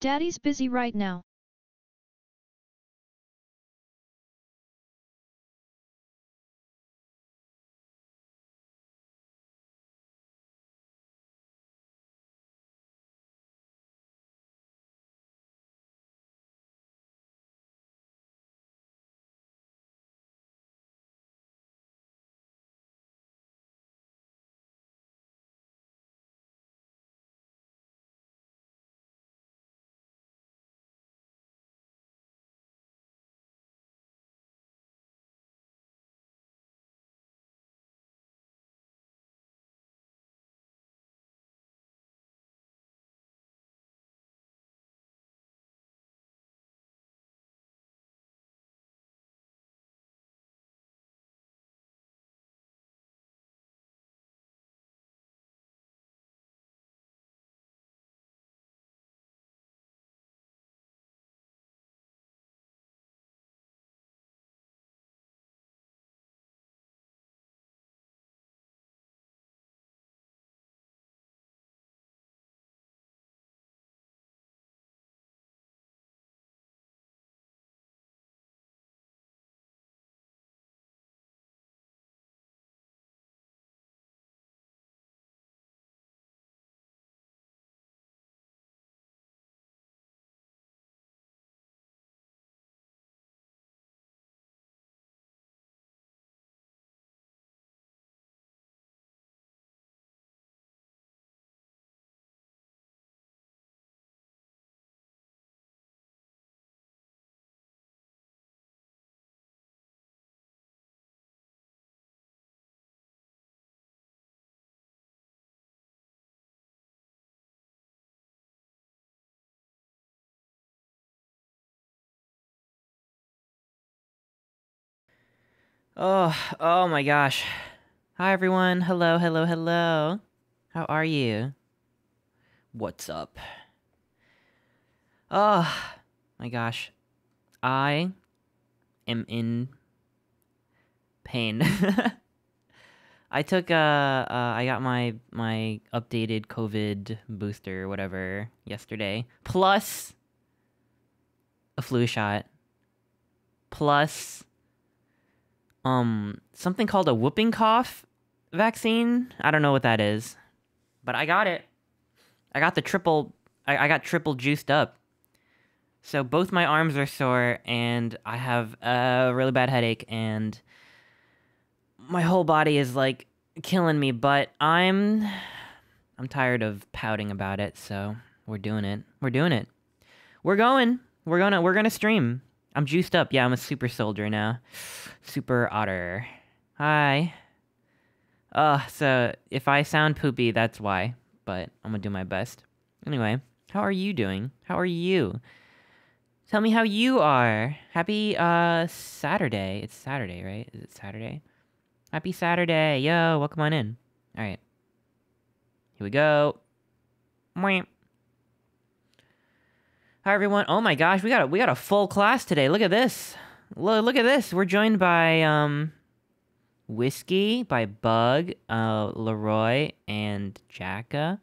Daddy's busy right now. Oh, oh my gosh. Hi everyone. Hello, hello, hello. How are you? What's up? Oh my gosh. I am in pain. I took uh, uh I got my my updated COVID booster whatever yesterday. Plus a flu shot. Plus um something called a whooping cough vaccine. I don't know what that is, but I got it. I got the triple. I, I got triple juiced up. So both my arms are sore, and I have a really bad headache, and my whole body is like killing me. But I'm, I'm tired of pouting about it. So we're doing it. We're doing it. We're going. We're gonna. We're gonna stream. I'm juiced up. Yeah, I'm a super soldier now. Super otter. Hi. Uh, so if I sound poopy, that's why. But I'm gonna do my best. Anyway, how are you doing? How are you? Tell me how you are. Happy uh Saturday. It's Saturday, right? Is it Saturday? Happy Saturday. Yo, welcome on in. All right. Here we go. Mwah. Hi everyone. Oh my gosh, we got a, we got a full class today. Look at this. Look, look at this. We're joined by um Whiskey, by Bug, uh Leroy and Jacka.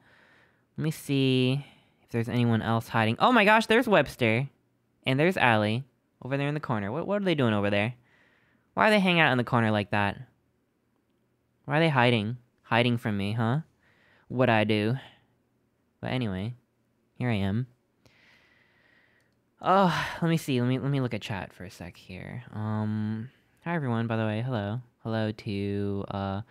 Let me see if there's anyone else hiding. Oh my gosh, there's Webster. And there's Allie over there in the corner. What what are they doing over there? Why are they hanging out in the corner like that? Why are they hiding? Hiding from me, huh? What I do. But anyway, here I am. Oh, let me see. Let me let me look at chat for a sec here. Um, hi everyone. By the way, hello, hello to uh,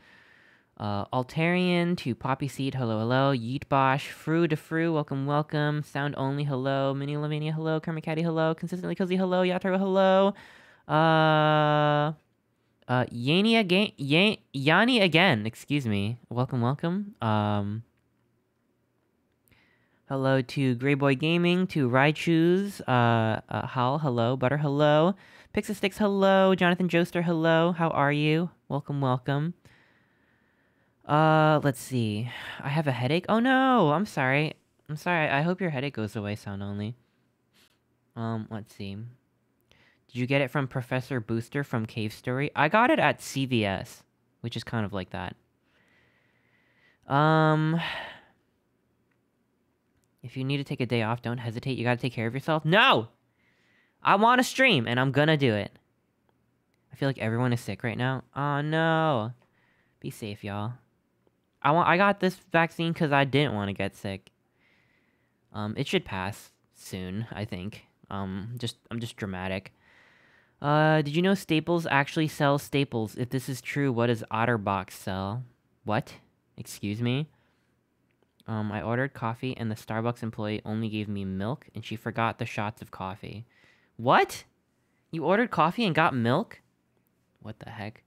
uh, Altarian, to Poppy Seed, hello, hello, Yeet Bosh, Fru de Fru, welcome, welcome, Sound Only, hello, Mini Lavania, hello, Kermit Caddy, hello, Consistently Cozy, hello, Yataro, hello, uh, uh, Yanni again, Yan- Yanni again, excuse me, welcome, welcome, um. Hello to Grey Boy Gaming, to Raichu's, uh, uh, Hal, hello, Butter, hello, Pixasticks, hello, Jonathan Joester, hello, how are you? Welcome, welcome. Uh, let's see. I have a headache. Oh no, I'm sorry. I'm sorry. I hope your headache goes away, sound only. Um, let's see. Did you get it from Professor Booster from Cave Story? I got it at CVS, which is kind of like that. Um, If you need to take a day off, don't hesitate. You gotta take care of yourself. No! I want to stream, and I'm gonna do it. I feel like everyone is sick right now. Oh no. Be safe, y'all. I want I got this vaccine because I didn't want to get sick. Um, it should pass soon, I think. Um, just I'm just dramatic. Uh, did you know Staples actually sells staples? If this is true, what does Otterbox sell? What? Excuse me? Um, I ordered coffee and the Starbucks employee only gave me milk and she forgot the shots of coffee. What? You ordered coffee and got milk? What the heck?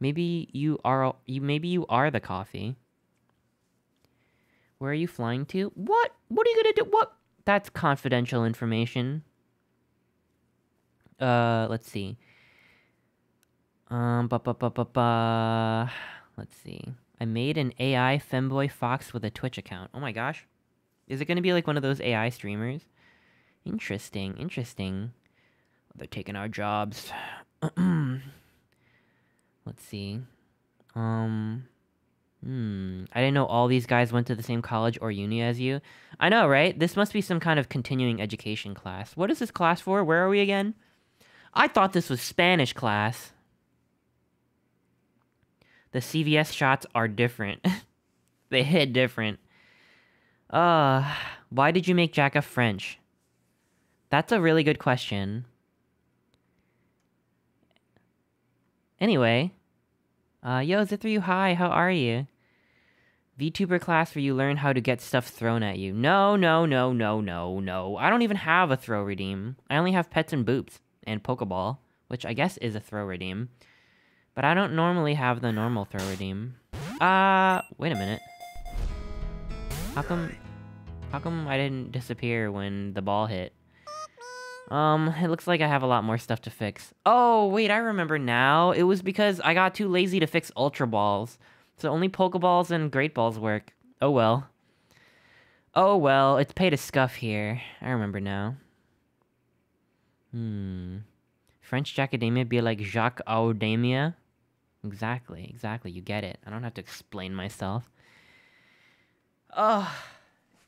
Maybe you are you maybe you are the coffee. Where are you flying to? What? What are you gonna do? What? That's confidential information. Uh, let's see. Um, ba ba ba ba ba. Let's see. I made an AI femboy fox with a Twitch account. Oh my gosh. Is it gonna be like one of those AI streamers? Interesting, interesting. They're taking our jobs. Let's see. Um. Hmm. I didn't know all these guys went to the same college or uni as you. I know, right? This must be some kind of continuing education class. What is this class for? Where are we again? I thought this was Spanish class. The CVS shots are different. they hit different. Uh, why did you make Jacka French? That's a really good question. Anyway, uh, yo, Zithru, hi, how are you? VTuber class where you learn how to get stuff thrown at you. No, no, no, no, no, no. I don't even have a throw redeem. I only have pets and boops and Pokeball, which I guess is a throw redeem. But I don't normally have the normal throw redeem. Uh, wait a minute. How come, how come I didn't disappear when the ball hit? Um, it looks like I have a lot more stuff to fix. Oh, wait, I remember now. It was because I got too lazy to fix Ultra Balls. So only Pokeballs and Great Balls work. Oh well. Oh well, it's paid a scuff here. I remember now. Hmm. French Jacademia be like Jacques Audemia? Exactly, exactly. You get it. I don't have to explain myself. Oh,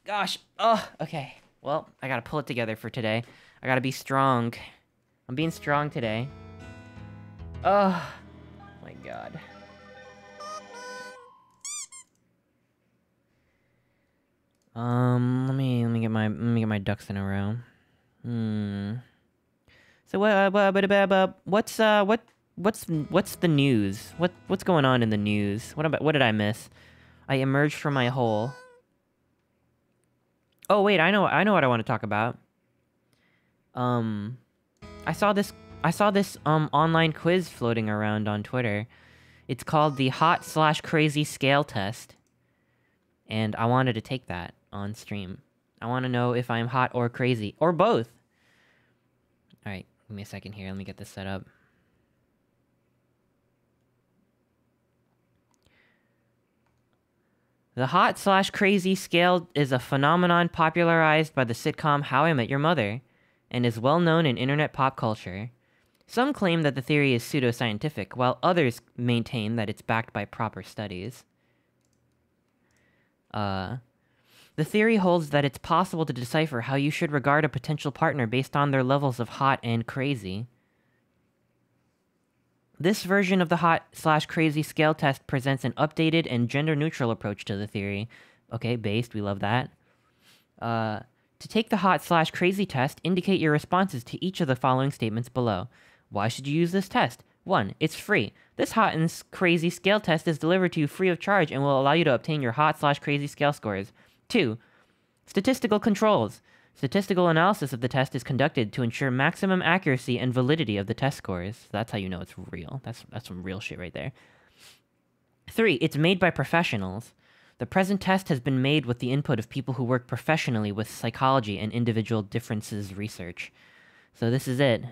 gosh. Oh, okay. Well, I gotta pull it together for today. I gotta be strong. I'm being strong today. Oh, my god. Um, let me let me get my let me get my ducks in a row. Hmm. So what what what's uh what what's what's the news? What what's going on in the news? What about what did I miss? I emerged from my hole. Oh wait, I know I know what I want to talk about. Um, I saw this I saw this um online quiz floating around on Twitter. It's called the Hot Slash Crazy Scale Test, and I wanted to take that on stream. I want to know if I'm hot or crazy or both. All right, give me a second here. Let me get this set up. The hot slash crazy scale is a phenomenon popularized by the sitcom How I Met Your Mother and is well known in internet pop culture. Some claim that the theory is pseudoscientific, while others maintain that it's backed by proper studies. Uh, the theory holds that it's possible to decipher how you should regard a potential partner based on their levels of hot and crazy. This version of the hot slash crazy scale test presents an updated and gender neutral approach to the theory. Okay, based, we love that. Uh, to take the hot slash crazy test, indicate your responses to each of the following statements below. Why should you use this test? 1. It's free. This hot and crazy scale test is delivered to you free of charge and will allow you to obtain your hot slash crazy scale scores. 2. Statistical controls. Statistical analysis of the test is conducted to ensure maximum accuracy and validity of the test scores. That's how you know it's real. That's that's some real shit right there. 3. It's made by professionals. The present test has been made with the input of people who work professionally with psychology and individual differences research. So this is it.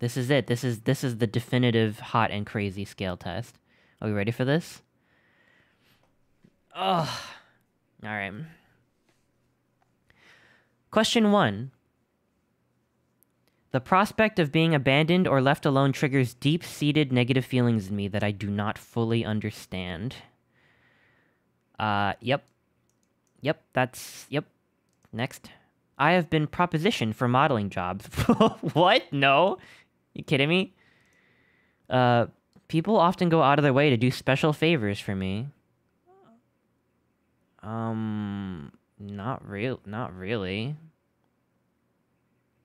This is it. This is this is the definitive hot and crazy scale test. Are we ready for this? Oh. All right. Question 1. The prospect of being abandoned or left alone triggers deep-seated negative feelings in me that I do not fully understand. Uh, yep. Yep, that's yep. Next. I have been propositioned for modeling jobs. what? No. You kidding me? Uh people often go out of their way to do special favors for me. Um not real not really.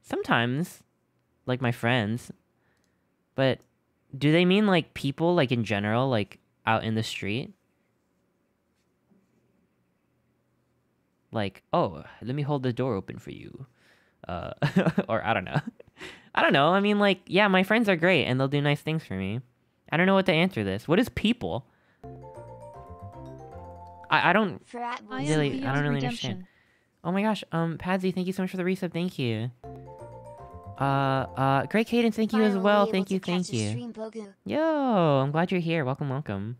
Sometimes like my friends. But do they mean like people like in general like out in the street? Like, "Oh, let me hold the door open for you." Uh or I don't know. I don't know. I mean like, yeah, my friends are great and they'll do nice things for me. I don't know what to answer this. What is people? I, I don't For at Really, I don't really redemption. understand. Oh my gosh, um, Padsy, thank you so much for the resub. Thank you. Uh, uh, Great Cadence, thank you as well. Thank you, thank you. stream, Yo, I'm glad you're here. Welcome, welcome.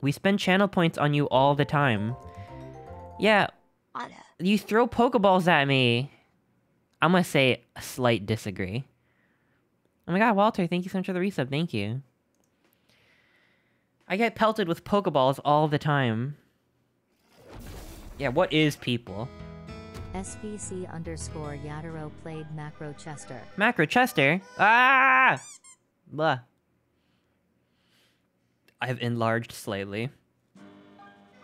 We spend channel points on you all the time. Yeah, Anna. you throw Pokeballs at me. I'm gonna say a slight disagree. Oh my god, Walter, thank you so much for the resub. Thank you. I get pelted with Pokeballs all the time. Yeah, what is people? SVC underscore Yadaro played Macro Chester. Macro Chester. Ah! Blah. I have enlarged slightly.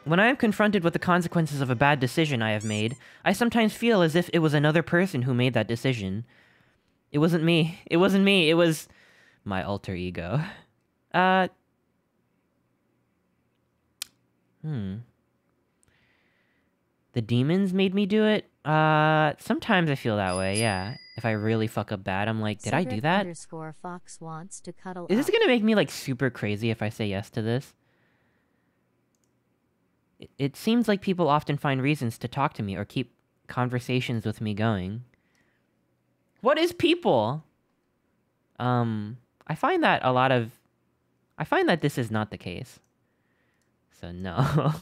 When I am confronted with the consequences of a bad decision I have made, I sometimes feel as if it was another person who made that decision. It wasn't me. It wasn't me. It was my alter ego. Uh. Hmm. The demons made me do it? Uh, sometimes I feel that way, yeah. If I really fuck up bad, I'm like, did I do that? Underscore Fox wants to cuddle Is this up. gonna make me like super crazy if I say yes to this? It, it seems like people often find reasons to talk to me or keep conversations with me going. What is people? Um, I find that a lot of. I find that this is not the case. So no.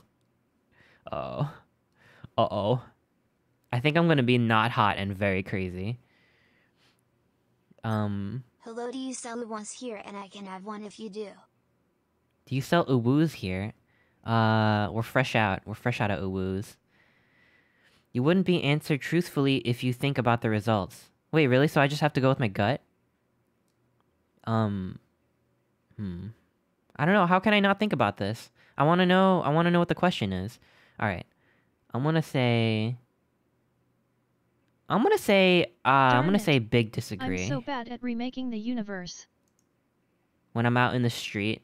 oh. Uh oh. I think I'm gonna be not hot and very crazy. Um. Hello, do you sell ones here and I can have one if you do. Do you sell uwus here? Uh, we're fresh out. We're fresh out of uwus. You wouldn't be answered truthfully if you think about the results. Wait, really? So I just have to go with my gut? Um, hmm. I don't know. How can I not think about this? I want to know. I want to know what the question is. All right. I'm gonna say. I'm gonna say. Uh, I'm gonna it. say big disagree. I'm so bad at remaking the universe. when I'm out in the street.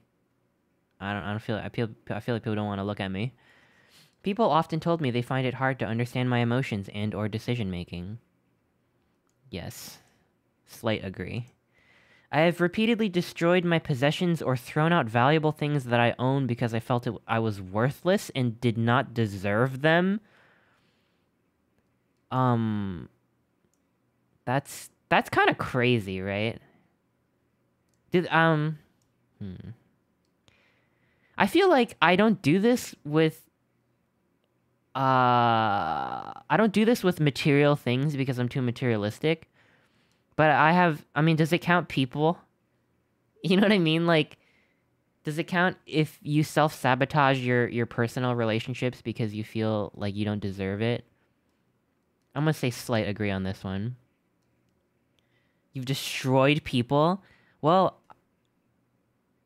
I don't. I don't feel. I feel. I feel like people don't want to look at me. People often told me they find it hard to understand my emotions and or decision making. Yes, slight agree. I have repeatedly destroyed my possessions or thrown out valuable things that I own because I felt it, I was worthless and did not deserve them. Um, that's that's kind of crazy, right? Did um, hmm. I feel like I don't do this with uh I don't do this with material things because I'm too materialistic. But I have I mean, does it count people? You know what I mean? Like does it count if you self-sabotage your your personal relationships because you feel like you don't deserve it? I'm to say slight agree on this one. You've destroyed people? Well,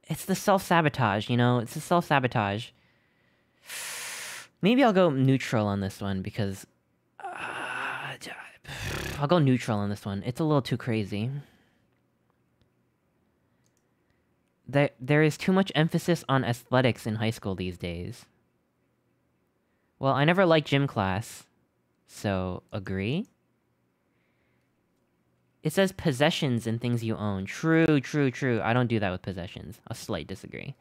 it's the self-sabotage, you know? It's the self-sabotage. Maybe I'll go neutral on this one because uh, I'll go neutral on this one. It's a little too crazy. There, there is too much emphasis on athletics in high school these days. Well, I never liked gym class, so agree. It says possessions and things you own. True, true, true. I don't do that with possessions. A slight disagree.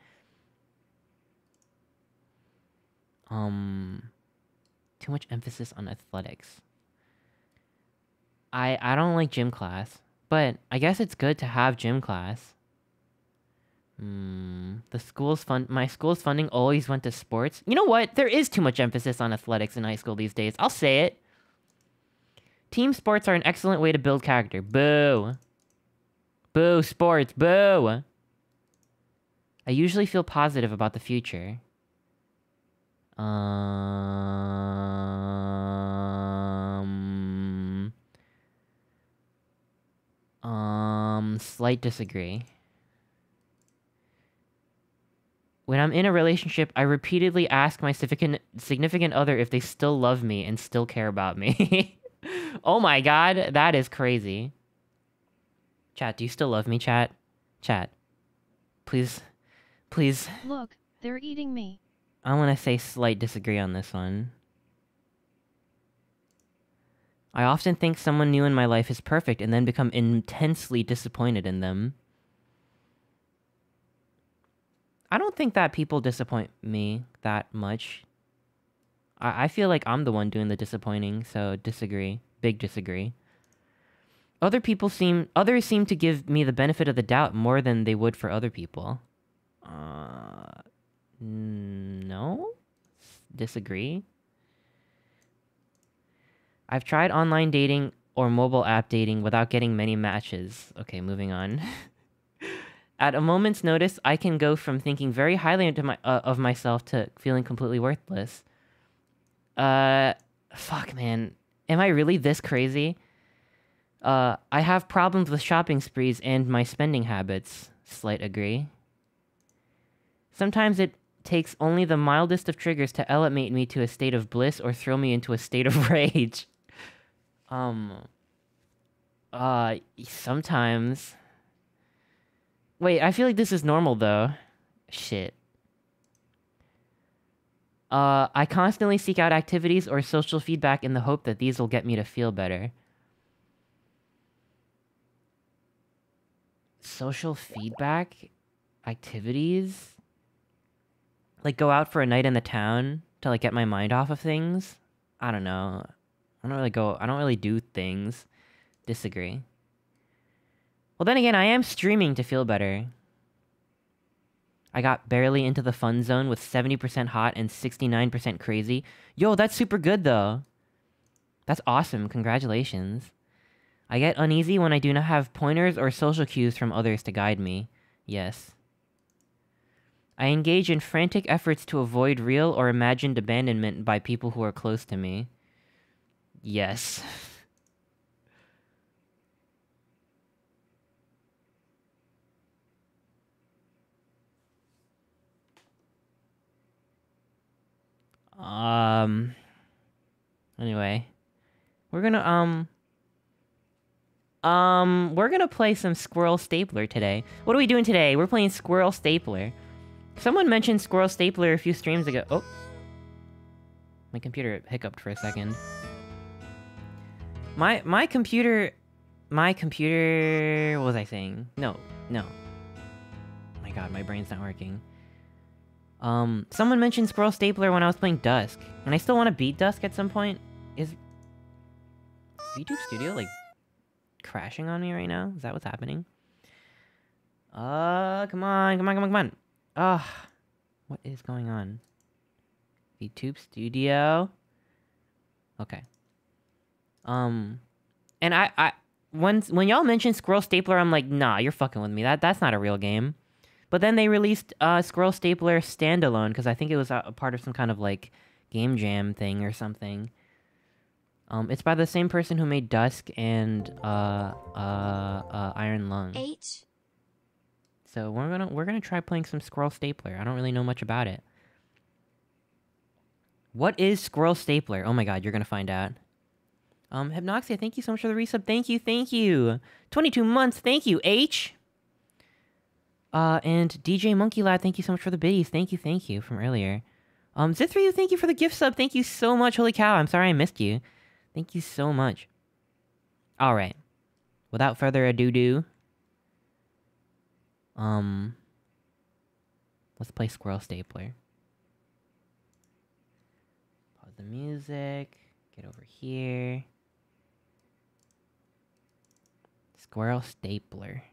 Um, too much emphasis on athletics. I I don't like gym class, but I guess it's good to have gym class. Hmm. The school's fund. My school's funding always went to sports. You know what? There is too much emphasis on athletics in high school these days. I'll say it. Team sports are an excellent way to build character. Boo. Boo sports. Boo. I usually feel positive about the future. Um, Um, slight disagree. When I'm in a relationship, I repeatedly ask my significant significant other if they still love me and still care about me. oh my god, that is crazy. Chat, do you still love me, chat? Chat. Please, please. Look, they're eating me. I want to say slight disagree on this one. I often think someone new in my life is perfect and then become intensely disappointed in them. I don't think that people disappoint me that much. I, I feel like I'm the one doing the disappointing, so disagree. Big disagree. Other people seem others seem to give me the benefit of the doubt more than they would for other people. Uh no? Disagree. I've tried online dating or mobile app dating without getting many matches. Okay, moving on. At a moment's notice, I can go from thinking very highly my, uh, of myself to feeling completely worthless. Uh, fuck, man. Am I really this crazy? Uh, I have problems with shopping sprees and my spending habits. Slight agree. Sometimes it takes only the mildest of triggers to elevate me to a state of bliss or throw me into a state of rage. Um. Uh, sometimes. Wait, I feel like this is normal though. Shit. Uh, I constantly seek out activities or social feedback in the hope that these will get me to feel better. Social feedback? Activities? Like go out for a night in the town to like get my mind off of things? I don't know. I don't really go I don't really do things. Disagree. Well then again, I am streaming to feel better. I got barely into the fun zone with 70% hot and 69% crazy. Yo, that's super good though. That's awesome. Congratulations. I get uneasy when I do not have pointers or social cues from others to guide me. Yes. I engage in frantic efforts to avoid real or imagined abandonment by people who are close to me. Yes. Um. Anyway, we're gonna um. Um, we're gonna play some Squirrel Stapler today. What are we doing today? We're playing Squirrel Stapler. Someone mentioned Squirrel Stapler a few streams ago. Oh, my computer hiccuped for a second. My my computer, my computer. What was I saying? No, no. my God, my brain's not working. Um, someone mentioned Squirrel Stapler when I was playing Dusk, and I still want to beat Dusk at some point. Is YouTube Studio like crashing on me right now? Is that what's happening? Uh, come on, come on, come on, come on. Ugh, what is going on? YouTube Studio. Okay. Um, and I, I, when when y'all mentioned Squirrel Stapler, I'm like, nah, you're fucking with me. That that's not a real game. But then they released uh, Squirrel Stapler standalone because I think it was a, a, part of some kind of like game jam thing or something. Um, it's by the same person who made Dusk and uh, uh, uh, Iron Lung. H. So we're gonna we're gonna try playing some Squirrel Stapler. I don't really know much about it. What is Squirrel Stapler? Oh my god, you're gonna find out. Um, Hypnoxia, thank you so much for the resub. Thank you, thank you. 22 months, thank you, H. Uh, and DJ Monkey Lad, thank you so much for the biddies. Thank you, thank you from earlier. Um, Zith3U, thank you for the gift sub. Thank you so much. Holy cow, I'm sorry I missed you. Thank you so much. Alright. Without further ado, do. Um, let's play Squirrel Stapler. Pause the music. Get over here. Squirrel Stapler.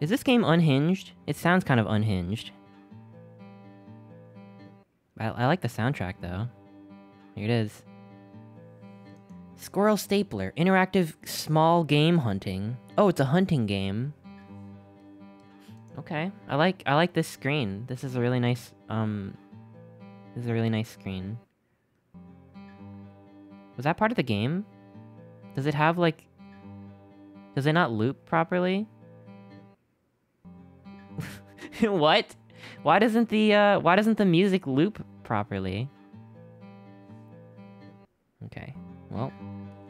Is this game unhinged? It sounds kind of unhinged. I, I like the soundtrack, though. Here it is. Squirrel Stapler. Interactive small game hunting. Oh, it's a hunting game. Okay. I like I like this screen. This is a really nice um this is a really nice screen. Was that part of the game? Does it have like... Does it not loop properly? what? Why doesn't the, uh, why doesn't the music loop properly? Okay, well,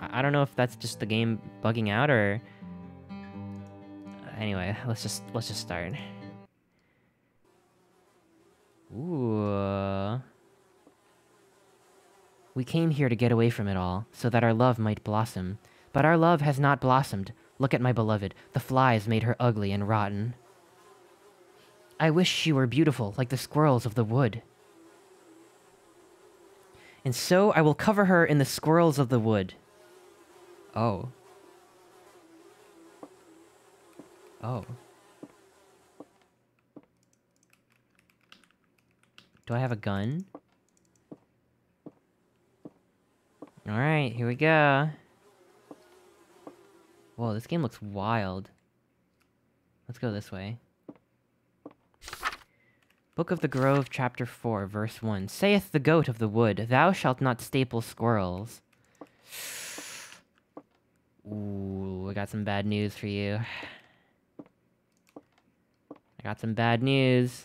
I, I don't know if that's just the game bugging out or... Anyway, let's just, let's just start. Ooh. We came here to get away from it all, so that our love might blossom. But our love has not blossomed. Look at my beloved. The flies made her ugly and rotten. I wish she were beautiful, like the squirrels of the wood. And so I will cover her in the squirrels of the wood. Oh. Oh. Do I have a gun? Alright, here we go. Whoa, this game looks wild. Let's go this way. Book of the Grove, Chapter 4, Verse 1. Saith the goat of the wood, Thou shalt not staple squirrels. Ooh, I got some bad news for you. I got some bad news.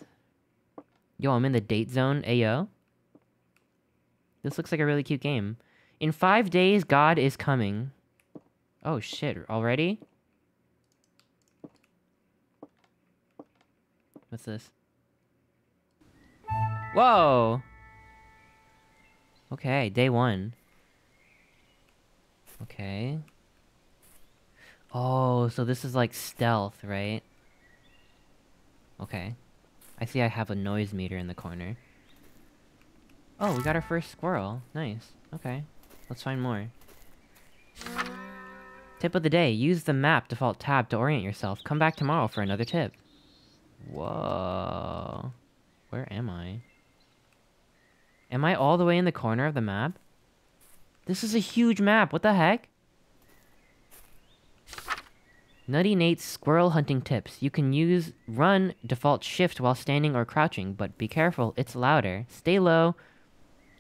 Yo, I'm in the date zone. Ayo. This looks like a really cute game. In five days, God is coming. Oh shit, already? What's this? Whoa! Okay, day one. Okay. Oh, so this is like stealth, right? Okay. I see I have a noise meter in the corner. Oh, we got our first squirrel. Nice. Okay. Let's find more. Tip of the day. Use the map default tab to orient yourself. Come back tomorrow for another tip. Whoa. Where am I? Am I all the way in the corner of the map? This is a huge map. What the heck? Nutty Nate's squirrel hunting tips. You can use run default shift while standing or crouching, but be careful, it's louder. Stay low,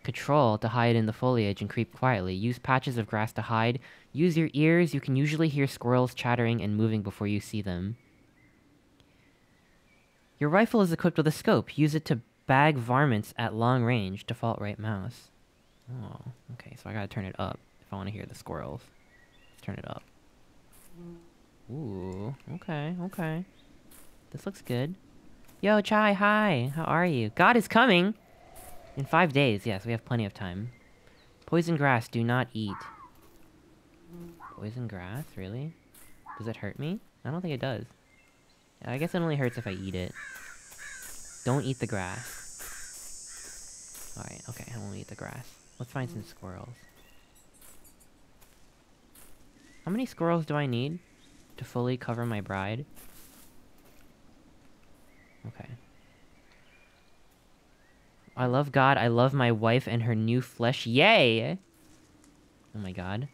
control to hide in the foliage and creep quietly. Use patches of grass to hide. Use your ears, you can usually hear squirrels chattering and moving before you see them. Your rifle is equipped with a scope. Use it to bag varmints at long range. Default right mouse. Oh, okay, so I gotta turn it up if I want to hear the squirrels. Let's turn it up. Ooh, okay, okay. This looks good. Yo, Chai, hi! How are you? God is coming! In five days, yes, we have plenty of time. Poison grass, do not eat. Poison grass? Really? Does it hurt me? I don't think it does. I guess it only hurts if I eat it. Don't eat the grass. Alright, okay, I won't eat the grass. Let's find some squirrels. How many squirrels do I need to fully cover my bride? Okay. I love God, I love my wife and her new flesh. Yay! Oh my god.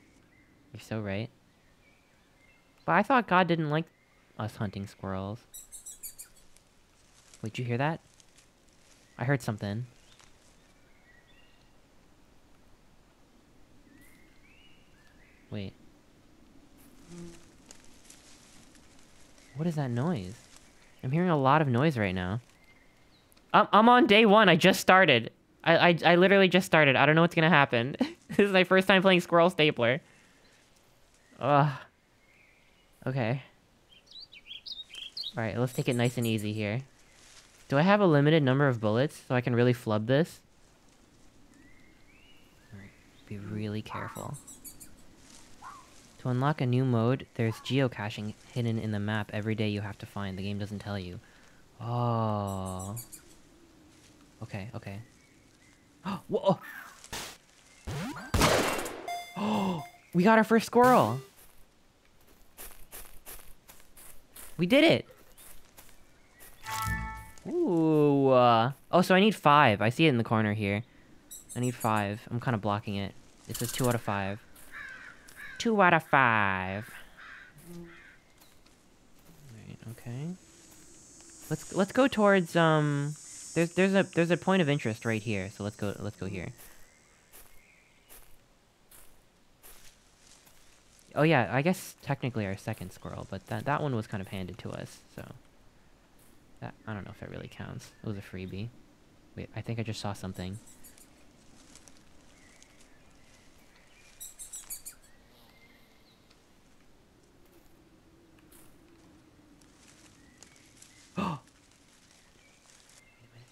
You're so right. But I thought God didn't like us hunting squirrels. Wait, you hear that? I heard something. Wait. What is that noise? I'm hearing a lot of noise right now. I'm, I'm on day one. I just started. I, I, I literally just started. I don't know what's gonna happen. this is my first time playing Squirrel Stapler. Ugh. Okay. Alright, let's take it nice and easy here. Do I have a limited number of bullets so I can really flub this? Be really careful. To unlock a new mode, there's geocaching hidden in the map every day you have to find. The game doesn't tell you. Oh. Okay, okay. Whoa! Oh! We got our first squirrel! We did it! Ooh. Uh, oh, so I need five. I see it in the corner here. I need five. I'm kind of blocking it. It says two out of five. Two out of five. Right, okay. Let's let's go towards um. There's there's a there's a point of interest right here. So let's go let's go here. Oh yeah, I guess technically our second squirrel, but that that one was kind of handed to us, so that I don't know if it really counts. It was a freebie. Wait, I think I just saw something.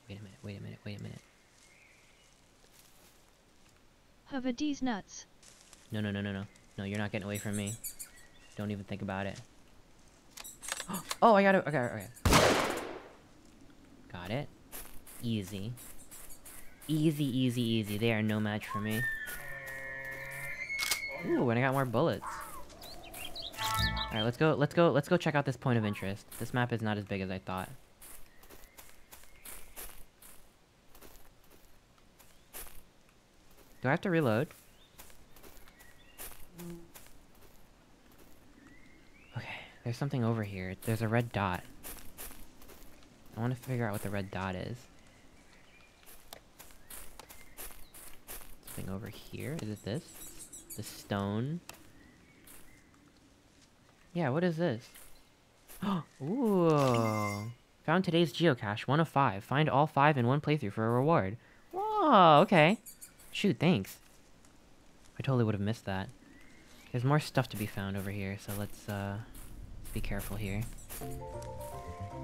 wait a minute, wait a minute, wait a minute. Havadi's nuts. No, no, no, no, no. No, you're not getting away from me. Don't even think about it. oh, I got it. Okay, okay. Got it. Easy. Easy, easy, easy. They are no match for me. Ooh, and I got more bullets. Alright, let's go, let's go, let's go check out this point of interest. This map is not as big as I thought. Do I have to reload? Okay, there's something over here. There's a red dot. I want to figure out what the red dot is. Something over here? Is it this? The stone? Yeah, what is this? Ooh! Found today's geocache, one of five. Find all five in one playthrough for a reward. Whoa, okay. Shoot, thanks. I totally would have missed that. There's more stuff to be found over here, so let's, uh, let's be careful here.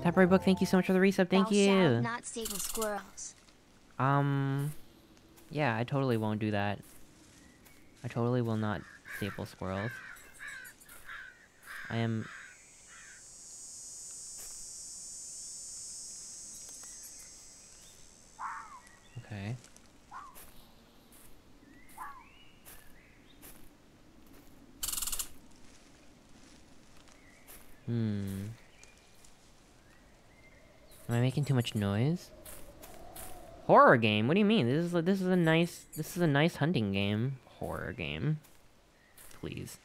Temporary book, thank you so much for the resub, thank Thou you! not staple squirrels. Um, yeah, I totally won't do that. I totally will not staple squirrels. I am... Okay. Hmm. Am I making too much noise? Horror game? What do you mean? This is a, this is a nice this is a nice hunting game. Horror game. Please.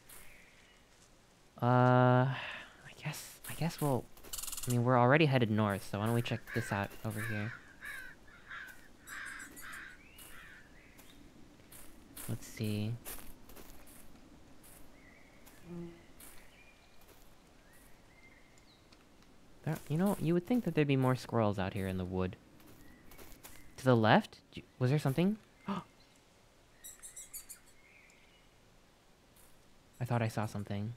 Uh, I guess I guess we'll. I mean, we're already headed north, so why don't we check this out over here? Let's see. There, you know, you would think that there'd be more squirrels out here in the wood. To the left? D- Was there something? I thought I saw something.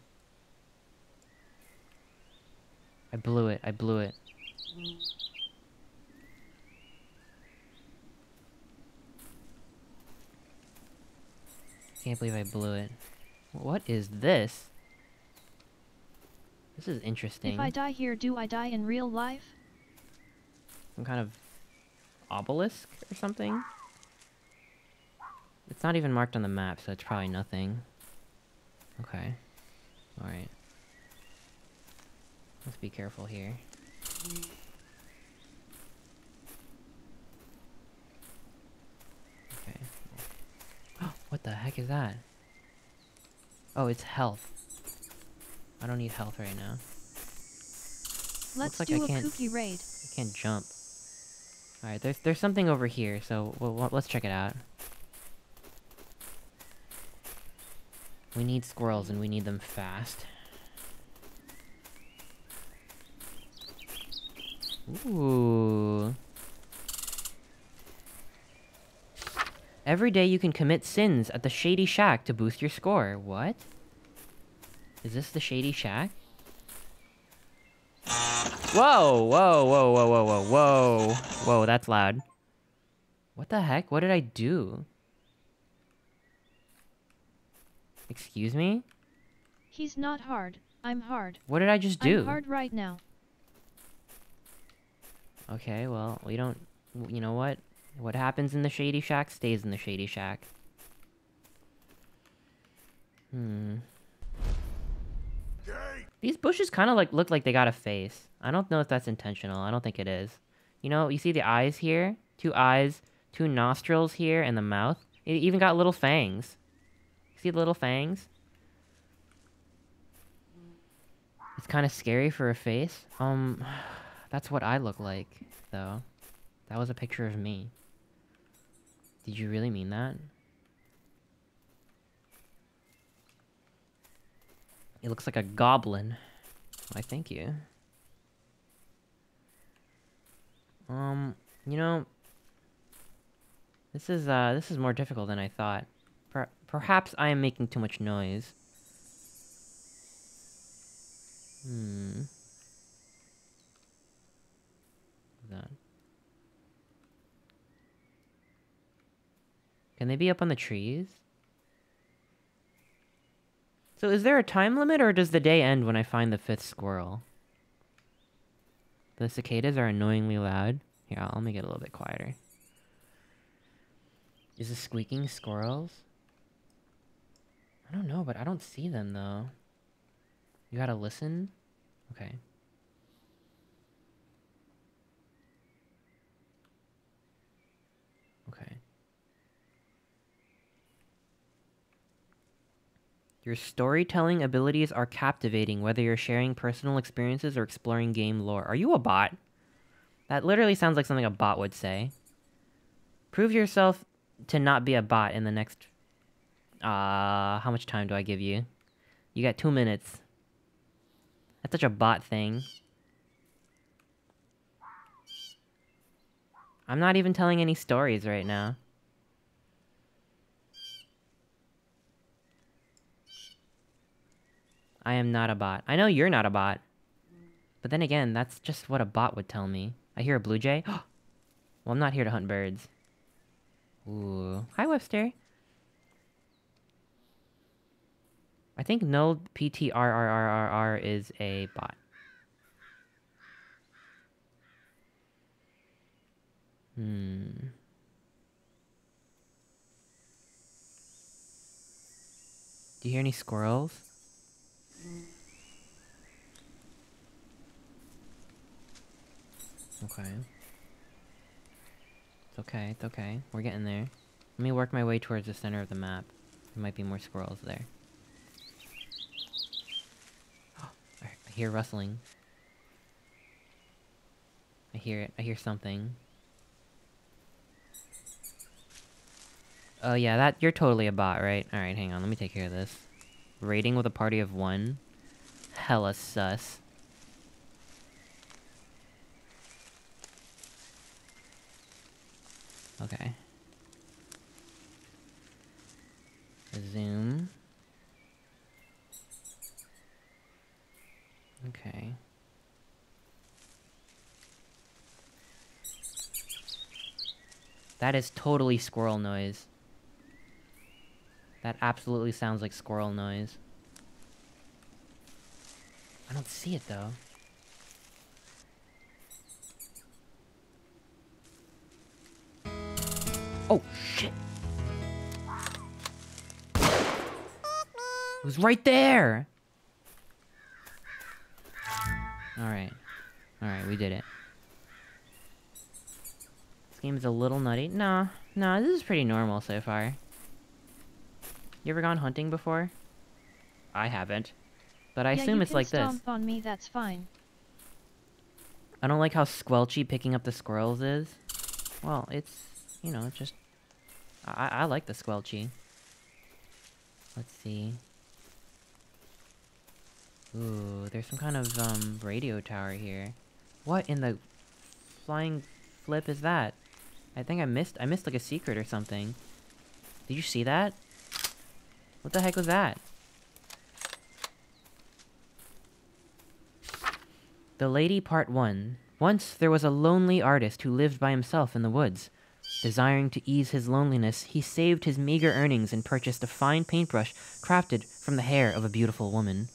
I blew it. I blew it. Can't believe I blew it. What is this? This is interesting. If I die here, do I die in real life? Some kind of obelisk or something? It's not even marked on the map, so it's probably nothing. Okay. Alright. Let's be careful here. Okay. what the heck is that? Oh, it's health. I don't need health right now. Let's like do I a can't- kooky raid. I can't jump. Alright, there's there's something over here, so we'll, we'll- let's check it out. We need squirrels, and we need them fast. Ooh. Every day you can commit sins at the Shady Shack to boost your score. What? Is this the Shady Shack? Whoa, whoa, whoa, whoa, whoa, whoa, whoa. Whoa, that's loud. What the heck? What did I do? Excuse me? He's not hard. I'm hard. What did I just do? I'm hard right now. Okay, well, we don't... You know what? What happens in the Shady Shack stays in the Shady Shack. Hmm. These bushes kind of like look like they got a face. I don't know if that's intentional. I don't think it is. You know, you see the eyes here? Two eyes, two nostrils here, and the mouth. It even got little fangs. See the little fangs? It's kind of scary for a face. Um, that's what I look like, though. That was a picture of me. Did you really mean that? It looks like a goblin. Why, thank you. Um, you know, this is uh, this is more difficult than I thought. Per perhaps I am making too much noise. Hmm. That? Can they be up on the trees? So is there a time limit, or does the day end when I find the fifth squirrel? The cicadas are annoyingly loud. Here, I'll make it a little bit quieter. Is the squeaking squirrels? I don't know, but I don't see them, though. You gotta listen? Okay. Your storytelling abilities are captivating, whether you're sharing personal experiences or exploring game lore. Are you a bot? That literally sounds like something a bot would say. Prove yourself to not be a bot in the next... Uh, how much time do I give you? You got two minutes. That's such a bot thing. I'm not even telling any stories right now. I am not a bot. I know you're not a bot. But then again, that's just what a bot would tell me. I hear a blue jay. well, I'm not here to hunt birds. Ooh. Hi, Webster. I think null PTRRRRR is a bot. Hmm. Do you hear any squirrels? Okay. It's okay, it's okay. We're getting there. Let me work my way towards the center of the map. There might be more squirrels there. I hear rustling. I hear it. I hear something. Oh yeah, that- you're totally a bot, right? Alright, hang on, let me take care of this. Raiding with a party of one? Hella sus. Okay. Zoom. Okay. That is totally squirrel noise. That absolutely sounds like squirrel noise. I don't see it though. Oh, shit! It was right there! Alright. Alright, we did it. This game is a little nutty. Nah, nah, this is pretty normal so far. You ever gone hunting before? I haven't. But I yeah, assume you it's can like this. stomp on me, that's fine. I don't like how squelchy picking up the squirrels is. Well, it's, you know, just... I, I like the squelchy. Let's see. Ooh, there's some kind of, um, radio tower here. What in the flying flip is that? I think I missed- I missed, like, a secret or something. Did you see that? What the heck was that? The Lady Part 1. Once there was a lonely artist who lived by himself in the woods. Desiring to ease his loneliness, he saved his meager earnings and purchased a fine paintbrush crafted from the hair of a beautiful woman.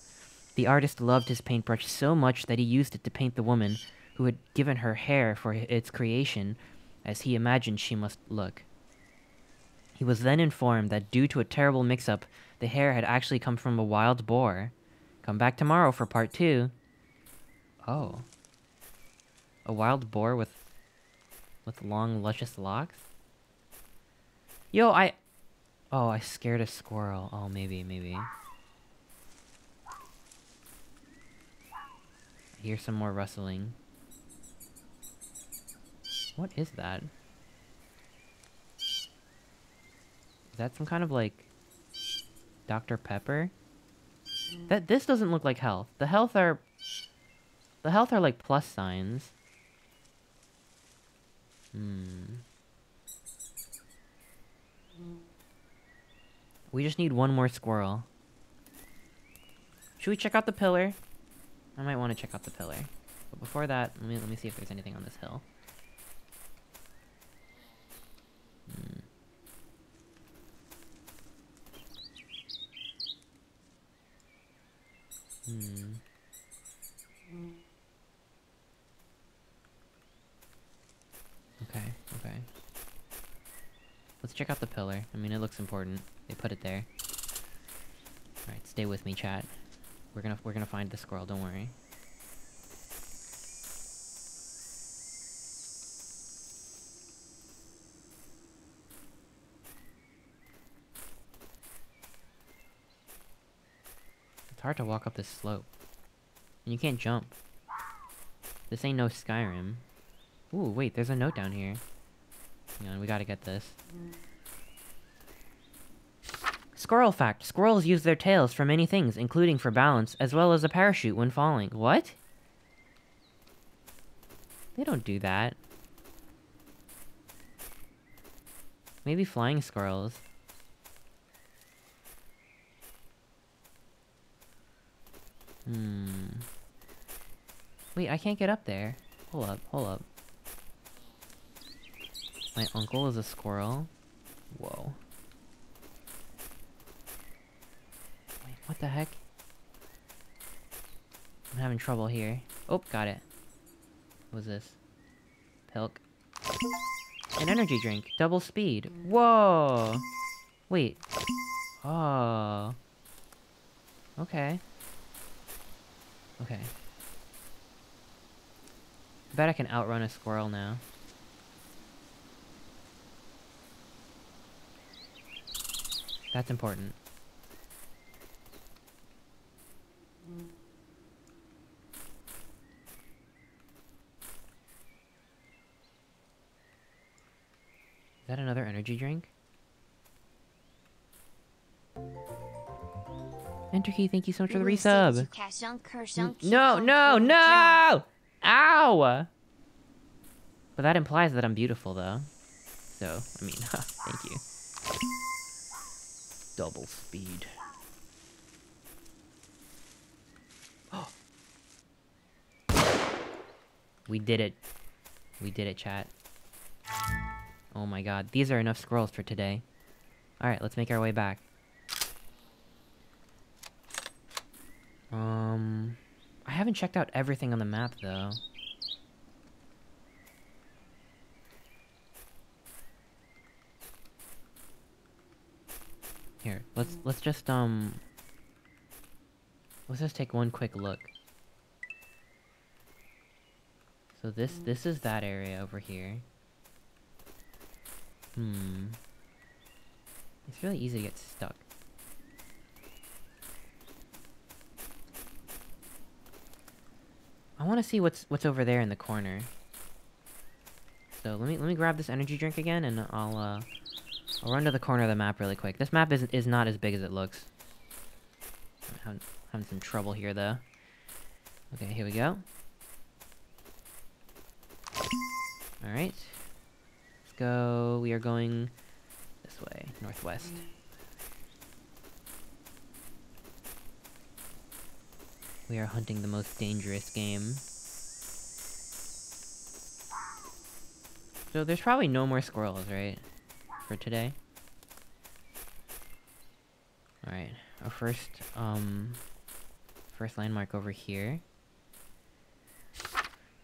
The artist loved his paintbrush so much that he used it to paint the woman who had given her hair for its creation, as he imagined she must look. He was then informed that due to a terrible mix-up, the hair had actually come from a wild boar. Come back tomorrow for part two. Oh. A wild boar with with long luscious locks? Yo, I Oh, I scared a squirrel. Oh, maybe, maybe. I hear some more rustling. What is that? Is that some kind of like Dr. Pepper? That this doesn't look like health. The health are the health are like plus signs. Hmm. We just need one more squirrel. Should we check out the pillar? I might want to check out the pillar. But before that, let me let me see if there's anything on this hill. Hmm. Hmm. Okay, okay. Let's check out the pillar. I mean, it looks important. They put it there. Alright, stay with me, chat. We're gonna we're gonna find the squirrel, don't worry. It's hard to walk up this slope. And you can't jump. This ain't no Skyrim. Ooh, wait, there's a note down here. Hang on, we gotta get this. Squirrel fact. Squirrels use their tails for many things, including for balance, as well as a parachute when falling. What? They don't do that. Maybe flying squirrels. Hmm. Wait, I can't get up there. Hold up, hold up. My uncle is a squirrel? Whoa. Wait, what the heck? I'm having trouble here. Oh, got it. What was this? Pilk. An energy drink. Double speed. Whoa! Wait. Oh. Okay. Okay. I bet I can outrun a squirrel now. That's important. Is that another energy drink? Enter key, thank you so much for the resub. you cash on curse on No, no, no! Ow! But that implies that I'm beautiful, though. So, I mean, thank you. Double speed. we did it. We did it, chat. Oh my god, these are enough scrolls for today. Alright, let's make our way back. Um... I haven't checked out everything on the map, though. Here, let's let's just um let's just take one quick look. So this this is that area over here. Hmm. It's really easy to get stuck. I want to see what's what's over there in the corner. So let me let me grab this energy drink again, and I'll uh, I'll run to the corner of the map really quick. This map is is not as big as it looks. I'm having, having some trouble here though. Okay, here we go. All right, let's go. We are going this way, northwest. We are hunting the most dangerous game. So there's probably no more squirrels, right? For today? Alright, our first, um... First landmark over here.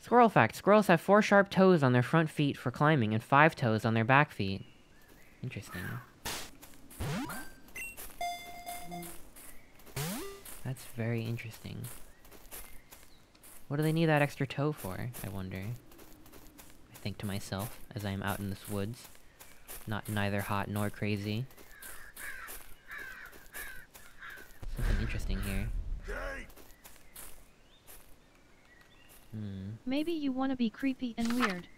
Squirrel fact. Squirrels have four sharp toes on their front feet for climbing and five toes on their back feet. Interesting. That's very interesting. What do they need that extra toe for, I wonder? I think to myself, as I am out in this woods. Not neither hot nor crazy. Something interesting here. Hmm. Maybe you wanna be creepy and weird.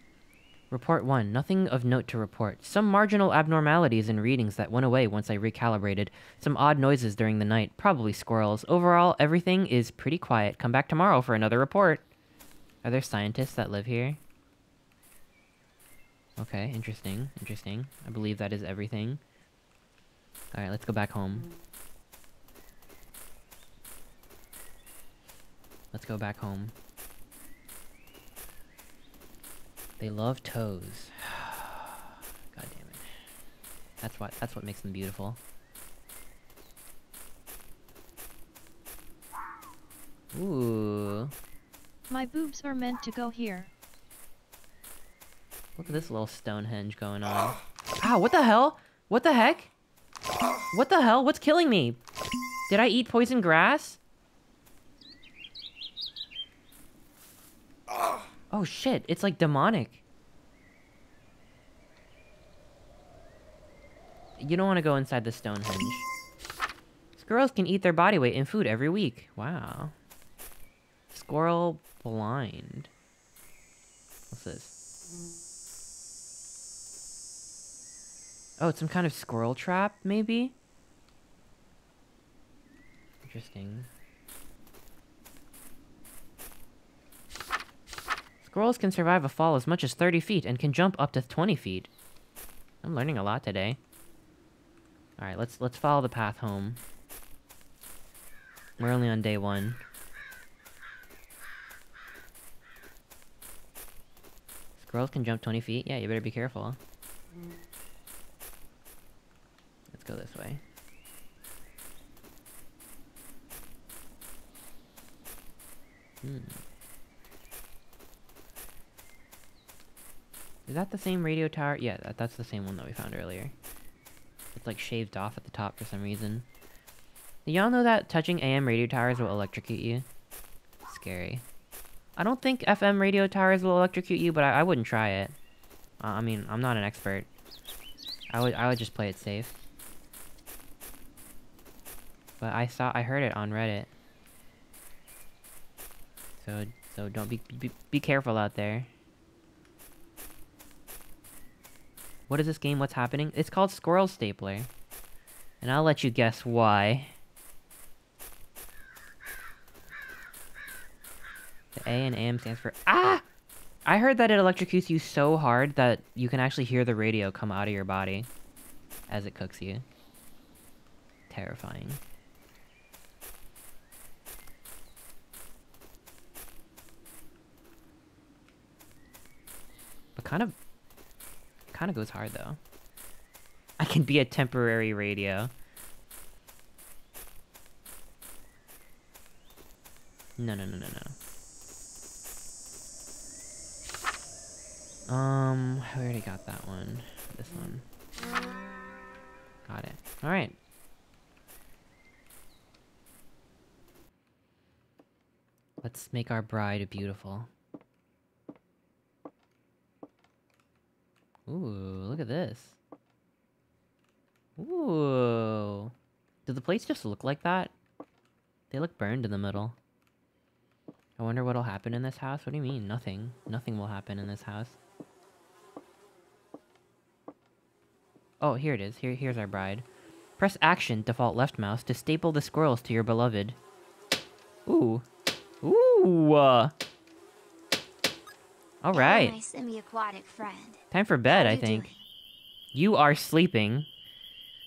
Report 1. Nothing of note to report. Some marginal abnormalities in readings that went away once I recalibrated. Some odd noises during the night. Probably squirrels. Overall, everything is pretty quiet. Come back tomorrow for another report. Are there scientists that live here? Okay, interesting. Interesting. I believe that is everything. Alright, let's go back home. Let's go back home. They love toes. God damn it. That's what that's what makes them beautiful. Ooh. My boobs are meant to go here. Look at this little Stonehenge going on. Ah. Ow, what the hell? What the heck? What the hell? What's killing me? Did I eat poison grass? Oh shit, it's like demonic. You don't want to go inside the Stonehenge. Squirrels can eat their body weight in food every week. Wow. Squirrel blind. What's this? Oh, it's some kind of squirrel trap, maybe? Interesting. Squirrels can survive a fall as much as 30 feet and can jump up to 20 feet. I'm learning a lot today. Alright, let's let's follow the path home. We're only on day one. Squirrels can jump 20 feet? Yeah, you better be careful. Let's go this way. Hmm. Is that the same radio tower? Yeah, that, that's the same one that we found earlier. It's like shaved off at the top for some reason. Y'all know that touching AM radio towers will electrocute you? Scary. I don't think FM radio towers will electrocute you, but I, I wouldn't try it. Uh, I mean, I'm not an expert. I would I would just play it safe. But I saw I heard it on Reddit. So so don't be be, be careful out there. What is this game? What's happening? It's called Squirrel Stapler. And I'll let you guess why. The A and AM stands for Ah! I heard that it electrocutes you so hard that you can actually hear the radio come out of your body as it cooks you. Terrifying. Kind of kind of goes hard though. I can be a temporary radio. No, no, no, no, no. Um, I already got that one. This one. Got it. Alright. Let's make our bride beautiful. Ooh, look at this. Ooh. Do the plates just look like that? They look burned in the middle. I wonder what'll happen in this house. What do you mean? Nothing. Nothing will happen in this house. Oh, here it is. Here, here's our bride. Press action, default left mouse, to staple the squirrels to your beloved. Ooh. Ooh! Uh. Hello, Alright. my semi-aquatic friend. Time for bed, I think. doing? You are sleeping.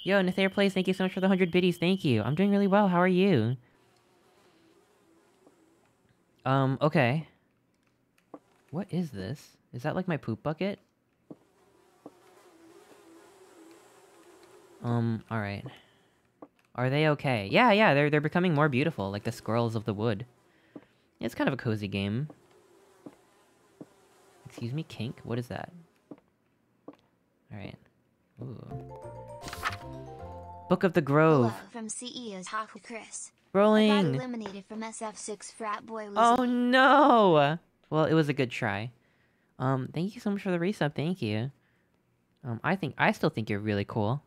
Yo, Nathair Plays, thank you so much for the 100 biddies. Thank you. I'm doing really well. How are you? Um, okay. What is this? Is that like my poop bucket? Um, alright. Are they okay? Yeah, yeah, they're they're becoming more beautiful, like the squirrels of the wood. It's kind of a cozy game. Excuse me, kink? What is that? Alright. Ooh. Book of the Grove. Hello from CEO's Haku Chris. I got Rolling! eliminated from SF6 frat boy. Oh no! Well, it was a good try. Um, thank you so much for the resub. Thank you. Um, I think I still think you're really cool.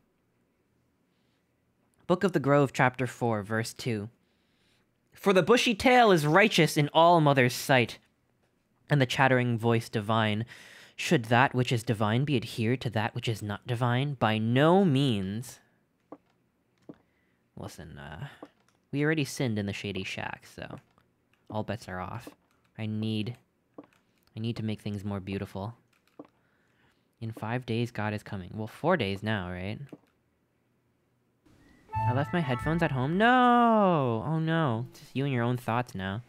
Book of the Grove, chapter four, verse two. For the bushy tail is righteous in all mother's sight, and the chattering voice divine. Should that which is divine be adhered to that which is not divine? By no means. Listen, uh, we already sinned in the Shady Shack, so all bets are off. I need, I need to make things more beautiful. In five days, God is coming. Well, four days now, right? I left my headphones at home? No! Oh no. Just you and your own thoughts now.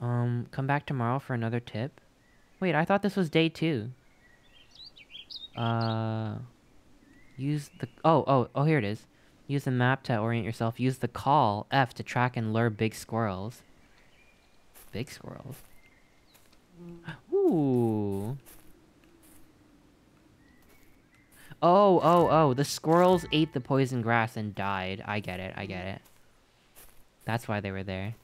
Um, come back tomorrow for another tip? Wait, I thought this was day two. Uh... Use the... Oh, oh, oh, here it is. Use the map to orient yourself. Use the call, F, to track and lure big squirrels. Big squirrels? Ooh. Oh, oh, oh. The squirrels ate the poison grass and died. I get it, I get it. That's why they were there.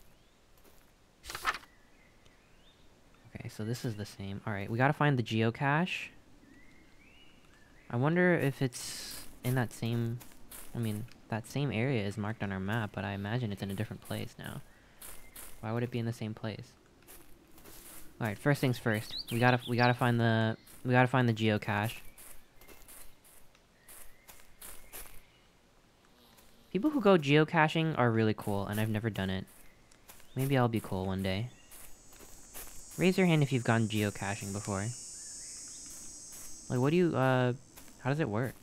Okay, so this is the same. Alright, we gotta find the geocache. I wonder if it's in that same... I mean, that same area is marked on our map, but I imagine it's in a different place now. Why would it be in the same place? Alright, first things first. We gotta we gotta find the we gotta find the geocache. People who go geocaching are really cool, and I've never done it. Maybe I'll be cool one day. Raise your hand if you've gone geocaching before. Like, what do you, uh... How does it work?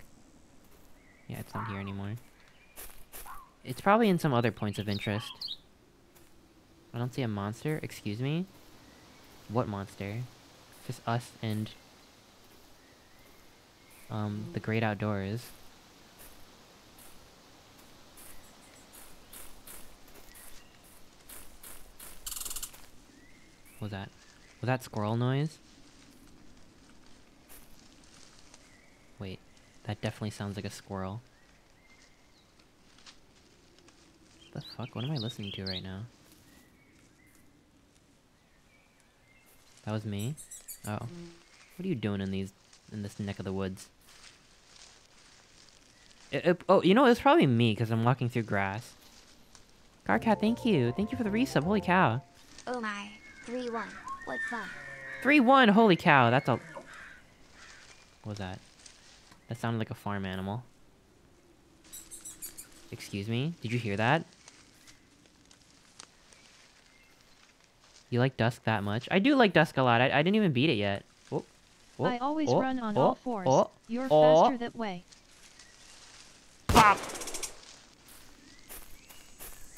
Yeah, it's not here anymore. It's probably in some other points of interest. I don't see a monster. Excuse me? What monster? Just us and... Um, the great outdoors. What was that? Was that squirrel noise? Wait, that definitely sounds like a squirrel. the fuck? What am I listening to right now? That was me? Oh. What are you doing in these... in this neck of the woods? It, it, oh, you know, it's probably me, because I'm walking through grass. Garcat, thank you. Thank you for the resub. Holy cow. Oh my. 3 1. What fun. 3-1! Holy cow, that's a... What was that? That sounded like a farm animal. Excuse me? Did you hear that? You like Dusk that much? I do like Dusk a lot. I, I didn't even beat it yet. Oh, oh, I always oh, run on oh, all fours. oh, You're oh. faster that way. Pop!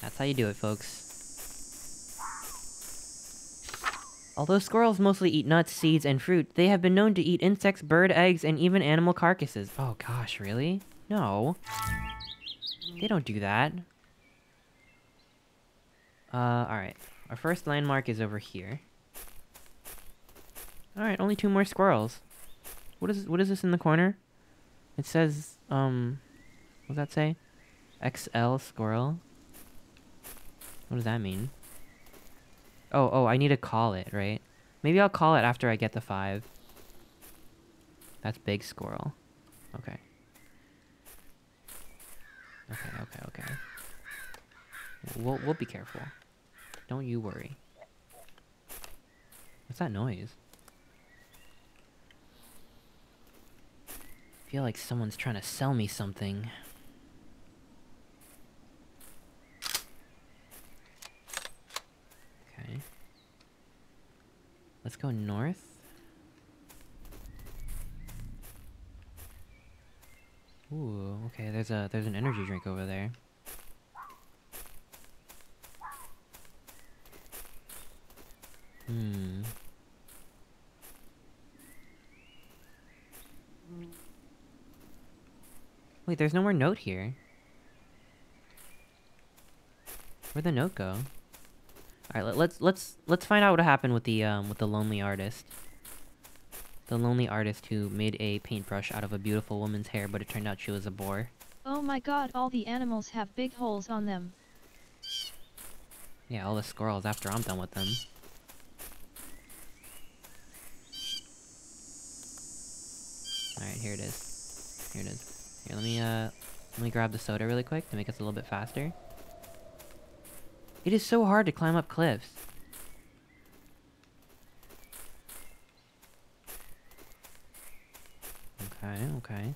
That's how you do it, folks. Although squirrels mostly eat nuts, seeds, and fruit, they have been known to eat insects, bird eggs, and even animal carcasses. Oh gosh, really? No. They don't do that. Uh, alright. Our first landmark is over here. Alright, only two more squirrels. What is what is this in the corner? It says, um, what does that say? XL squirrel? What does that mean? Oh, oh, I need to call it, right? Maybe I'll call it after I get the five. That's big squirrel. Okay. Okay, okay, okay. We'll, we'll be careful. Don't you worry. What's that noise? I feel like someone's trying to sell me something. Okay. Let's go north. Ooh, okay, there's a there's an energy drink over there. Hmm. Wait, there's no more note here. Where'd the note go? All right, let, let's let's let's find out what happened with the um with the lonely artist. The lonely artist who made a paintbrush out of a beautiful woman's hair, but it turned out she was a boar. Oh my god, all the animals have big holes on them. Yeah, all the squirrels after I'm done with them. Alright, here it is. Here it is. Here, let me, uh, let me grab the soda really quick to make us a little bit faster. It is so hard to climb up cliffs. Okay, okay.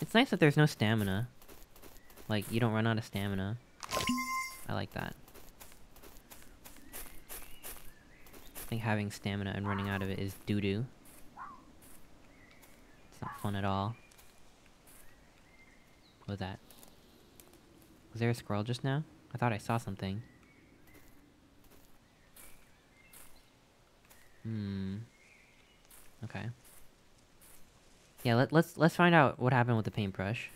It's nice that there's no stamina. Like, you don't run out of stamina. I like that. I think having stamina and running out of it is doo-doo. It's not fun at all. What was that? Was there a squirrel just now? I thought I saw something. Hmm. Okay. Yeah, let, let's let's find out what happened with the paintbrush.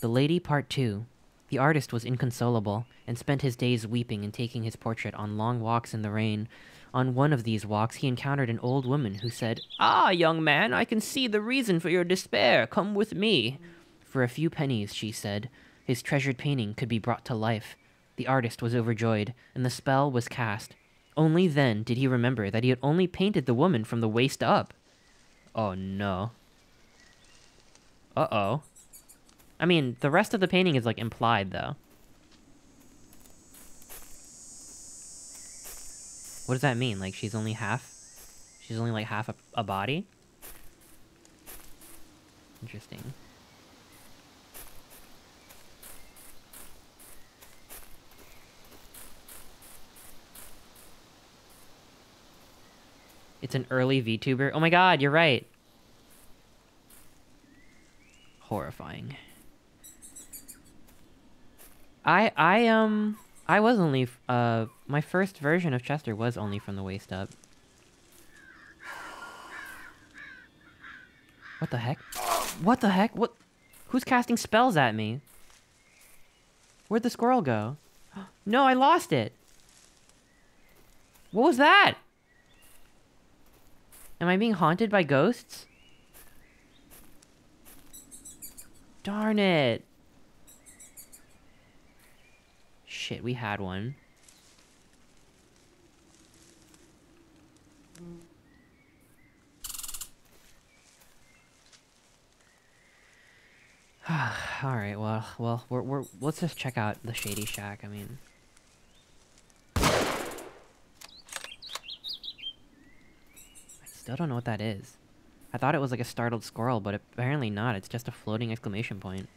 The Lady Part 2. The artist was inconsolable, and spent his days weeping and taking his portrait on long walks in the rain. On one of these walks, he encountered an old woman who said, Ah, young man, I can see the reason for your despair. Come with me. For a few pennies, she said, his treasured painting could be brought to life. The artist was overjoyed, and the spell was cast. Only then did he remember that he had only painted the woman from the waist up. Oh no. Uh-oh. I mean, the rest of the painting is, like, implied, though. What does that mean? Like, she's only half... She's only, like, half a, a body? Interesting. It's an early VTuber. Oh my god, you're right. Horrifying. I I um I was only uh my first version of Chester was only from the waist up. What the heck? What the heck? What? Who's casting spells at me? Where'd the squirrel go? No, I lost it. What was that? Am I being haunted by ghosts? Darn it. Shit, we had one. All right, well, well, we're, we're let's just check out the Shady Shack. I mean, still don't know what that is. I thought it was like a startled squirrel, but apparently not. It's just a floating exclamation point.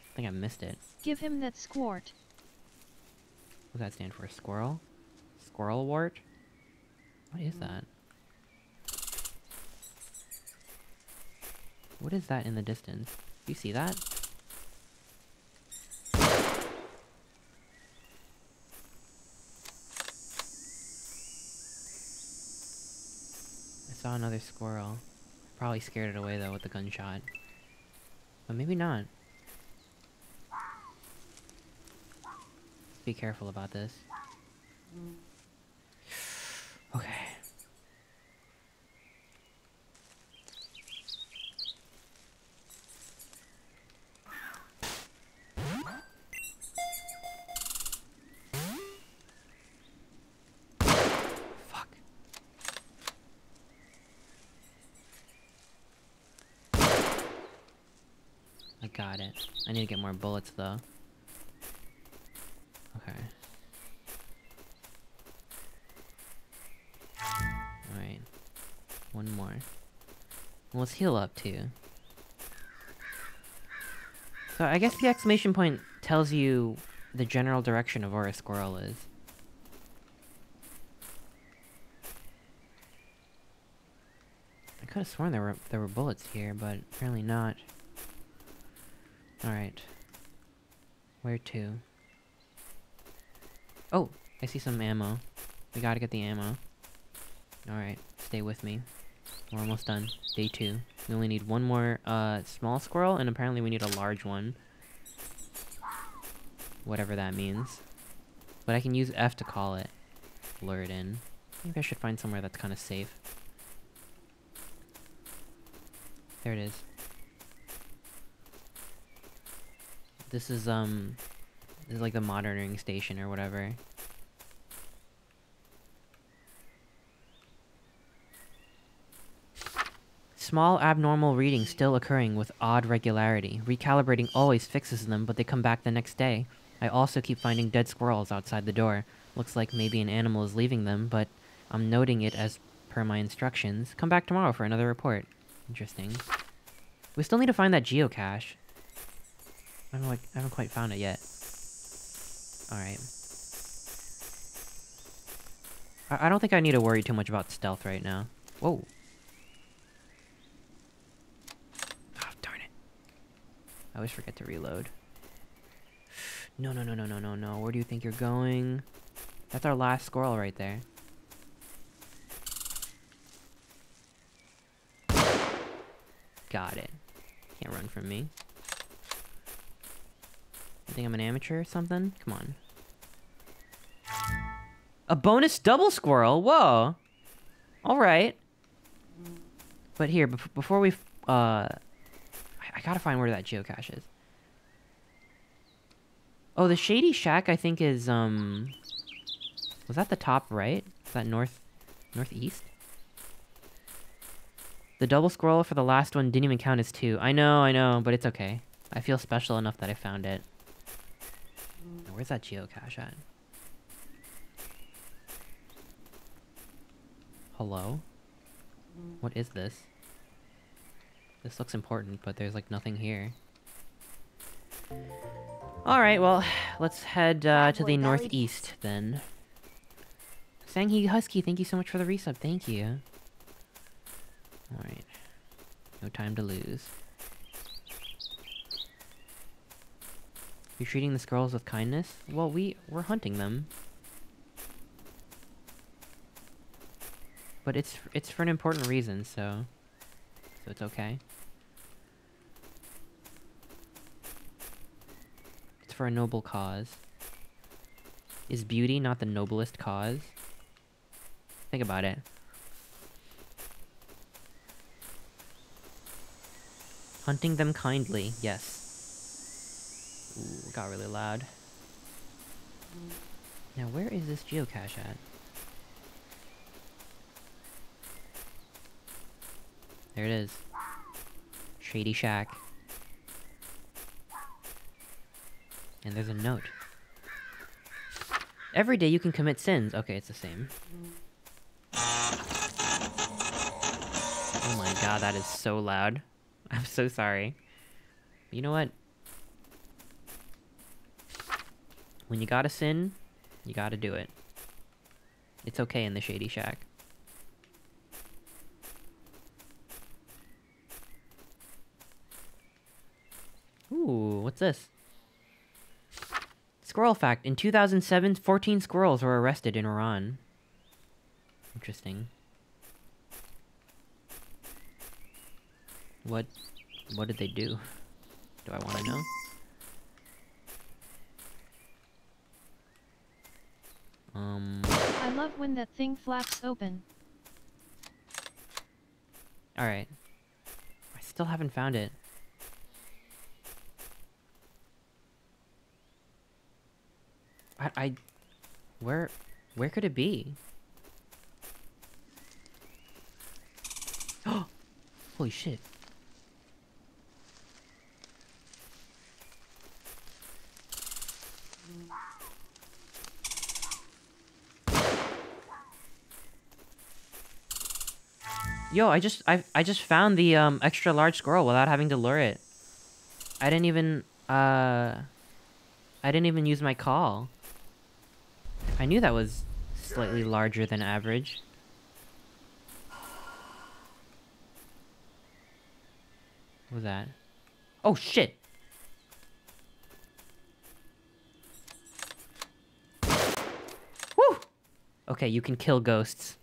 I think I missed it. Give him that squirt. What does that stand for? Squirrel? Squirrel wart? What is mm-hmm. that? What is that in the distance? Do you see that? I saw another squirrel. Probably scared it away though with the gunshot. But maybe not. Be careful about this. Okay. I need to get more bullets though. Okay. Alright. One more. Well, let's heal up too. So I guess the exclamation point tells you the general direction of where a squirrel is. I could have sworn there were there were bullets here, but apparently not. Alright. Where to? Oh, I see some ammo. We gotta get the ammo. Alright, stay with me. We're almost done. Day two. We only need one more, uh, small squirrel, and apparently we need a large one. Whatever that means. But I can use F to call it. Lure it in. Maybe I should find somewhere that's kind of safe. There it is. This is, um... This is like the monitoring station or whatever. Small abnormal readings still occurring with odd regularity. Recalibrating always fixes them, but they come back the next day. I also keep finding dead squirrels outside the door. Looks like maybe an animal is leaving them, but I'm noting it as per my instructions. Come back tomorrow for another report. Interesting. We still need to find that geocache. I haven't, like, I haven't quite found it yet. Alright. I, I don't think I need to worry too much about stealth right now. Whoa. Oh, darn it. I always forget to reload. No, no, no, no, no, no, no. Where do you think you're going? That's our last squirrel right there. Got it. Can't run from me. Think I'm an amateur or something? Come on. A bonus double squirrel? Whoa! Alright. But here, bef before we... Uh, I, I gotta find where that geocache is. Oh, the Shady Shack, I think, is, um... Was that the top right? Is that north... northeast? The double scroll for the last one didn't even count as two. I know, I know, but it's okay. I feel special enough that I found it. Where's that geocache at? Hello? What is this? This looks important, but there's like nothing here. Alright, well, let's head uh, to the northeast then. Sanghi Husky, thank you so much for the resub. Thank you. Alright. No time to lose. You're treating the squirrels with kindness? Well, we, we're hunting them. But it's it's for an important reason, so so it's okay. It's for a noble cause. Is beauty not the noblest cause? Think about it. Hunting them kindly, yes. Ooh, got really loud. Now, where is this geocache at? There it is. Shady Shack. And there's a note. Every day you can commit sins. Okay, it's the same. Oh my god, that is so loud. I'm so sorry. You know what? When you gotta sin, you gotta do it. It's okay in the Shady Shack. Ooh, what's this? Squirrel fact. In 2007, 14 squirrels were arrested in Iran. Interesting. What... what did they do? Do I want to know? Um... I love when that thing flaps open. Alright. I still haven't found it. I, I... Where... Where could it be? Holy shit. Yo, I just I I just found the um extra large squirrel without having to lure it. I didn't even uh I didn't even use my call. I knew that was slightly larger than average. What was that? Oh shit. Woo! Okay, you can kill ghosts.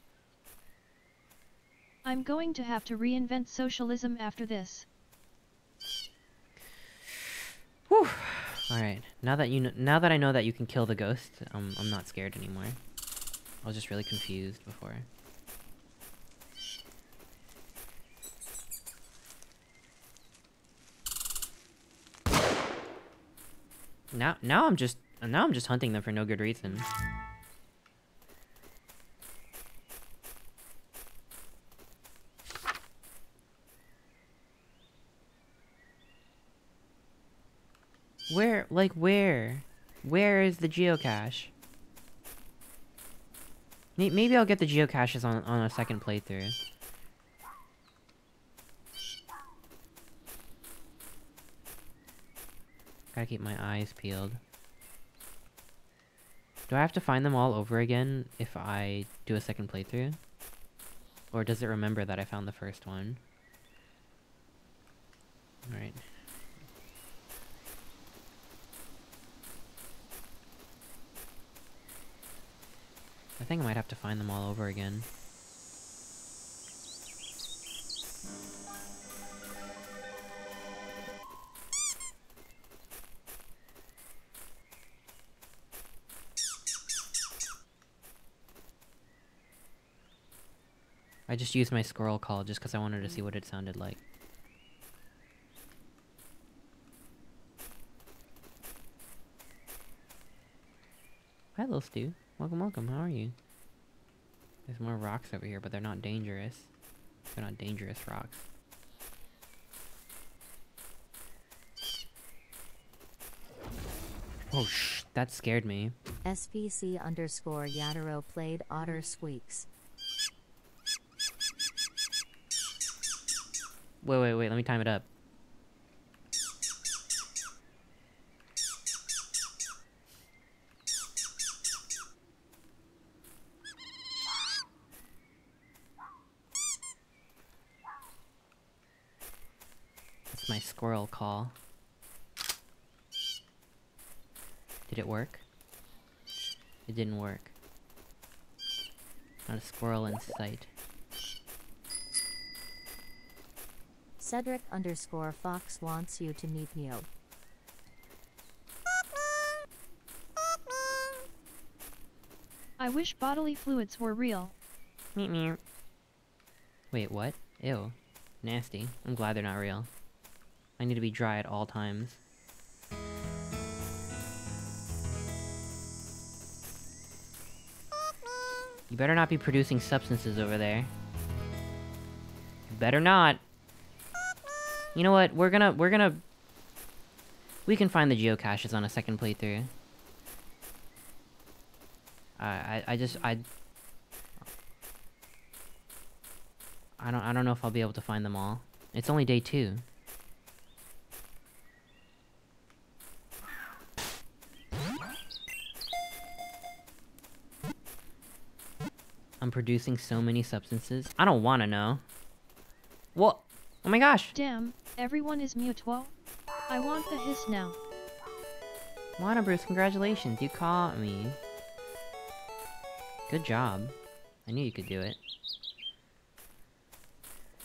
I'm going to have to reinvent socialism after this. Whew. All right. Now that you kn now that I know that you can kill the ghost, um, I'm not scared anymore. I was just really confused before. Now, now I'm just now I'm just hunting them for no good reason. Where, like, where? Where is the geocache? Maybe I'll get the geocaches on, on a second playthrough. Gotta keep my eyes peeled. Do I have to find them all over again if I do a second playthrough? Or does it remember that I found the first one? Alright. I think I might have to find them all over again. I just used my squirrel call just because I wanted to see what it sounded like. Hi, little Stu. Welcome, welcome. How are you? There's more rocks over here, but they're not dangerous. They're not dangerous rocks. Oh, shh. That scared me. SPC underscore Yataro played Otter Squeaks. Wait, wait, wait. Let me time it up. That's my squirrel call. Did it work? It didn't work. Not a squirrel in sight. Cedric underscore Fox wants you to meet Mew. I wish bodily fluids were real. Meep meep. Wait, what? Ew. Nasty. I'm glad they're not real. I need to be dry at all times. You better not be producing substances over there. You better not. You know what? We're gonna- we're gonna... We can find the geocaches on a second playthrough. I- I- I just- I... I don't- I don't know if I'll be able to find them all. It's only day two. I'm producing so many substances. I don't want to know. What? Oh my gosh! Damn, everyone is Mewtwo. I want the hiss now. Lana Bruce, congratulations, you caught me. Good job. I knew you could do it.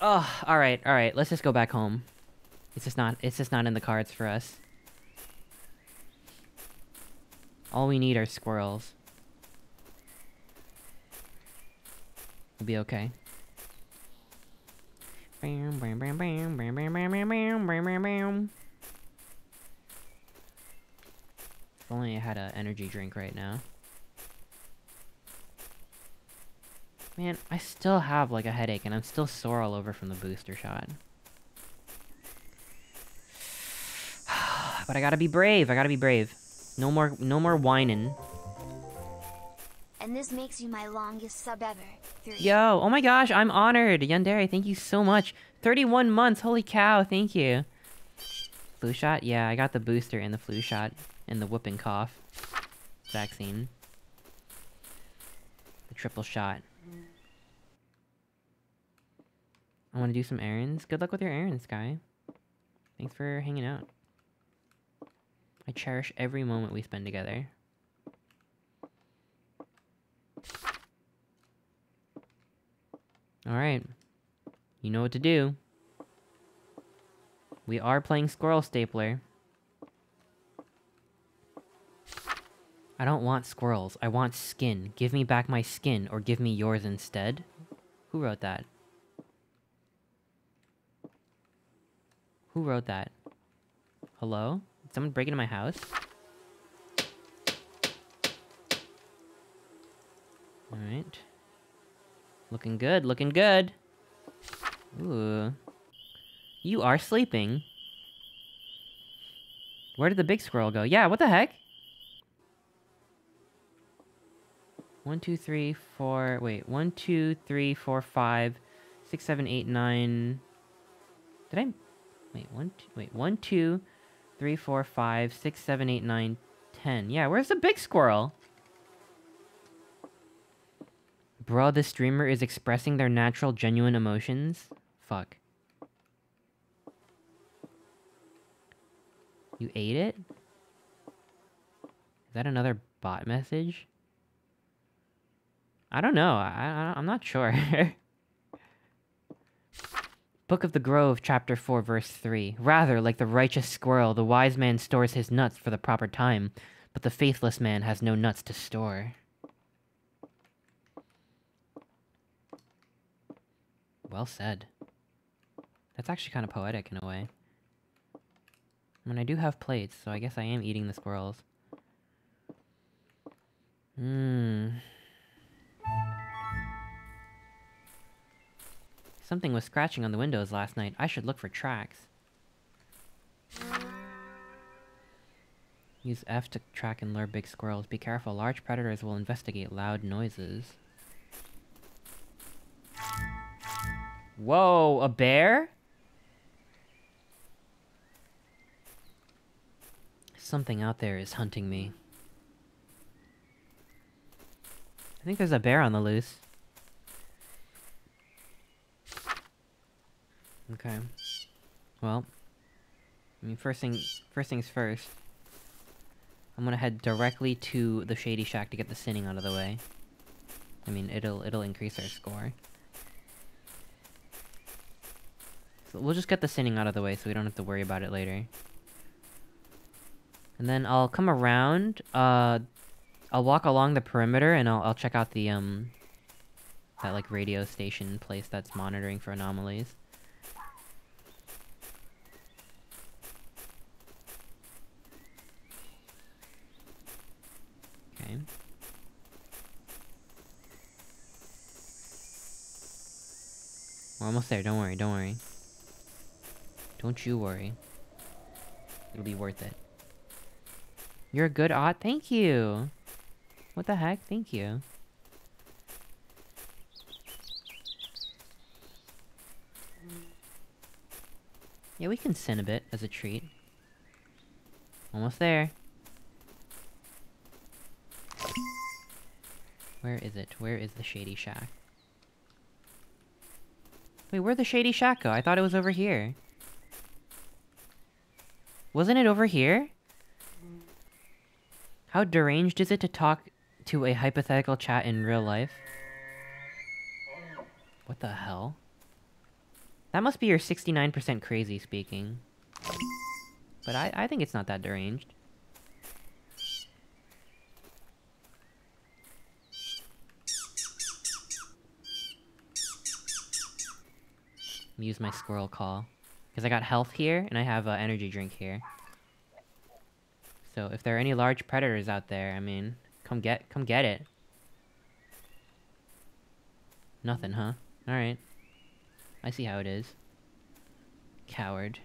Oh, alright, alright, let's just go back home. It's just not, it's just not in the cards for us. All we need are squirrels. We'll be okay. Bam, bam, bam, bam, bam, bam, bam, bam, bam, bam, bam, bam. If only I had an energy drink right now. Man, I still have like a headache and I'm still sore all over from the booster shot. but I gotta be brave, I gotta be brave. No more no more whining. And this makes you my longest sub ever. Three. Yo, oh my gosh, I'm honored. Yandere, thank you so much. 31 months, holy cow, thank you. Flu shot? Yeah, I got the booster and the flu shot and the whooping cough vaccine. The triple shot. I want to do some errands. Good luck with your errands, guy. Thanks for hanging out. I cherish every moment we spend together. Alright. You know what to do. We are playing Squirrel Stapler. I don't want squirrels. I want skin. Give me back my skin, or give me yours instead. Who wrote that? Who wrote that? Hello? Did someone break into my house? Alright. Looking good, looking good. Ooh. You are sleeping. Where did the big squirrel go? Yeah, what the heck? One, two, three, four. Wait, one, two, three, four, five, six, seven, eight, nine. Did I? Wait, one, two, wait, one, two, Three, four, five, six, seven, eight, nine, ten. Yeah, where's the big squirrel? Bro, this streamer is expressing their natural, genuine emotions? Fuck. You ate it? Is that another bot message? I don't know. I, I I'm not sure. Book of the Grove, chapter 4, verse 3. Rather, like the righteous squirrel, the wise man stores his nuts for the proper time, but the faithless man has no nuts to store. Well said. That's actually kind of poetic in a way. I mean, I do have plates, so I guess I am eating the squirrels. Hmm. Something was scratching on the windows last night. I should look for tracks. Use F to track and lure big squirrels. Be careful, large predators will investigate loud noises. Whoa, a bear? Something out there is hunting me. I think there's a bear on the loose. Okay. Well, I mean, first thing, first things first. I'm gonna head directly to the Shady Shack to get the sinning out of the way. I mean, it'll it'll increase our score. So we'll just get the sinning out of the way so we don't have to worry about it later. And then I'll come around, uh, I'll walk along the perimeter and I'll, I'll check out the, um, that, like, radio station place that's monitoring for anomalies. Okay. We're almost there, don't worry, don't worry. Don't you worry. It'll be worth it. You're a good odd. Thank you. What the heck? Thank you. Yeah, we can sin a bit as a treat. Almost there. Where is it? Where is the Shady Shack? Wait, where'd the Shady Shack go? I thought it was over here. Wasn't it over here? How deranged is it to talk to a hypothetical chat in real life? What the hell? That must be your 69% crazy speaking. But I, I think it's not that deranged. Use my squirrel call. Because I got health here, and I have an energy drink here. So if there are any large predators out there, I mean, come get, come get it. Nothing, huh? Alright. I see how it is. Coward.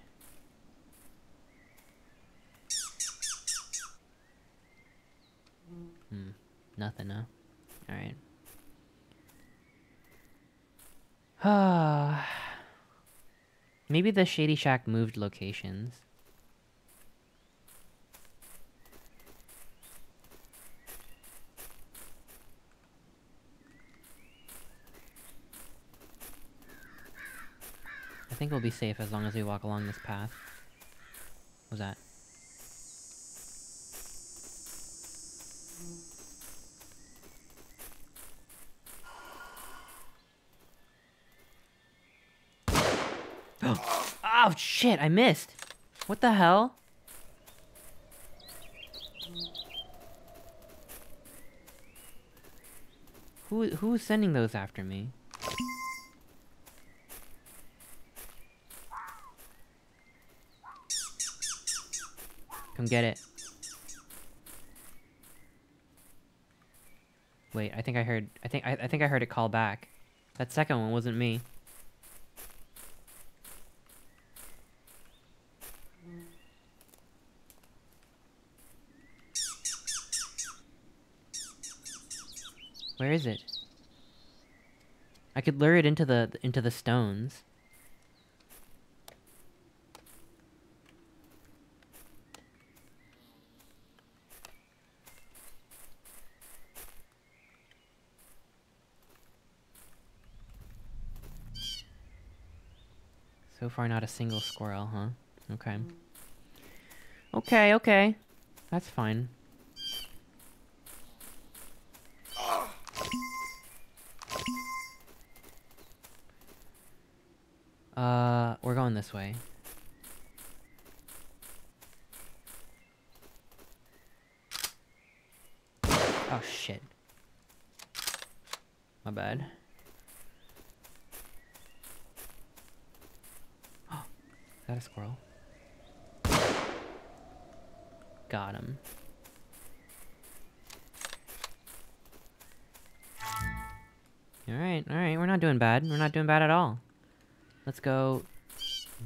Hmm. Nothing, huh? Alright. Ah. Maybe the Shady Shack moved locations. I think we'll be safe as long as we walk along this path. What was that? Oh shit, I missed. What the hell? Who who's sending those after me? Come get it. Wait, I think I heard I think I, I think I heard it call back. That second one wasn't me. Where is it? I could lure it into the into the stones. So far, not a single squirrel, huh? Okay. Mm. Okay, okay. That's fine. This way. Oh shit. My bad. Is that a squirrel? Got him. Alright, alright, we're not doing bad. We're not doing bad at all. Let's go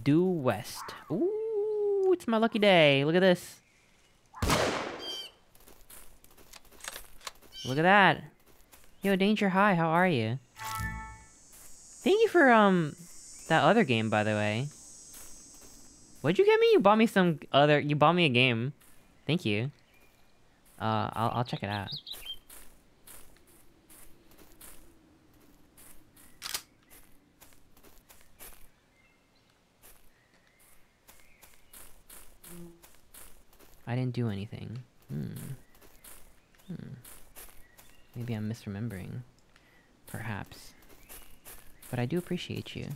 due west. Ooh, it's my lucky day. Look at this. Look at that. Yo, Danger High, how are you? Thank you for, um, that other game, by the way. What'd you get me? You bought me some other... You bought me a game. Thank you. Uh, I'll, I'll check it out. I didn't do anything. Hmm. Hmm. Maybe I'm misremembering. Perhaps. But I do appreciate you.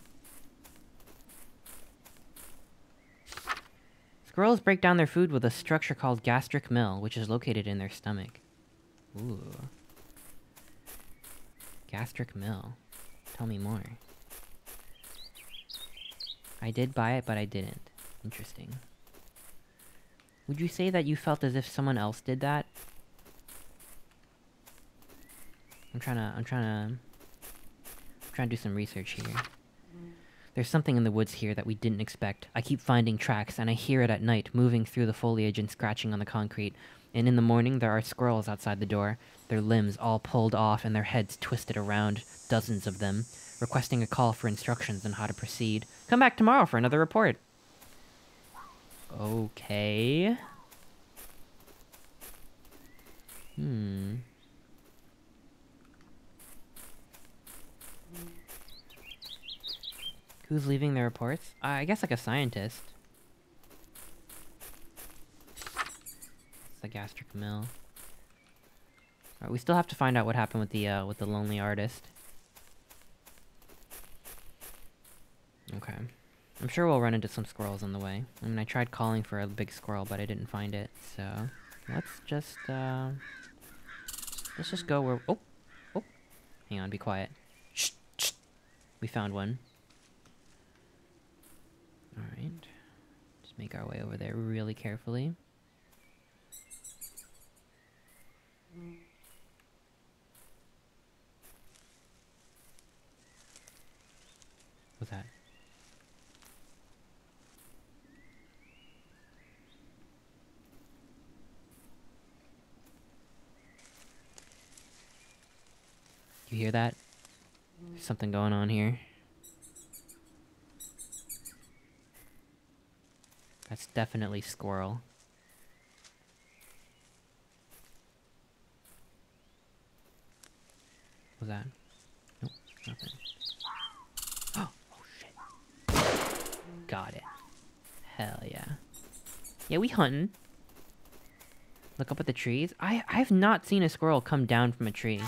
Squirrels break down their food with a structure called gastric mill, which is located in their stomach. Ooh. Gastric mill. Tell me more. I did buy it, but I didn't. Interesting. Would you say that you felt as if someone else did that? I'm trying to, I'm trying to, I'm trying to do some research here. There's something in the woods here that we didn't expect. I keep finding tracks, and I hear it at night, moving through the foliage and scratching on the concrete. And in the morning, there are squirrels outside the door, their limbs all pulled off and their heads twisted around, dozens of them, requesting a call for instructions on how to proceed. Come back tomorrow for another report. Okay. Hmm. Who's leaving the reports? Uh, I guess like a scientist. It's the gastric mill. Alright, we still have to find out what happened with the uh, with the lonely artist. Okay. I'm sure we'll run into some squirrels on the way. I mean, I tried calling for a big squirrel, but I didn't find it, so... Let's just, uh... Let's just go where... Oh! Oh! Hang on, be quiet. Shh! Shh! We found one. Alright. Just make our way over there really carefully. What's that? You hear that? There's something going on here. That's definitely squirrel. What was that? Nope, nothing. Oh, oh shit. Got it. Hell yeah. Yeah, we hunting. Look up at the trees. I I've not seen a squirrel come down from a tree.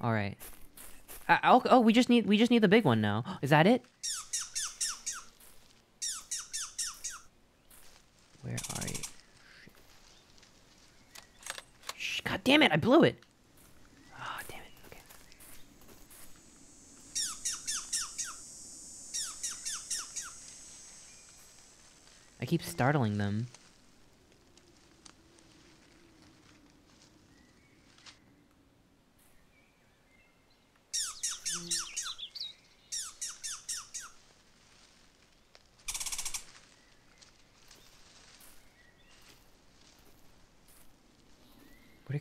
All right. Uh, oh, we just need we just need the big one now. Is that it? Where are you? Shh, God damn it! I blew it. Oh, damn it. Okay. I keep startling them.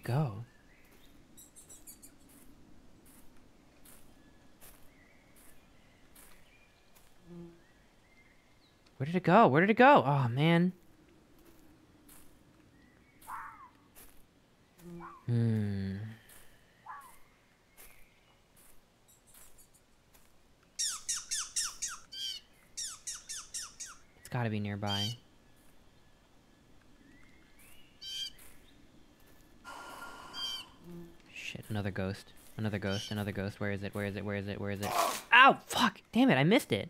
go? Where did it go? Where did it go? Oh, man. Hmm. It's gotta be nearby. Shit, another ghost. Another ghost, another ghost. Where is it? Where is it? Where is it? Where is it? Ow! Fuck! Damn it, I missed it!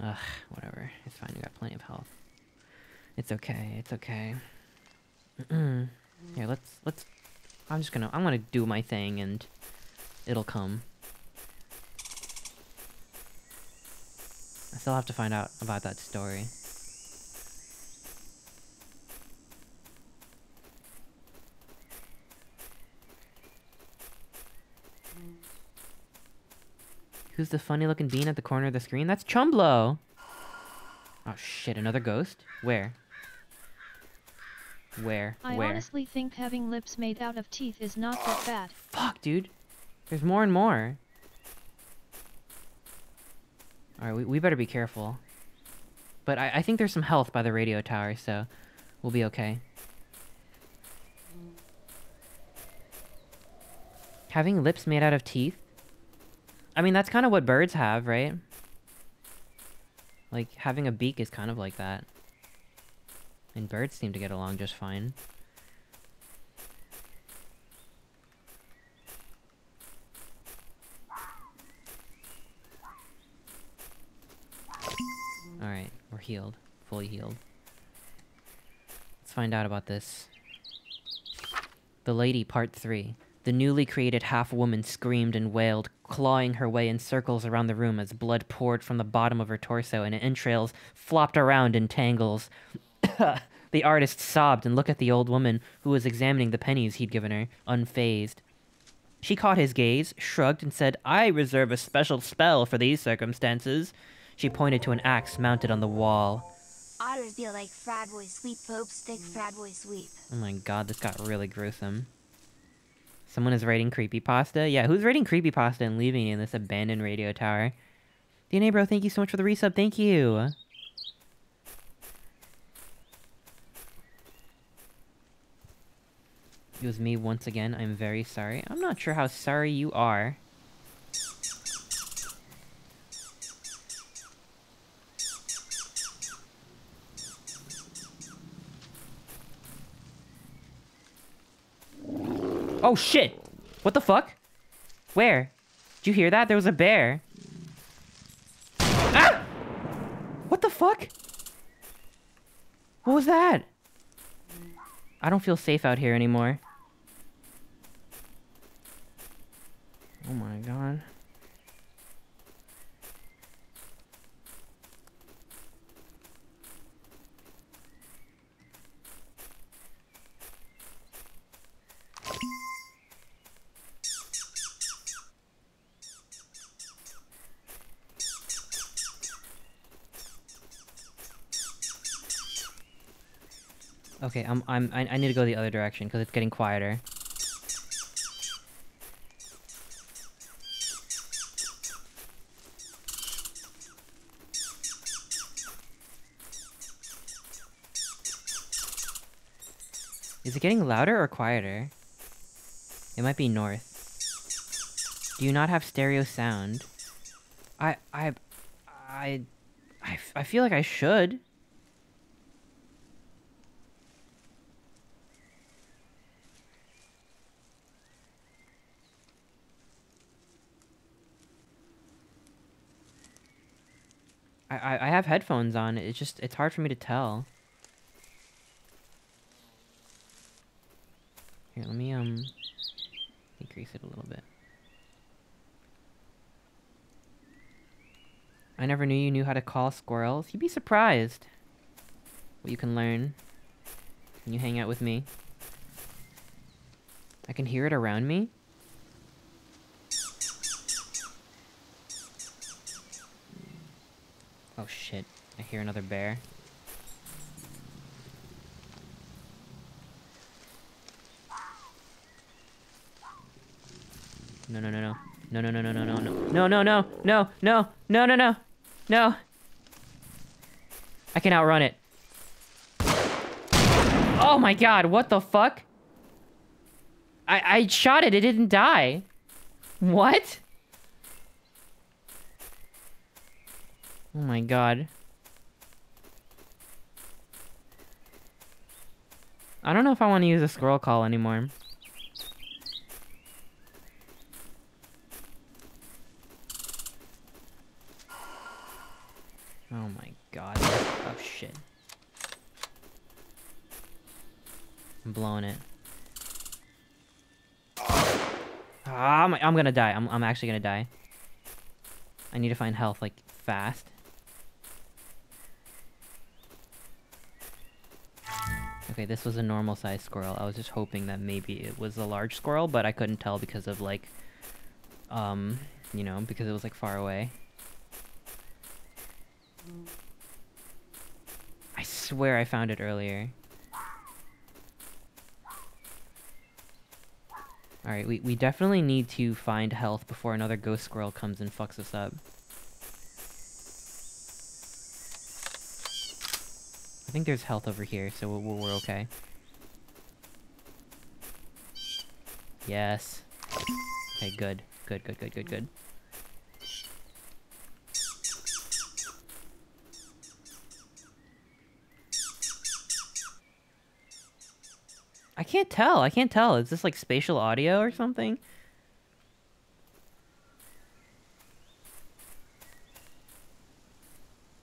Ugh, whatever. It's fine, we got plenty of health. It's okay, it's okay. Here, let's, let's... I'm just gonna, I'm gonna do my thing and it'll come. I still have to find out about that story. Who's the funny looking bean at the corner of the screen? That's Chumblo! Oh shit, another ghost? Where? Where? I Where? honestly think having lips made out of teeth is not that bad. Fuck, dude. There's more and more. Alright, we, we better be careful. But I, I think there's some health by the radio tower, so we'll be okay. Having lips made out of teeth? I mean, that's kind of what birds have, right? Like, having a beak is kind of like that. And birds seem to get along just fine. Alright, we're healed. Fully healed. Let's find out about this. The Lady, Part 3. The newly created half-woman screamed and wailed, clawing her way in circles around the room as blood poured from the bottom of her torso and entrails flopped around in tangles. the artist sobbed and looked at the old woman who was examining the pennies he'd given her, unfazed. She caught his gaze, shrugged, and said, I reserve a special spell for these circumstances. She pointed to an axe mounted on the wall. Otters be like frat boy sweep pope stick frat boy sweep. Oh my god, this got really gruesome. Someone is writing creepy pasta. Yeah, who's writing creepy pasta and leaving in this abandoned radio tower? DNA bro, thank you so much for the resub, thank you! It was me once again, I'm very sorry. I'm not sure how sorry you are. Oh shit! What the fuck? Where? Did you hear that? There was a bear. Ah! What the fuck? What was that? I don't feel safe out here anymore. Oh my god. Okay, I'm I'm I, I need to go the other direction because it's getting quieter. Is it getting louder or quieter? It might be north. Do you not have stereo sound? I, I, I, I, I feel like I should. I, I, have headphones on. It's just it's hard for me to tell. Here, let me um decrease it a little bit. I never knew you knew how to call squirrels. You'd be surprised what you can learn when you hang out with me. I can hear it around me. Oh shit, I hear another bear. No, no, no, no. No, no, no, no, no, no, no. No, no, no, no, no, no, no, no. No. I can outrun it. Oh my god, what the fuck? I, I shot it, it didn't die. What? Oh my god. I don't know if I want to use a scroll call anymore. Oh my god. Oh shit. I'm blowing it. Ah, I'm, I'm gonna die. I'm, I'm actually gonna die. I need to find health, like, fast. Okay, this was a normal sized squirrel. I was just hoping that maybe it was a large squirrel, but I couldn't tell because of, like, um, you know, because it was, like, far away. I swear I found it earlier. Alright, we, we definitely need to find health before another ghost squirrel comes and fucks us up. I think there's health over here, so we're, we're okay. Yes. Okay, good. Good, good, good, good, good. I can't tell. I can't tell. Is this like spatial audio or something?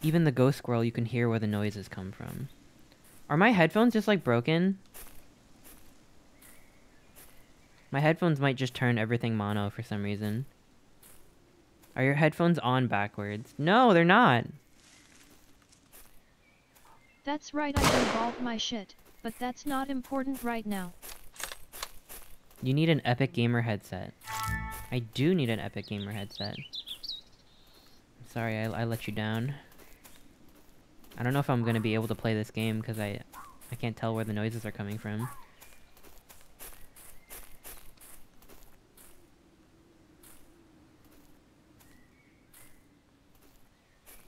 Even the ghost squirrel, you can hear where the noises come from. Are my headphones just like broken? My headphones might just turn everything mono for some reason. Are your headphones on backwards? No, they're not. That's right I devolved my shit, but that's not important right now. You need an Epic Gamer headset. I do need an Epic Gamer headset. Sorry, I, I let you down. I don't know if I'm gonna be able to play this game because I, I can't tell where the noises are coming from.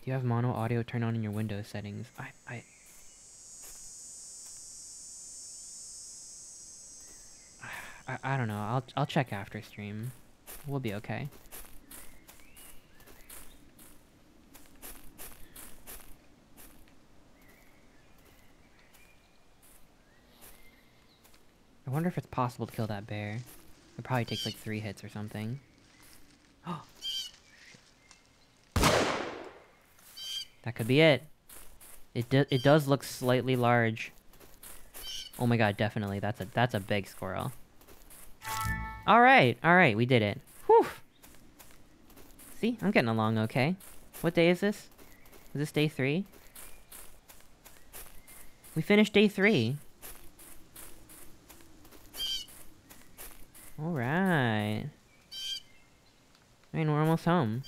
Do you have mono audio turned on in your Windows settings? I, I... I, I don't know. I'll, I'll check after stream. We'll be okay. I wonder if it's possible to kill that bear. It probably takes like three hits or something. Oh. that could be it. It do it does look slightly large. Oh my god, definitely. That's a that's a big squirrel. All right, all right, we did it. Whew. See, I'm getting along okay. What day is this? Is this day three? We finished day three. Alright. I mean, we're almost home.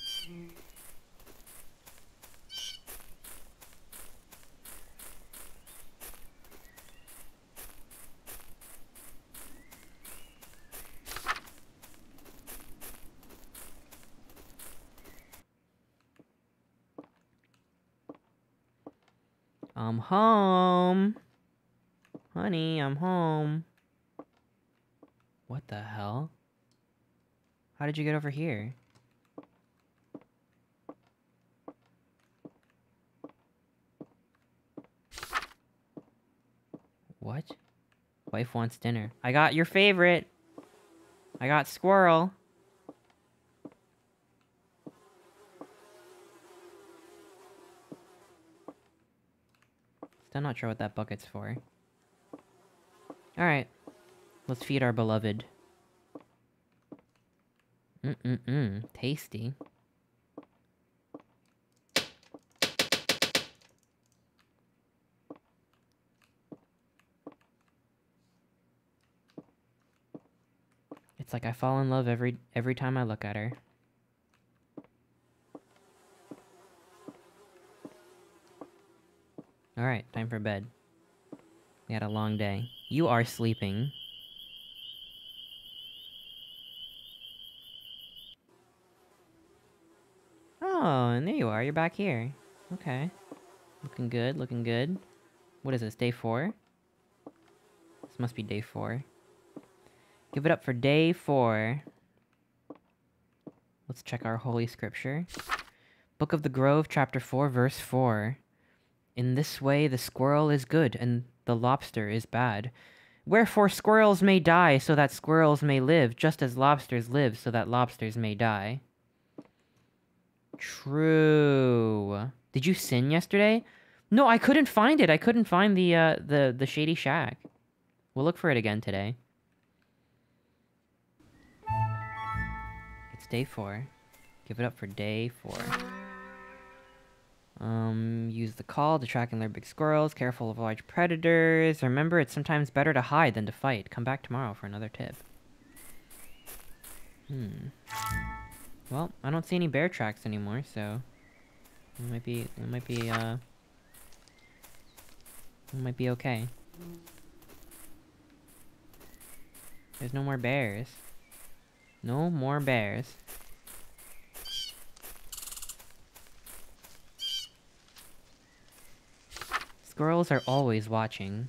I'm home. Honey, I'm home. What the hell? How did you get over here? What? Wife wants dinner. I got your favorite. I got squirrel. Still not sure what that bucket's for. Alright. Let's feed our beloved. Mm-mm-mm. Tasty. It's like I fall in love every every time I look at her. Alright, time for bed. We had a long day. You are sleeping. Oh, and there you are. You're back here. Okay. Looking good, looking good. What is this, day four? This must be day four. Give it up for day four. Let's check our holy scripture. Book of the Grove, chapter 4, verse 4. In this way the squirrel is good, and the lobster is bad. Wherefore squirrels may die so that squirrels may live, just as lobsters live so that lobsters may die. True. Did you sin yesterday? No, I couldn't find it. I couldn't find the uh the the shady shack. We'll look for it again today. It's day 4. Give it up for day 4. Um, use the call to track and lure big squirrels. Careful of large predators. Remember, it's sometimes better to hide than to fight. Come back tomorrow for another tip. Hmm. Well, I don't see any bear tracks anymore, so it might be it might be uh it might be okay. There's no more bears. No more bears. Squirrels are always watching.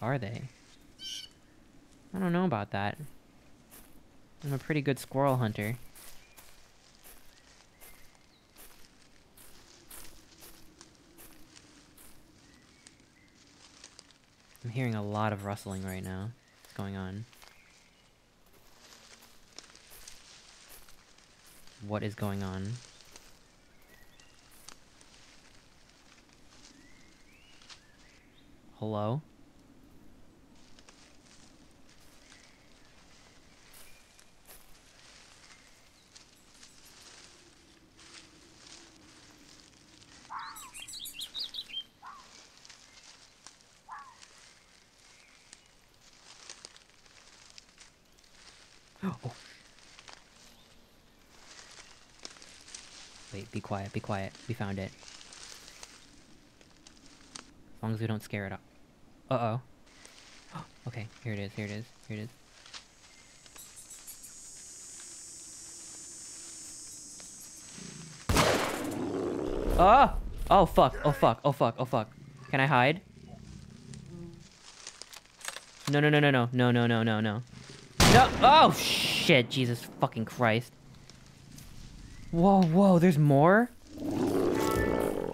Are they? I don't know about that. I'm a pretty good squirrel hunter. I'm hearing a lot of rustling right now. What's going on? What is going on? Hello? Oh. Wait, be quiet, be quiet. We found it. As long as we don't scare it up. Uh-oh. okay, here it is, here it is, here it is. Oh! Oh fuck, oh fuck, oh fuck, oh fuck. Can I hide? No, no, no, no, no, no, no, no, no, no. No! Oh, shit! Jesus fucking Christ. Whoa, whoa, there's more?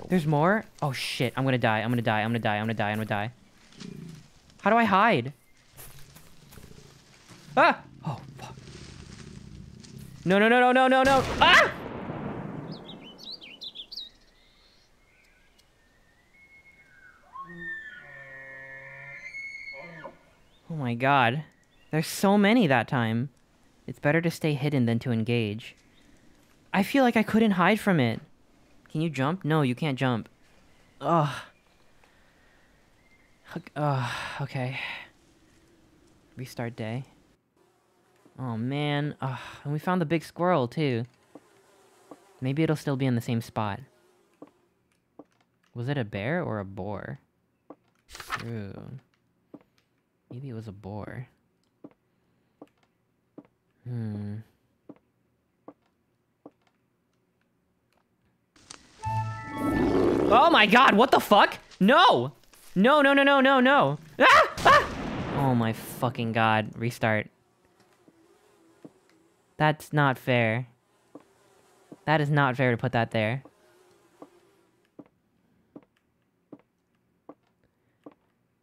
There's more? Oh, shit. I'm gonna die. I'm gonna die. I'm gonna die. I'm gonna die. I'm gonna die. How do I hide? Ah! Oh, fuck. No, no, no, no, no, no, no! Ah! Oh my god. There's so many that time. It's better to stay hidden than to engage. I feel like I couldn't hide from it. Can you jump? No, you can't jump. Ugh. Ugh, okay. Restart day. Oh man, Ugh, and we found the big squirrel too. Maybe it'll still be in the same spot. Was it a bear or a boar? True. Maybe it was a boar. Hmm. Oh my god, what the fuck? No! No, no, no, no, no, no! Ah! ah! Oh my fucking god. Restart. That's not fair. That is not fair to put that there.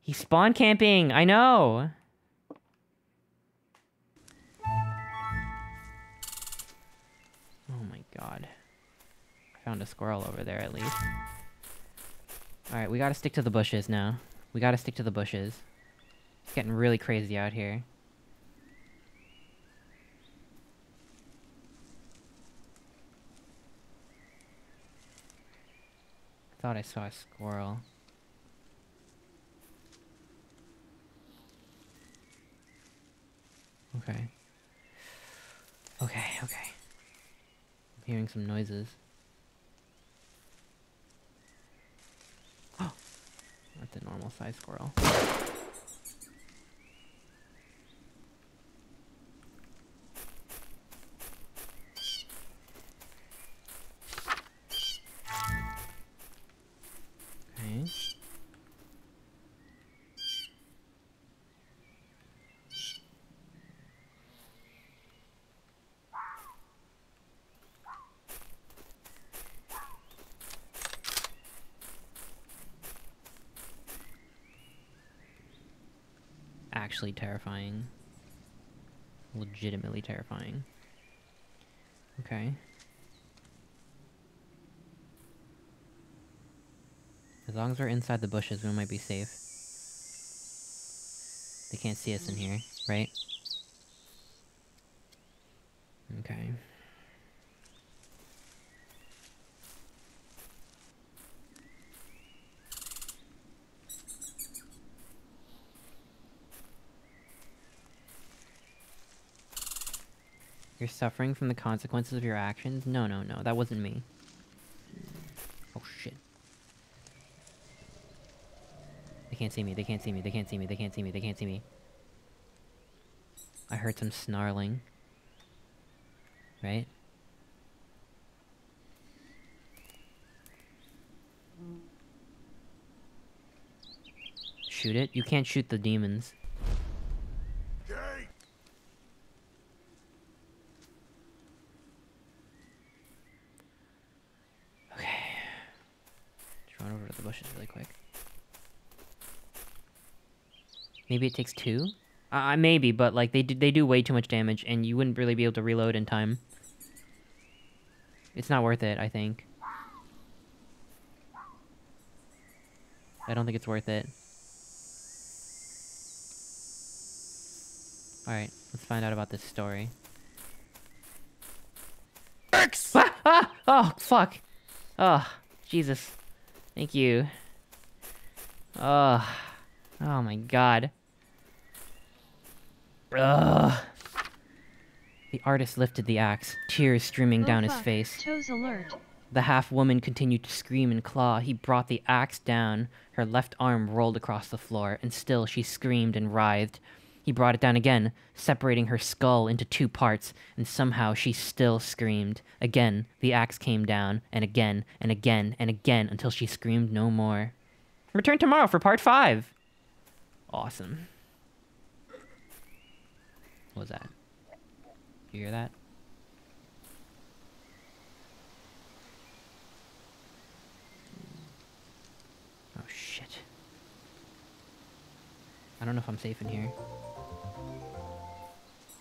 He's spawn camping! I know! Found a squirrel over there at least. Alright, we gotta stick to the bushes now. We gotta stick to the bushes. It's getting really crazy out here. I thought I saw a squirrel. Okay. Okay, okay. I'm hearing some noises. That's a normal size squirrel. Okay. Actually terrifying. Legitimately terrifying. Okay. As long as we're inside the bushes, we might be safe. They can't see us in here, right? Okay. You're suffering from the consequences of your actions? No, no, no. That wasn't me. Oh, shit. They can't see me. They can't see me. They can't see me. They can't see me. They can't see me. I heard some snarling. Right? Shoot it? You can't shoot the demons. Okay. Just run over to the bushes really quick. Maybe it takes two? Uh, maybe, but like they do, they do way too much damage, and you wouldn't really be able to reload in time. It's not worth it, I think. I don't think it's worth it. Alright, let's find out about this story. Ah! ah! Oh, fuck! Oh, Jesus. Thank you. Oh. Oh my god. Ugh. The artist lifted the axe, tears streaming Oh down his face. Toes alert. The half woman continued to scream and claw. He brought the axe down. Her left arm rolled across the floor, and still she screamed and writhed. He brought it down again, separating her skull into two parts, and somehow she still screamed. Again, the axe came down, and again, and again, and again, until she screamed no more. Return tomorrow for part five! Awesome. What was that? You hear that? Oh shit. I don't know if I'm safe in here.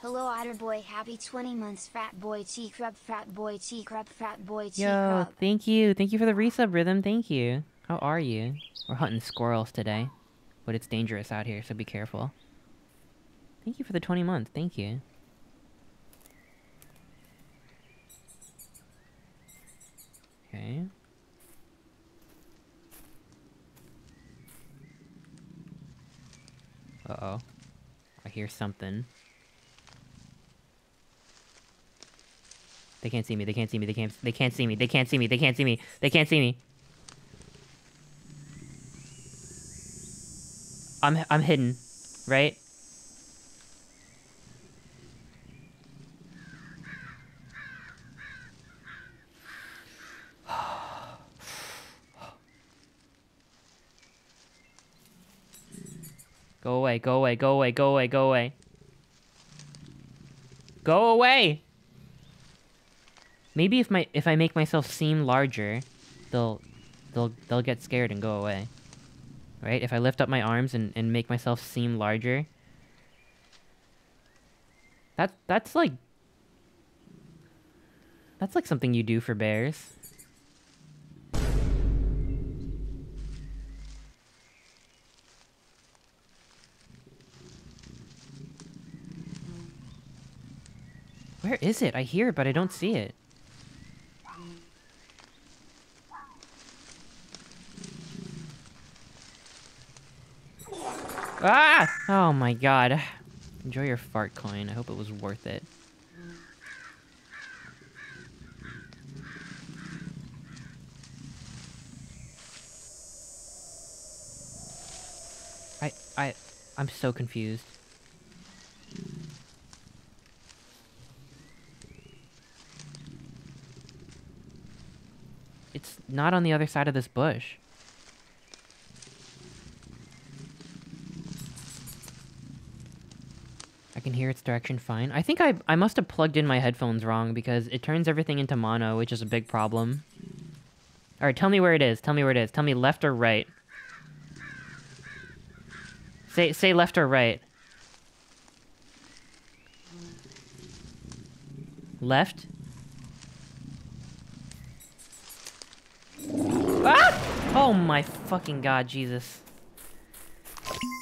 Hello Otter Boy, happy 20 months frat boy T crub frat boy T crub frat boy T Yo, crub. thank you. Thank you for the resub rhythm. Thank you. How are you? We're hunting squirrels today. But it's dangerous out here, so be careful. Thank you for the 20 months. Thank you. Okay. Uh-oh. I hear something. They can't see me. They can't see me. They can't. They can't see me. They can't see me. They can't see me. They can't see me. I'm I'm hidden, right? Go away, go away, go away, go away, go away. Go away! Maybe if my if I make myself seem larger, they'll they'll they'll get scared and go away. Right? If I lift up my arms and, and make myself seem larger. That that's like That's like something you do for bears. Where is it? I hear it, but I don't see it. Ah! Oh my god. Enjoy your fart coin. I hope it was worth it. I I I'm so confused. It's not on the other side of this bush. I can hear its direction fine. I think I, I must have plugged in my headphones wrong because it turns everything into mono, which is a big problem. Alright, tell me where it is. Tell me where it is. Tell me left or right. Say, say left or right. Left? Ah! Oh my fucking god, Jesus.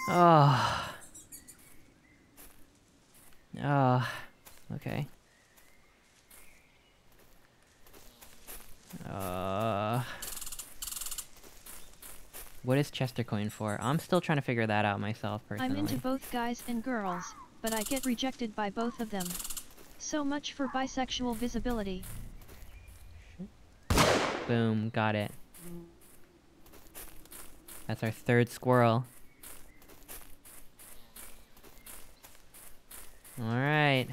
Oh. Oh. Okay. Uh. What is Chester Coin for? I'm still trying to figure that out myself personally. I'm into both guys and girls, but I get rejected by both of them. So much for bisexual visibility. Boom, got it. That's our third squirrel. Alright.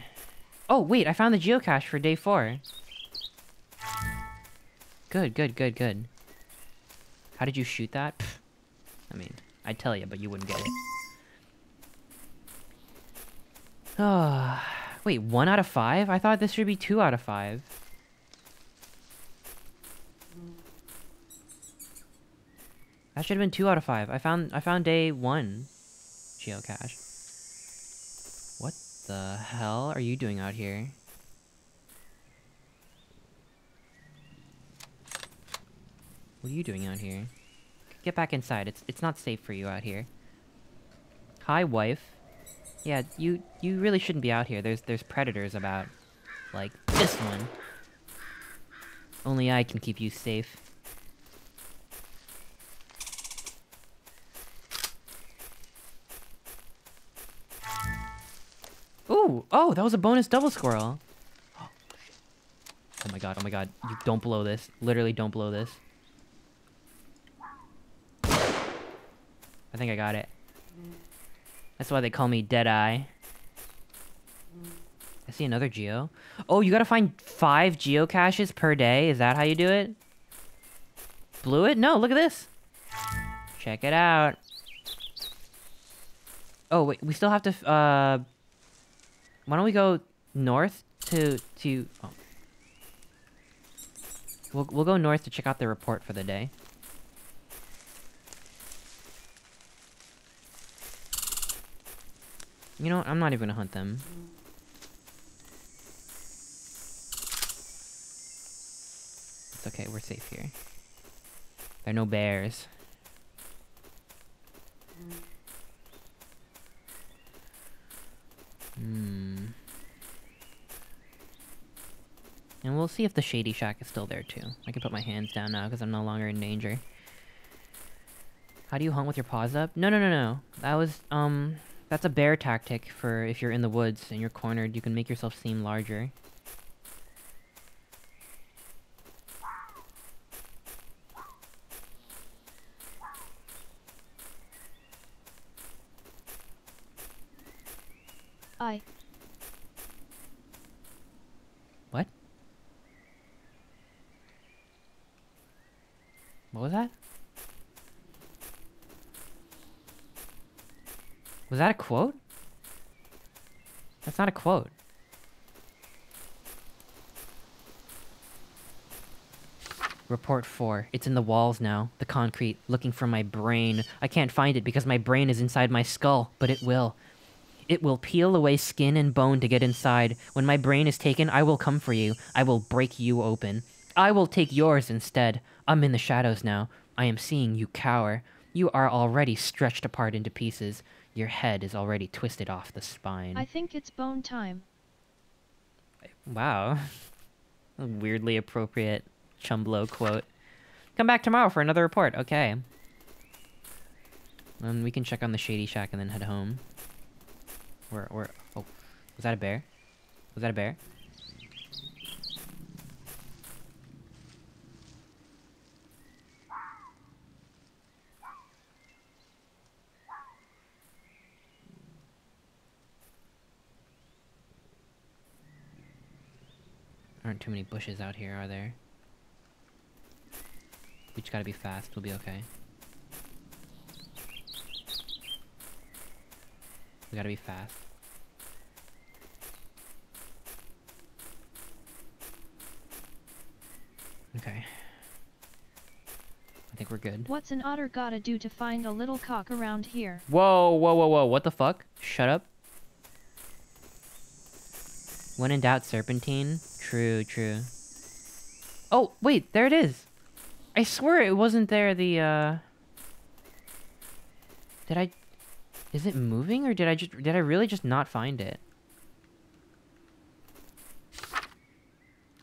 Oh, wait, I found the geocache for day four. Good, good, good, good. How did you shoot that? I mean, I'd tell you, but you wouldn't get it. Oh, wait, one out of five? I thought this should be two out of five. That should have been two out of five. I found I found day one geocache. What the hell are you doing out here? What are you doing out here? Get back inside. It's it's not safe for you out here. Hi, wife. Yeah, you you really shouldn't be out here. There's there's predators about, like this one. Only I can keep you safe. Ooh! Oh, that was a bonus double squirrel. Oh my god! Oh my god! You don't blow this. Literally, don't blow this. I think I got it. That's why they call me Deadeye. I see another geo. Oh, you gotta find five geocaches per day? Is that how you do it? Blew it? No, look at this. Check it out. Oh, wait, we still have to, uh... Why don't we go north to, to... Oh. We'll, we'll go north to check out the report for the day. You know what? I'm not even gonna hunt them. It's okay, we're safe here. There are no bears. Mm. Hmm. And we'll see if the Shady Shack is still there too. I can put my hands down now because I'm no longer in danger. How do you hunt with your paws up? No, no, no, no. That was, um... That's a bear tactic for if you're in the woods and you're cornered, you can make yourself seem larger. I. What? What was that? Was that a quote? That's not a quote. Report 4. It's in the walls now. The concrete. Looking for my brain. I can't find it because my brain is inside my skull, but it will. It will peel away skin and bone to get inside. When my brain is taken, I will come for you. I will break you open. I will take yours instead. I'm in the shadows now. I am seeing you cower. You are already stretched apart into pieces. Your head is already twisted off the spine. I think it's bone time. Wow. A weirdly appropriate Chumblo quote. Come back tomorrow for another report. Okay. And we can check on the Shady Shack and then head home. Where, where, oh. Was that a bear? Was that a bear? Aren't too many bushes out here, are there? We just gotta be fast, we'll be okay. We gotta be fast. Okay. I think we're good. What's an otter gotta do to find a little cock around here? Whoa, whoa, whoa, whoa, what the fuck? Shut up. When in doubt, serpentine. True, true. Oh, wait, there it is. I swear it wasn't there the, uh... Did I... Is it moving, or did I just... Did I really just not find it?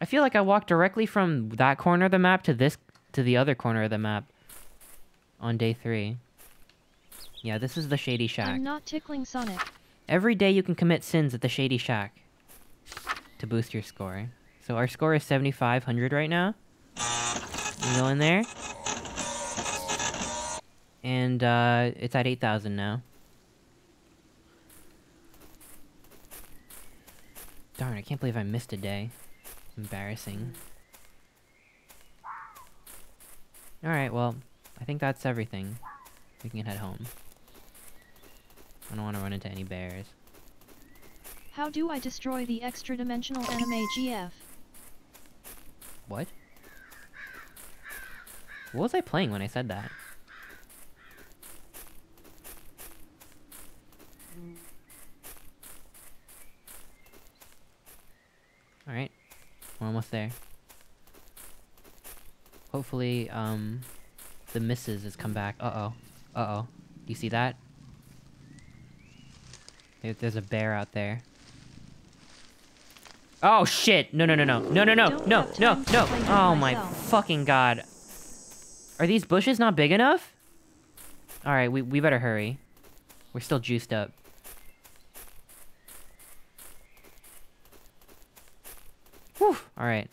I feel like I walked directly from that corner of the map to this... To the other corner of the map. On day three. Yeah, this is the Shady Shack. I'm not tickling Sonic. Every day you can commit sins at the Shady Shack to boost your score. So our score is 7,500 right now. You go in there. And uh, it's at 8,000 now. Darn, I can't believe I missed a day. Embarrassing. Alright, well, I think that's everything. We can head home. I don't want to run into any bears. How do I destroy the extra-dimensional anime GF? What? What was I playing when I said that? Alright. We're almost there. Hopefully, um, the missus has come back. Uh-oh. Uh-oh. You see that? There, there's a bear out there. Oh shit! No no no no no no no no no no! Oh my fucking god! Are these bushes not big enough? All right, we we better hurry. We're still juiced up. Whew! All right.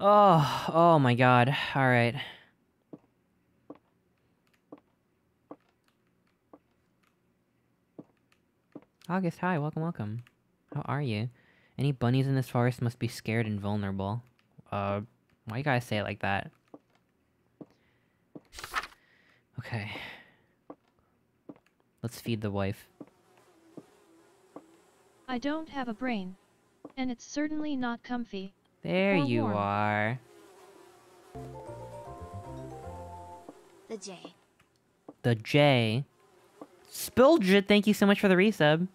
Oh, oh my god. All August, hi, welcome, welcome. How are you? Any bunnies in this forest must be scared and vulnerable. Uh, why you guys say it like that? Okay. Let's feed the wife. I don't have a brain. And it's certainly not comfy. There Or you warm. are. The J. The J. Spilgit, thank you so much for the resub.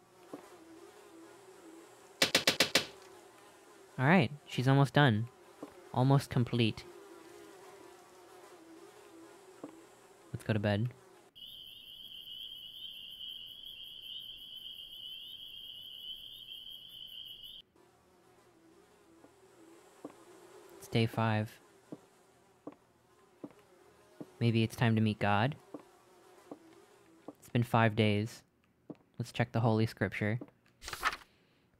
Alright, she's almost done. Almost complete. Let's go to bed. It's day five. Maybe it's time to meet God? It's been five days. Let's check the Holy Scripture.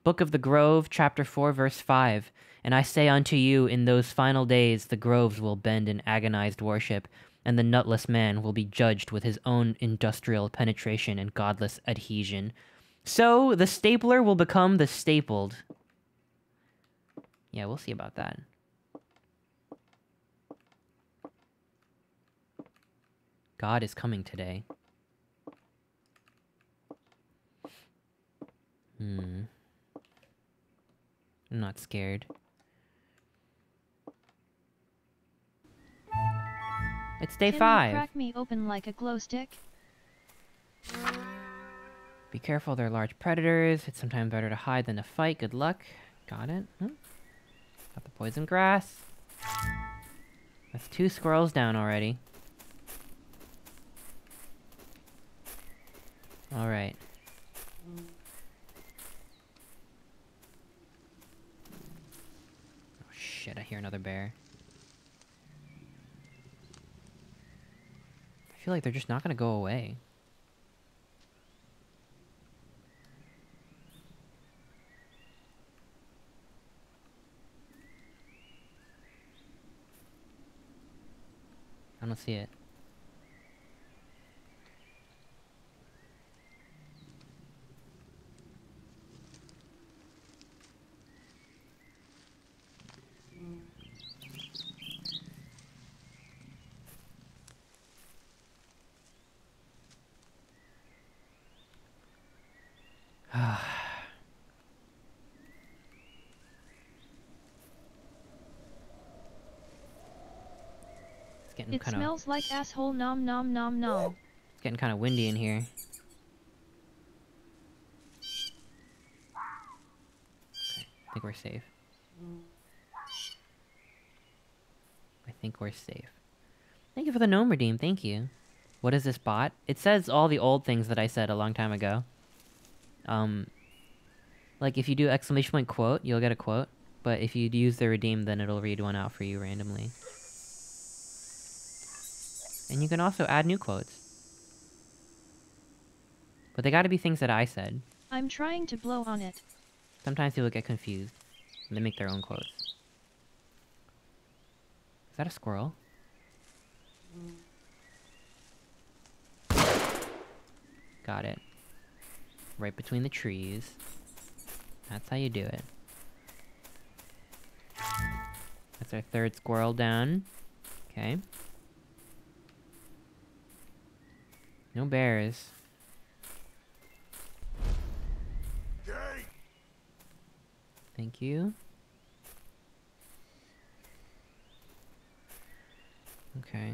Book of the Grove, chapter 4, verse 5. And I say unto you, in those final days the groves will bend in agonized worship, and the nutless man will be judged with his own industrial penetration and godless adhesion. So the stapler will become the stapled. Yeah, we'll see about that. God is coming today. Hmm. I'm not scared. It's day Can you five. crack me open like a glow stick? Be careful, they're large predators. It's sometimes better to hide than to fight. Good luck. Got it. Hmm. Got the poison grass. That's two squirrels down already. Alright. Oh shit, I hear another bear. I feel like they're just not gonna go away. I don't see it. Smells like asshole nom nom nom nom. It's getting kind of windy in here. I think we're safe. I think we're safe. Thank you for the gnome redeem, thank you. What is this bot? It says all the old things that I said a long time ago. Um, like if you do exclamation point quote, you'll get a quote. But if you use the redeem, then it'll read one out for you randomly. And you can also add new quotes. But they gotta be things that I said. I'm trying to blow on it. Sometimes people get confused. And they make their own quotes. Is that a squirrel? Got it. Right between the trees. That's how you do it. That's our third squirrel down. Okay. No bears. Thank you. Okay.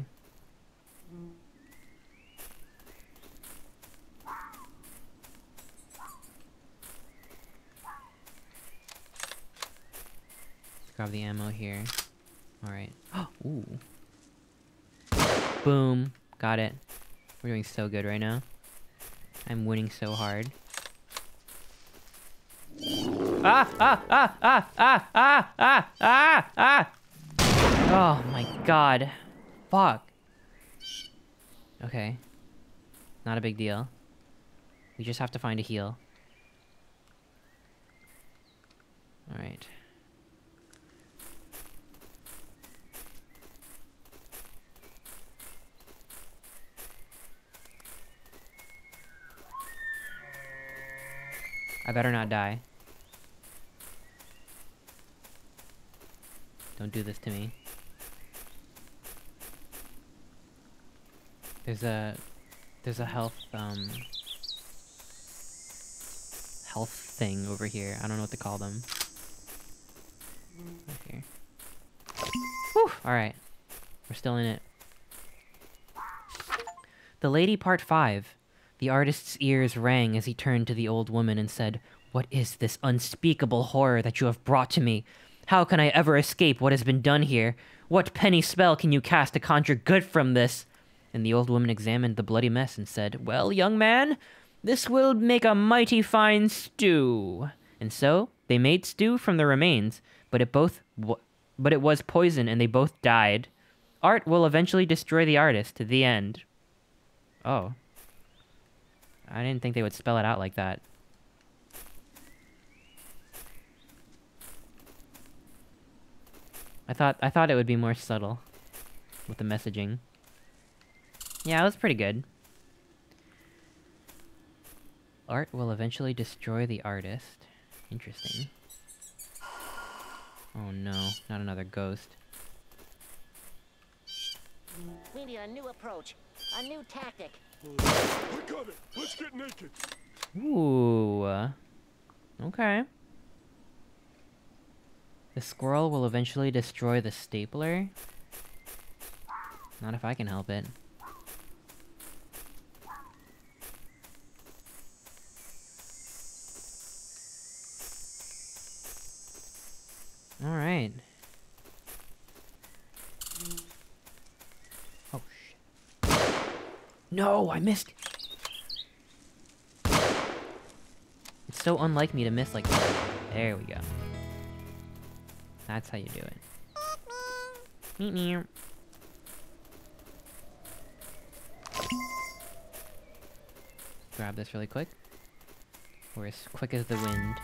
Grab the ammo here. Alright. Ooh. Boom. Got it. We're doing so good right now. I'm winning so hard. Ah! Ah! Ah! Ah! Ah! Ah! Ah! Ah! Ah! Oh my god. Fuck. Okay. Not a big deal. We just have to find a heal. Alright. I better not die. Don't do this to me. There's a... There's a health, um... Health thing over here. I don't know what to call them. Right here. Whew! Alright. We're still in it. The Lady Part 5. The artist's ears rang as he turned to the old woman and said, What is this unspeakable horror that you have brought to me? How can I ever escape what has been done here? What penny spell can you cast to conjure good from this? And the old woman examined the bloody mess and said, Well, young man, this will make a mighty fine stew. And so they made stew from the remains, but it both but it was poison and they both died. Art will eventually destroy the artist to the end. Oh. I didn't think they would spell it out like that. I thought I thought it would be more subtle with the messaging. Yeah, it was pretty good. Art will eventually destroy the artist. Interesting. Oh no, not another ghost. We need a new approach, a new tactic. Let's get naked. Ooh. Okay. The squirrel will eventually destroy the stapler? Not if I can help it. Alright. Oh, shit. No, I missed! It's so unlike me to miss like that. There we go. That's how you do it. Meep meep. Grab this really quick. We're as quick as the wind.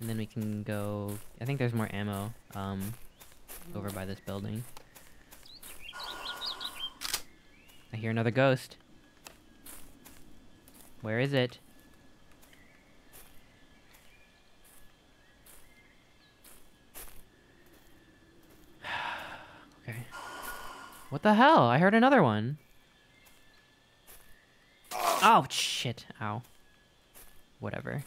And then we can go... I think there's more ammo, um, over by this building. I hear another ghost. Where is it? okay. What the hell? I heard another one. Oh, shit. Ow. Whatever.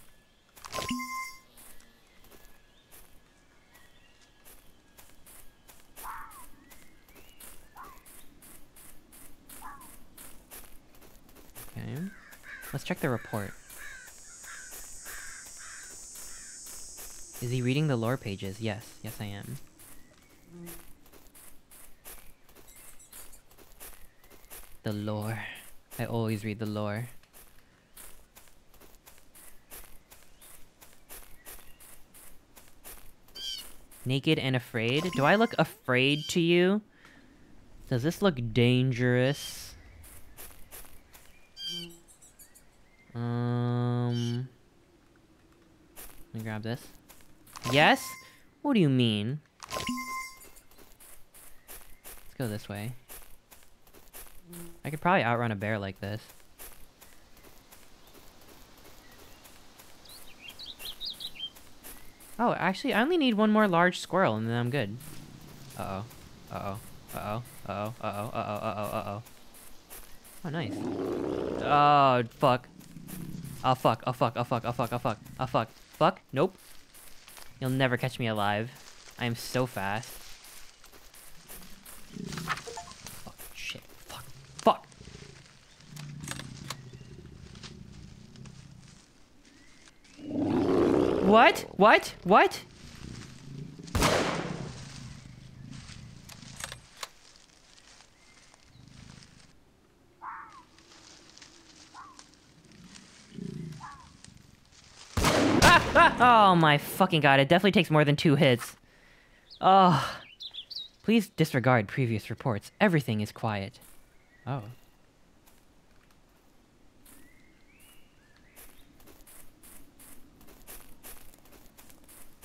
Okay. Let's check the report. Is he reading the lore pages? Yes, yes I am. The lore. I always read the lore. Naked and afraid? Do I look afraid to you? Does this look dangerous? Um... Let me grab this. Yes? What do you mean? Let's go this way. I could probably outrun a bear like this. Oh, actually, I only need one more large squirrel and then I'm good. Uh-oh. Uh-oh. Uh-oh. Uh-oh. Uh-oh. Uh-oh. Uh-oh. Uh-oh. Oh, nice. Oh, fuck. Oh, fuck. Oh, fuck. Oh, fuck. Oh, fuck. Oh, fuck. Oh, fuck. Oh, Fuck. Nope. You'll never catch me alive. I am so fast. Fuck. Shit. Fuck. Fuck. What? What? What? Ah, ah! Oh my fucking god, it definitely takes more than two hits. Oh. Please disregard previous reports. Everything is quiet. Oh.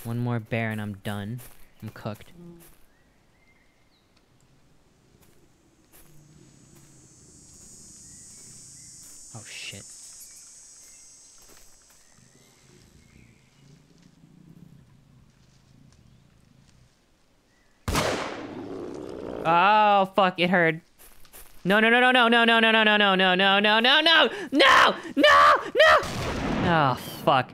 One more bear and I'm done. I'm cooked. Mm. Oh shit. Oh fuck, it hurt. No no no no no no no no no no no no no no no no no no no Oh fuck.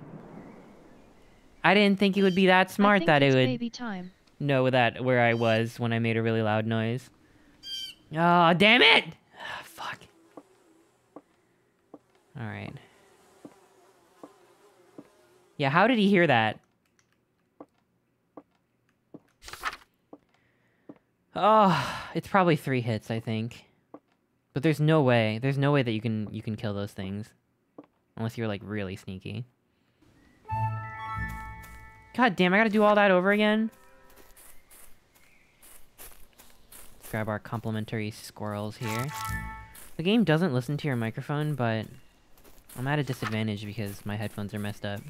I didn't think it would be that smart that it would baby time. know that where I was when I made a really loud noise. Oh, damn it! Fuck. Alright. Yeah, how did he hear that? Oh, it's probably three hits, I think. But there's no way. There's no way that you can you can kill those things. Unless you're like really sneaky. God damn, I gotta do all that over again? Let's grab our complimentary squirrels here. The game doesn't listen to your microphone, but I'm at a disadvantage because my headphones are messed up.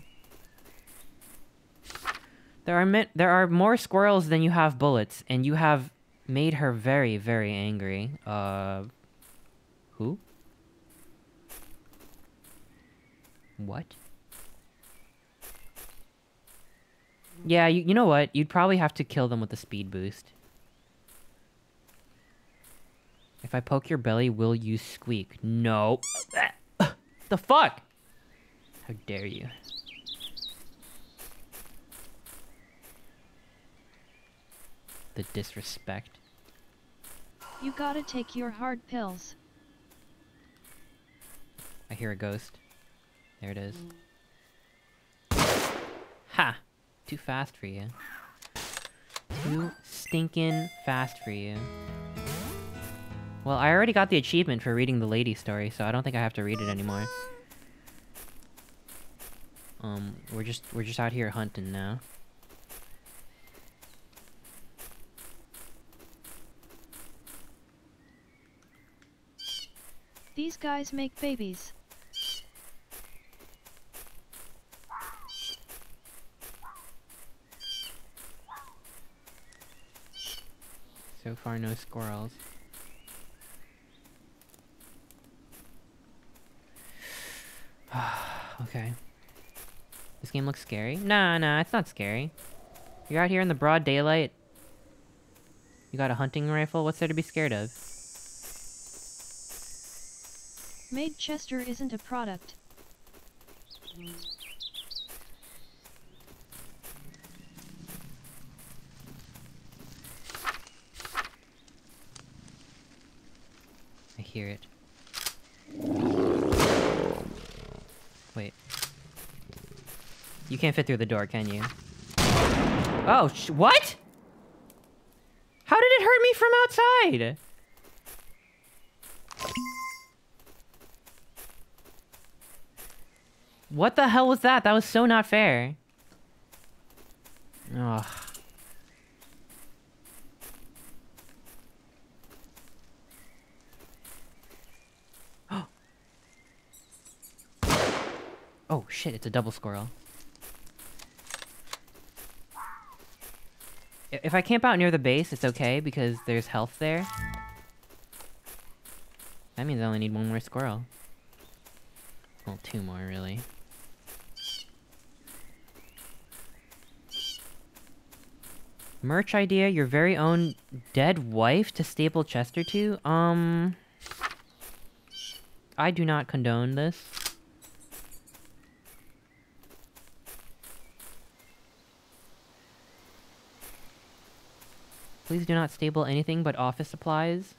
There are there are more squirrels than you have bullets, and you have made her very, very angry. Uh, who? What? Yeah, you, you know what? You'd probably have to kill them with a speed boost. If I poke your belly, will you squeak? No. the fuck? How dare you? The disrespect. You gotta take your hard pills. I hear a ghost. There it is. Ha! Too fast for you. Too stinking fast for you. Well, I already got the achievement for reading the lady story, so I don't think I have to read it anymore. Um, we're just we're just out here hunting now. These guys make babies. So far, no squirrels. okay. This game looks scary? Nah, nah, it's not scary. You're out here in the broad daylight. You got a hunting rifle? What's there to be scared of? Made Chester isn't a product. I hear it. Wait. You can't fit through the door, can you? Oh, what? How did it hurt me from outside? What the hell was that? That was so not fair. Ugh. oh shit, it's a double squirrel. If I camp out near the base, it's okay because there's health there. That means I only need one more squirrel. Well, two more, really. Merch idea, your very own dead wife to staple Chester to? Um... I do not condone this. Please do not staple anything but office supplies.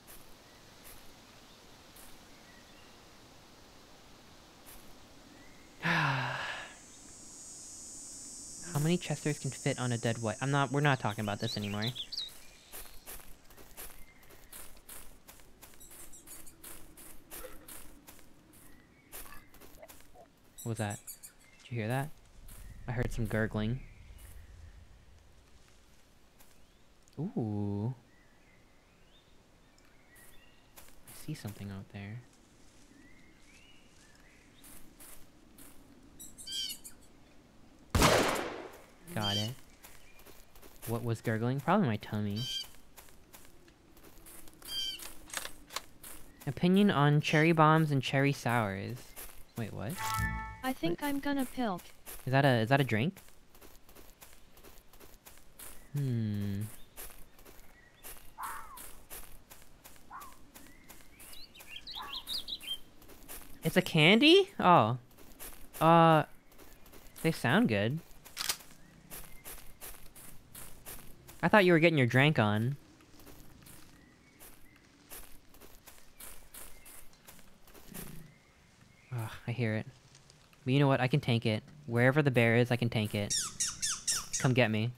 How many Chesters can fit on a dead white? I'm not- we're not talking about this anymore. What was that? Did you hear that? I heard some gurgling. Ooh. I see something out there. Got it. What was gurgling? Probably my tummy. Opinion on cherry bombs and cherry sours. Wait, what? I think I'm gonna pilk. Is that a is that a drink? Hmm. It's a candy? Oh. Uh they sound good. I thought you were getting your drink on. I hear it. But you know what? I can tank it. Wherever the bear is, I can tank it. Come get me.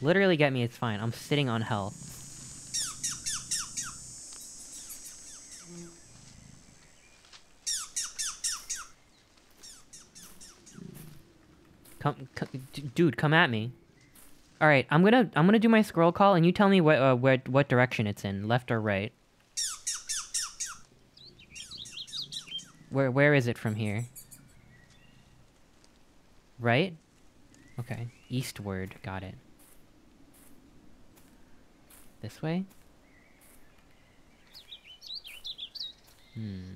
Literally get me, it's fine. I'm sitting on health. Come, c d- dude, come at me. All right, I'm gonna I'm gonna do my scroll call, and you tell me what uh, what what direction it's in, left or right. Where where is it from here? Right? Okay. Eastward, got it. This way? Hmm.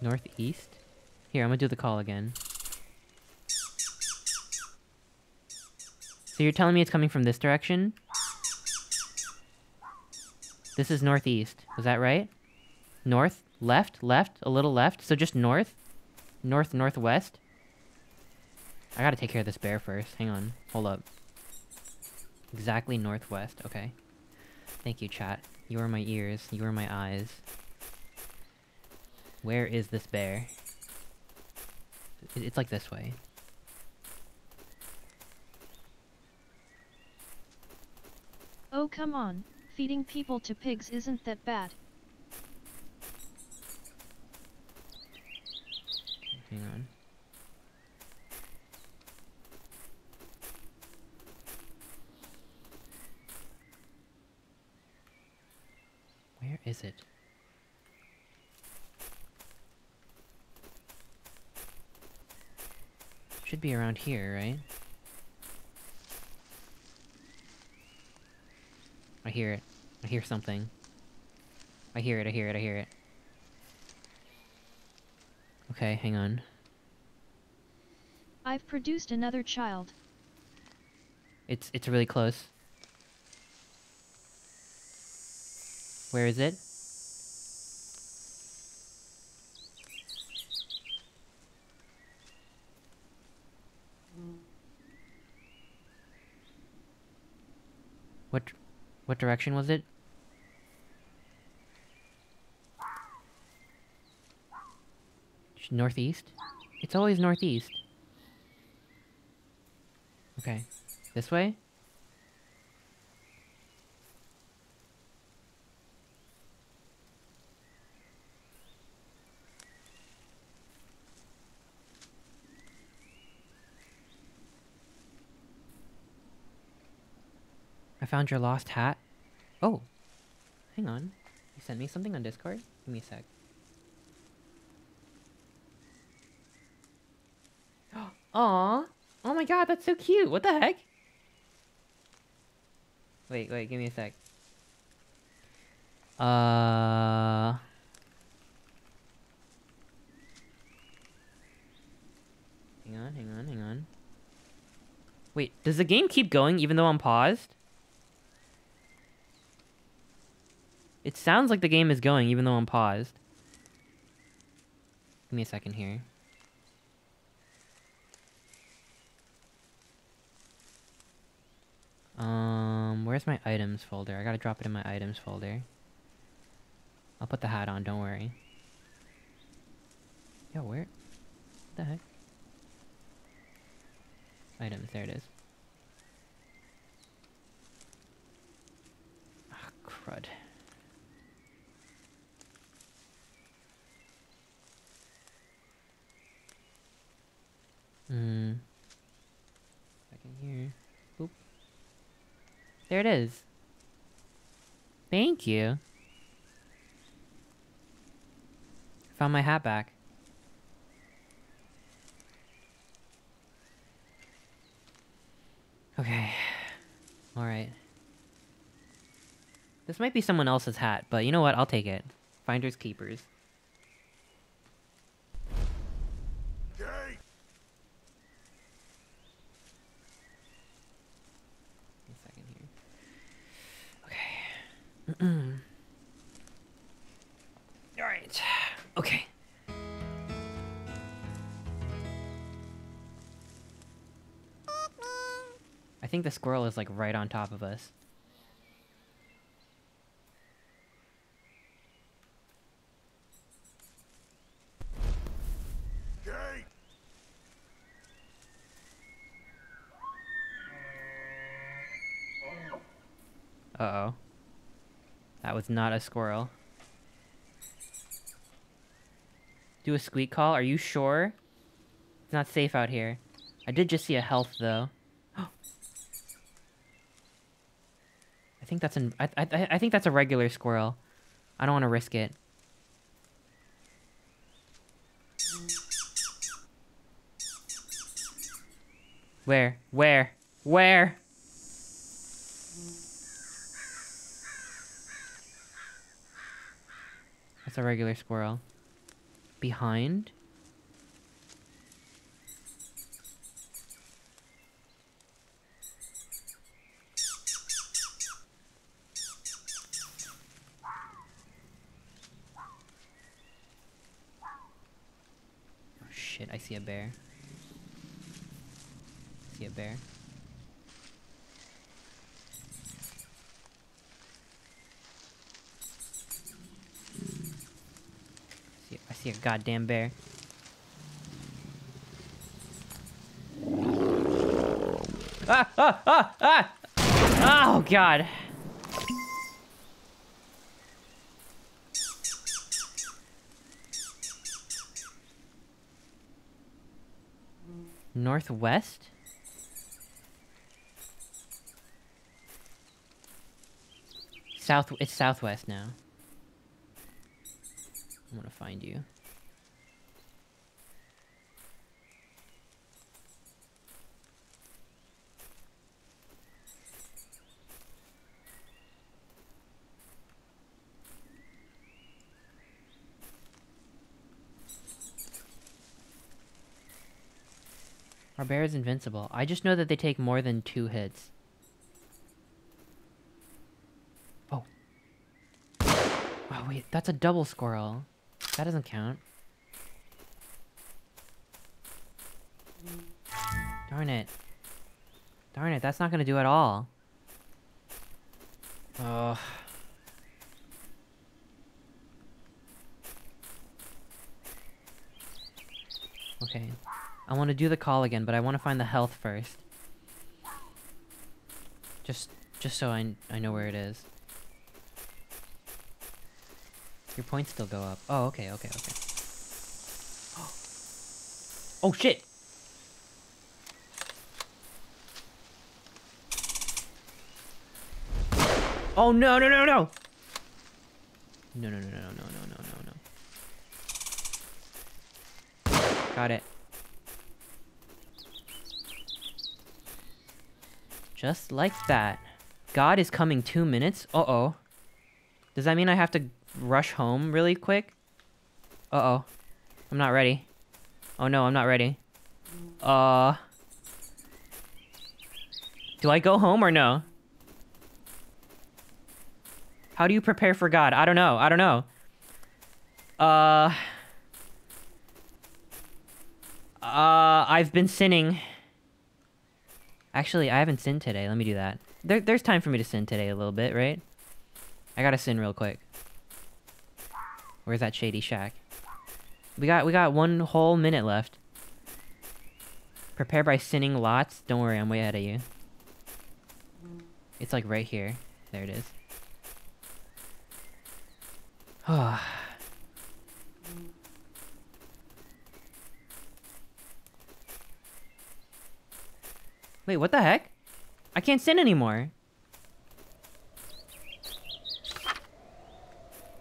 Northeast? Here, I'm gonna do the call again. So you're telling me it's coming from this direction? This is northeast. Is that right? North? Left? Left? A little left? So just north? North, northwest? I gotta take care of this bear first. Hang on. Hold up. Exactly northwest. Okay. Thank you, chat. You are my ears. You are my eyes. Where is this bear? It- It's like this way. Oh come on, feeding people to pigs isn't that bad. Hang on. Where is it? Should be around here, right? I hear it. I hear something. I hear it, I hear it, I hear it. Okay, hang on. I've produced another child. It's it's really close. Where is it? What direction was it? Northeast? It's always northeast. Okay. This way? Found your lost hat. Oh. Hang on. You sent me something on Discord? Give me a sec. Aw. Oh my god, that's so cute. What the heck? Wait, wait, give me a sec. Uh... Hang on, hang on, hang on. Wait, does the game keep going even though I'm paused? It sounds like the game is going even though I'm paused. Give me a second here. Um, where's my items folder? I gotta drop it in my items folder. I'll put the hat on, don't worry. Yo, where? What the heck? Items, there it is. Ah, crud. Hmm. Second here. Boop. There it is. Thank you. Found my hat back. Okay. Alright. This might be someone else's hat, but you know what? I'll take it. Finders keepers. Gate! a second here. Okay. Alright. Okay. I think the squirrel is like right on top of us. Gate! Uh-oh. That was not a squirrel. Do a squeak call? Are you sure? It's not safe out here. I did just see a health, though. I think that's an... I, I, I think that's a regular squirrel. I don't want to risk it. Where? Where? Where? That's a regular squirrel. Behind? Oh shit, I see a bear. I see a bear. See, a goddamn bear. Ah, ah, ah, ah! Oh, God. Northwest? South, it's southwest now. I'm gonna find you. Our bear is invincible. I just know that they take more than two hits. Oh. Oh, wait, that's a double squirrel. That doesn't count. Darn it. Darn it, that's not gonna do at all. Ugh. Okay. I want to do the call again, but I want to find the health first. Just just so I, I know where it is. Your points still go up. Oh, okay, okay, okay. Oh shit! Oh no no no no! No no no no no no no no no. Got it. Just like that. God is coming two minutes? Uh-oh. Does that mean I have to rush home really quick? Uh-oh. I'm not ready. Oh no, I'm not ready. Uh... Do I go home or no? How do you prepare for God? I don't know. I don't know. Uh... Uh, I've been sinning. Actually, I haven't sinned today. Let me do that. There, there's time for me to sin today a little bit, right? I gotta sin real quick. Where's that shady shack? We got we got one whole minute left. Prepare by sinning lots. Don't worry, I'm way ahead of you. It's like right here. There it is. Oh. Wait, what the heck? I can't sin anymore.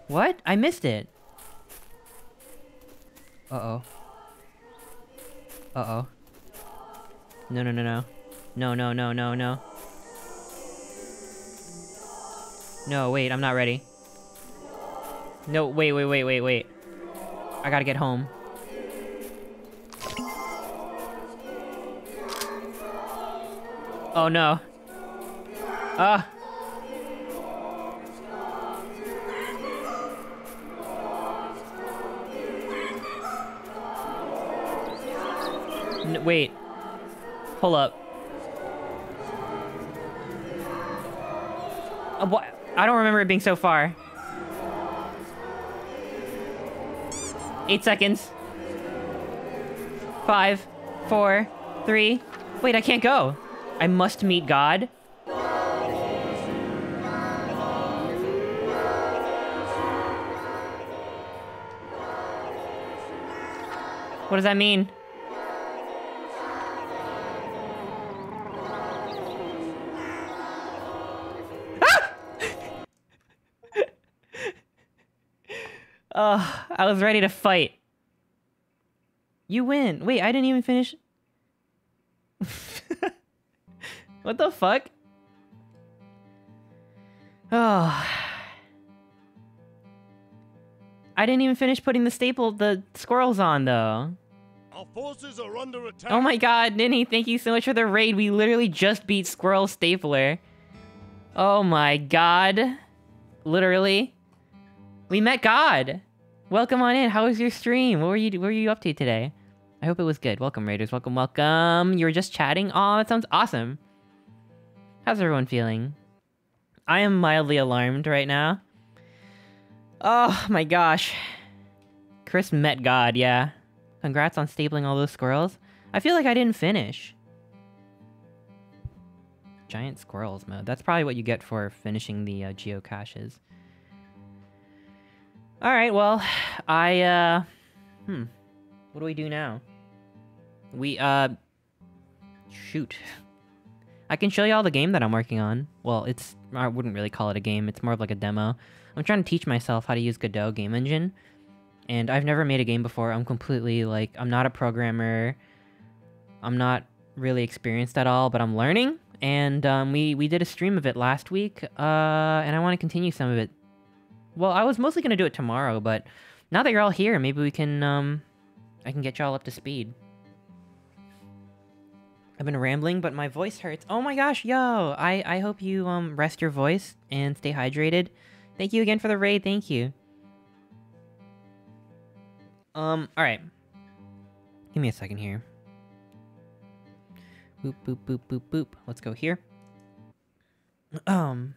What? I missed it. Uh-oh. Uh-oh. No, no, no, no. No, no, no, no, no. No, wait, I'm not ready. No, wait, wait, wait, wait, wait. I gotta get home. Oh no. Ah. N wait. Hold up. Uh, what? I don't remember it being so far. Eight seconds. Five, four, three. Wait, I can't go. I must meet God. What does that mean? I was ready to fight. You win. Wait, I didn't even finish. what the fuck? Oh. I didn't even finish putting the staple, the squirrels on though. Our forces are under attack. Oh my god, Ninny, thank you so much for the raid. We literally just beat Squirrel Stapler. Oh my god. Literally. We met God. Welcome on in. How was your stream? What were you what were you up to today? I hope it was good. Welcome, Raiders. Welcome, welcome. You were just chatting? Aw, that sounds awesome. How's everyone feeling? I am mildly alarmed right now. Oh my gosh. Chris met God, yeah. Congrats on stapling all those squirrels. I feel like I didn't finish. Giant squirrels mode. That's probably what you get for finishing the uh, geocaches. Alright, well, I, uh... Hmm. What do we do now? We, uh... Shoot. I can show you all the game that I'm working on. Well, it's... I wouldn't really call it a game. It's more of like a demo. I'm trying to teach myself how to use Godot Game Engine. And I've never made a game before. I'm completely, like... I'm not a programmer. I'm not really experienced at all, but I'm learning. And um, we, we did a stream of it last week. Uh, and I want to continue some of it. Well, I was mostly going to do it tomorrow, but... Now that you're all here, maybe we can, um... I can get y'all up to speed. I've been rambling, but my voice hurts. Oh my gosh, yo! I, I hope you um rest your voice and stay hydrated. Thank you again for the raid, thank you. Um, alright. Give me a second here. Boop, boop, boop, boop, boop. Let's go here. Um,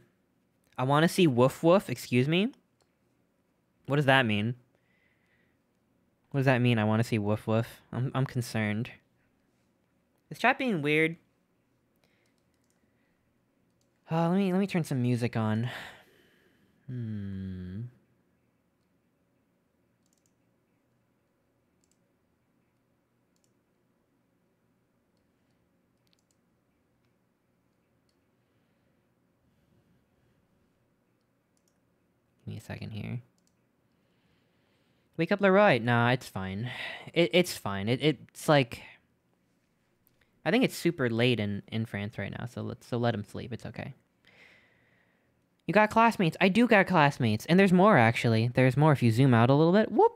I want to see woof woof, excuse me? What does that mean? What does that mean? I want to see woof woof. I'm I'm concerned. Is chat being weird? Uh, let me let me turn some music on. Hmm. Give me a second here. Wake up Leroy. Nah, it's fine. It it's fine. It it's like I think it's super late in in France right now, so let so let him sleep. It's okay. You got classmates. I do got classmates, and there's more actually. There's more if you zoom out a little bit. Whoop.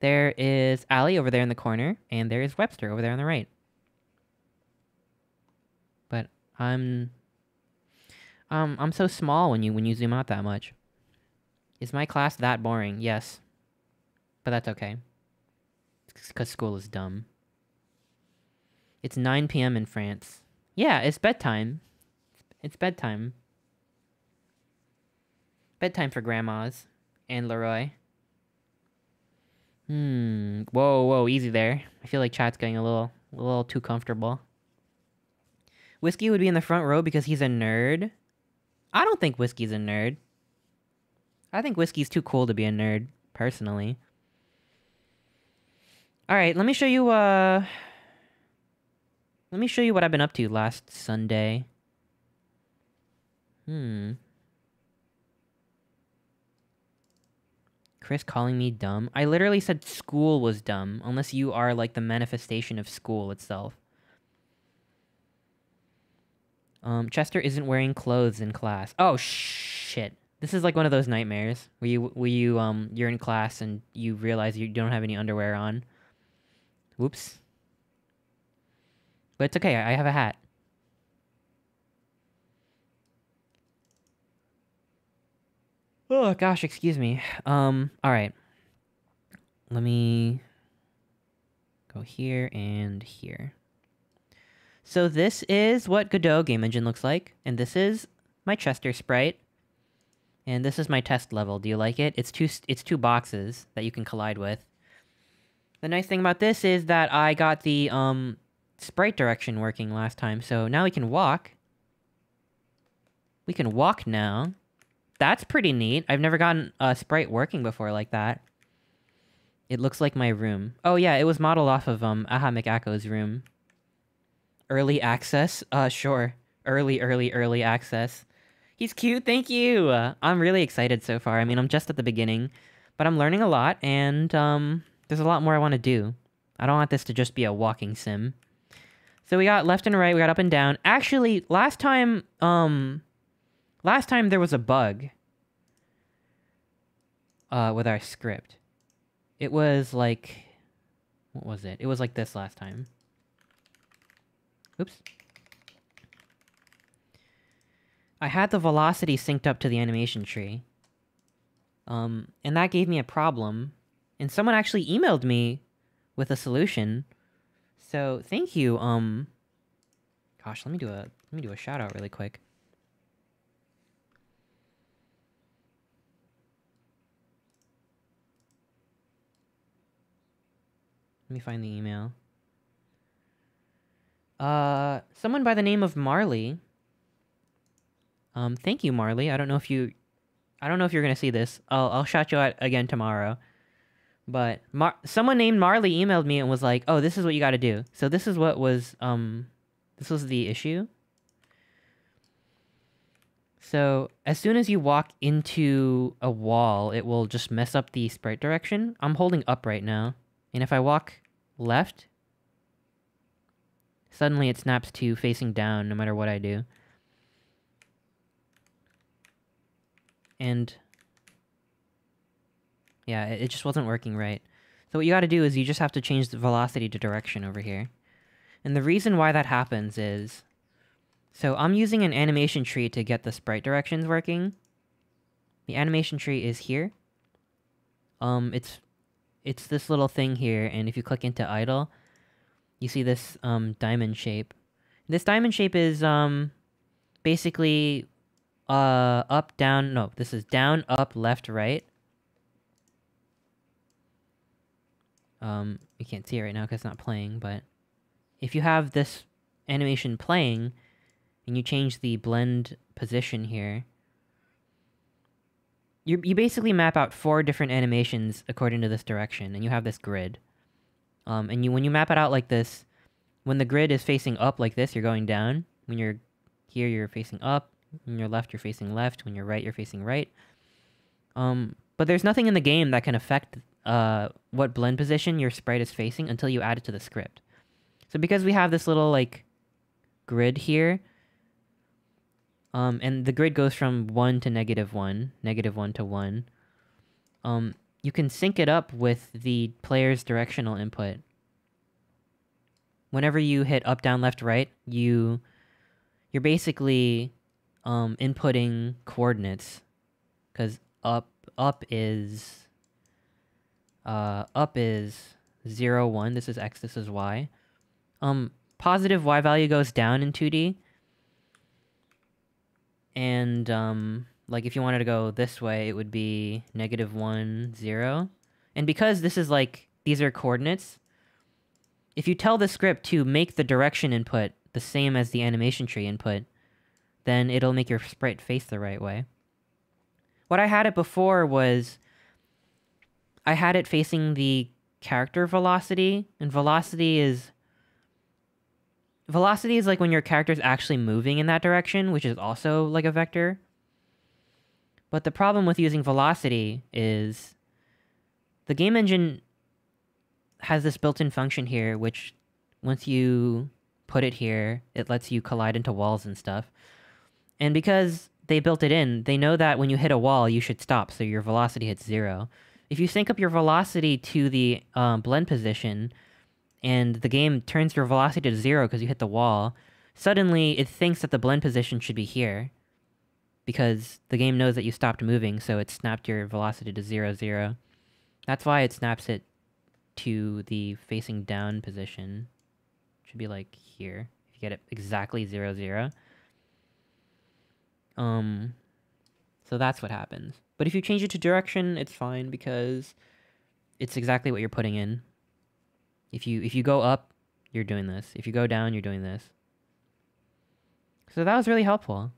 There is Allie over there in the corner, and there is Webster over there on the right. But I'm um I'm so small when you when you zoom out that much. Is my class that boring? Yes. But that's okay. Because school is dumb. It's 9 p.m. in France. Yeah, it's bedtime. It's bedtime. Bedtime for grandmas. And Leroy. Hmm. Whoa, whoa, easy there. I feel like chat's getting a little, a little too comfortable. Whiskey would be in the front row because he's a nerd. I don't think Whiskey's a nerd. I think Whiskey's too cool to be a nerd, personally. Alright, let me show you, uh... Let me show you what I've been up to last Sunday. Hmm. Chris calling me dumb. I literally said school was dumb, unless you are like the manifestation of school itself. Um, Chester isn't wearing clothes in class. Oh shit. This is like one of those nightmares where you where you um you're in class and you realize you don't have any underwear on. Whoops. But it's okay. I have a hat. Oh gosh, excuse me. Um, all right. Let me go here and here. So this is what Godot Game Engine looks like, and this is my Chester sprite. And this is my test level. Do you like it? It's two it's two boxes that you can collide with. The nice thing about this is that I got the um sprite direction working last time, so now we can walk. We can walk now. That's pretty neat. I've never gotten a sprite working before like that. It looks like my room. Oh yeah, it was modeled off of um Aha McAko's room. Early access? Uh sure. Early, early, early access. He's cute, thank you! Uh, I'm really excited so far. I mean, I'm just at the beginning, but I'm learning a lot, and um, there's a lot more I want to do. I don't want this to just be a walking sim. So we got left and right, we got up and down. Actually, last time, um, last time there was a bug uh, with our script. It was like, what was it? It was like this last time. Oops. I had the velocity synced up to the animation tree. Um, and that gave me a problem. And someone actually emailed me with a solution. So thank you. Um, gosh, let me do a let me do a shout out really quick. Let me find the email. Uh, someone by the name of Marley. Um, thank you, Marley. I don't know if you, I don't know if you're gonna see this. I'll I'll shout you out again tomorrow. But Mar- someone named Marley emailed me and was like, "Oh, this is what you got to do." So this is what was um, this was the issue. So as soon as you walk into a wall, it will just mess up the sprite direction. I'm holding up right now, and if I walk left, suddenly it snaps to facing down no matter what I do. And yeah, it, it just wasn't working right. So what you gotta do is you just have to change the velocity to direction over here. And the reason why that happens is... So I'm using an animation tree to get the sprite directions working. The animation tree is here. Um, it's it's this little thing here, and if you click into idle, you see this um, diamond shape. This diamond shape is um, basically uh, up, down, no, this is down, up, left, right. Um, you can't see it right now because it's not playing, but if you have this animation playing and you change the blend position here, you you basically map out four different animations according to this direction, and you have this grid. Um, and you when you map it out like this, when the grid is facing up like this, you're going down. When you're here, you're facing up. When you're left, you're facing left. When you're right, you're facing right. Um, but there's nothing in the game that can affect uh, what blend position your sprite is facing until you add it to the script. So because we have this little like grid here, um, and the grid goes from 1 to negative 1, negative 1 to 1, um, you can sync it up with the player's directional input. Whenever you hit up, down, left, right, you you're basically um, inputting coordinates because up up is uh, up is 0, 1. This is x, this is y. Um, positive y value goes down in 2D. And, um, like, if you wanted to go this way, it would be negative 1, 0. And because this is, like, these are coordinates, if you tell the script to make the direction input the same as the animation tree input, then it'll make your sprite face the right way. What I had it before was I had it facing the character velocity, and velocity is velocity is like when your character is actually moving in that direction, which is also like a vector. But the problem with using velocity is the game engine has this built-in function here, which once you put it here, it lets you collide into walls and stuff. And because they built it in, they know that when you hit a wall, you should stop, so your velocity hits zero. If you sync up your velocity to the um, blend position, and the game turns your velocity to zero because you hit the wall, suddenly it thinks that the blend position should be here. Because the game knows that you stopped moving, so it snapped your velocity to zero, zero. That's why it snaps it to the facing down position. Should be like here. If you get it exactly zero, zero. Um, so that's what happens. But if you change it to direction, it's fine because it's exactly what you're putting in. If you if you go up, you're doing this. If you go down, you're doing this. So that was really helpful.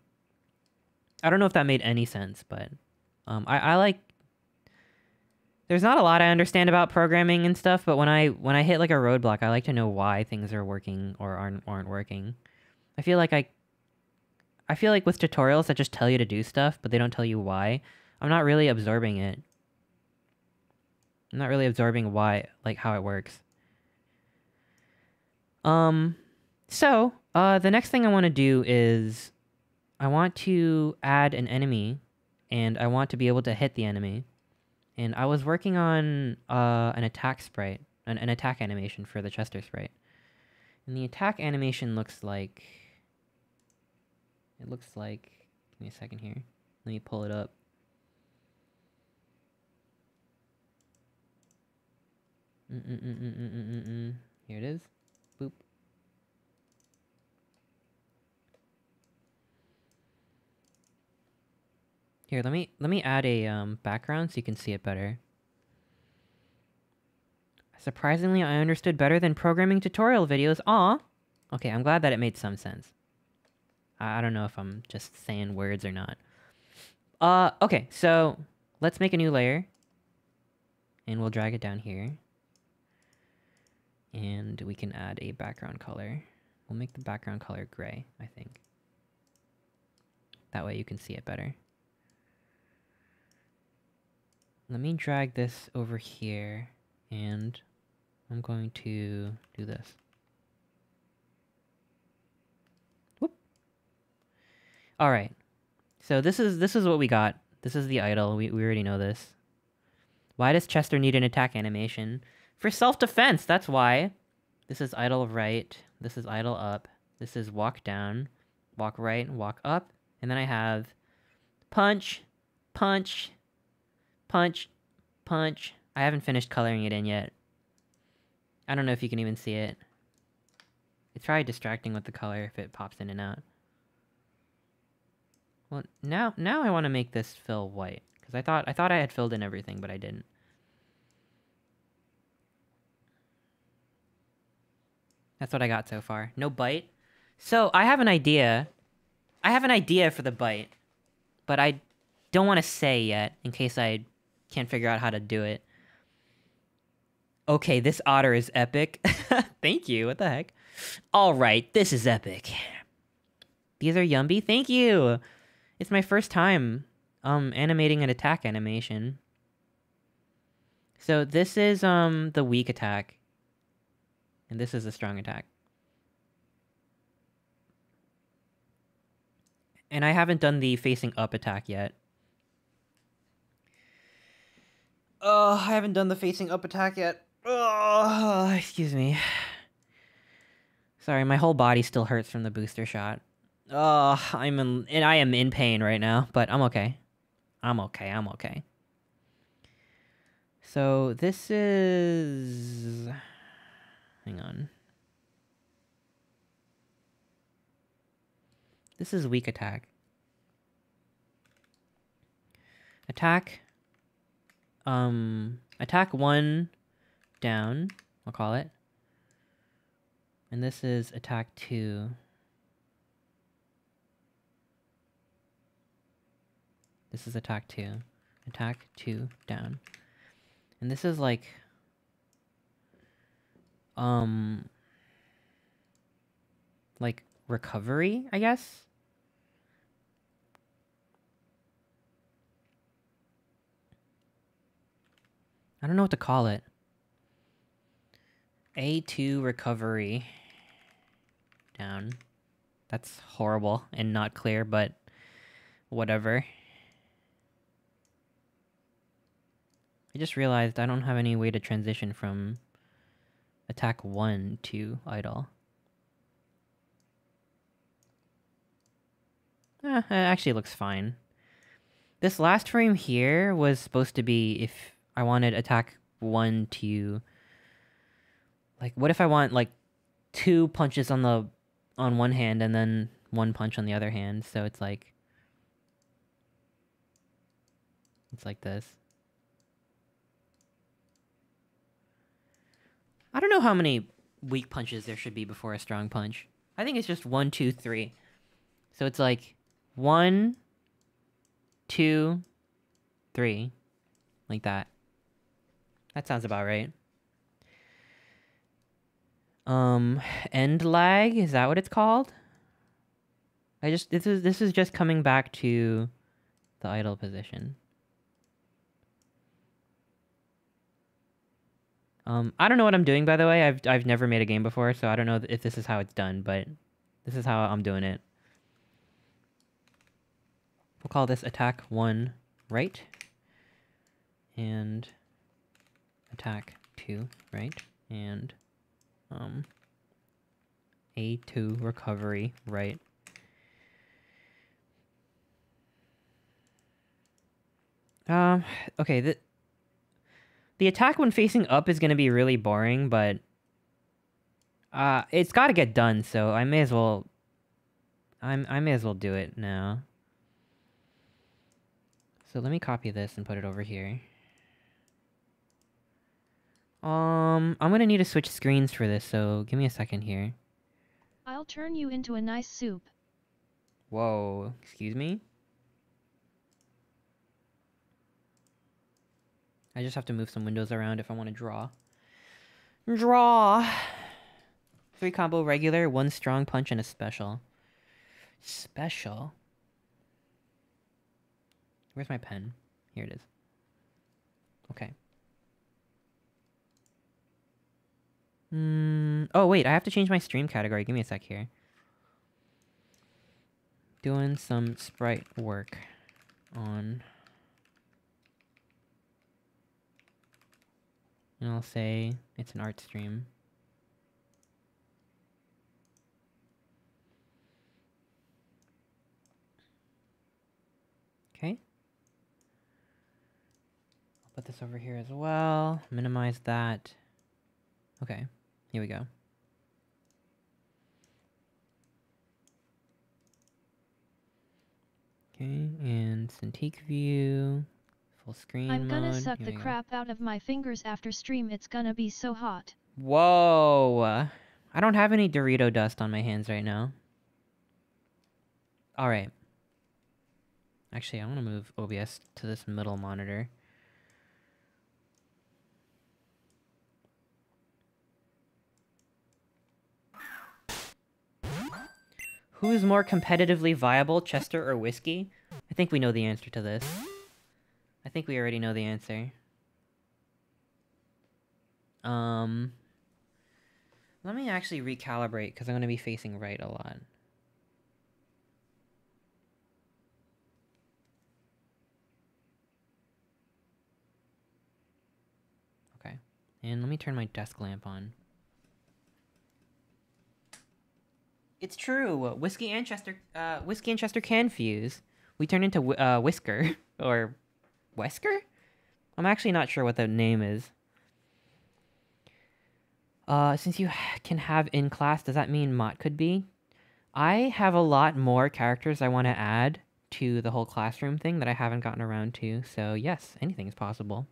I don't know if that made any sense, but um, I, I like. There's not a lot I understand about programming and stuff, but when I when I hit like a roadblock, I like to know why things are working or aren't aren't working. I feel like I I feel like with tutorials that just tell you to do stuff, but they don't tell you why, I'm not really absorbing it. I'm not really absorbing why, like, how it works. Um, so, uh, the next thing I want to do is I want to add an enemy, and I want to be able to hit the enemy. And I was working on uh, an attack sprite, an, an attack animation for the Chester sprite. And the attack animation looks like it looks like... Give me a second here. Let me pull it up. Mm -mm -mm here it is. Boop. Here, let me let me add a um, background so you can see it better. Surprisingly, I understood better than programming tutorial videos. Aw! Okay, I'm glad that it made some sense. I don't know if I'm just saying words or not. Uh, okay, so let's make a new layer. And we'll drag it down here. And we can add a background color. We'll make the background color gray, I think. That way you can see it better. Let me drag this over here, and I'm going to do this. All right. So this is this is what we got. This is the idle. We we already know this. Why does Chester need an attack animation? For self-defense, that's why. This is idle right. This is idle up. This is walk down, walk right, walk up. And then I have punch, punch, punch, punch. I haven't finished coloring it in yet. I don't know if you can even see it. It's probably distracting with the color if it pops in and out. Well, now now I want to make this fill white because I thought I thought I had filled in everything, but I didn't. That's what I got so far. No bite. So I have an idea. I have an idea for the bite, but I don't want to say yet in case I can't figure out how to do it. Okay, this otter is epic. Thank you. What the heck? All right, this is epic. These are Yumby. Thank you. It's my first time um animating an attack animation. So this is um the weak attack. And this is a strong attack. And I haven't done the facing up attack yet. Oh, I haven't done the facing up attack yet. Oh, excuse me. Sorry, my whole body still hurts from the booster shot. Oh, I'm in, and I am in pain right now, but I'm okay. I'm okay. I'm okay. So this is. Hang on. This is weak attack. Attack. Um, attack one down, I'll call it. And this is attack two. This is attack two. Attack two down. And this is like um like recovery, I guess. I don't know what to call it. A2 recovery. Down. That's horrible and not clear, but whatever. I just realized I don't have any way to transition from attack 1 to idle. Eh, it actually looks fine. This last frame here was supposed to be if I wanted attack 1 to... Like, what if I want, like, two punches on the... on one hand and then one punch on the other hand, so it's like... It's like this. I don't know how many weak punches there should be before a strong punch. I think it's just one, two, three. So it's like one, two, three. Like that. That sounds about right. Um, end lag, is that what it's called? I just, this is, this is just coming back to the idle position. Um, I don't know what I'm doing, by the way. I've I've never made a game before, so I don't know if this is how it's done, but this is how I'm doing it. We'll call this attack 1 right, and attack 2 right, and um, A2 recovery right. Um, okay, the, the attack when facing up is going to be really boring, but uh, it's got to get done, so I may as well I'm I may as well do it now. So let me copy this and put it over here. Um, I'm gonna need to switch screens for this, so give me a second here. I'll turn you into a nice soup. Whoa, excuse me? I just have to move some windows around if I want to draw. Draw! Three combo regular, one strong punch, and a special. Special? Where's my pen? Here it is. Okay. Hmm. Oh, wait, I have to change my stream category. Give me a sec here. Doing some sprite work on... And I'll say it's an art stream. Okay. I'll put this over here as well. Minimize that. Okay, here we go. Okay, and Cintiq view, full screen I'm gonna mode. suck Here the we go. crap out of my fingers after stream, it's gonna be so hot. Whoa! I don't have any Dorito dust on my hands right now. Alright. Actually, I want to move OBS to this middle monitor. Who's more competitively viable, Chester or Whiskey? I think we know the answer to this. I think we already know the answer. Um... Let me actually recalibrate, because I'm going to be facing right a lot. Okay. And let me turn my desk lamp on. It's true. Whiskey and Chester, uh, Whiskey and Chester can fuse. We turn into uh, Whisker or Wesker. I'm actually not sure what the name is. Uh, since you can have in class, does that mean Mott could be? I have a lot more characters I want to add to the whole classroom thing that I haven't gotten around to. So yes, anything is possible.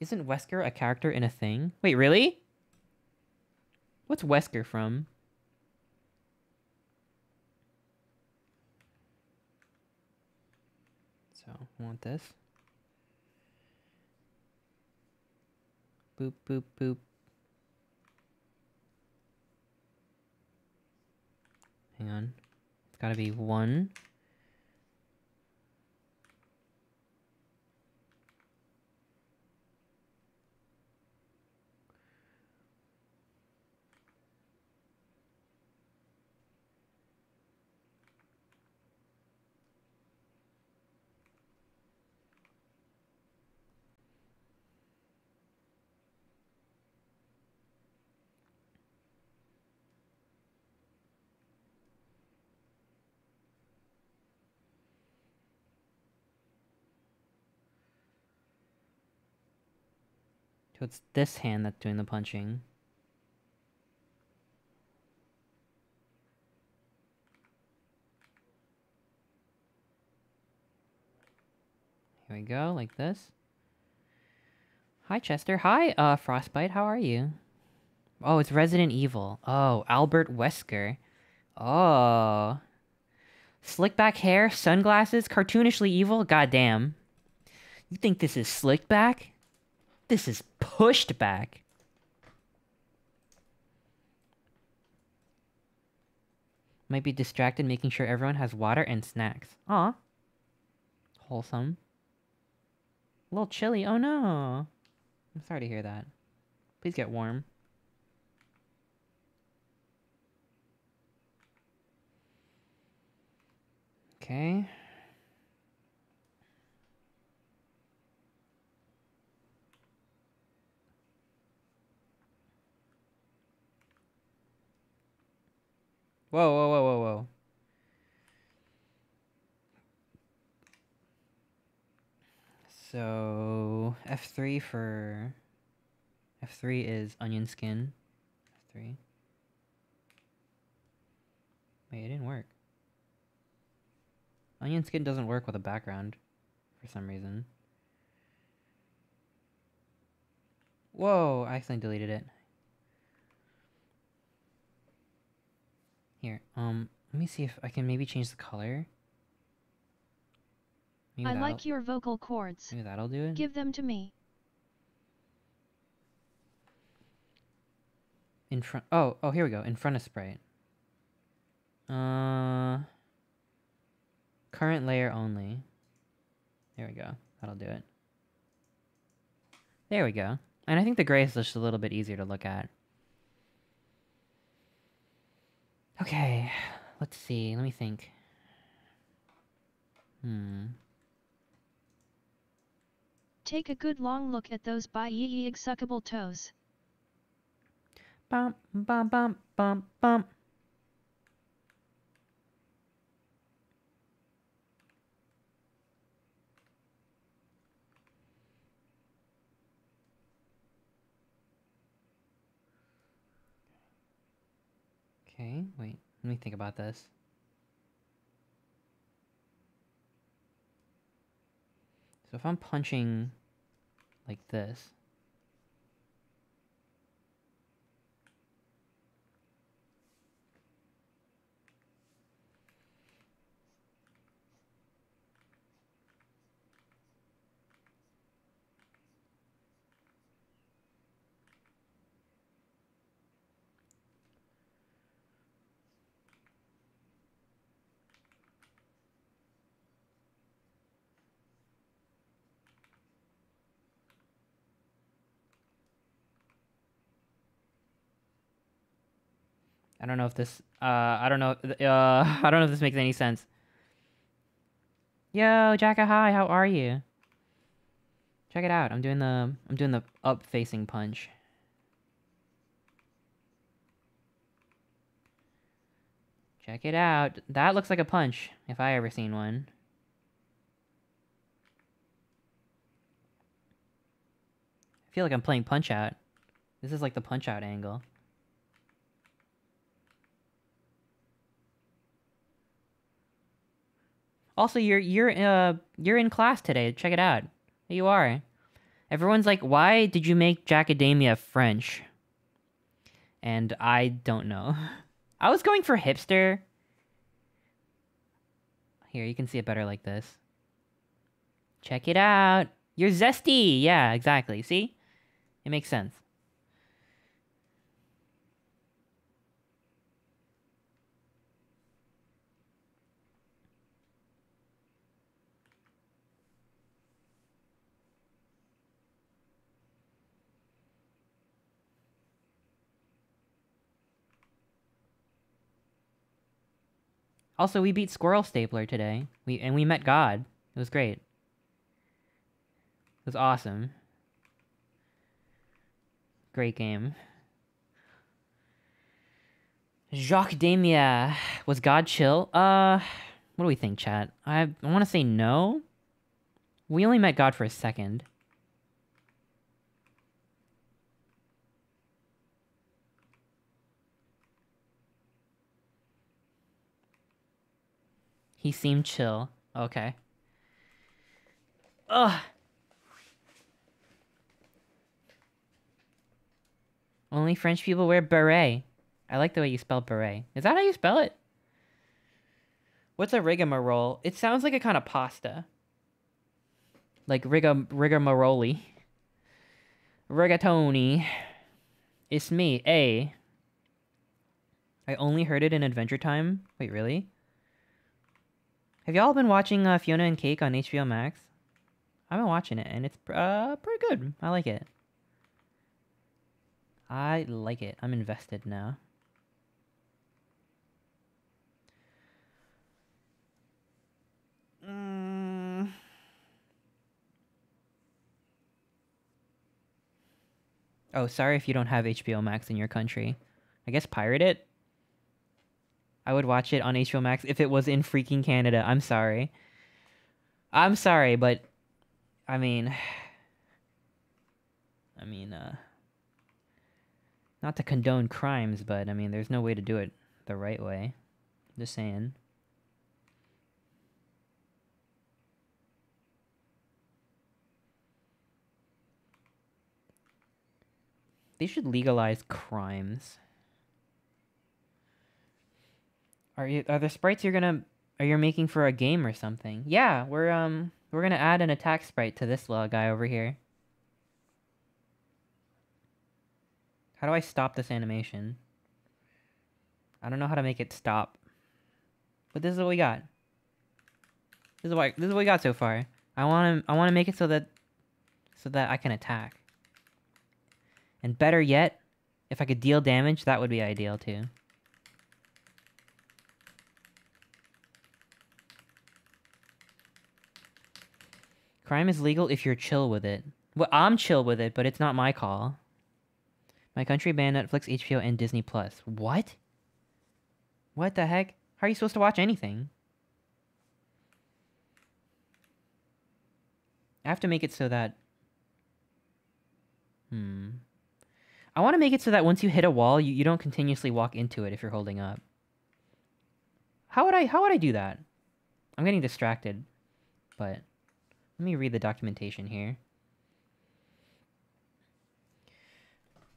Isn't Wesker a character in a thing? Wait, really? What's Wesker from? So, I want this. Boop, boop, boop. Hang on. It's gotta be one. So it's this hand that's doing the punching. Here we go, like this. Hi, Chester. Hi, uh, Frostbite. How are you? Oh, it's Resident Evil. Oh, Albert Wesker. Oh. Slick back hair, sunglasses, cartoonishly evil? Goddamn. You think this is slick back? This is pushed back. Might be distracted making sure everyone has water and snacks. Aw. Wholesome. A little chilly. Oh no. I'm sorry to hear that. Please get warm. Okay. Whoa, whoa, whoa, whoa, whoa. So, F3 for... F3 is onion skin. F3. Wait, it didn't work. Onion skin doesn't work with a background. For some reason. Whoa, I accidentally deleted it. Here, um, let me see if I can maybe change the color. Maybe I like your vocal cords. Maybe that'll do it. Give them to me. In front. Oh, oh, here we go. In front of sprite. Uh. Current layer only. There we go. That'll do it. There we go. And I think the gray is just a little bit easier to look at. Okay. Let's see. Let me think. Hmm. Take a good long look at those bi-yee suckable toes. Bum, bum, bum, bum, bum. Okay, wait. Let me think about this. So if I'm punching like this, I don't know if this. Uh, I don't know. Uh, I don't know if this makes any sense. Yo, Jacka, hi. How are you? Check it out. I'm doing the. I'm doing the up facing punch. Check it out. That looks like a punch, if I ever seen one. I feel like I'm playing Punch Out. This is like the Punch Out angle. Also, you're you're uh you're in class today. Check it out. You are. Everyone's like, "Why did you make Jackademia French?" And I don't know. I was going for hipster. Here, you can see it better like this. Check it out. You're zesty. Yeah, exactly. See? It makes sense. Also, we beat Squirrel Stapler today. We and we met God. It was great. It was awesome. Great game. Jacques Damia. Was God chill? Uh, what do we think, chat? I, I want to say no. We only met God for a second. He seemed chill. Okay. Ugh. Only French people wear beret. I like the way you spell beret. Is that how you spell it? What's a rigmarole? It sounds like a kind of pasta. Like rigam rigamaroli. Rigatoni. It's me, A. I only heard it in Adventure Time. Wait, really? Have y'all been watching uh, Fionna and Cake on HBO Max? I've been watching it, and it's uh, pretty good. I like it. I like it. I'm invested now. Mm. Oh, sorry if you don't have HBO Max in your country. I guess pirate it? I would watch it on HBO Max if it was in freaking Canada. I'm sorry. I'm sorry, but I mean I mean uh not to condone crimes, but I mean there's no way to do it the right way. Just saying. They should legalize crimes. Are you are the sprites you're gonna are you making for a game or something? Yeah, we're um we're gonna add an attack sprite to this little guy over here. How do I stop this animation? I don't know how to make it stop. But this is what we got. This is what this is what we got so far. I want to I want to make it so that so that I can attack. And better yet, if I could deal damage, that would be ideal too. Crime is legal if you're chill with it. Well, I'm chill with it, but it's not my call. My country banned Netflix, HBO, and Disney Plus. What? What the heck? How are you supposed to watch anything? I have to make it so that... Hmm. I want to make it so that once you hit a wall, you, you don't continuously walk into it if you're holding up. How would I how would I do that? I'm getting distracted. But let me read the documentation here.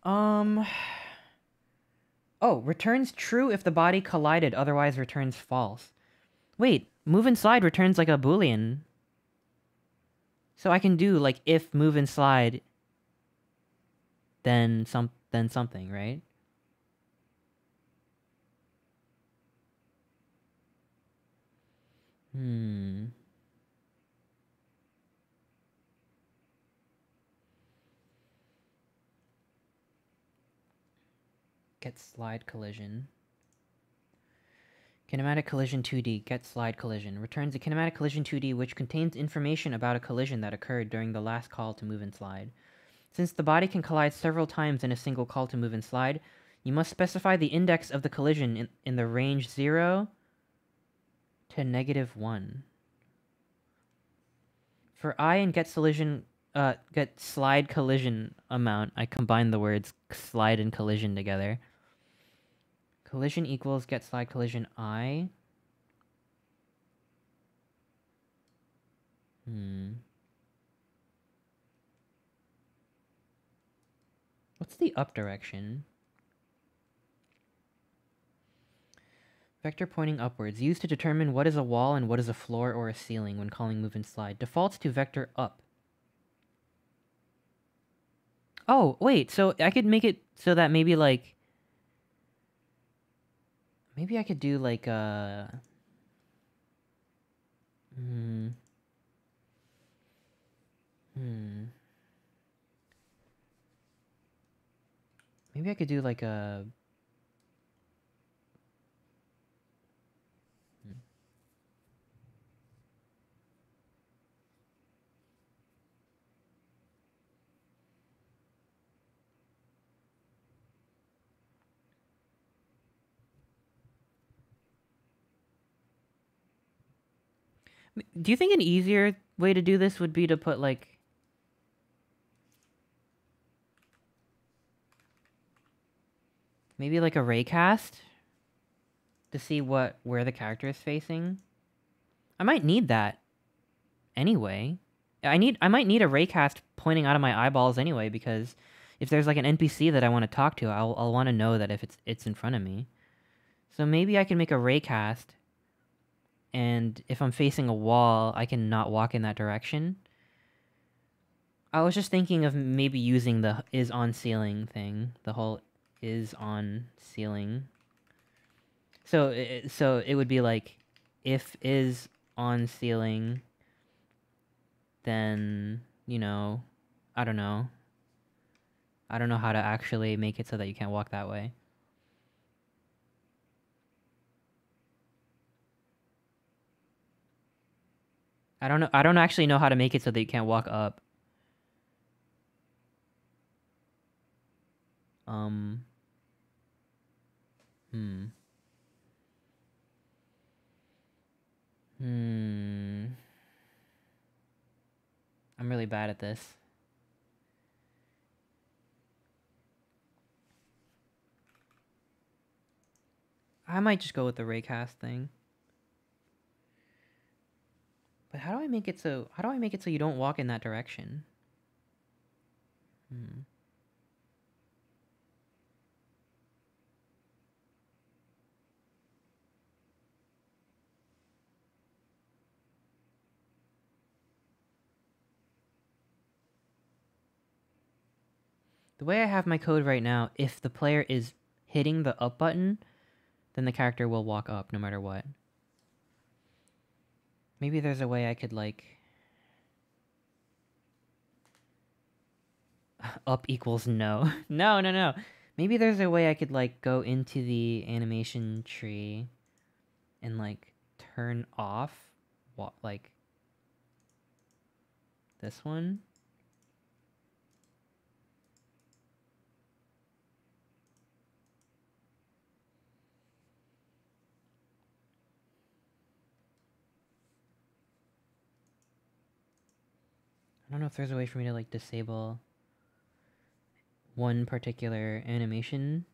Um Oh, returns true if the body collided, otherwise returns false. Wait, move and slide returns like a boolean. So I can do like if move and slide then some then something, right? Hmm. Get slide collision. Kinematic collision 2D, get slide collision. Returns a kinematic collision 2D which contains information about a collision that occurred during the last call to move and slide. Since the body can collide several times in a single call to move and slide, you must specify the index of the collision in, in the range 0 to negative 1. For I and get collision uh get slide collision amount, I combine the words slide and collision together. Collision equals get slide collision I. Hmm. What's the up direction? Vector pointing upwards, used to determine what is a wall and what is a floor or a ceiling when calling move and slide. Defaults to vector up. Oh, wait, so I could make it so that maybe like maybe I could do like a. hmm hmm maybe I could do like a Do you think an easier way to do this would be to put like maybe like a raycast to see what where the character is facing? I might need that anyway. I need I might need a raycast pointing out of my eyeballs anyway because if there's like an NPC that I want to talk to, I'll I'll want to know that if it's it's in front of me. So maybe I can make a raycast and if I'm facing a wall, I can not walk in that direction. I was just thinking of maybe using the is on ceiling thing, the whole is on ceiling. So so it would be like if is on ceiling then, you know, I don't know. I don't know how to actually make it so that you can't walk that way. I don't know. I don't actually know how to make it so that you can't walk up. Um. Hmm. Hmm. I'm really bad at this. I might just go with the raycast thing. But how do I make it so how do I make it so you don't walk in that direction? Hmm. The way I have my code right now, if the player is hitting the up button, then the character will walk up no matter what. Maybe there's a way I could like up equals no. no, no, no. Maybe there's a way I could like go into the animation tree and like turn off what like this one. Don't know if there's a way for me to like disable one particular animation.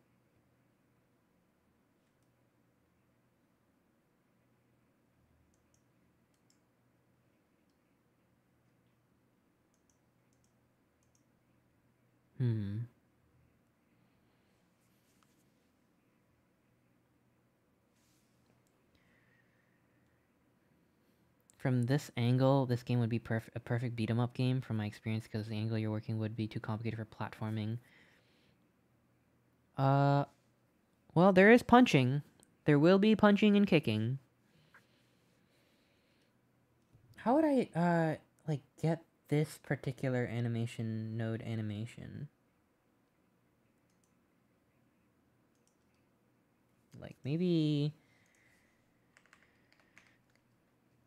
Hmm. From this angle, this game would be perf- a perfect beat 'em up game from my experience because the angle you're working would be too complicated for platforming. Uh, well, there is punching. There will be punching and kicking. How would I, uh, like, get this particular animation node animation? Like, maybe...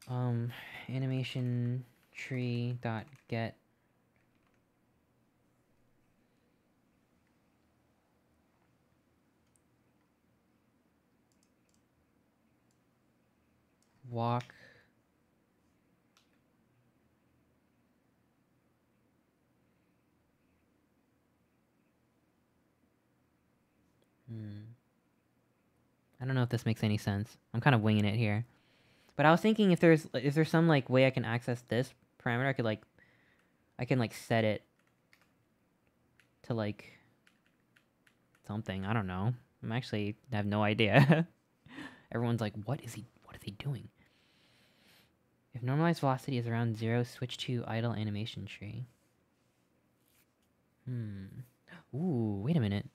Um, animation tree dot get walk Hmm. I don't know if this makes any sense. I'm kind of winging it here. But I was thinking if there's is there some like way I can access this parameter? I could like I can like set it to like something. I don't know. I'm actually I have no idea. Everyone's like, what is he what is he doing? If normalized velocity is around zero, switch to idle animation tree. Hmm. Ooh, wait a minute.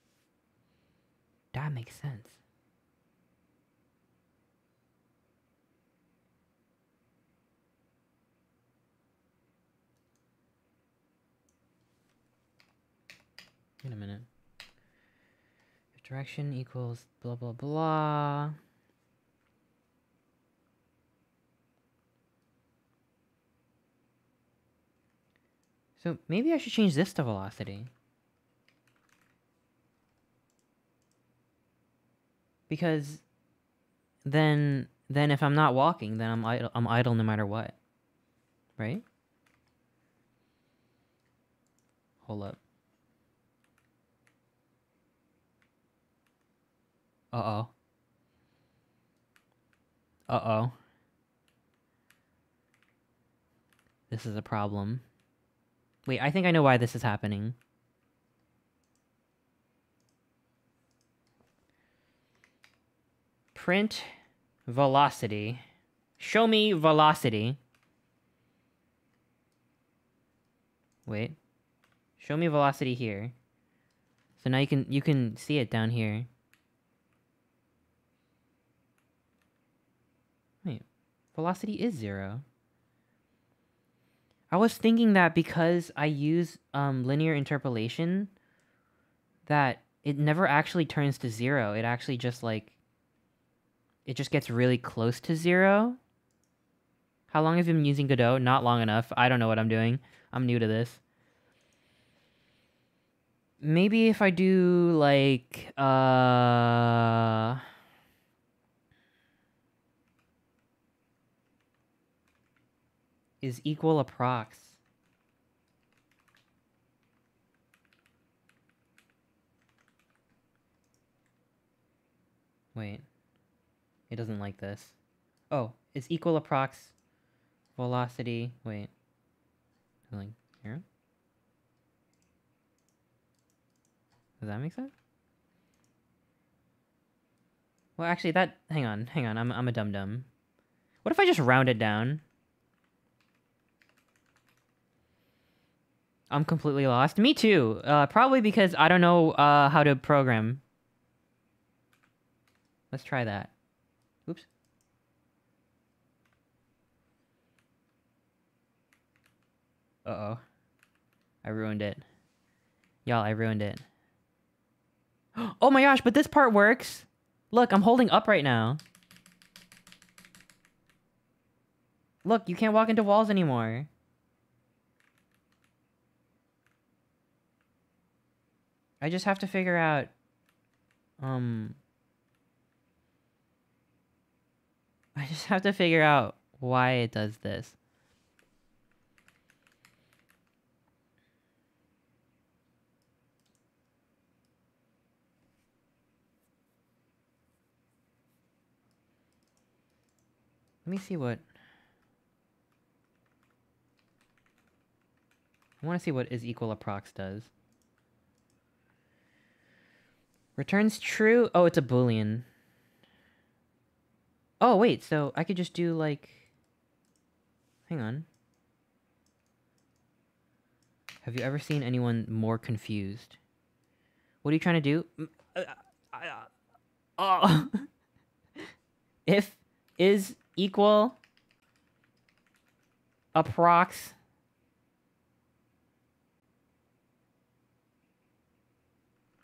That makes sense. Wait a minute. If direction equals blah blah blah. So maybe I should change this to velocity. Because then then if I'm not walking, then I'm idle I'm idle no matter what. Right? Hold up. Uh-oh. Uh-oh. This is a problem. Wait, I think I know why this is happening. Print velocity. Show me velocity. Wait. Show me velocity here. So now you can you can see it down here. Wait. Velocity is zero. I was thinking that because I use um, linear interpolation, that it never actually turns to zero. It actually just like, it just gets really close to zero. How long have you been using Godot? Not long enough. I don't know what I'm doing. I'm new to this. Maybe if I do like, uh... is equal approx. Wait. It doesn't like this. Oh, is equal approx velocity. Wait. Like here? Does that make sense? Well, actually, that... Hang on, hang on. I'm, I'm a dum-dum. What if I just round it down? I'm completely lost. Me too. Uh, probably because I don't know uh, how to program. Let's try that. Oops. Uh-oh. I ruined it. Y'all, I ruined it. Oh my gosh, but this part works! Look, I'm holding up right now. Look, you can't walk into walls anymore. I just have to figure out, um, I just have to figure out why it does this. Let me see what... I want to see what is equal approx does. Returns true? Oh, it's a boolean. Oh, wait, so I could just do, like... Hang on. Have you ever seen anyone more confused? What are you trying to do? Uh, oh! if is equal approx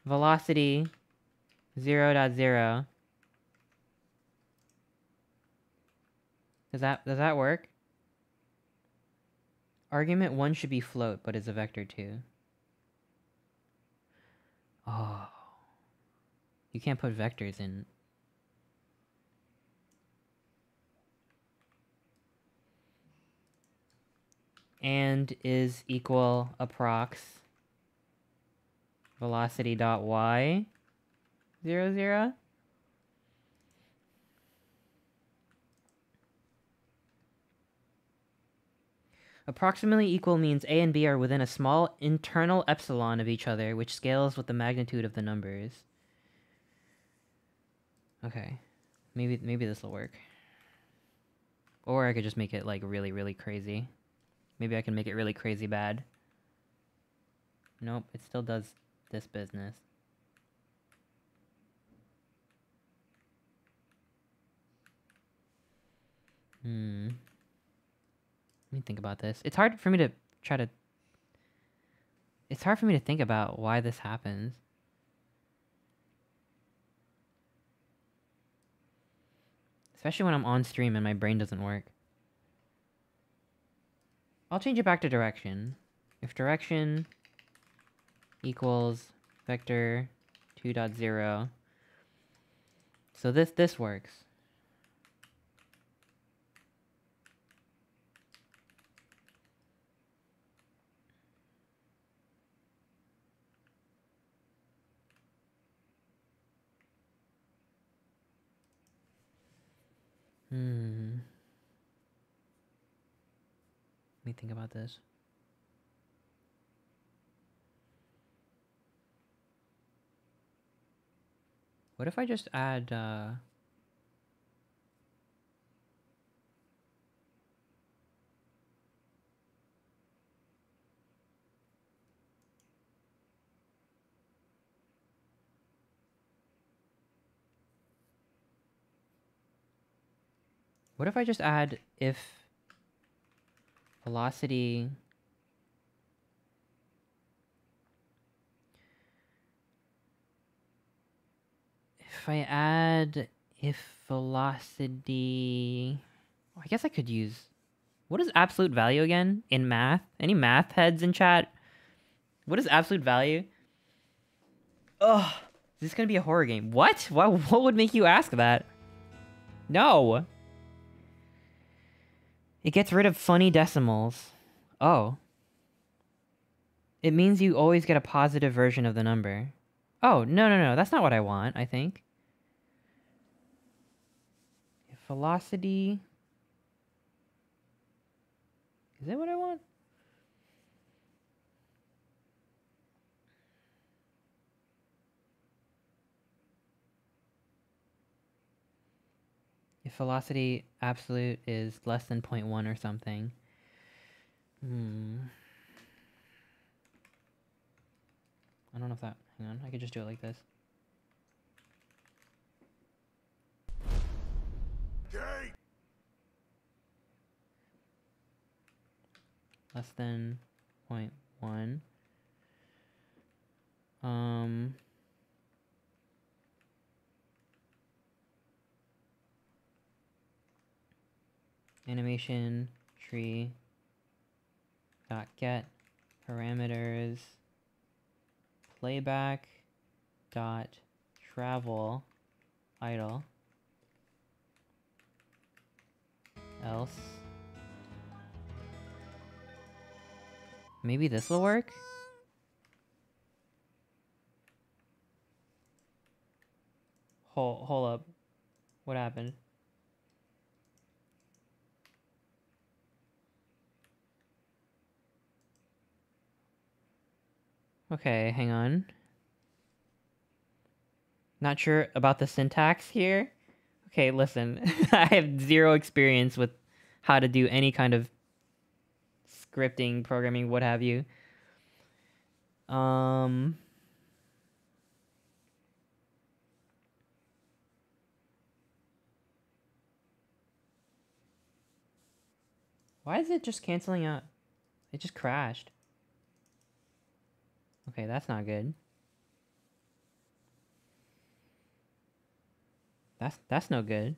velocity 0 dot 0 Does that does that work? Argument 1 should be float, but is a vector 2. Oh. You can't put vectors in. And is equal approx velocity dot y zero zero. Approximately equal means A and B are within a small internal epsilon of each other, which scales with the magnitude of the numbers. Okay. Maybe maybe this will work. Or I could just make it like really really crazy. Maybe I can make it really crazy bad. Nope, it still does this business. Hmm. Let me think about this. It's hard for me to try to... It's hard for me to think about why this happens. Especially when I'm on stream and my brain doesn't work. I'll change it back to direction. If direction equals vector 2.0. So this this works. Hmm. Let me think about this. What if I just add, uh... What if I just add if velocity if I add if velocity I guess I could use what is absolute value again in math? Any math heads in chat? What is absolute value? Ugh, is this gonna be a horror game? What? What, what would make you ask that? No! It gets rid of funny decimals. Oh. It means you always get a positive version of the number. Oh, no, no, no. That's not what I want, I think. Velocity... Is that what I want? Velocity absolute is less than 0.1 or something. Hmm. I don't know if that... Hang on, I could just do it like this. Less than 0.1. Um... animation tree dot get parameters playback dot travel idle else. Maybe this will work? Hold hold up. What happened Okay, hang on. Not sure about the syntax here. Okay, listen. I have zero experience with how to do any kind of scripting, programming, what have you. Um Why is it just canceling out? It just crashed. Okay, that's not good. That's that's no good.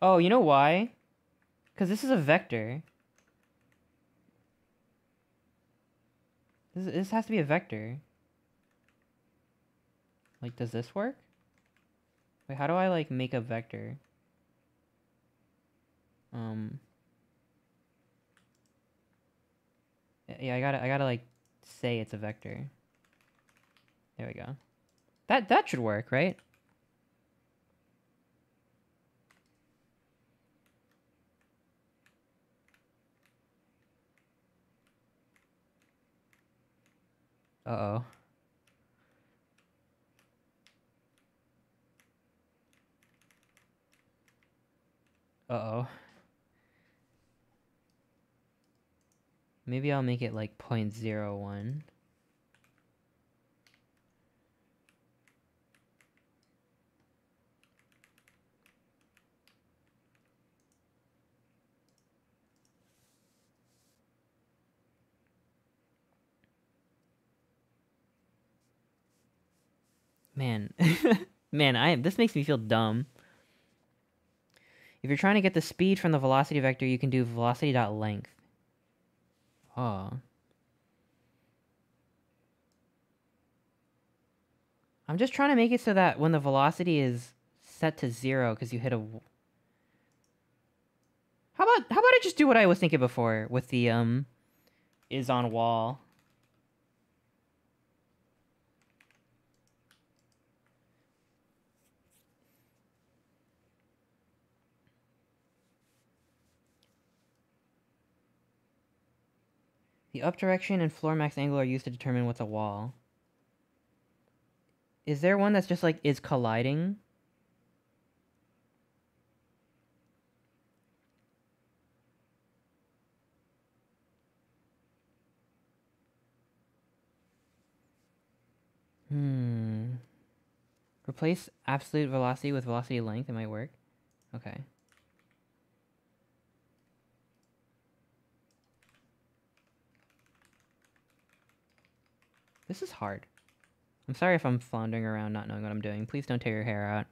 Oh, you know why? Because this is a vector. This, this has to be a vector. Like, does this work? Wait, how do I, like, make a vector? Um... Yeah, I gotta, I gotta, like, say it's a vector. There we go. That, that should work, right? Uh-oh. Uh-oh. Maybe I'll make it like 0.01. Man. Man, I this makes me feel dumb. If you're trying to get the speed from the velocity vector, you can do velocity.length. Oh. I'm just trying to make it so that when the velocity is set to zero because you hit a... How about how about I just do what I was thinking before with the um is on wall. The up direction and floor max angle are used to determine what's a wall. Is there one that's just like is colliding? Hmm. Replace absolute velocity with velocity length. It might work. Okay. This is hard. I'm sorry if I'm floundering around not knowing what I'm doing. Please don't tear your hair out.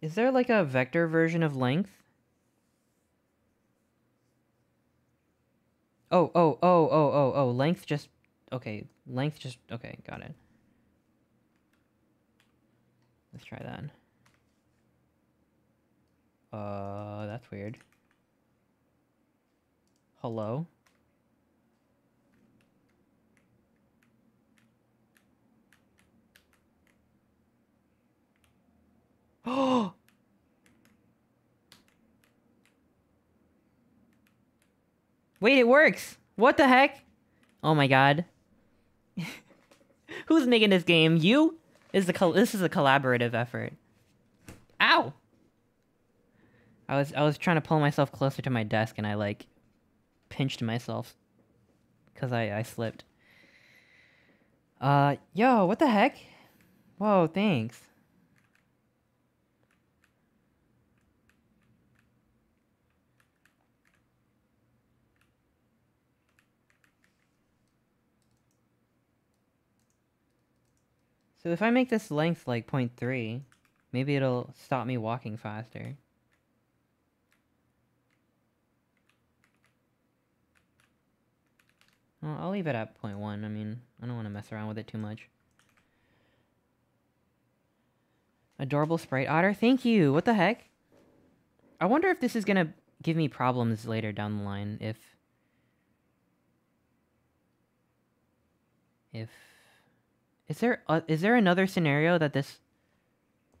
Is there like a vector version of length? Oh, oh, oh, oh, oh, oh, length just... Okay, length just... Okay, got it. Let's try that. Uh, that's weird. Hello? Oh! Wait, it works! What the heck? Oh my god. Who's making this game? You? This is a this is a collaborative effort. Ow! I was I was trying to pull myself closer to my desk and I like pinched myself because I I slipped. Uh, yo, what the heck? Whoa, thanks. So if I make this length like 0.3, maybe it'll stop me walking faster. Well, I'll leave it at 0.1. I mean, I don't want to mess around with it too much. Adorable sprite otter? Thank you! What the heck? I wonder if this is gonna give me problems later down the line, if... If... Is there a, is there another scenario that this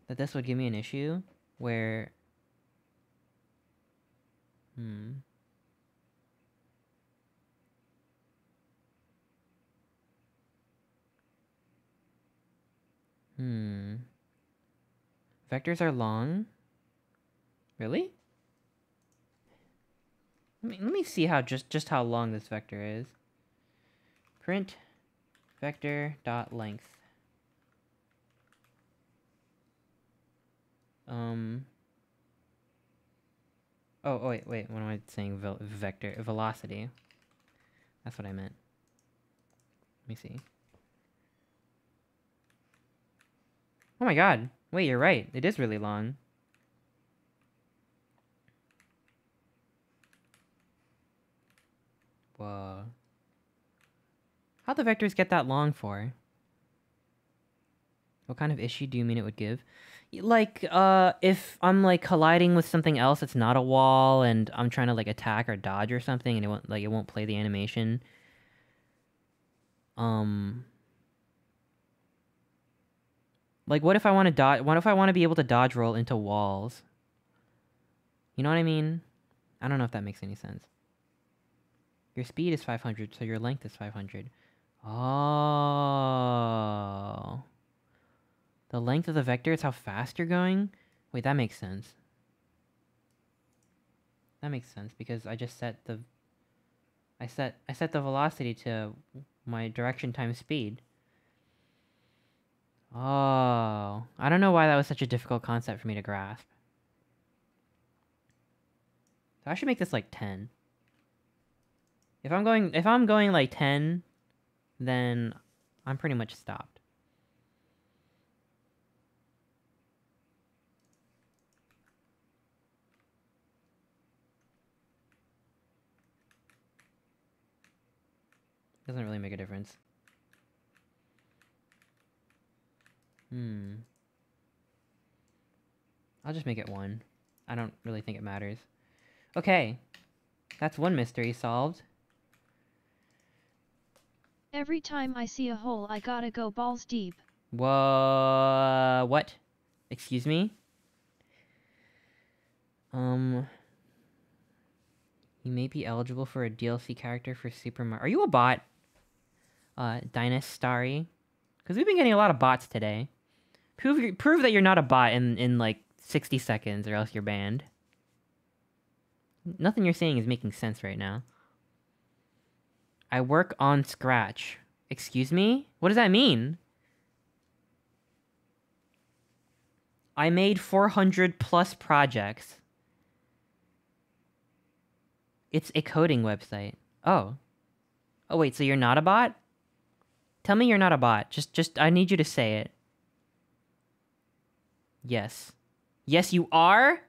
that this would give me an issue where hmm Hmm. Vectors are long? Really? Let me, let me see how just just how long this vector is. Print vector dot length. Um. Oh, oh wait, wait. What am I saying? Vel- vector velocity. That's what I meant. Let me see. Oh my god. Wait, you're right. It is really long. Whoa. How'd the vectors get that long for? What kind of issue do you mean it would give? Like, uh, if I'm like colliding with something else that's not a wall, and I'm trying to like attack or dodge or something, and it won't like it won't play the animation. Um, like what if I want to dodge? What if I want to be able to dodge roll into walls? You know what I mean? I don't know if that makes any sense. Your speed is 500, so your length is 500. Oh. The length of the vector is how fast you're going? Wait, that makes sense. That makes sense because I just set the I set I set the velocity to my direction times speed. Oh, I don't know why that was such a difficult concept for me to grasp. So I should make this like 10. If I'm going if I'm going like 10, then I'm pretty much stopped. Doesn't really make a difference. Hmm. I'll just make it one. I don't really think it matters. Okay. That's one mystery solved. Every time I see a hole I gotta go balls deep. Wha what? Excuse me? Um You may be eligible for a DLC character for Super Mario. Are you a bot? Uh Dynastari? Cuz we've been getting a lot of bots today. Prove prove that you're not a bot in in like 60 seconds or else you're banned. Nothing you're saying is making sense right now. I work on Scratch. Excuse me? What does that mean? I made 400 plus projects. It's a coding website. Oh. Oh wait, so you're not a bot? Tell me you're not a bot. Just just I need you to say it. Yes. Yes, you are?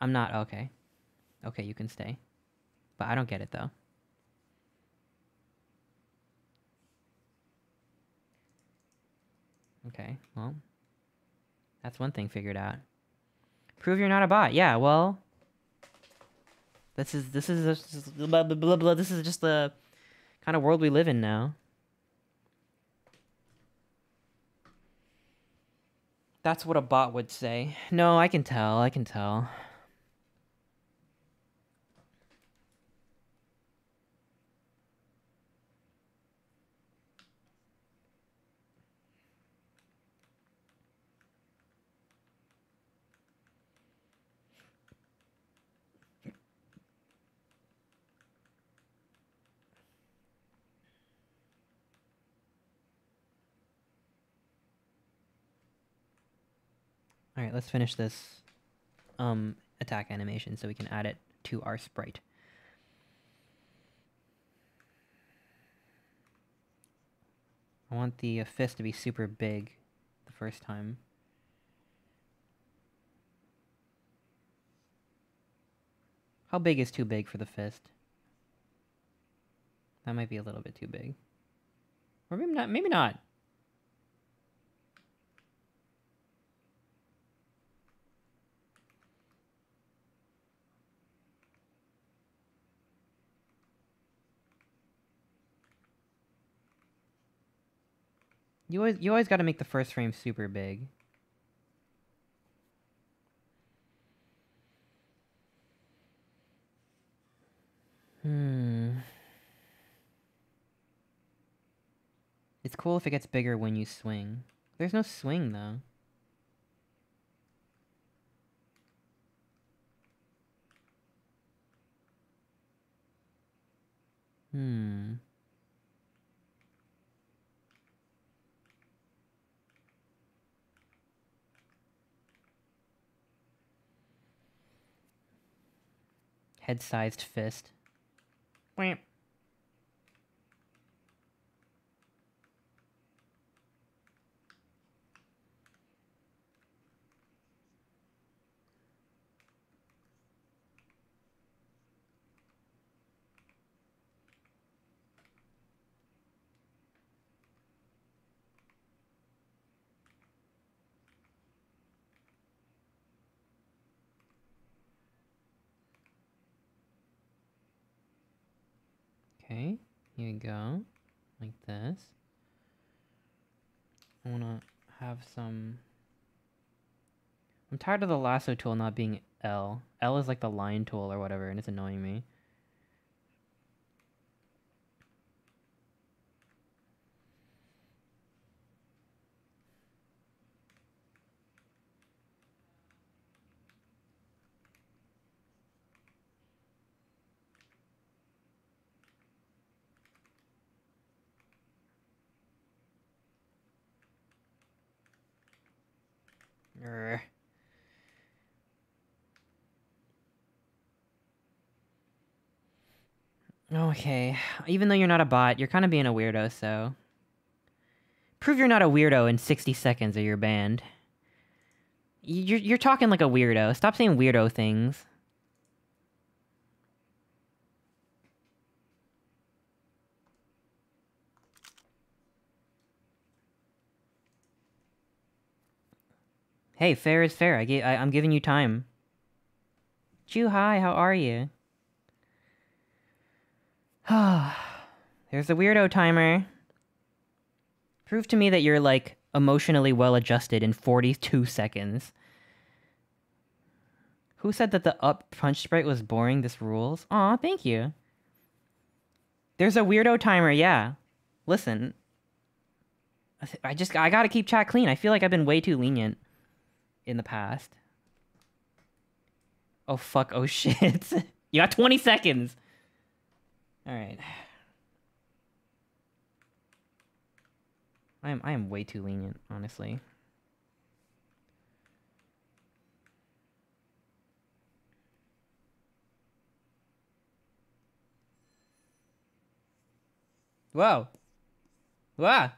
I'm not. Okay. Okay, you can stay. But I don't get it though. Okay, well, that's one thing figured out. Prove you're not a bot. Yeah, well, this is this is blah, blah, blah, blah, this is just the kind of world we live in now. That's what a bot would say. No, I can tell. I can tell. All right, let's finish this um attack animation so we can add it to our sprite. I want the uh, fist to be super big the first time. How big is too big for the fist? That might be a little bit too big. Or maybe not, maybe not. You always you always got to make the first frame super big. Hmm. It's cool if it gets bigger when you swing. There's no swing though. Hmm. Head-sized fist. Wham. Okay, here you go. Like this. I wanna have some... I'm tired of the lasso tool not being L. L is like the line tool or whatever, and it's annoying me. Okay, even though you're not a bot, you're kind of being a weirdo, so... Prove you're not a weirdo in 60 seconds or you're banned. You're, you're talking like a weirdo. Stop saying weirdo things. Hey, fair is fair. I, I I'm giving you time. Chu, hi, how are you? There's the weirdo timer. Prove to me that you're, like, emotionally well adjusted in 42 seconds. Who said that the up punch sprite was boring? This rules? Aw, thank you. There's a weirdo timer, yeah. Listen. I just, I gotta keep chat clean. I feel like I've been way too lenient in the past. Oh fuck, oh shit. you got 20 seconds. Alright. I am I am way too lenient, honestly. Whoa. Wow.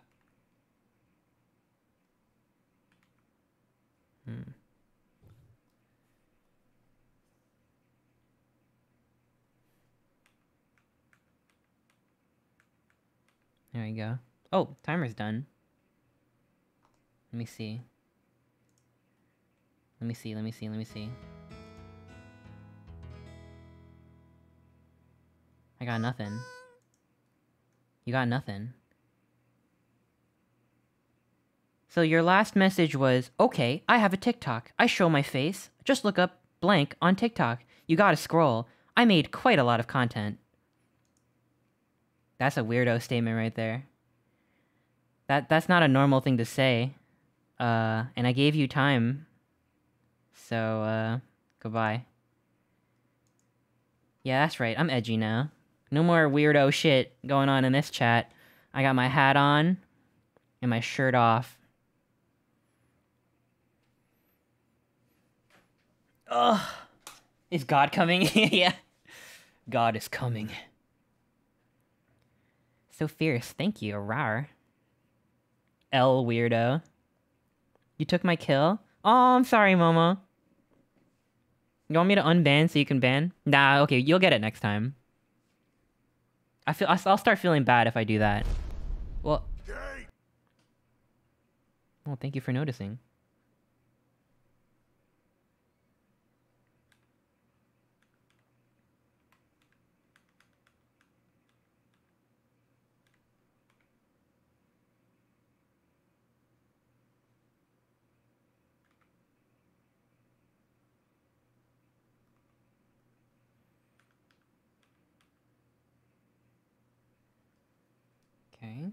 There we go. Oh, timer's done. Let me see. Let me see, let me see, let me see. I got nothing. You got nothing. So your last message was, okay, I have a TikTok. I show my face. Just look up blank on TikTok. You gotta scroll. I made quite a lot of content. That's a weirdo statement right there. That that's not a normal thing to say. Uh, and I gave you time. So, uh, goodbye. Yeah, that's right. I'm edgy now. No more weirdo shit going on in this chat. I got my hat on and my shirt off. Ugh. Is God coming? yeah. God is coming. So fierce. Thank you, Rar. L weirdo. You took my kill? Oh, I'm sorry, Momo. You want me to unban so you can ban? Nah, okay, you'll get it next time. I feel I'll start feeling bad if I do that. Well, well, thank you for noticing. Okay.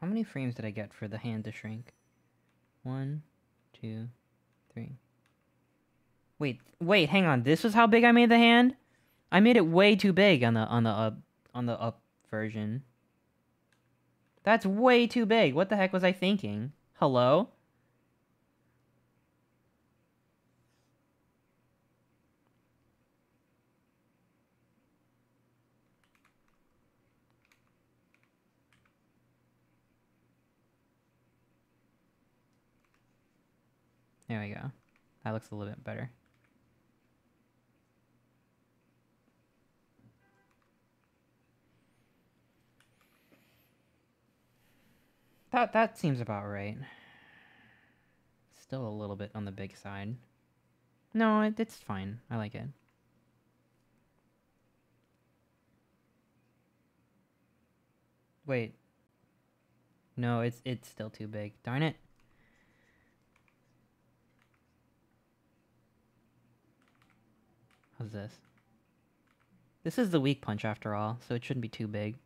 How many frames did I get for the hand to shrink? One, two, three. Wait, wait, hang on. This was how big I made the hand? I made it way too big on the on the up on the up version. That's way too big. What the heck was I thinking? Hello? There we go. That looks a little bit better. That that seems about right. Still a little bit on the big side. No, it, it's fine. I like it. Wait. No, it's it's still too big. Darn it. How's this? This is the weak punch after all, so it shouldn't be too big.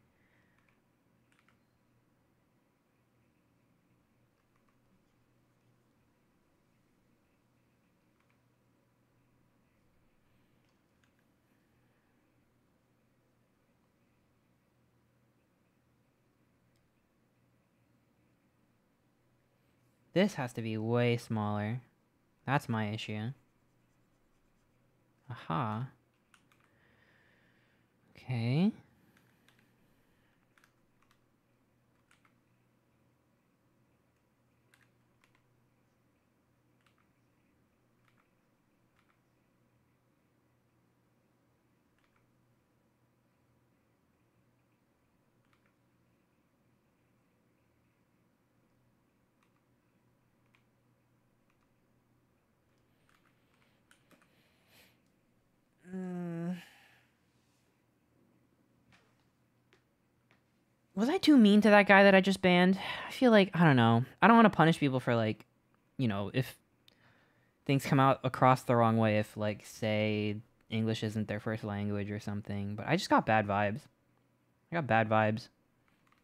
This has to be way smaller. That's my issue. Aha. Okay. Was I too mean to that guy that I just banned? I feel like I don't know. I don't want to punish people for like, you know, if things come out across the wrong way if like say English isn't their first language or something, but I just got bad vibes. I got bad vibes.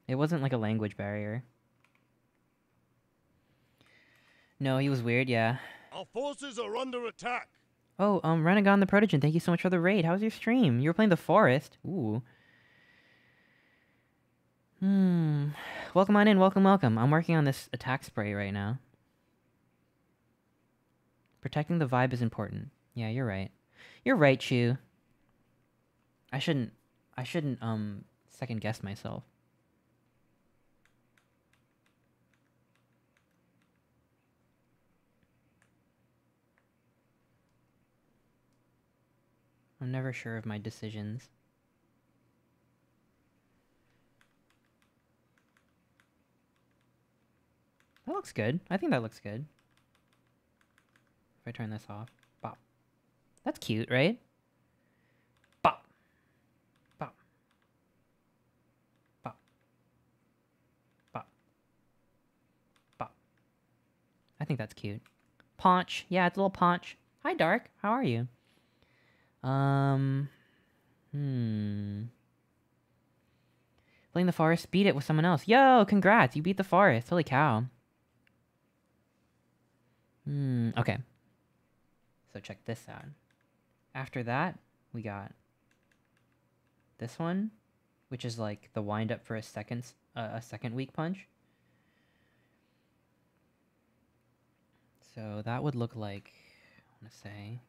It wasn't like a language barrier. No, he was weird, yeah. Our forces are under attack. Oh, um, Renegon the Protogen, thank you so much for the raid. How was your stream? You were playing the forest. Ooh. Hmm. Welcome on in, welcome, welcome. I'm working on this attack spray right now. Protecting the vibe is important. Yeah, you're right. You're right, Chu. I shouldn't I shouldn't um second guess myself. I'm never sure of my decisions. That looks good. I think that looks good. If I turn this off. Bop. That's cute, right? Bop. Bop. Bop. Bop. Bop. I think that's cute. Paunch. Yeah, it's a little paunch. Hi, Dark. How are you? Um... Hmm... Playing the forest, beat it with someone else. Yo, congrats, you beat the forest. Holy cow. Hmm, okay. So check this out. After that, we got this one, which is like the wind up for a second uh, a second weak punch. So that would look like I want to say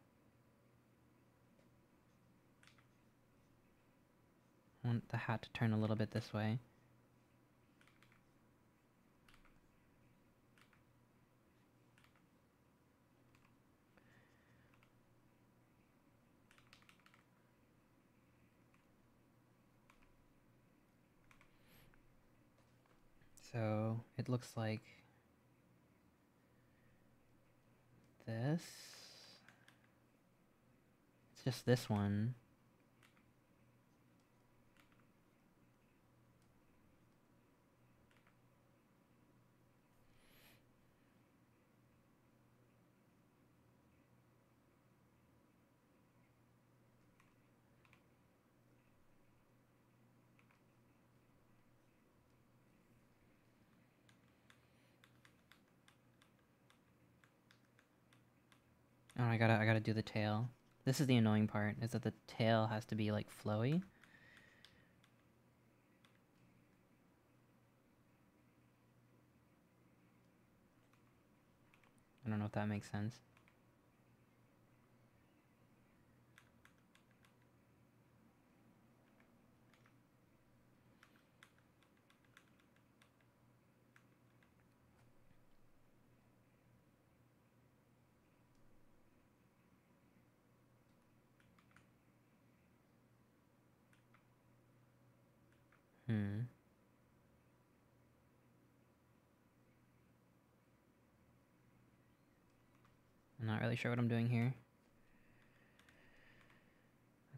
I want the hat to turn a little bit this way. So it looks like this. It's just this one. I gotta, I gotta do the tail. This is the annoying part, is that the tail has to be, like, flowy. I don't know if that makes sense. Hmm. I'm not really sure what I'm doing here.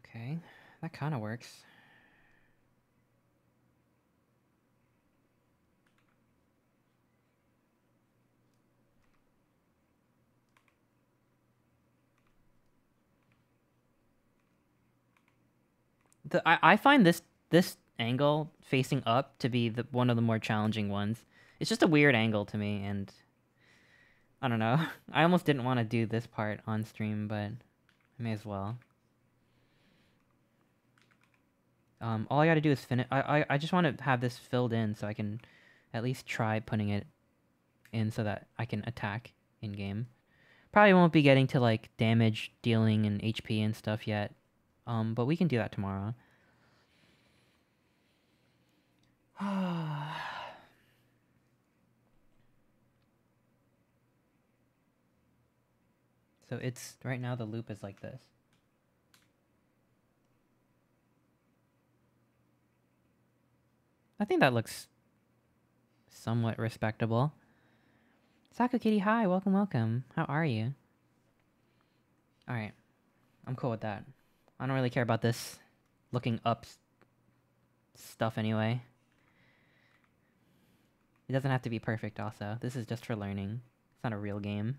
Okay, that kind of works. The, I, I find this this angle facing up to be the one of the more challenging ones. It's just a weird angle to me, and I don't know. I almost didn't want to do this part on stream, but I may as well. Um, all I gotta do is finish. I, I, I just want to have this filled in so I can at least try putting it in so that I can attack in game. Probably won't be getting to like damage dealing and HP and stuff yet. Um, but we can do that tomorrow. so it's right now the loop is like this. I think that looks somewhat respectable. Saku Kitty, hi, welcome, welcome. How are you? Alright. I'm cool with that. I don't really care about this looking up stuff anyway. It doesn't have to be perfect also. This is just for learning. It's not a real game.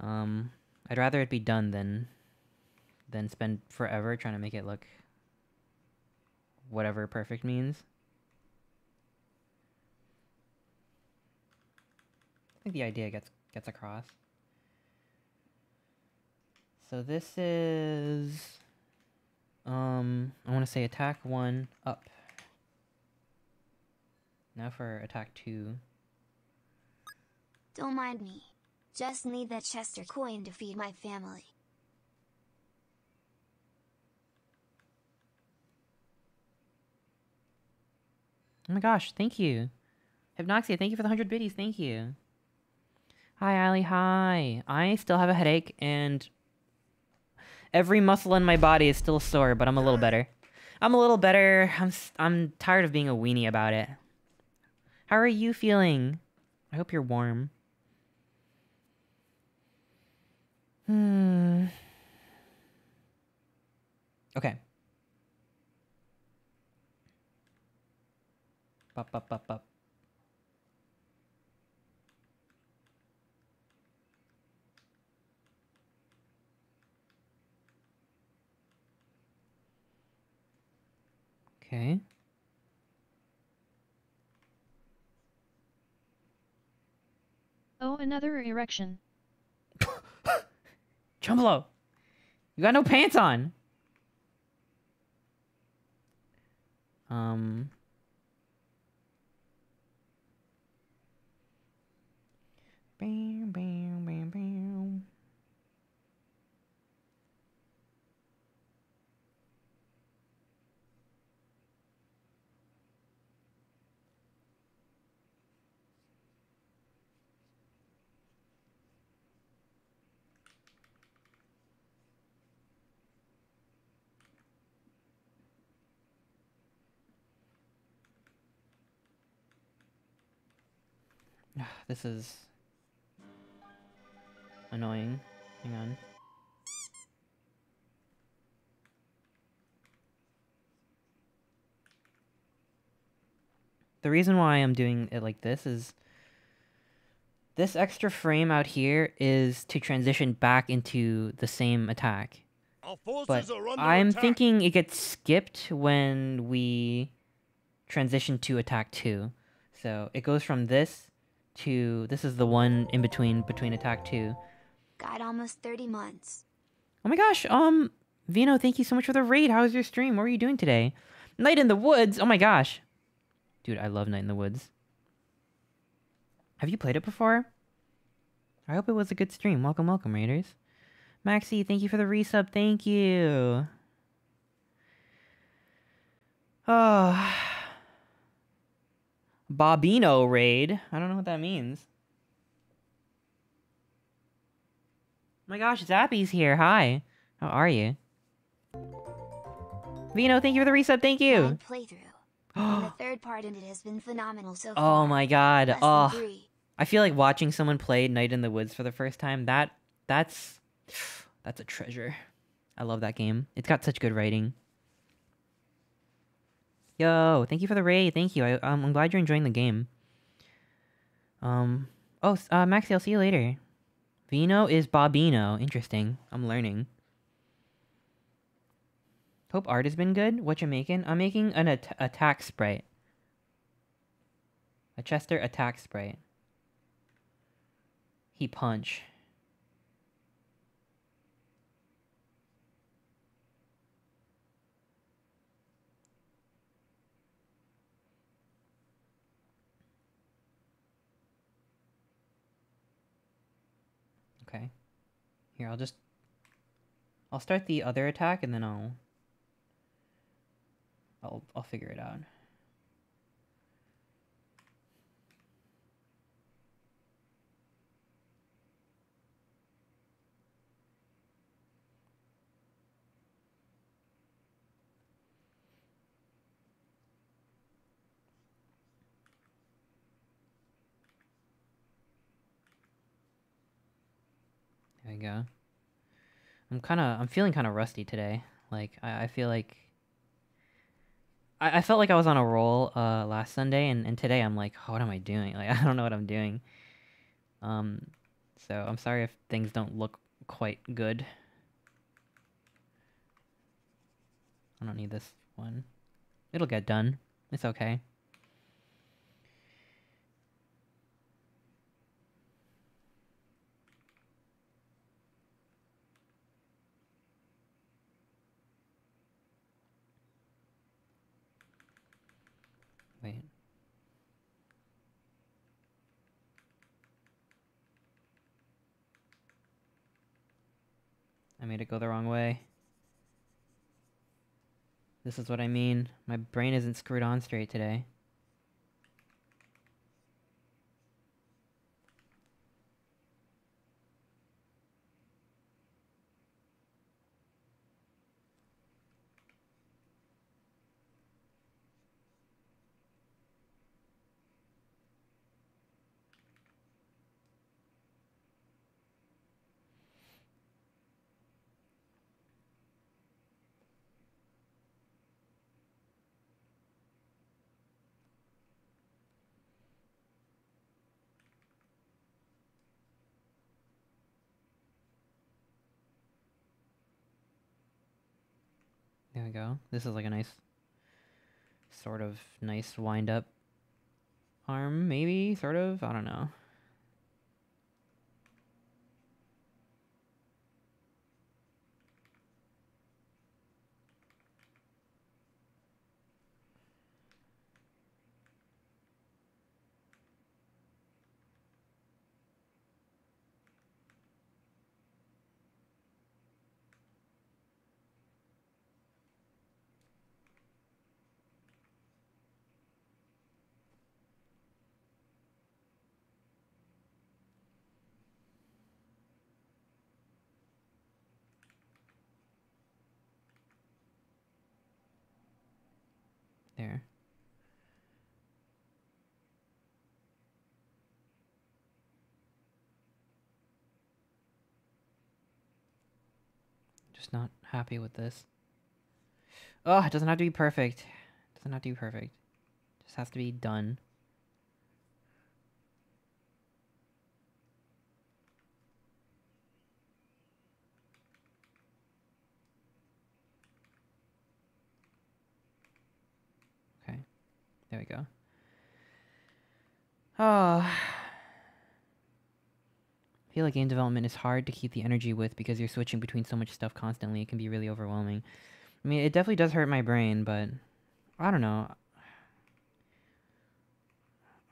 Um, I'd rather it be done than than spend forever trying to make it look whatever perfect means. I think the idea gets gets across. So this is um I want to say attack 1 up. Now for attack 2. Don't mind me. Just need that Chester coin to feed my family. Oh my gosh, thank you. Hypnoxia, thank you for the 100 biddies, thank you. Hi, Ali, hi. I still have a headache, and every muscle in my body is still sore, but I'm a little better. I'm a little better. I'm, I'm tired of being a weenie about it. How are you feeling? I hope you're warm. Hmm. Okay. Bup, bup, bup, bup. Okay. Oh, another erection. Jumblo! You got no pants on! Um. Bam, bam. This is annoying. Hang on. The reason why I'm doing it like this is this extra frame out here is to transition back into the same attack. But I'm attack. thinking it gets skipped when we transition to attack 2. So it goes from this to this is the one in between between attack 2. Got almost 30 months. Oh my gosh, um Vino, thank you so much for the raid. How was your stream? What were you doing today? Night in the Woods. Oh my gosh. Dude, I love Night in the Woods. Have you played it before? I hope it was a good stream. Welcome, welcome, Raiders. Maxi, thank you for the resub. Thank you. Oh. Bobino raid. I don't know what that means. Oh my gosh, Zappy's here. Hi. How are you? Vino, thank you for the reset. Thank you. Playthrough. the third part in it has been phenomenal so oh far. Oh my god. Oh, three. I feel like watching someone play Night in the Woods for the first time. That that's that's a treasure. I love that game. It's got such good writing. Yo, thank you for the raid. Thank you. I, um, I'm glad you're enjoying the game. Um. Oh, uh, Maxi, I'll see you later. Vino is Bobino. Interesting. I'm learning. Hope art has been good. What you making? I'm making an at- attack sprite. A Chester attack sprite. He punch. Okay. Here, I'll just I'll start the other attack and then I'll I'll I'll figure it out. There we go. I'm kind of, I'm feeling kind of rusty today. Like, I, I feel like, I, I felt like I was on a roll uh, last Sunday, and, and today I'm like, what am I doing? Like, I don't know what I'm doing. Um, so I'm sorry if things don't look quite good. I don't need this one. It'll get done. It's okay. Wait. I made it go the wrong way. This is what I mean. My brain isn't screwed on straight today. Go. This is like a nice, sort of nice wind up arm, maybe? Sort of? I don't know. There. Just not happy with this. Oh, it doesn't have to be perfect. It doesn't have to be perfect. It just has to be done. Okay. There we go. Oh. I feel like game development is hard to keep the energy with because you're switching between so much stuff constantly. It can be really overwhelming. I mean, it definitely does hurt my brain, but I don't know.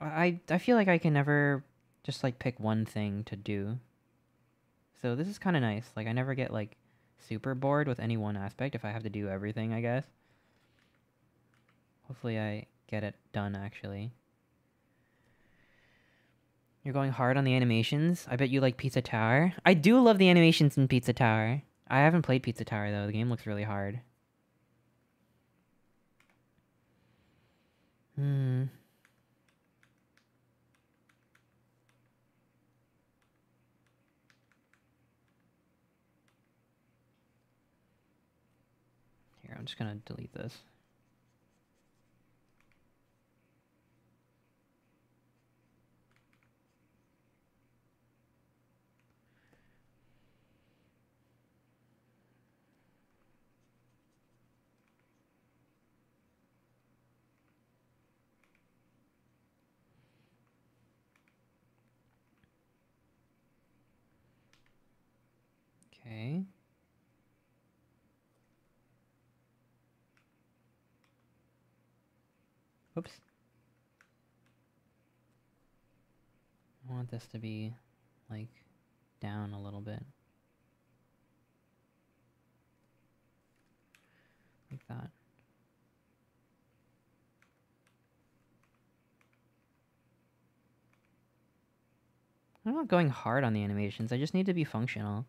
I I feel like I can never just like pick one thing to do. So this is kind of nice. Like I never get like super bored with any one aspect if I have to do everything, I guess. Hopefully I get it done actually. You're going hard on the animations. I bet you like Pizza Tower. I do love the animations in Pizza Tower. I haven't played Pizza Tower though. The game looks really hard. Hmm. Here, I'm just gonna delete this. Oops. I want this to be, like, down a little bit. Like that. I'm not going hard on the animations, I just need to be functional.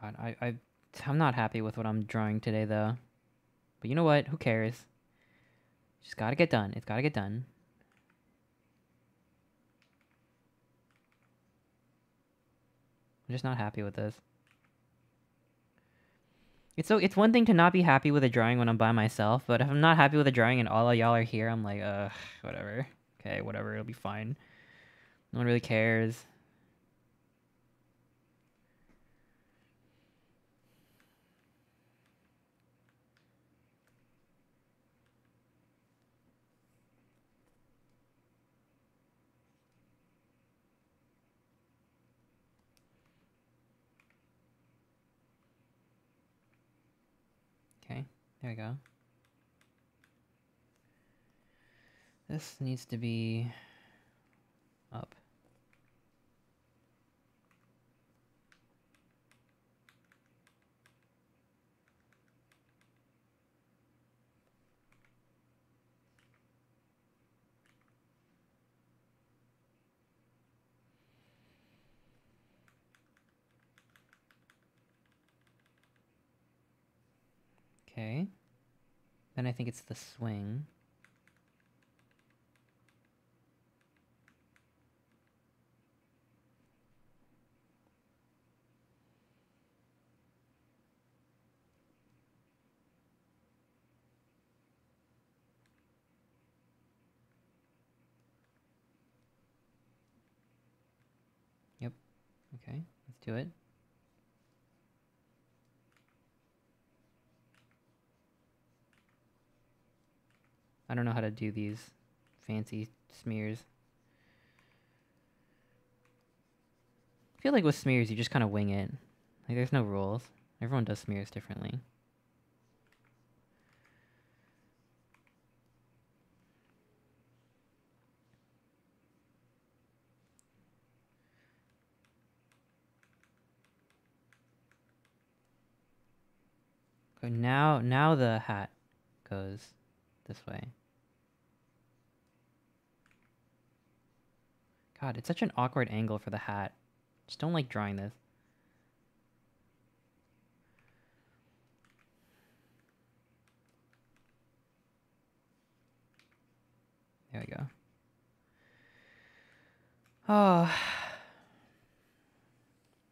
God, I, I, I'm not happy with what I'm drawing today, though. But you know what? Who cares? Just gotta get done. It's gotta get done. I'm just not happy with this. It's so it's one thing to not be happy with a drawing when I'm by myself, but if I'm not happy with a drawing and all of y'all are here, I'm like, ugh, whatever. Okay, whatever, it'll be fine. No one really cares. Okay, there we go. This needs to be up. Okay. Then I think it's the swing. Yep. Okay, let's do it. I don't know how to do these fancy smears. I feel like with smears, you just kind of wing it. Like, there's no rules. Everyone does smears differently. Now, now the hat goes this way. God, it's such an awkward angle for the hat. Just don't like drawing this. There we go. Oh.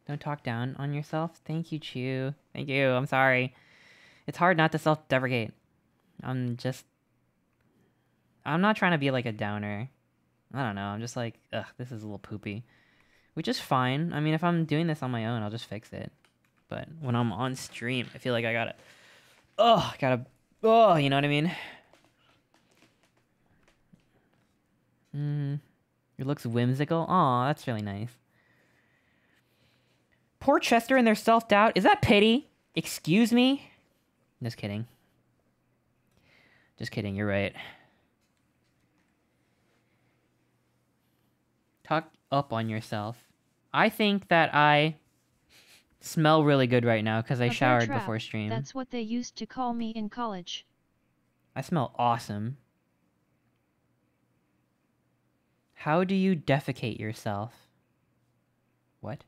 Don't talk down on yourself. Thank you, Chu. Thank you. I'm sorry. It's hard not to self-deprecate. I'm just I'm not trying to be like a downer. I don't know. I'm just like, ugh, this is a little poopy. Which is fine. I mean, if I'm doing this on my own, I'll just fix it. But when I'm on stream, I feel like I gotta, oh, gotta, oh, you know what I mean? Mm, it looks whimsical. Aw, that's really nice. Poor Chester and their self-doubt. Is that pity? Excuse me? Just kidding. Just kidding, you're right. Talk up on yourself. I think that I smell really good right now because I showered trap, before stream. That's what they used to call me in college. I smell awesome. How do you defecate yourself? What?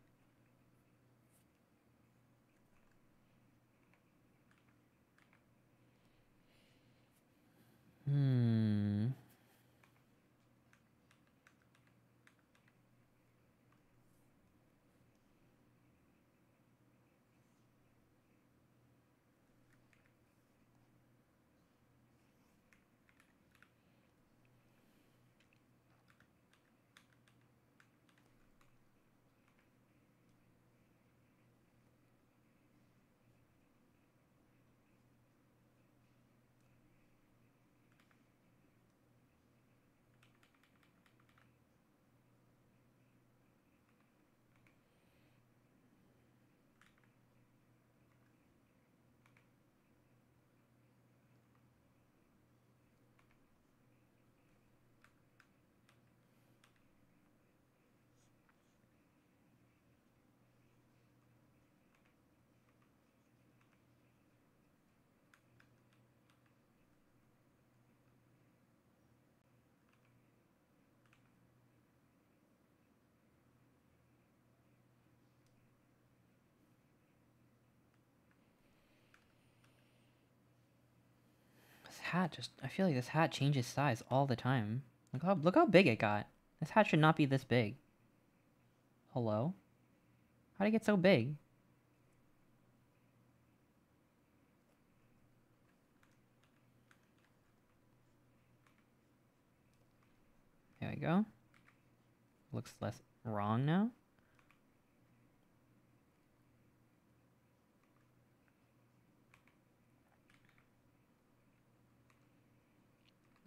Hmm. This hat just I feel like this hat changes size all the time. Look how look how big it got. This hat should not be this big. Hello? How'd it get so big? There we go. Looks less wrong now.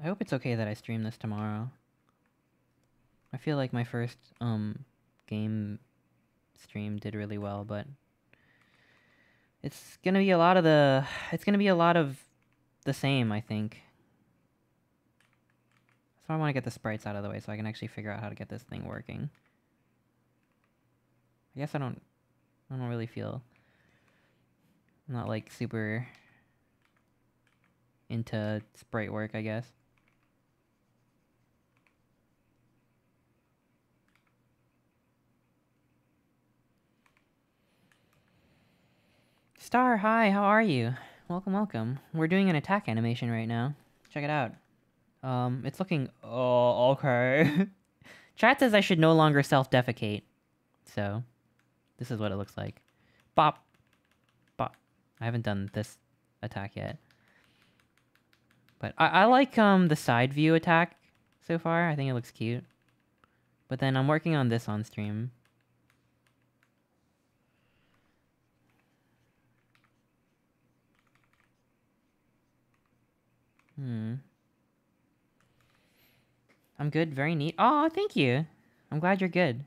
I hope it's okay that I stream this tomorrow. I feel like my first um game stream did really well, but it's gonna be a lot of the it's gonna be a lot of the same, I think. So I want to get the sprites out of the way so I can actually figure out how to get this thing working. I guess I don't I don't really feel I'm not like super into sprite work, I guess. Star, hi, how are you? Welcome, welcome. We're doing an attack animation right now. Check it out. Um, it's looking... Oh, okay. Chat says I should no longer self-defecate. So, this is what it looks like. Bop. Bop. I haven't done this attack yet. But I, I like um the side view attack so far. I think it looks cute. But then I'm working on this on stream. Hmm. I'm good. Very neat. Oh, thank you. I'm glad you're good.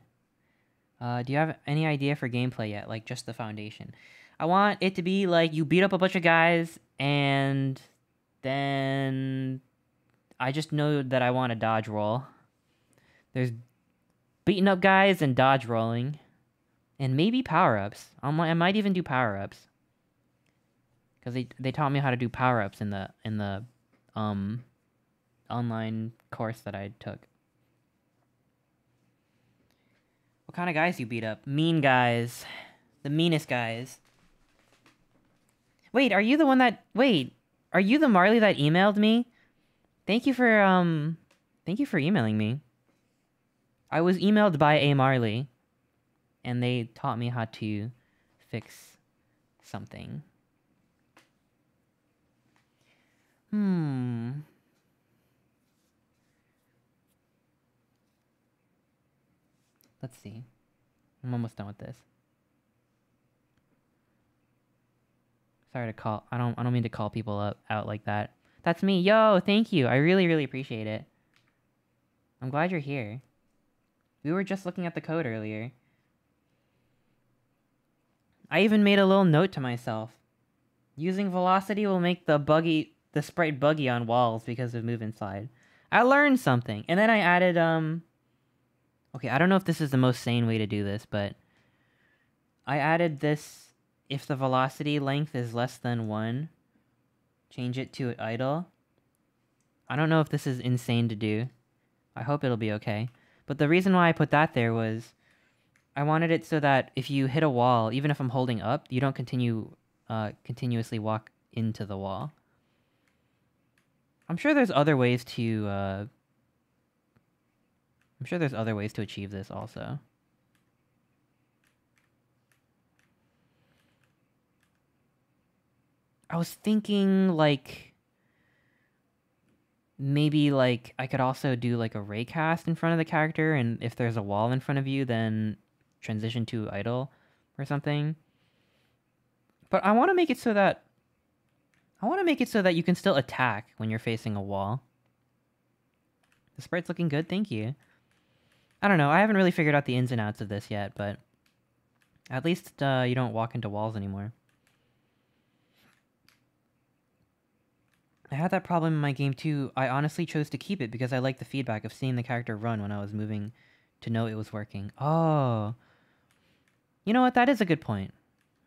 Uh, do you have any idea for gameplay yet? Like just the foundation. I want it to be like you beat up a bunch of guys and then I just know that I want a dodge roll. There's beating up guys and dodge rolling. And maybe power-ups. I might, I might even do power-ups. Cuz they they taught me how to do power-ups in the in the um online course that I took. What kind of guys you beat up? Mean guys. The meanest guys. Wait, are you the one that wait, are you the Marley that emailed me? Thank you for um thank you for emailing me. I was emailed by a Marley and they taught me how to fix something. Hmm. Let's see. I'm almost done with this. Sorry to call. I don't. I don't mean to call people up out like that. That's me. Yo, thank you. I really, really appreciate it. I'm glad you're here. We were just looking at the code earlier. I even made a little note to myself. Using velocity will make the buggy the sprite buggy on walls because of move inside. I learned something. And then I added um Okay, I don't know if this is the most sane way to do this, but I added this if the velocity length is less than 1, change it to idle. I don't know if this is insane to do. I hope it'll be okay. But the reason why I put that there was I wanted it so that if you hit a wall, even if I'm holding up, you don't continue uh, continuously walk into the wall. I'm sure there's other ways to uh, I'm sure there's other ways to achieve this also. I was thinking like maybe like I could also do like a raycast in front of the character and if there's a wall in front of you then transition to idle or something. But I want to make it so that I want to make it so that you can still attack when you're facing a wall. The sprite's looking good, thank you. I don't know, I haven't really figured out the ins and outs of this yet, but at least uh, you don't walk into walls anymore. I had that problem in my game too. I honestly chose to keep it because I liked the feedback of seeing the character run when I was moving to know it was working. Oh. You know what? That is a good point.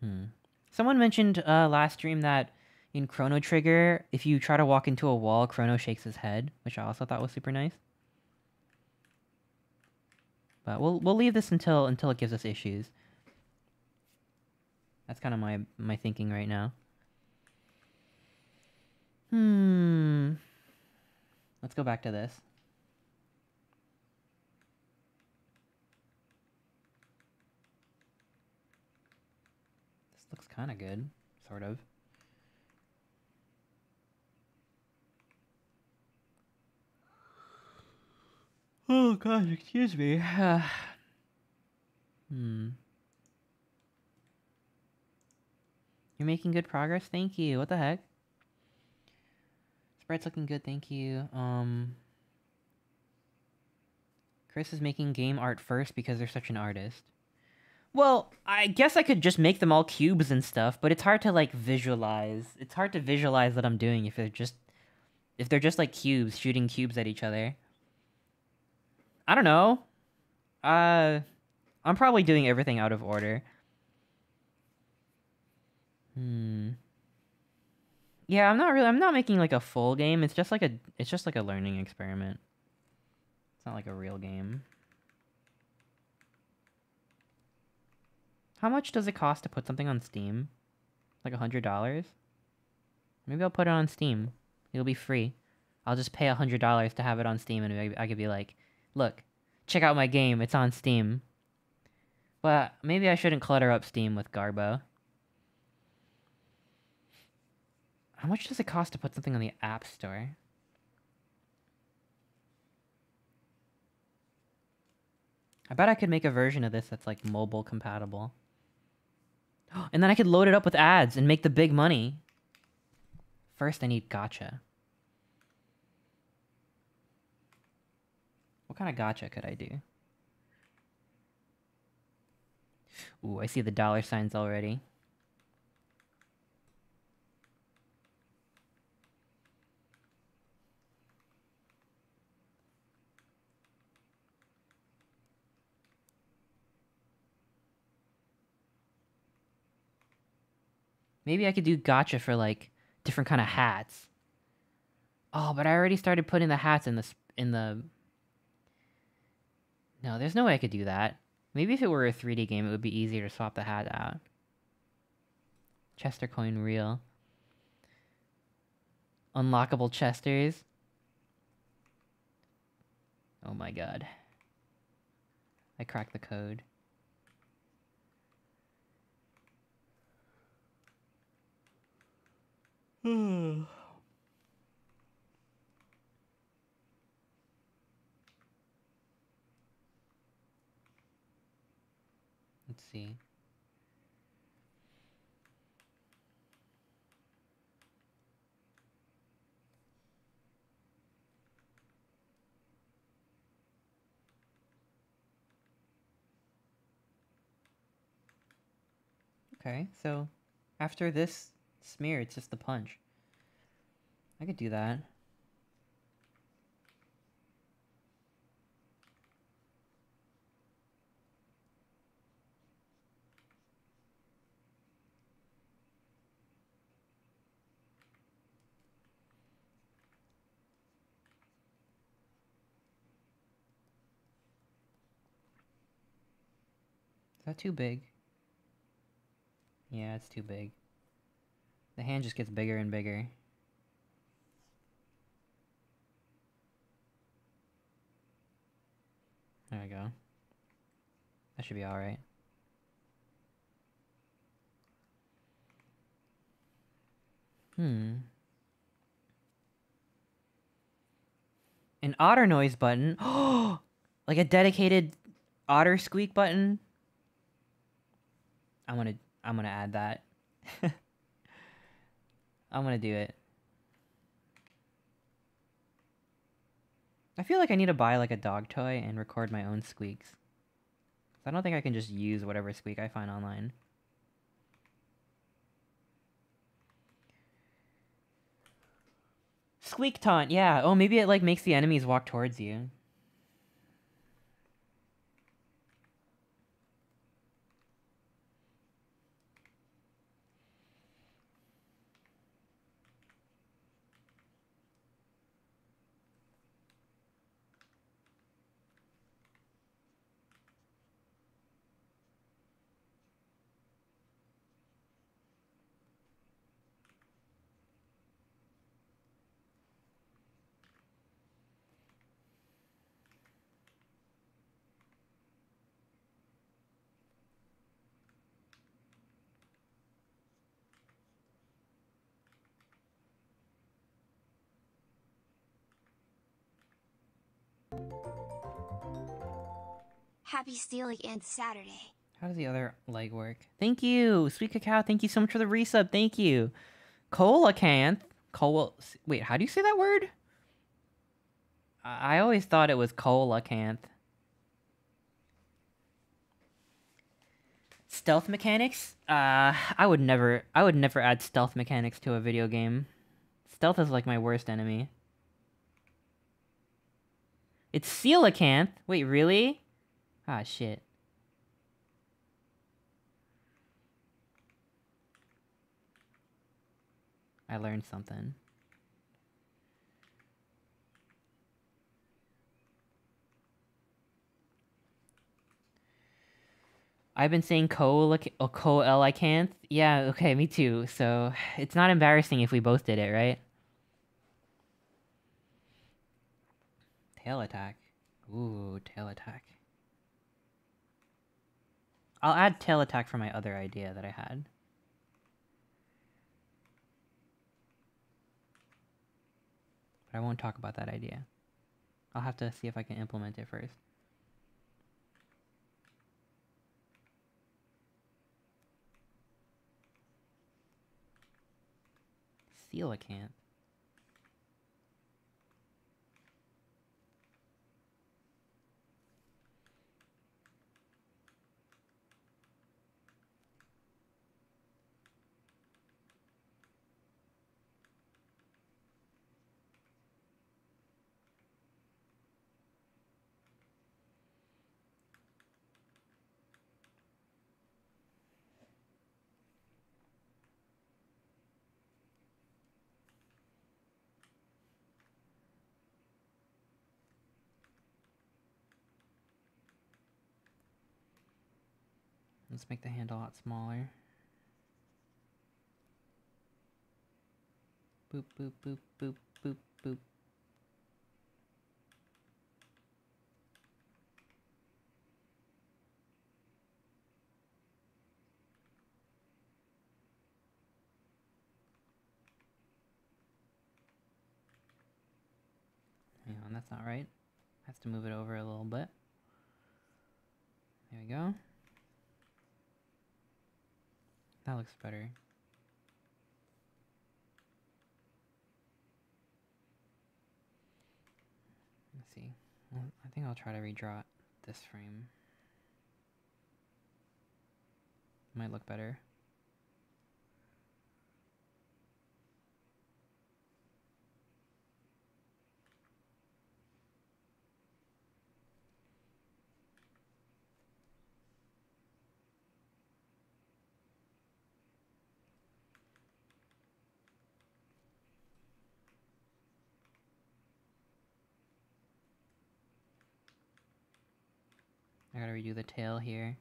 Hmm. Someone mentioned uh, last stream that in Chrono Trigger, if you try to walk into a wall, Chrono shakes his head, which I also thought was super nice. But we'll we'll leave this until until it gives us issues. That's kind of my my thinking right now. Hmm. Let's go back to this. This looks kind of good, sort of. Oh gosh, excuse me. hmm. You're making good progress? Thank you. What the heck? Sprite's looking good, thank you. Um Chris is making game art first because they're such an artist. Well, I guess I could just make them all cubes and stuff, but it's hard to like visualize. It's hard to visualize what I'm doing if they're just if they're just like cubes shooting cubes at each other. I don't know. Uh I'm probably doing everything out of order. Hmm. Yeah, I'm not really I'm not making like a full game. It's just like a it's just like a learning experiment. It's not like a real game. How much does it cost to put something on Steam? Like a hundred dollars? Maybe I'll put it on Steam. It'll be free. I'll just pay a hundred dollars to have it on Steam and I could be like, look, check out my game, it's on Steam. But maybe I shouldn't clutter up Steam with Garbo. How much does it cost to put something on the App Store? I bet I could make a version of this that's like mobile compatible. And then I could load it up with ads and make the big money. First, I need gacha. What kind of gotcha could I do? Ooh, I see the dollar signs already. Maybe I could do gotcha for like different kind of hats. Oh, but I already started putting the hats in the in the. No, there's no way I could do that. Maybe if it were a 3D game, it would be easier to swap the hat out. Chester coin reel. Unlockable chesters. Oh my god. I cracked the code. Hmm. See. Okay, so after this smear, it's just the punch. I could do that. That too big? Yeah, it's too big. The hand just gets bigger and bigger. There we go. That should be alright. Hmm. An otter noise button. like a dedicated otter squeak button. I'm gonna I'm gonna add that. I'm gonna do it. I feel like I need to buy like a dog toy and record my own squeaks. I don't think I can just use whatever squeak I find online. Squeak taunt, yeah. Oh, maybe it like makes the enemies walk towards you. Happy Steely and Saturday. How does the other leg work? Thank you, sweet cacao. Thank you so much for the resub. Thank you, Colacanth. Col. Wait, how do you say that word? I, I always thought it was Colacanth. Stealth mechanics? Uh, I would never. I would never add stealth mechanics to a video game. Stealth is like my worst enemy. It's Coelacanth. Wait, really? Ah, shit. I learned something. I've been saying co oh. Yeah, okay, me too. So it's not embarrassing if we both did it, right? Tail attack. Ooh, tail attack. I'll add tail attack for my other idea that I had. But I won't talk about that idea. I'll have to see if I can implement it first. Coelacanth. Let's make the hand a lot smaller. Boop, boop, boop, boop, boop, boop. Hang on, that's not right. Has to move it over a little bit. There we go. That looks better. Let's see. I think I'll try to redraw this frame. Might look better. gotta redo the tail here.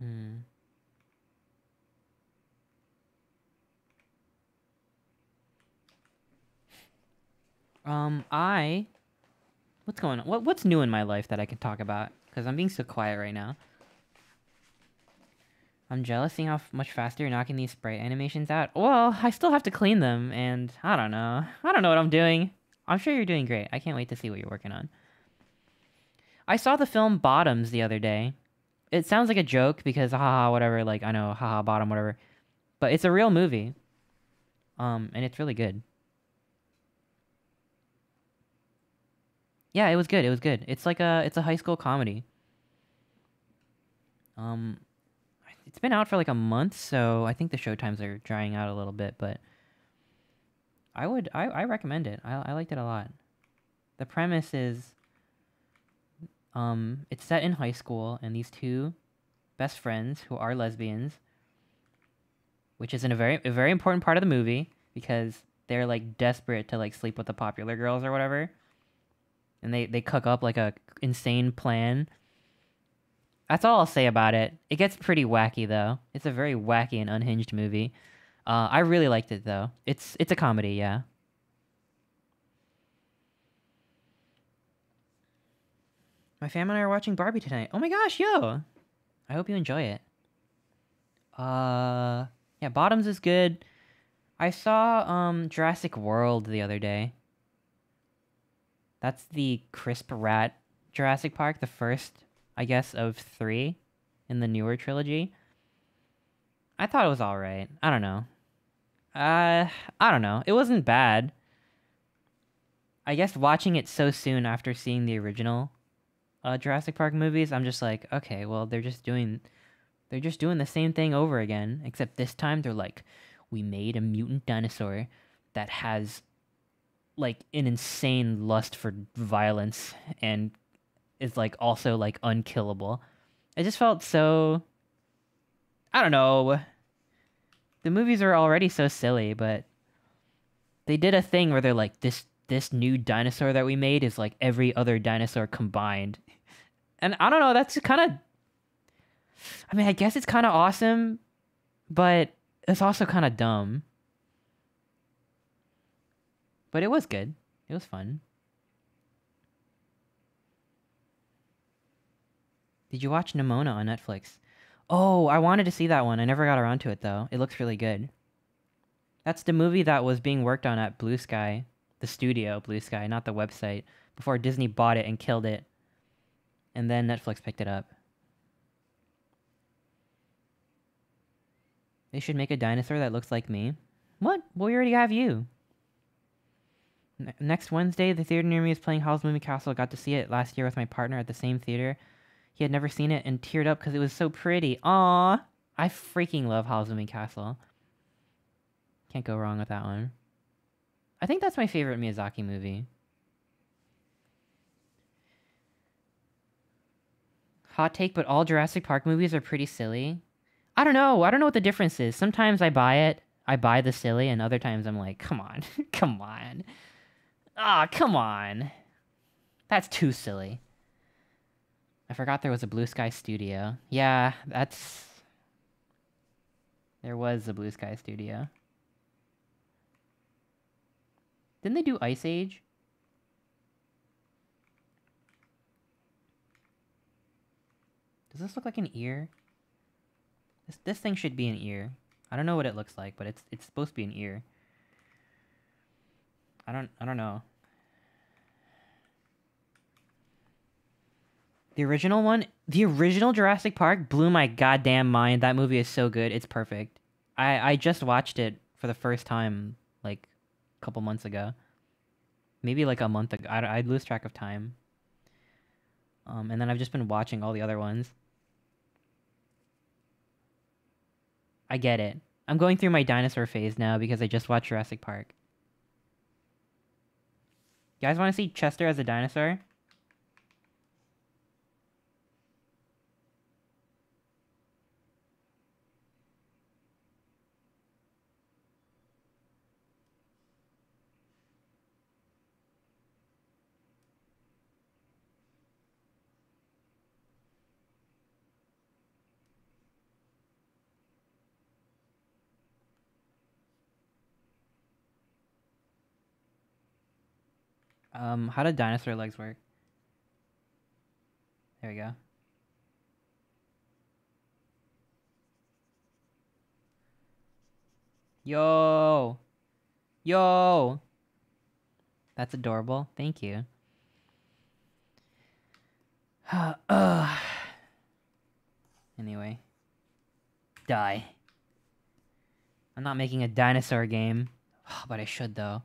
Hmm. Um, I... What's going on? What, what's new in my life that I can talk about? Because I'm being so quiet right now. I'm jealous seeing how much faster you're knocking these sprite animations out. Well, I still have to clean them, and I don't know. I don't know what I'm doing. I'm sure you're doing great. I can't wait to see what you're working on. I saw the film Bottoms the other day. It sounds like a joke because haha whatever, like I know haha bottom whatever. But it's a real movie. Um and it's really good. Yeah, it was good. It was good. It's like a it's a high school comedy. Um it's been out for like a month, so I think the show times are drying out a little bit, but I would I, I recommend it. I I liked it a lot. The premise is um it's set in high school and these two best friends who are lesbians which is in a very a very important part of the movie because they're like desperate to like sleep with the popular girls or whatever and they they cook up like a insane plan. That's all i'll say about it. It gets pretty wacky though. It's a very wacky and unhinged movie. Uh, i really liked it though. It's it's a comedy yeah. My fam and i are watching barbie tonight. Oh my gosh yo! I hope you enjoy it. Uh yeah bottoms is good. I saw um jurassic world the other day that's the Chris Pratt Jurassic Park, the first, I guess, of three in the newer trilogy. I thought it was alright. I don't know. Uh, I don't know. It wasn't bad. I guess watching it so soon after seeing the original uh, Jurassic Park movies, I'm just like, okay, well, they're just doing, they're just doing the same thing over again, except this time they're like, we made a mutant dinosaur that has like an insane lust for violence and is like also like unkillable. It just felt so I don't know. The movies are already so silly, but they did a thing where they're like this this new dinosaur that we made is like every other dinosaur combined. And I don't know, that's kind of I mean, I guess it's kind of awesome, but it's also kind of dumb. But it was good. It was fun. Did you watch Nimona on Netflix? Oh, I wanted to see that one. I never got around to it though. It looks really good. That's the movie that was being worked on at Blue Sky, the studio Blue Sky, not the website, before Disney bought it and killed it. And then Netflix picked it up. They should make a dinosaur that looks like me. What? Well, we already have you. N- next Wednesday, the theater near me is playing Howl's Moving Castle. Got to see it last year with my partner at the same theater. He had never seen it and teared up because it was so pretty. Aww. I freaking love Howl's Moving Castle. Can't go wrong with that one. I think that's my favorite Miyazaki movie. Hot take, but all Jurassic Park movies are pretty silly. I don't know. I don't know what the difference is. Sometimes I buy it. I buy the silly, and other times I'm like, come on. come on. Ah, come on. That's too silly. I forgot there was a Blue Sky Studio. Yeah, that's... There was a Blue Sky Studio. Didn't they do Ice Age? Does this look like an ear? This this thing should be an ear. I don't know what it looks like, but it's it's supposed to be an ear. I don't I don't know. The original one, the original Jurassic Park blew my goddamn mind. That movie is so good. It's perfect. I I just watched it for the first time like a couple months ago. Maybe like a month ago. I I lose track of time. Um, and then I've just been watching all the other ones. I get it. I'm going through my dinosaur phase now because I just watched Jurassic Park. You guys want to see Chester as a dinosaur? Um, how do dinosaur legs work? There we go. Yo! Yo! That's adorable. Thank you. Ugh. Anyway. Die. I'm not making a dinosaur game. But I should, though.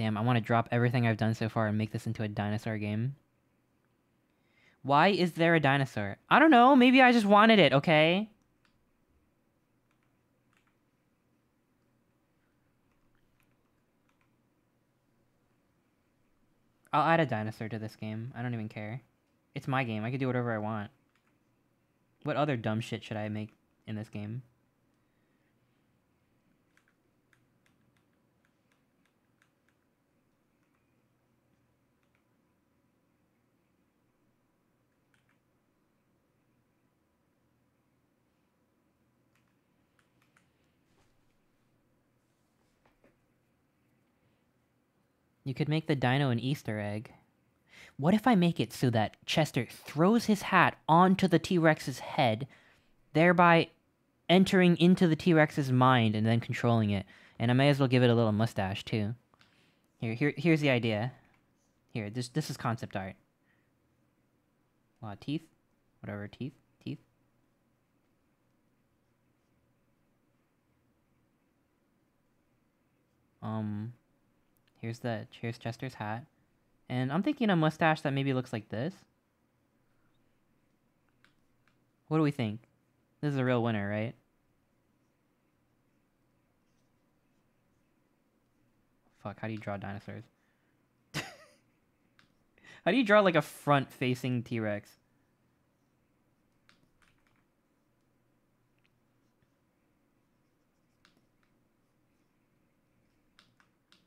Damn, I want to drop everything I've done so far and make this into a dinosaur game. Why is there a dinosaur? I don't know. Maybe I just wanted it, okay? I'll add a dinosaur to this game. I don't even care. It's my game. I can do whatever I want. What other dumb shit should I make in this game? You could make the dino an Easter egg. What if I make it so that Chester throws his hat onto the T Rex's head, thereby entering into the T Rex's mind and then controlling it? And I may as well give it a little mustache too. Here, here, here's the idea. Here, this this is concept art. A lot of teeth, whatever teeth, teeth. Um, here's the here's Chester's hat. And I'm thinking a mustache that maybe looks like this. What do we think? This is a real winner, right? Fuck, how do you draw dinosaurs? how do you draw like a front-facing T-Rex?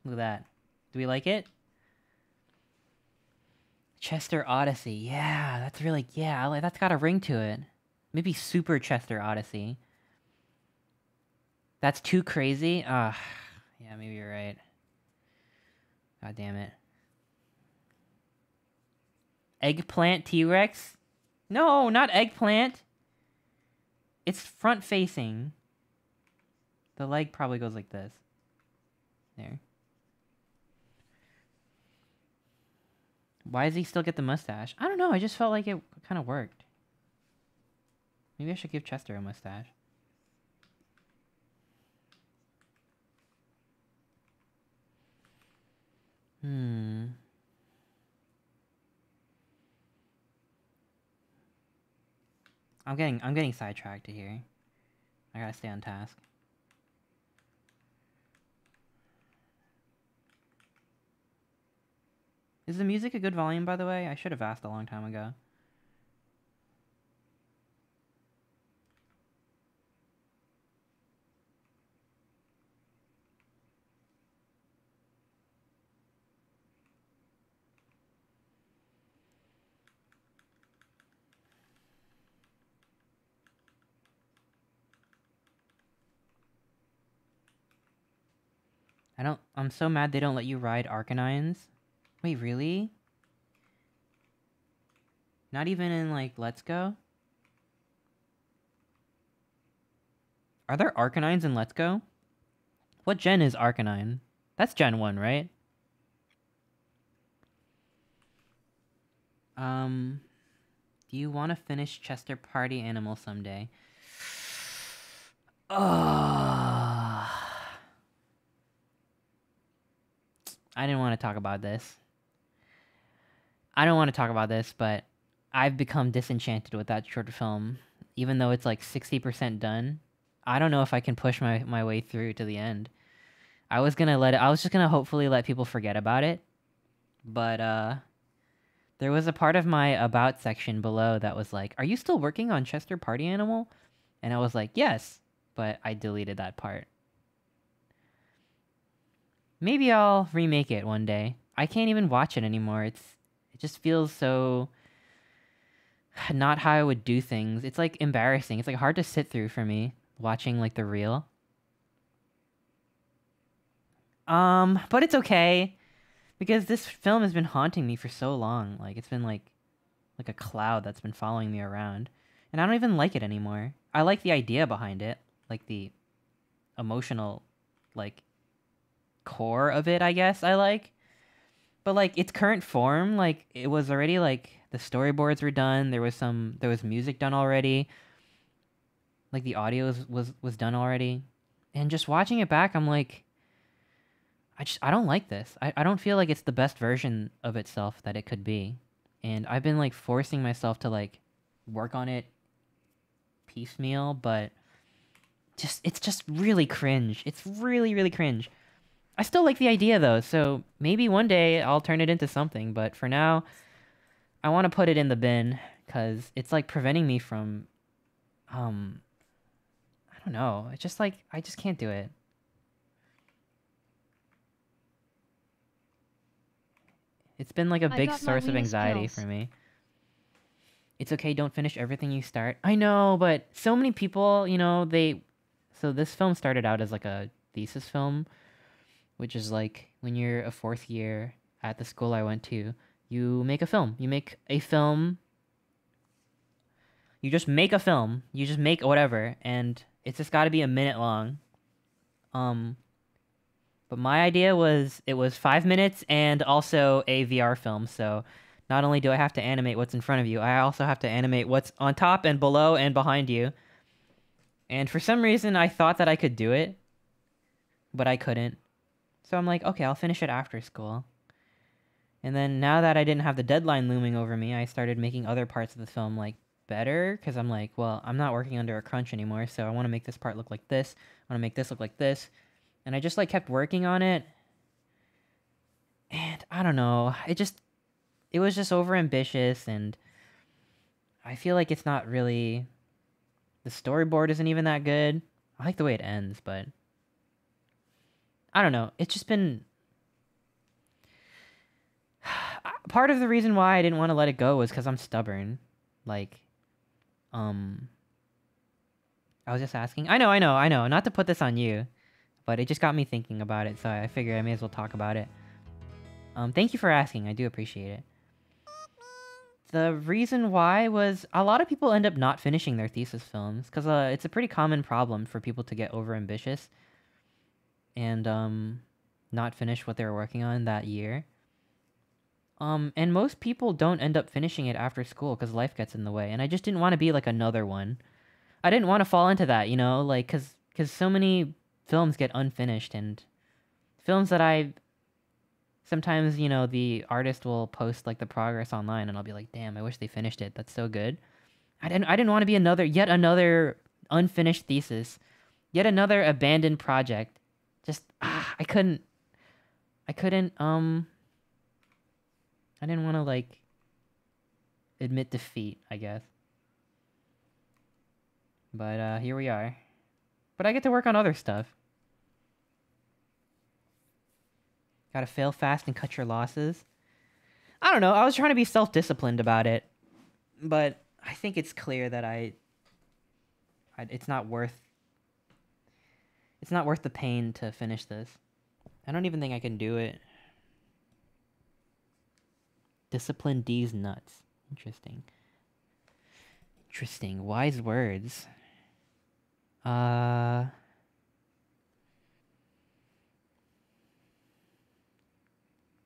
Look at that. Do we like it? Chester Odyssey. Yeah, that's really yeah, like, that's got a ring to it. Maybe Super Chester Odyssey. That's too crazy. Ah, yeah, maybe you're right. God damn it. Eggplant T-Rex? No, not eggplant. It's front facing. The leg probably goes like this. There. Why does he still get the mustache? I don't know. I just felt like it kind of worked. Maybe I should give Chester a mustache. Hmm. I'm getting I'm getting sidetracked here. I gotta stay on task. Is the music a good volume, by the way? I should have asked a long time ago. I don't- I'm so mad they don't let you ride Arcanines. Wait, really? Not even in, like, Let's Go? Are there Arcanines in Let's Go? What gen is Arcanine? That's Gen 1, right? Um, do you want to finish Chester Party Animal someday? Ugh. I didn't want to talk about this. I don't want to talk about this, but I've become disenchanted with that short film. Even though it's like 60% done, I don't know if I can push my, my way through to the end. I was gonna let it, I was just gonna hopefully let people forget about it. But, uh, there was a part of my about section below that was like, Are you still working on Chester Party Animal? And I was like, Yes, but I deleted that part. Maybe I'll remake it one day. I can't even watch it anymore. It's it just feels so not how I would do things. It's like embarrassing. It's like hard to sit through for me watching like the reel. Um, but it's okay because this film has been haunting me for so long. Like it's been like like a cloud that's been following me around. And I don't even like it anymore. I like the idea behind it, like the emotional like core of it, I guess I like. But like its current form, like it was already like the storyboards were done, there was some there was music done already. Like the audio was was, was done already. And just watching it back, I'm like I just I don't like this. I, I don't feel like it's the best version of itself that it could be. And I've been like forcing myself to like work on it piecemeal, but just it's just really cringe. It's really really cringe. I still like the idea though, so maybe one day I'll turn it into something, but for now I want to put it in the bin cuz it's like preventing me from um I don't know. It's just like I just can't do it. It's been like a big source of anxiety pills. for me. It's okay, don't finish everything you start. I know, but so many people, you know, they so this film started out as like a thesis film, which is like when you're a fourth year at the school I went to, you make a film. You make a film. You just make a film. You just make whatever, and it's just got to be a minute long. Um, but my idea was it was five minutes and also a VR film. So not only do I have to animate what's in front of you, I also have to animate what's on top and below and behind you. And for some reason, I thought that I could do it, but I couldn't. So I'm like, okay, I'll finish it after school. And then now that I didn't have the deadline looming over me, I started making other parts of the film like better because I'm like, well, I'm not working under a crunch anymore, so I want to make this part look like this. I want to make this look like this. And I just like kept working on it. And I don't know, it just it was just over ambitious and I feel like it's not really the storyboard isn't even that good. I like the way it ends, but I don't know. It's just been part of the reason why I didn't want to let it go was cuz I'm stubborn. Like um I was just asking. I know, I know, I know. Not to put this on you, but it just got me thinking about it, so I figured I may as well talk about it. Um thank you for asking. I do appreciate it. The reason why was a lot of people end up not finishing their thesis films cuz uh, it's a pretty common problem for people to get over ambitious and um not finish what they were working on that year. Um, and most people don't end up finishing it after school because life gets in the way. And I just didn't want to be like another one. I didn't want to fall into that, you know, like because because so many films get unfinished and films that I sometimes you know the artist will post like the progress online and I'll be like, damn, I wish they finished it. That's so good. I didn't I didn't want to be another yet another unfinished thesis, yet another abandoned project. Just ah, I couldn't I couldn't um I didn't want to like admit defeat, I guess. But uh here we are. But I get to work on other stuff. Got to fail fast and cut your losses. I don't know. I was trying to be self-disciplined about it, but I think it's clear that I, I it's not worth it's not worth the pain to finish this. I don't even think I can do it. Discipline D's nuts. Interesting. Interesting. Wise words. Uh.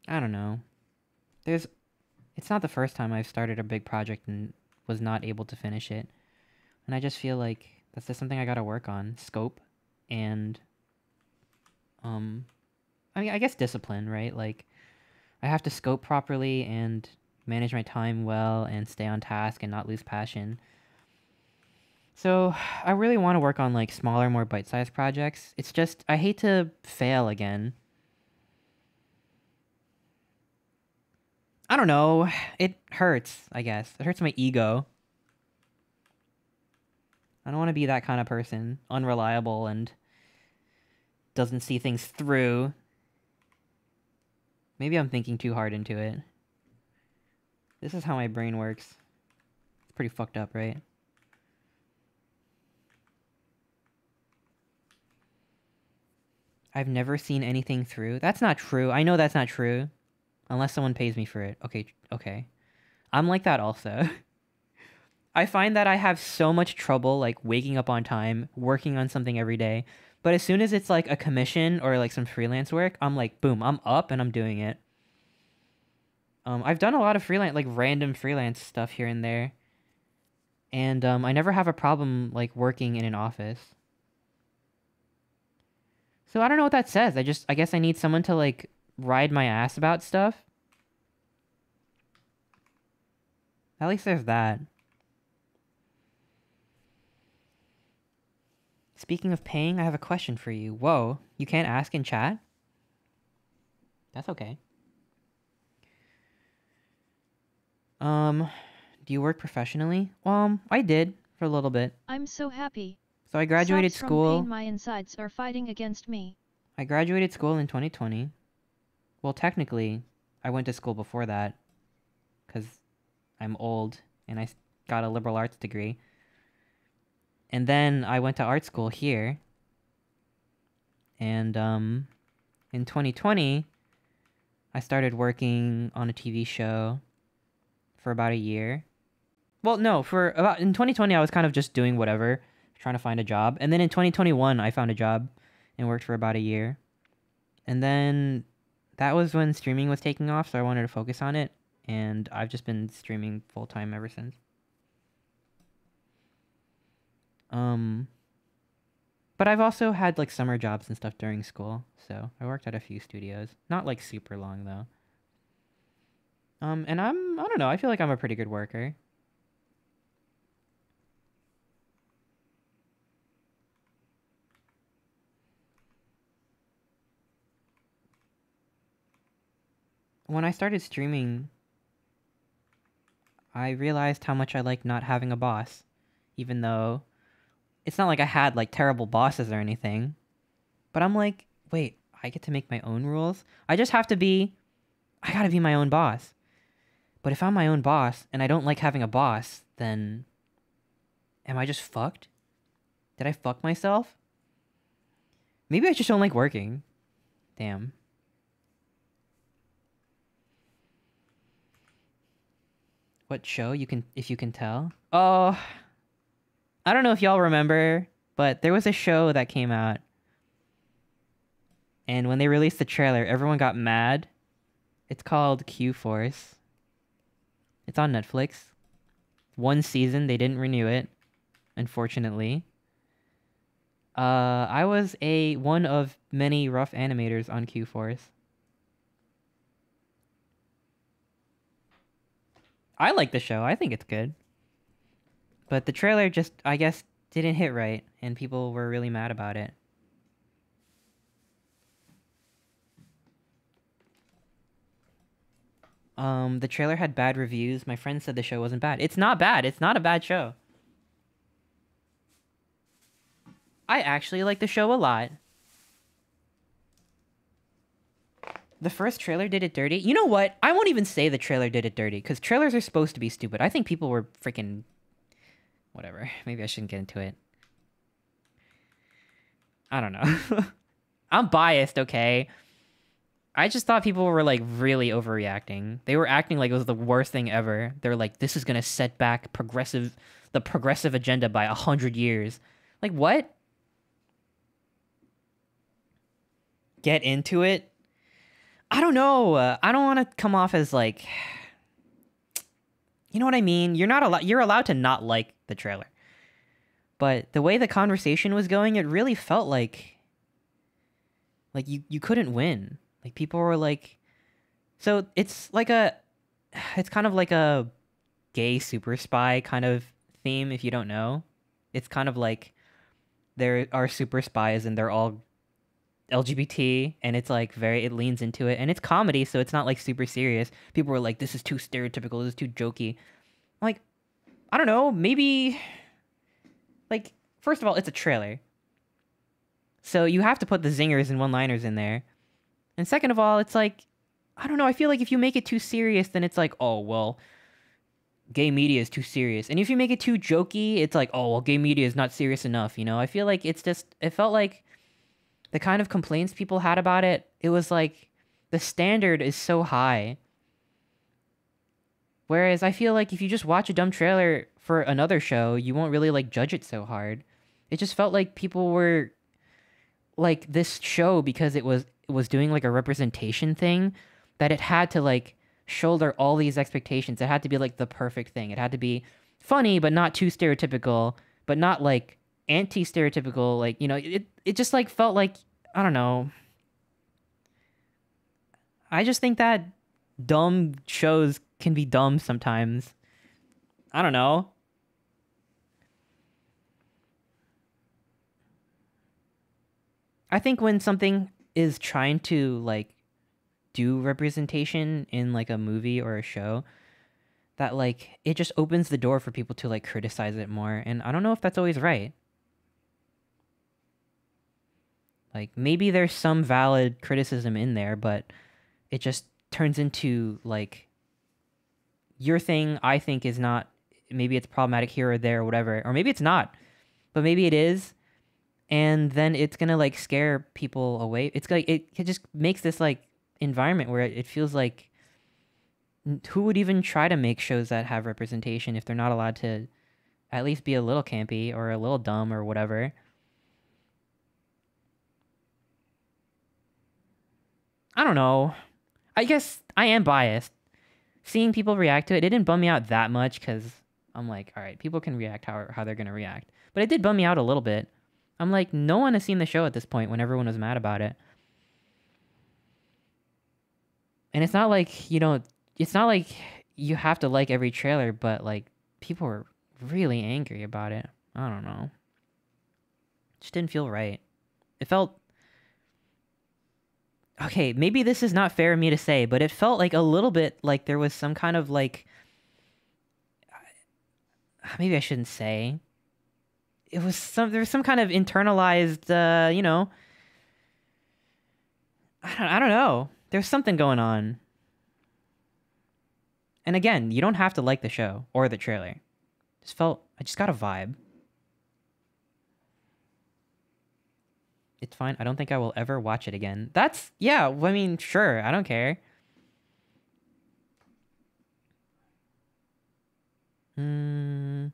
I don't know. There's. It's not the first time I've started a big project and was not able to finish it. And I just feel like that's just something I gotta work on. Scope and. Um. I mean, I guess discipline, right? Like, I have to scope properly and manage my time well and stay on task and not lose passion. So, I really want to work on like smaller, more bite-sized projects. It's just I hate to fail again. I don't know. It hurts, I guess. It hurts my ego. I don't want to be that kind of person, unreliable and doesn't see things through. Maybe I'm thinking too hard into it. This is how my brain works. It's pretty fucked up, right? I've never seen anything through. That's not true. I know that's not true. unless someone pays me for it. Okay, okay. I'm like that also. I find that I have so much trouble like waking up on time, working on something every day. But as soon as it's like a commission or like some freelance work, I'm like, boom, I'm up and I'm doing it. Um, I've done a lot of freelance, like random freelance stuff here and there, and um, I never have a problem like working in an office. So I don't know what that says. I just, I guess I need someone to like ride my ass about stuff. At least there's that. Speaking of paying, I have a question for you. Whoa, you can't ask in chat? That's okay. Um, do you work professionally? Um, I did for a little bit. I'm so happy. So I graduated Sobs from school. pain my insides are fighting against me. I graduated school in 2020. Well, technically, I went to school before that because I'm old and I got a liberal arts degree. And then I went to art school here. And um, in 2020, I started working on a TV show for about a year. Well, no, for about in 2020, I was kind of just doing whatever, trying to find a job. And then in 2021, I found a job and worked for about a year. And then that was when streaming was taking off, so I wanted to focus on it. And I've just been streaming full time ever since. Um, but I've also had like summer jobs and stuff during school, so I worked at a few studios. Not like super long though. Um, and I'm I don't know. I feel like I'm a pretty good worker. when I started streaming, I realized how much I like not having a boss, even though it's not like I had like terrible bosses or anything. But I'm like, wait, I get to make my own rules? I just have to be I got to be my own boss. But if I'm my own boss and I don't like having a boss, then am I just fucked? Did I fuck myself? Maybe I just don't like working. Damn. What show you can if you can tell? Oh, I don't know if y'all remember, but there was a show that came out. And when they released the trailer, everyone got mad. It's called Q Force. It's on Netflix. One season, they didn't renew it, unfortunately. Uh, I was a one of many rough animators on Q Force. I like the show. I think it's good. But the trailer just, I guess, didn't hit right, and people were really mad about it. Um, the trailer had bad reviews. My friend said the show wasn't bad. It's not bad. It's not a bad show. I actually like the show a lot. The first trailer did it dirty. You know what? I won't even say the trailer did it dirty because trailers are supposed to be stupid. I think people were freaking. Whatever. Maybe I shouldn't get into it. I don't know. I'm biased, okay? I just thought people were like really overreacting. They were acting like it was the worst thing ever. They're like, this is gonna set back progressive, the progressive agenda by a hundred years. Like what? Get into it. I don't know. I don't want to come off as like, you know what I mean. You're not allowed. You're allowed to not like the trailer, but the way the conversation was going, it really felt like, like you you couldn't win. Like people were like, so it's like a, it's kind of like a gay super spy kind of theme. If you don't know, it's kind of like there are super spies and they're all LGBT and it's like very it leans into it and it's comedy so it's not like super serious. People were like this is too stereotypical, this is too jokey. I'm like I don't know, maybe like first of all it's a trailer. So you have to put the zingers and one-liners in there. And second of all, it's like I don't know, I feel like if you make it too serious then it's like, "Oh, well, gay media is too serious." And if you make it too jokey, it's like, "Oh, well, gay media is not serious enough," you know? I feel like it's just it felt like the kind of complaints people had about it, it was like the standard is so high. Whereas I feel like if you just watch a dumb trailer for another show, you won't really like judge it so hard. It just felt like people were like this show because it was it was doing like a representation thing that it had to like shoulder all these expectations. It had to be like the perfect thing. It had to be funny but not too stereotypical, but not like anti-stereotypical like, you know, it it just like felt like I don't know. I just think that dumb shows can be dumb sometimes. I don't know. I think when something is trying to like do representation in like a movie or a show, that like it just opens the door for people to like criticize it more and I don't know if that's always right. Like maybe there's some valid criticism in there, but it just turns into like your thing I think is not maybe it's problematic here or there or whatever or maybe it's not. But maybe it is and then it's going to like scare people away. It's like it, it just makes this like environment where it feels like who would even try to make shows that have representation if they're not allowed to at least be a little campy or a little dumb or whatever. I don't know. I guess I am biased. Seeing people react to it, it didn't bum me out that much because I'm like, all right, people can react how, how they're going to react. But it did bum me out a little bit. I'm like, no one has seen the show at this point when everyone was mad about it. And it's not like, you know, it's not like you have to like every trailer, but like people were really angry about it. I don't know. Just didn't feel right. It felt okay, maybe this is not fair of me to say, but it felt like a little bit like there was some kind of like maybe I shouldn't say. It was some there was some kind of internalized uh, you know, I don't I don't know. There's something going on. And again, you don't have to like the show or the trailer. Just felt I just got a vibe. It's fine. I don't think I will ever watch it again. That's yeah, I mean, sure, I don't care. Hmm.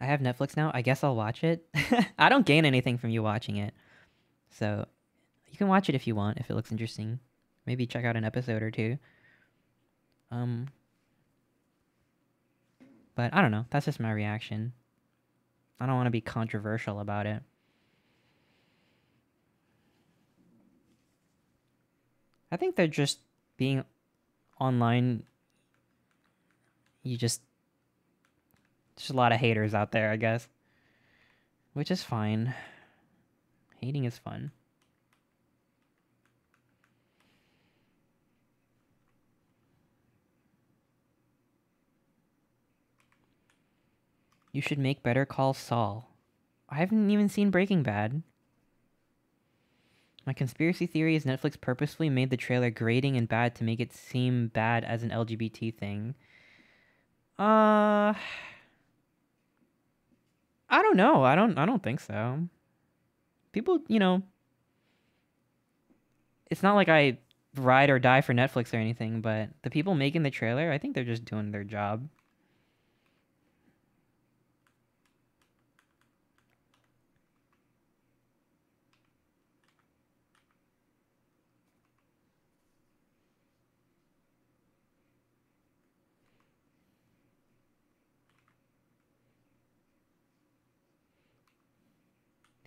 I have Netflix now. I guess I'll watch it. I don't gain anything from you watching it. So, you can watch it if you want if it looks interesting. Maybe check out an episode or two. Um but I don't know. That's just my reaction. I don't want to be controversial about it. I think they're just being online. You just. There's a lot of haters out there, I guess. Which is fine. Hating is fun. You should make Better Call Saul. I haven't even seen Breaking Bad. My conspiracy theory is Netflix purposefully made the trailer grating and bad to make it seem bad as an LGBT thing. Uh I don't know. I don't I don't think so. People, you know, it's not like I ride or die for Netflix or anything, but the people making the trailer, I think they're just doing their job.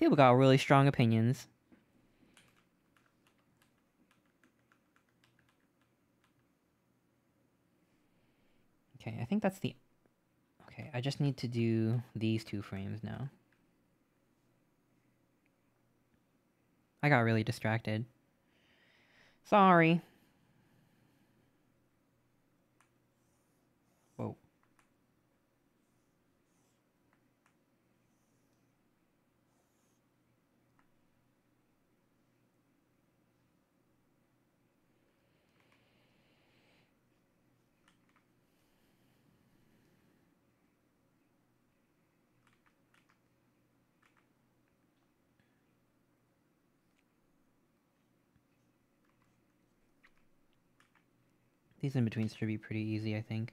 People got really strong opinions. Okay, I think that's the... Okay, I just need to do these two frames now. I got really distracted. Sorry. These in betweens should be pretty easy, I think.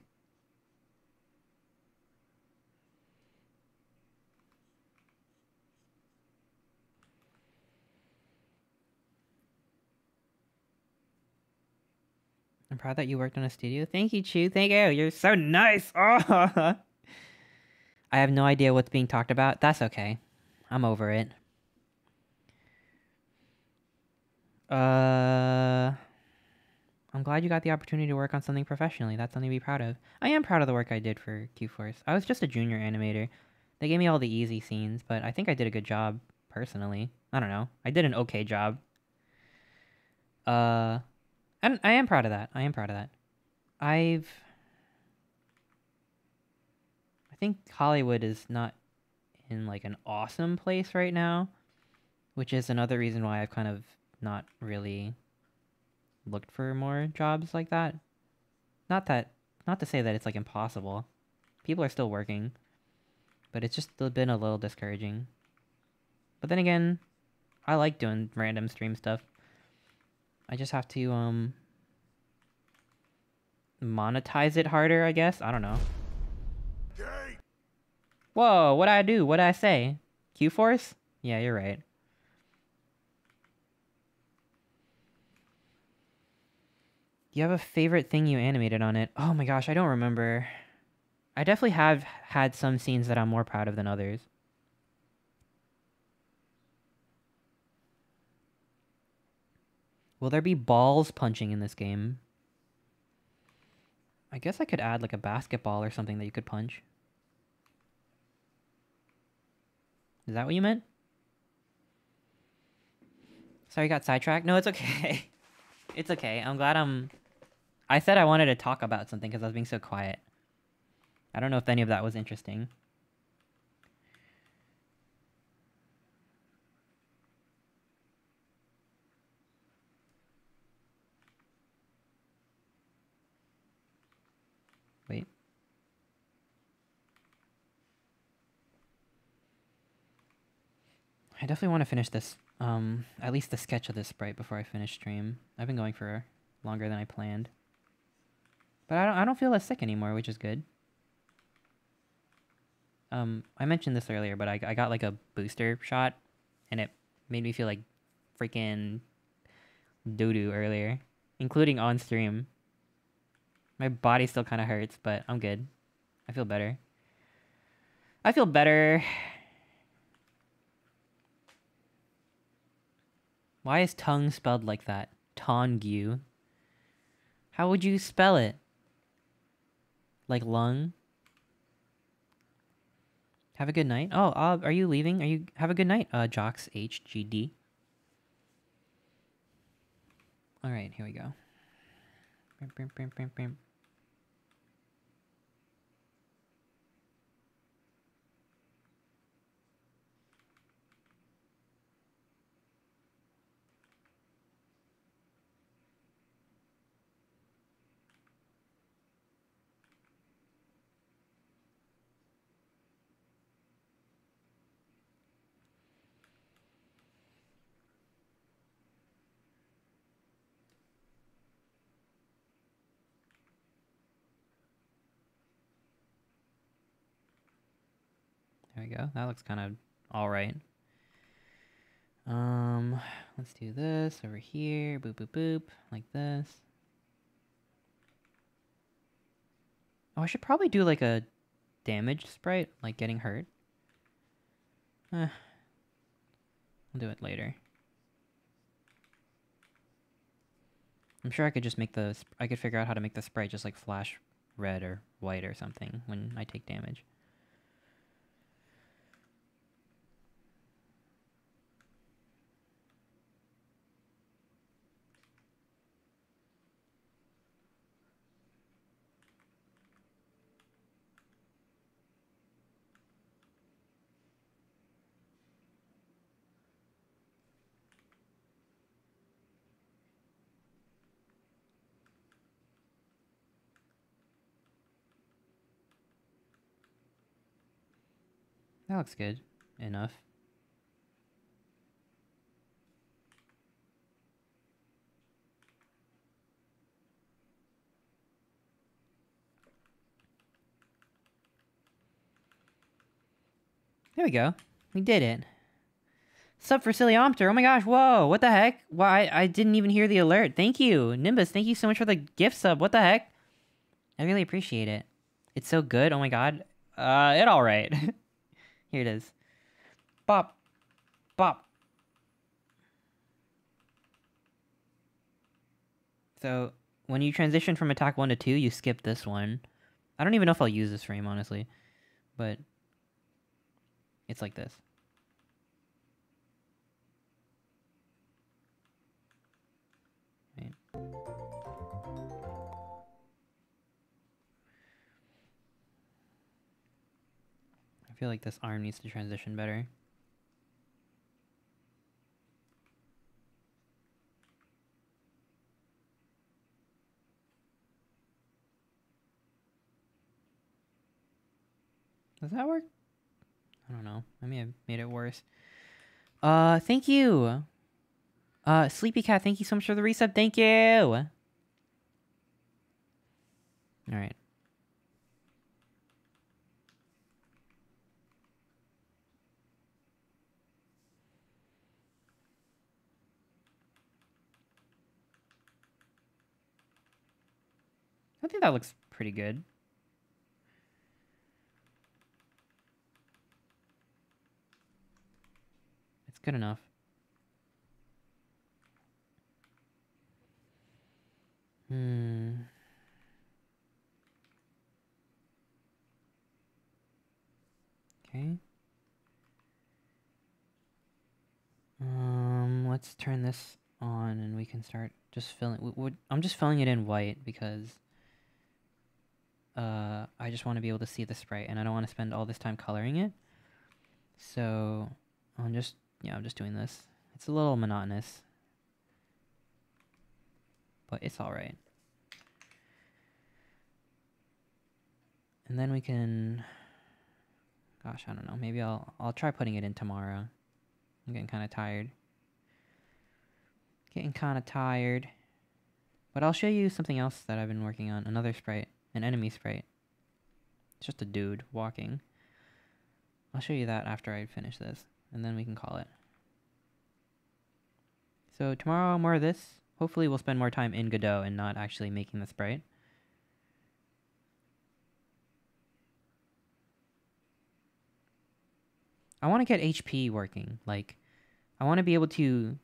I'm proud that you worked on a studio. Thank you, Chu. Thank you. You're so nice. Oh. I have no idea what's being talked about. That's okay. I'm over it. Uh, I'm glad you got the opportunity to work on something professionally. That's something to be proud of. I am proud of the work I did for Q-Force. I was just a junior animator. They gave me all the easy scenes, but I think I did a good job, personally. I don't know. I did an okay job. Uh, and I am proud of that. I am proud of that. I've... I think Hollywood is not in, like, an awesome place right now. Which is another reason why I've kind of not really looked for more jobs like that. Not that, not to say that it's like impossible. People are still working, but it's just been a little discouraging. But then again, I like doing random stream stuff. I just have to um monetize it harder, I guess. I don't know. Whoa, what I do? What I say? Q-Force? Yeah, you're right. You have a favorite thing you animated on it? Oh my gosh, I don't remember. I definitely have had some scenes that I'm more proud of than others. Will there be balls punching in this game? I guess I could add like a basketball or something that you could punch. Is that what you meant? Sorry, got sidetracked. No, it's okay. it's okay. I'm glad I'm I said I wanted to talk about something because I was being so quiet. I don't know if any of that was interesting. Wait. I definitely want to finish this, um, at least the sketch of this sprite before I finish stream. I've been going for longer than I planned. But I don't, I don't feel as sick anymore, which is good. Um, I mentioned this earlier, but I, I got like a booster shot, and it made me feel like freaking doo-doo earlier, including on stream. My body still kind of hurts, but I'm good. I feel better. I feel better. Why is tongue spelled like that? Tongue. How would you spell it? Like lung? Have a good night. Oh, uh, are you leaving? Are you have a good night, uh, Jocks HGD. All right, here we go. That looks kind of alright. Um, let's do this over here. Boop, boop, boop. Like this. Oh, I should probably do like a damaged sprite, like getting hurt. Eh. I'll do it later. I'm sure I could just make the... I could figure out how to make the sprite just like flash red or white or something when I take damage. looks good enough. There we go. We did it. Sub for silly Ciliopter. Oh my gosh, whoa, what the heck? Why, I, I didn't even hear the alert. Thank you, Nimbus. Thank you so much for the gift sub. What the heck? I really appreciate it. It's so good. Oh my god. Uh, it all right. Here it is. Bop. Bop. So, when you transition from attack 1 to 2, you skip this one. I don't even know if I'll use this frame, honestly. But, it's like this. Right. Feel like this arm needs to transition better. Does that work? I don't know. I may have made it worse. Uh, thank you. Uh, Sleepy Cat, thank you so much for the reset. Thank you. All right. I think that looks pretty good. It's good enough. Hmm. Okay. Um, let's turn this on and we can start just filling. I'm just filling it in white because uh, I just want to be able to see the sprite and I don't want to spend all this time coloring it. So I'm just yeah, I'm just doing this. It's a little monotonous, but it's all right. And then we can gosh, I don't know. Maybe I'll I'll try putting it in tomorrow. I'm getting kind of tired. Getting kind of tired. But I'll show you something else that I've been working on. Another sprite. An enemy sprite. It's just a dude walking. I'll show you that after I finish this. And then we can call it. So tomorrow, more of this. Hopefully we'll spend more time in Godot and not actually making the sprite. I want to get HP working. Like, I want to be able to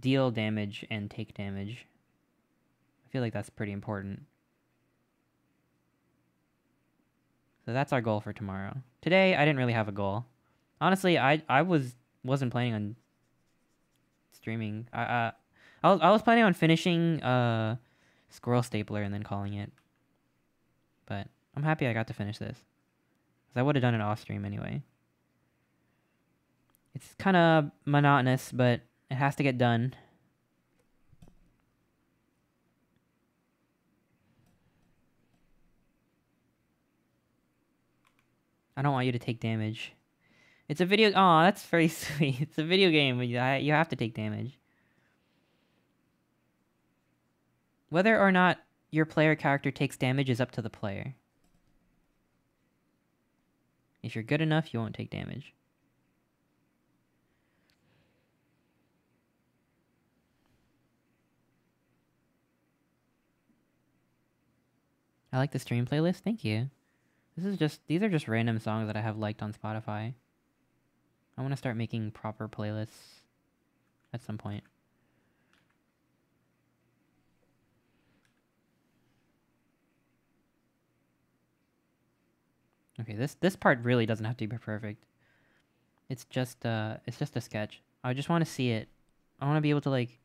deal damage and take damage. I feel like that's pretty important. So that's our goal for tomorrow. Today, I didn't really have a goal. Honestly, I I was wasn't planning on streaming. I uh, I was I was planning on finishing uh Squirrel Stapler and then calling it. But I'm happy I got to finish this. Cuz I would have done it off stream anyway. It's kind of monotonous, but it has to get done. I don't want you to take damage. It's a video. Oh, that's very sweet. It's a video game. you have to take damage. Whether or not your player character takes damage is up to the player. If you're good enough, you won't take damage. I like the stream playlist. Thank you. This is just these are just random songs that I have liked on Spotify. I want to start making proper playlists at some point. Okay, this this part really doesn't have to be perfect. It's just uh it's just a sketch. I just want to see it. I want to be able to like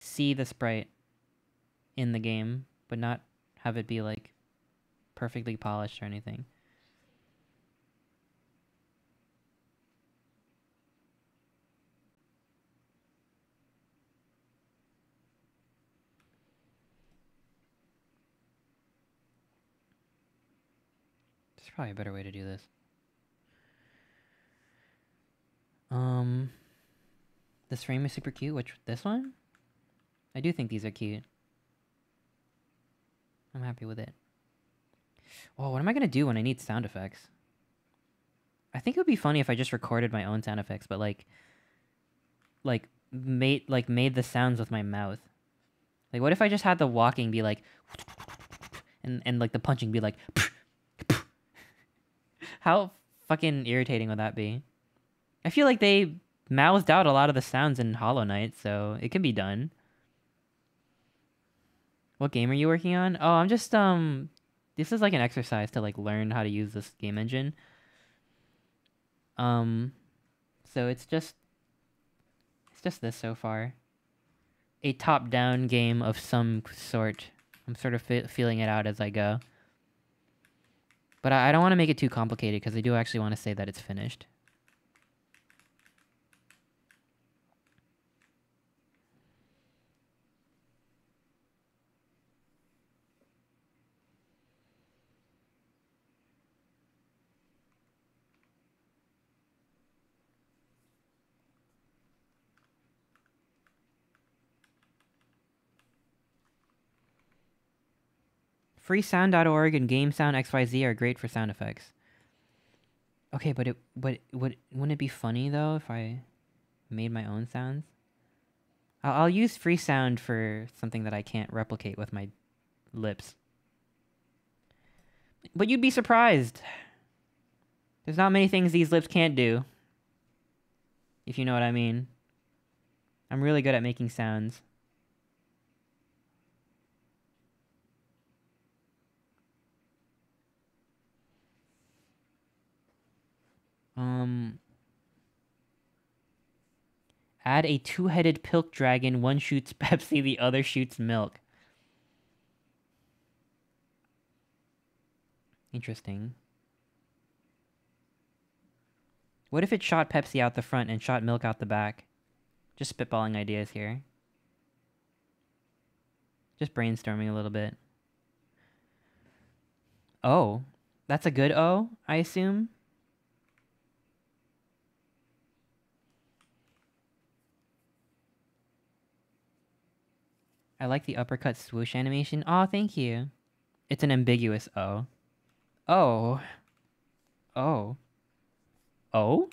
see the sprite in the game, but not have it be like perfectly polished or anything. There's probably a better way to do this. Um, this frame is super cute. Which this one? I do think these are cute. I'm happy with it. Oh, what am I gonna do when I need sound effects? I think it would be funny if I just recorded my own sound effects, but like, like made like made the sounds with my mouth. Like, what if I just had the walking be like, and and like the punching be like, how fucking irritating would that be? I feel like they mouthed out a lot of the sounds in Hollow Knight, so it can be done. What game are you working on? Oh, I'm just um this is like an exercise to like learn how to use this game engine. Um so it's just it's just this so far. A top-down game of some sort. I'm sort of fe- feeling it out as I go. But I, I don't want to make it too complicated because I do actually want to say that it's finished. freesound.org and GameSoundXYZ are great for sound effects. Okay but it but would wouldn't it be funny though if i made my own sounds? I'll, I'll use freesound for something that i can't replicate with my lips. But you'd be surprised. There's not many things these lips can't do if you know what i mean. I'm really good at making sounds Um, add a two-headed pilk dragon. One shoots Pepsi, the other shoots milk. Interesting. What if it shot Pepsi out the front and shot milk out the back? Just spitballing ideas here. Just brainstorming a little bit. Oh, that's a good O, I assume? I like the uppercut swoosh animation. Oh, thank you. It's an ambiguous O. Oh. Oh. Oh?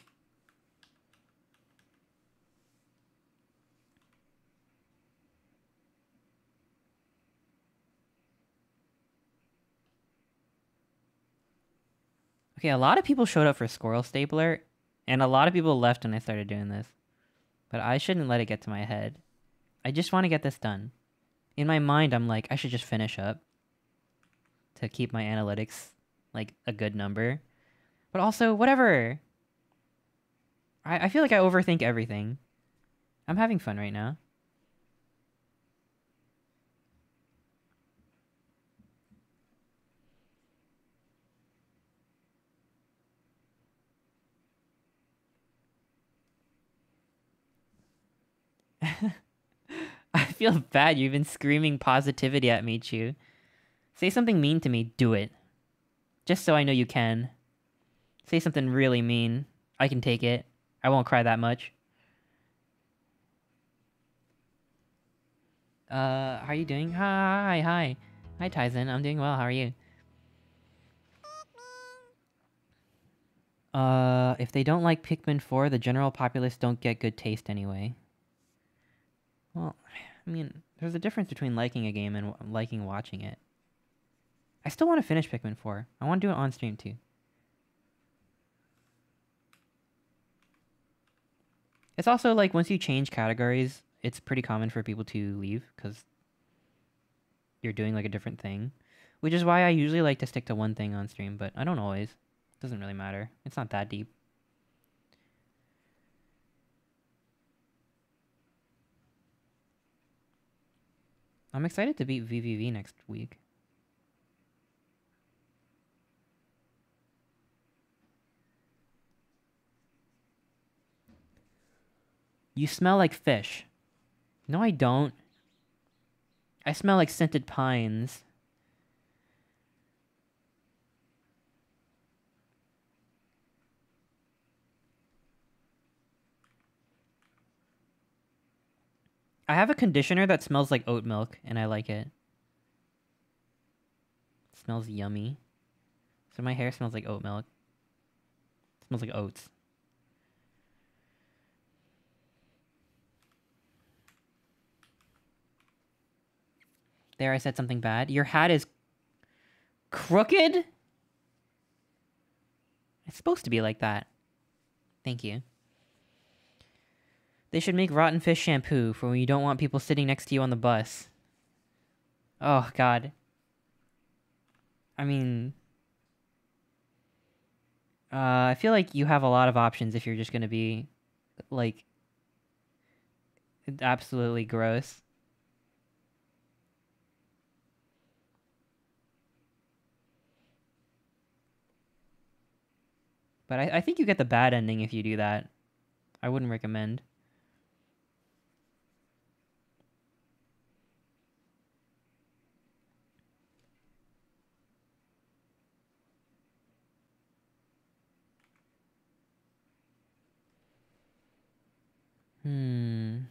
Okay, a lot of people showed up for Squirrel Stapler, and a lot of people left when I started doing this. But I shouldn't let it get to my head. I just want to get this done in my mind, I'm like, I should just finish up to keep my analytics like a good number. But also, whatever. I, I feel like I overthink everything. I'm having fun right now. I feel bad. You've been screaming positivity at me, Chu. Say something mean to me. Do it. Just so I know you can. Say something really mean. I can take it. I won't cry that much. Uh, how are you doing? Hi, hi. Hi, Tyson. I'm doing well. How are you? Uh, if they don't like Pikmin 4, the general populace don't get good taste anyway. I mean, there's a difference between liking a game and liking watching it. I still want to finish Pikmin 4. I want to do it on stream too. It's also like once you change categories, it's pretty common for people to leave because you're doing like a different thing. Which is why I usually like to stick to one thing on stream, but I don't always. It doesn't really matter. It's not that deep. I'm excited to beat VVV next week. You smell like fish. No, I don't. I smell like scented pines. I have a conditioner that smells like oat milk, and I like it. it smells yummy. So my hair smells like oat milk. smells like oats. There, I said something bad. Your hat is crooked? It's supposed to be like that. Thank you. They should make rotten fish shampoo for when you don't want people sitting next to you on the bus. Oh, God. I mean... Uh, I feel like you have a lot of options if you're just gonna be, like, absolutely gross. But I, I think you get the bad ending if you do that. I wouldn't recommend. Hmm.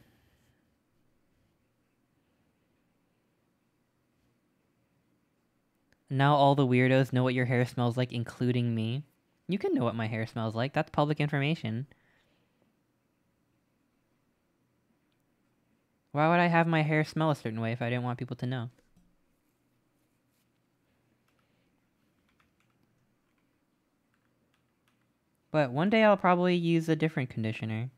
Now all the weirdos know what your hair smells like, including me. You can know what my hair smells like. That's public information. Why would I have my hair smell a certain way if I didn't want people to know? But one day I'll probably use a different conditioner.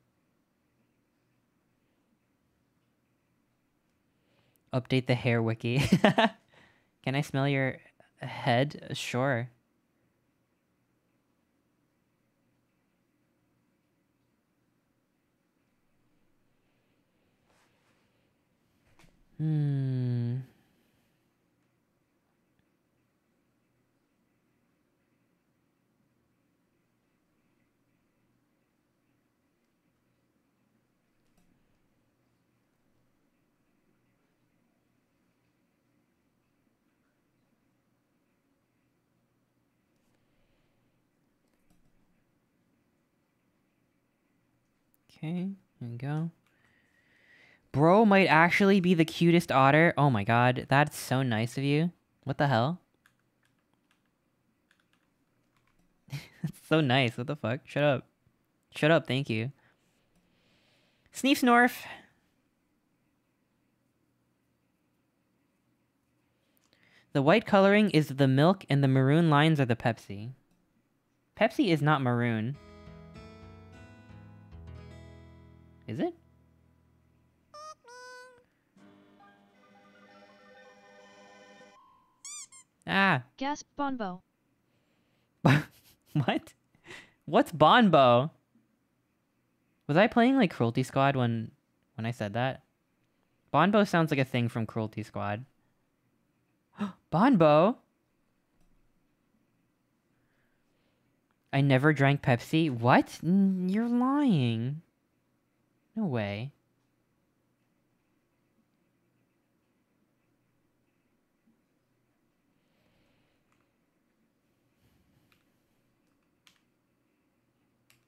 Update the hair wiki. Can I smell your head? Sure. Hmm. Okay, here we go. Bro might actually be the cutest otter. Oh my god, that's so nice of you. What the hell? that's so nice. What the fuck? Shut up. Shut up, thank you. Sneef Snorf. The white coloring is the milk and the maroon lines are the Pepsi. Pepsi is not maroon. Is it? Ah. Gasp Bonbo. what? What's Bonbo? Was I playing like Cruelty Squad when when I said that? Bonbo sounds like a thing from Cruelty Squad. Bonbo? I never drank Pepsi? What? N- You're lying. No way.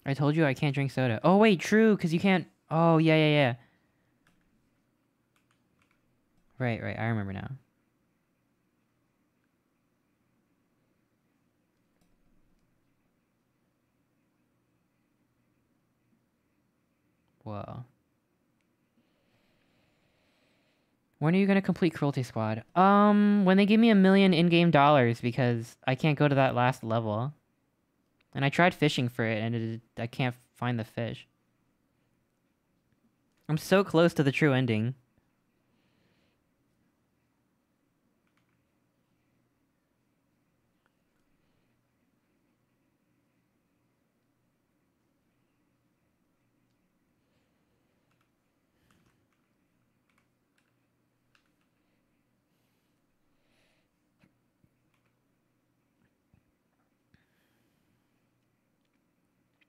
I told you I can't drink soda. Oh wait, true, because you can't. Oh yeah, yeah, yeah. Right, right. I remember now. When are you gonna complete Cruelty Squad? Um, when they give me a million in-game dollars because I can't go to that last level. And I tried fishing for it, and it, I can't find the fish. I'm so close to the true ending.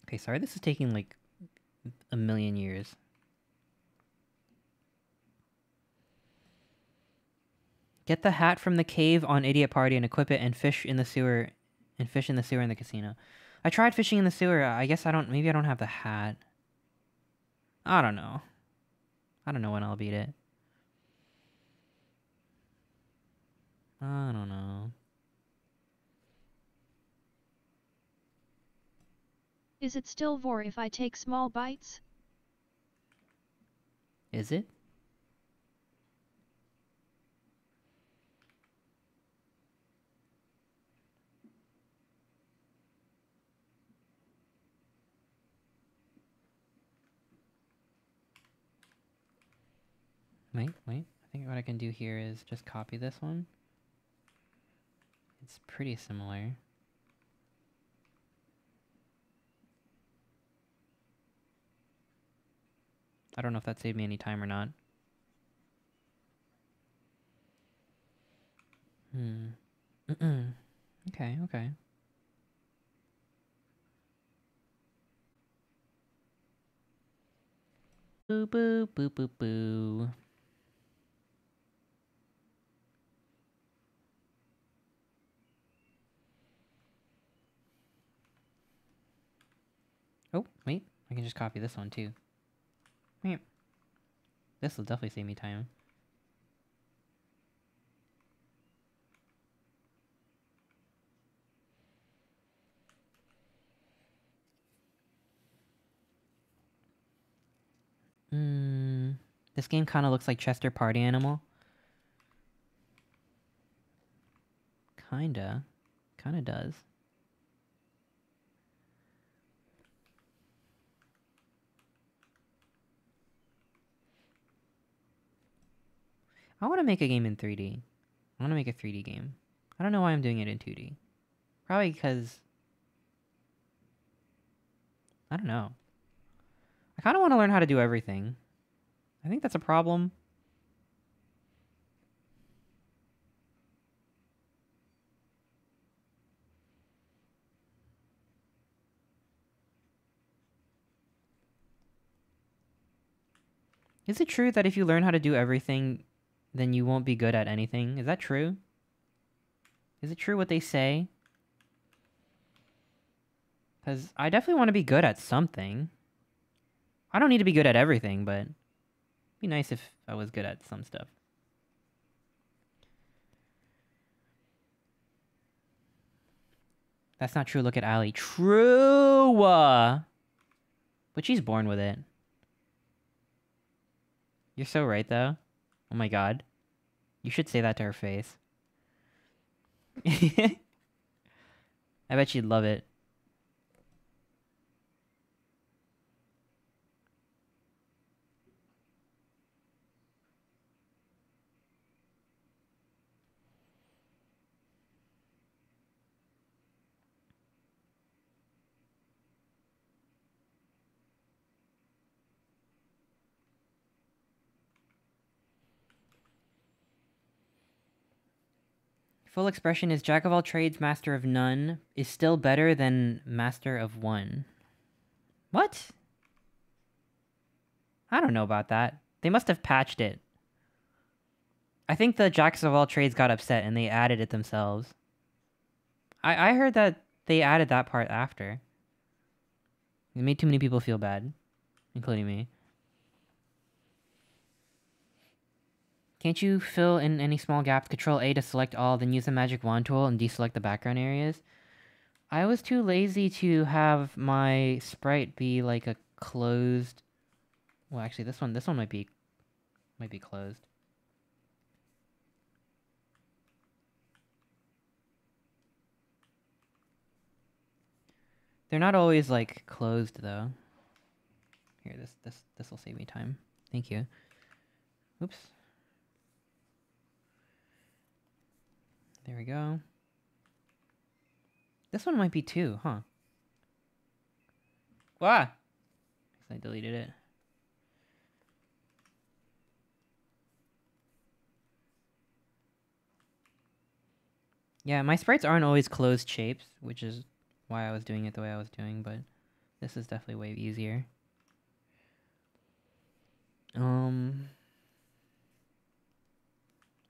Okay, sorry this is taking like a million years. Get the hat from the cave on Idiot Party and equip it and fish in the sewer and fish in the sewer in the casino. I tried fishing in the sewer. I guess I don't maybe I don't have the hat. I don't know. I don't know when I'll beat it. I don't know. Is it still vor if I take small bites? Is it? Wait, wait. I think what I can do here is just copy this one. It's pretty similar. I don't know if that saved me any time or not. Hmm. okay, okay. Boo boo boo boo boo. Oh, wait. I can just copy this one too. Meow. This will definitely save me time. Hmm. This game kind of looks like Chester Party Animal. Kinda. Kinda does. I want to make a game in 3D. I want to make a 3D game. I don't know why I'm doing it in 2D. Probably because... I don't know. I kind of want to learn how to do everything. I think that's a problem. Is it true that if you learn how to do everything, then you won't be good at anything? Is that true? Is it true what they say? Because I definitely want to be good at something. I don't need to be good at everything, but it'd be nice if I was good at some stuff. That's not true. Look at Allie. True! But she's born with it. You're so right, though. Oh my god. You should say that to her face. I bet she'd love it. Full expression is Jack of all trades, master of none, is still better than master of one. What? I don't know about that. They must have patched it. I think the Jacks of all trades got upset and they added it themselves. I, I heard that they added that part after. It made too many people feel bad, including me. Can't you fill in any small gaps? Control A to select all, then use the magic wand tool and deselect the background areas. I was too lazy to have my sprite be like a closed... Well, actually, this one, this one might be, might be closed. They're not always like closed though. Here, this this this will save me time. Thank you. Oops. There we go. This one might be two, huh? Wah! I deleted it. Yeah, my sprites aren't always closed shapes, which is why I was doing it the way I was doing, but this is definitely way easier. Um,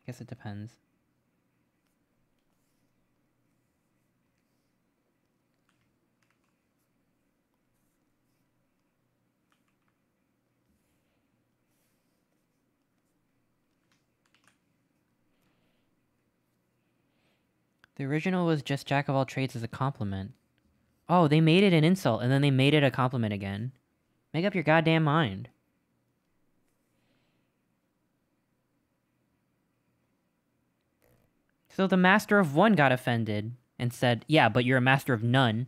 I guess it depends. The original was just Jack of all trades as a compliment. Oh, they made it an insult and then they made it a compliment again. Make up your goddamn mind. So the master of one got offended and said, "Yeah, but you're a master of none."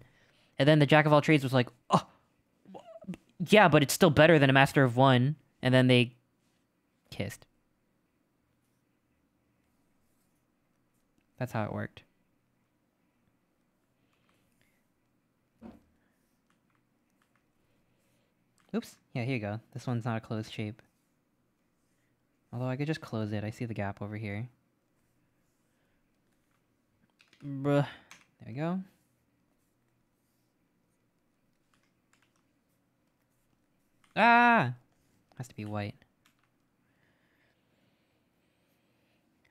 And then the jack of all trades was like, "Oh, yeah, but it's still better than a master of one." And then they kissed. That's how it worked. Oops. Yeah, here you go. This one's not a closed shape. Although I could just close it. I see the gap over here. Bruh. There we go. Ah! Has to be white.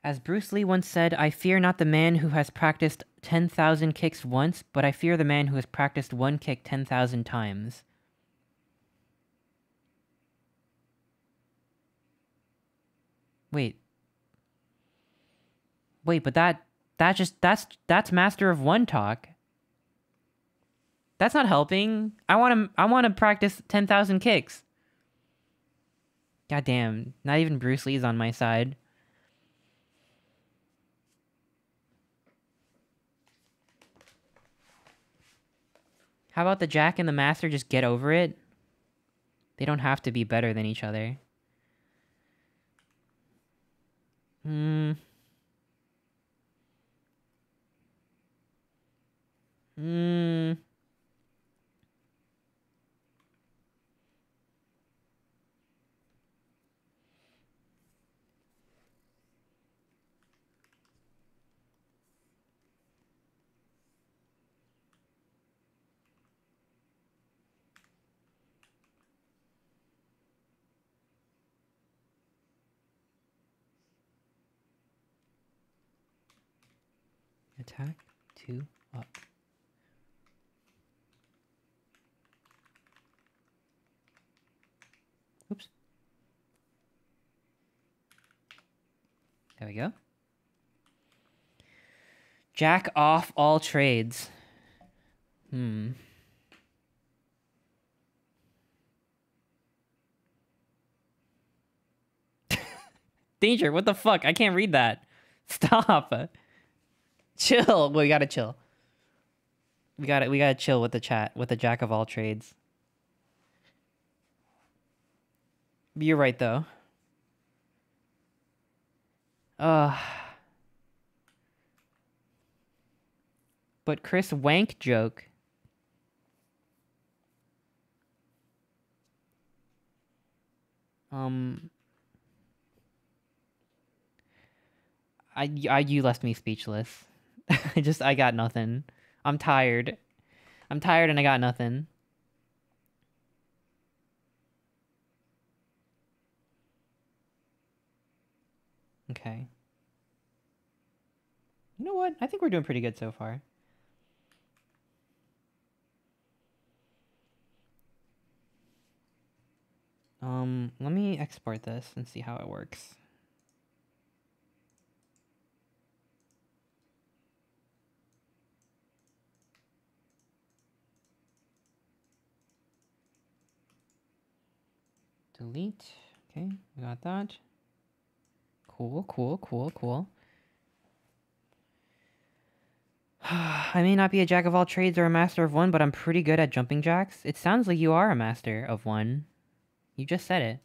As Bruce Lee once said, I fear not the man who has practiced 10,000 kicks once, but I fear the man who has practiced one kick 10,000 times. Wait. Wait, but that that just that's that's master of one talk. That's not helping. I want to I want to practice 10,000 kicks. God damn, not even Bruce Lee's on my side. How about the Jack and the Master just get over it? They don't have to be better than each other. Hmm. Hmm. Attack two up. Oops. There we go. Jack off all trades. Hmm. Danger, what the fuck? I can't read that. Stop. Chill. we gotta chill. We gotta we gotta chill with the chat with the jack of all trades. You're right though. Uh But Chris Wank joke. Um I, I you left me speechless. I just I got nothing. I'm tired. I'm tired and I got nothing. Okay. You know what? I think we're doing pretty good so far. Um, let me export this and see how it works. Delete. Okay, we got that. Cool, cool, cool, cool. I may not be a jack of all trades or a master of one, but I'm pretty good at jumping jacks. It sounds like you are a master of one. You just said it.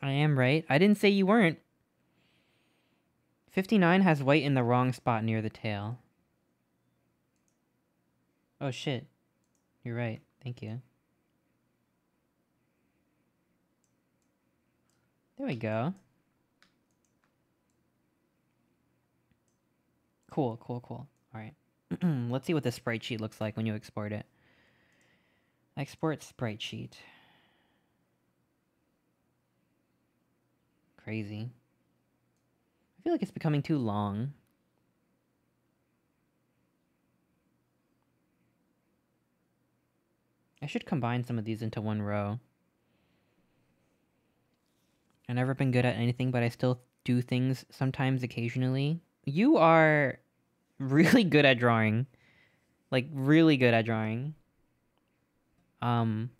I am right. I didn't say you weren't. 59 has white in the wrong spot near the tail. Oh shit. You're right. Thank you. There we go. Cool, cool, cool. Alright. Let's see what the sprite sheet looks like when you export it. Export sprite sheet. Crazy. I feel like it's becoming too long. I should combine some of these into one row. I've never been good at anything, but I still do things sometimes occasionally. You are really good at drawing. like really good at drawing. Um,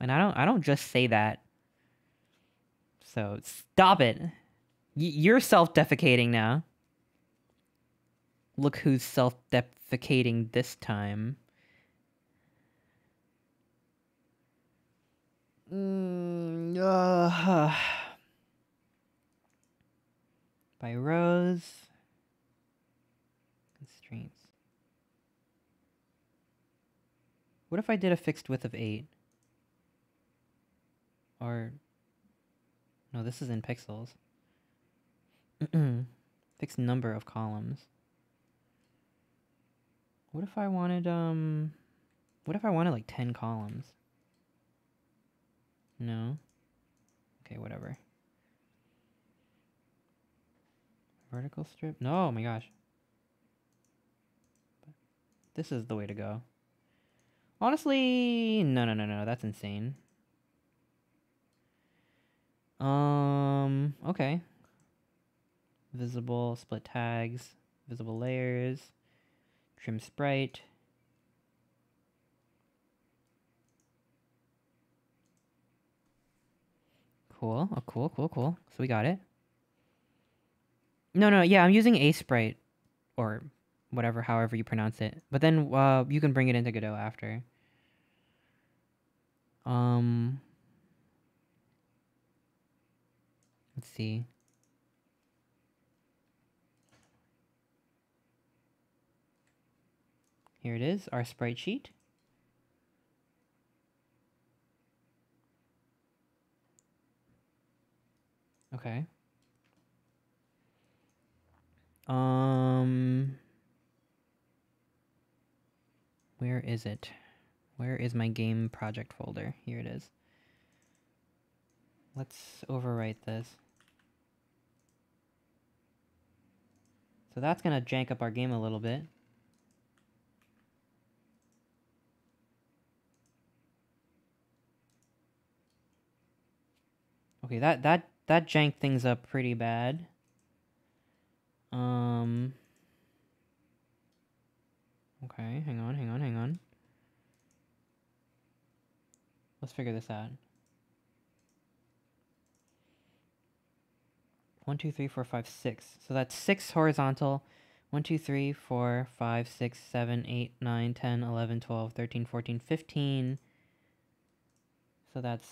and I don't I don't just say that. So stop it. Y- you're self-defecating now. Look who's self-defecating this time. Mm, uh, by rows. Constraints. What if I did a fixed width of 8? Or. No, this is in pixels. fixed number of columns. What if I wanted, um. What if I wanted like 10 columns? No? Okay, whatever. Vertical strip? No, oh my gosh. This is the way to go. Honestly, no, no, no, no, that's insane. Um, okay. Visible, split tags, visible layers, trim sprite. Cool, oh, cool, cool, cool. So we got it. No, no, yeah, I'm using Aseprite, or whatever, however you pronounce it. But then uh, you can bring it into Godot after. Um, let's see. Here it is, our sprite sheet. Okay. Um, where is it? Where is my game project folder? Here it is. Let's overwrite this. So that's gonna jank up our game a little bit. Okay, that that that janked things up pretty bad. Um. Okay, hang on, hang on, hang on. Let's figure this out. One, two, three, four, five, six. So that's six horizontal. One, two, three, four, five, six, seven, eight, nine, ten, eleven, twelve, thirteen, fourteen, fifteen. So that's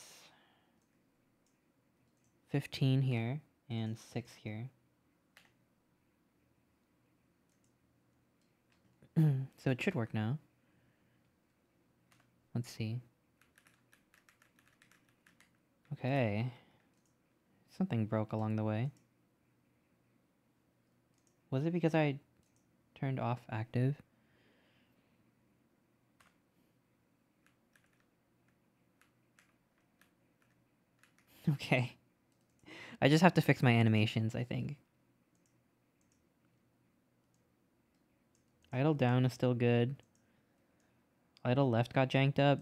15 here and 6 here. so it should work now. Let's see. Okay. Something broke along the way. Was it because I turned off active? Okay. I just have to fix my animations, I think. Idle down is still good. Idle left got janked up.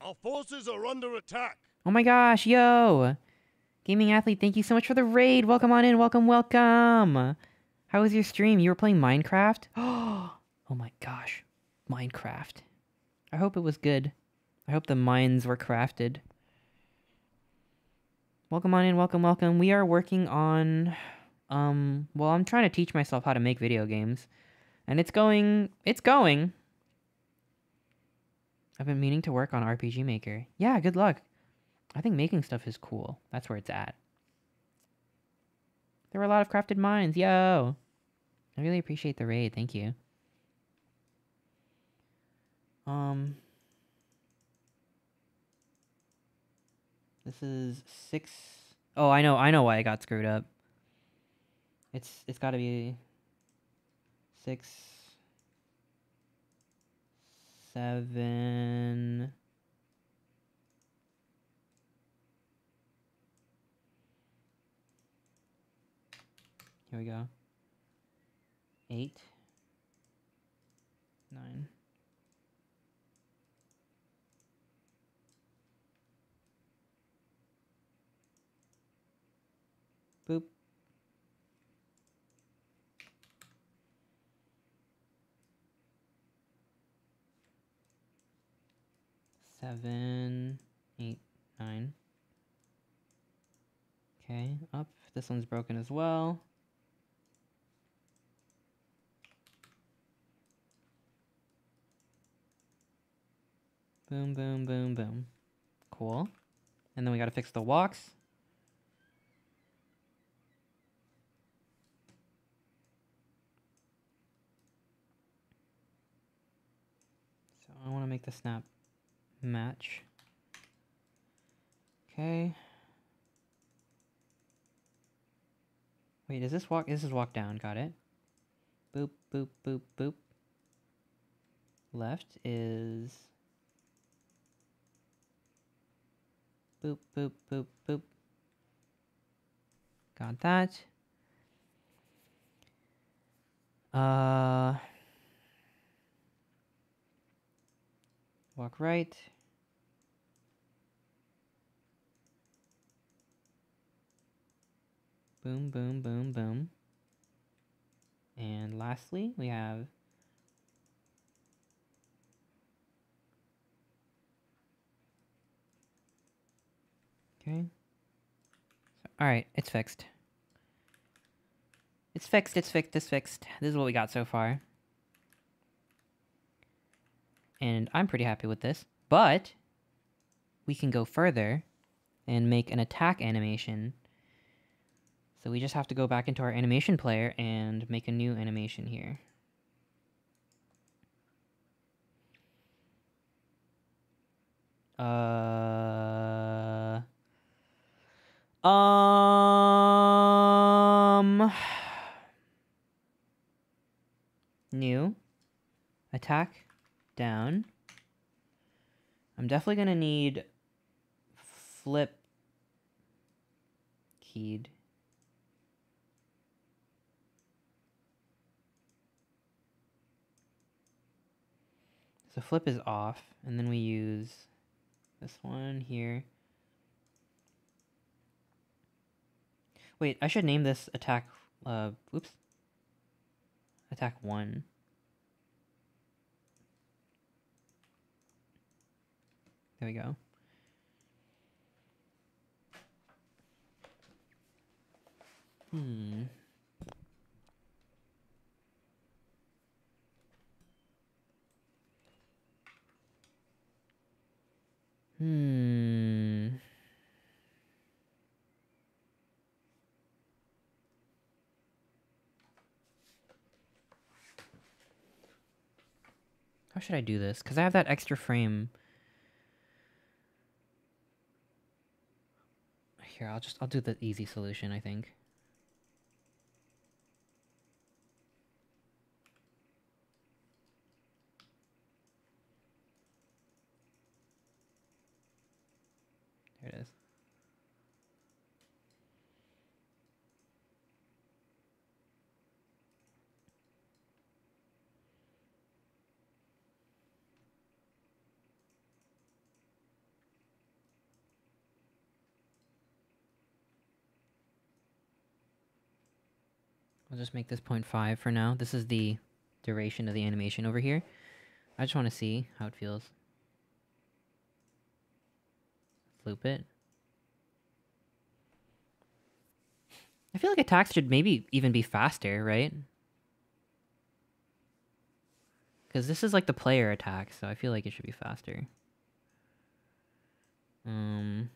Our forces are under attack. Oh my gosh, yo! Gaming Athlete, thank you so much for the raid. Welcome on in, welcome, welcome. How was your stream? You were playing Minecraft? Oh my gosh, Minecraft. I hope it was good. I hope the mines were crafted. Welcome on in, welcome, welcome. We are working on, um, well, I'm trying to teach myself how to make video games. And it's going, it's going. I've been meaning to work on RPG Maker. Yeah, good luck. I think making stuff is cool. That's where it's at. There were a lot of crafted mines. Yo! I really appreciate the raid. Thank you. Um... This is six... Oh, I know, I know why I got screwed up. It's, it's gotta be... Six... Seven... Here we go. eight, nine. Boop. Seven, eight, nine. Okay, up. This one's broken as well. Boom, boom, boom, boom. Cool. And then we gotta fix the walks. So I want to make the snap match. Okay. Wait, is this walk? This is walk down. Got it. Boop, boop, boop, boop. Left is. Boop, boop, boop, boop. Got that. Uh. Walk right. Boom, boom, boom, boom. And lastly, we have Okay. So, all right, it's fixed. It's fixed, it's fixed, it's fixed. This is what we got so far. And I'm pretty happy with this. But we can go further and make an attack animation. So we just have to go back into our animation player and make a new animation here. Uh... Um... New. Attack. Down. I'm definitely gonna need flip keyed. So flip is off, and then we use this one here. Wait, I should name this attack, uh, oops. Attack 1. There we go. Hmm. Hmm. How should I do this? Because I have that extra frame. Here, I'll just, I'll do the easy solution, I think. There it is. I'll just make this 0.5 for now. This is the duration of the animation over here. I just want to see how it feels. Loop it. I feel like attacks should maybe even be faster, right? Because this is like the player attack, so I feel like it should be faster. Um...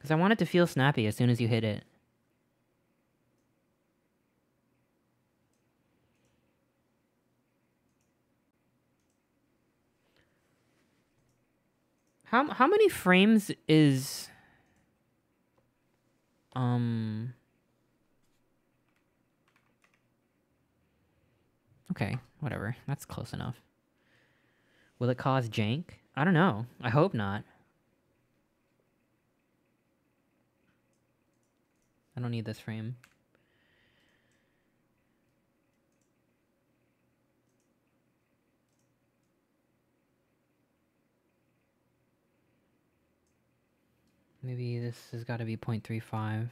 Because I want it to feel snappy as soon as you hit it. How how many frames is um Okay, whatever. That's close enough. Will it cause jank? I don't know. I hope not. I don't need this frame. Maybe this has got to be 0.35.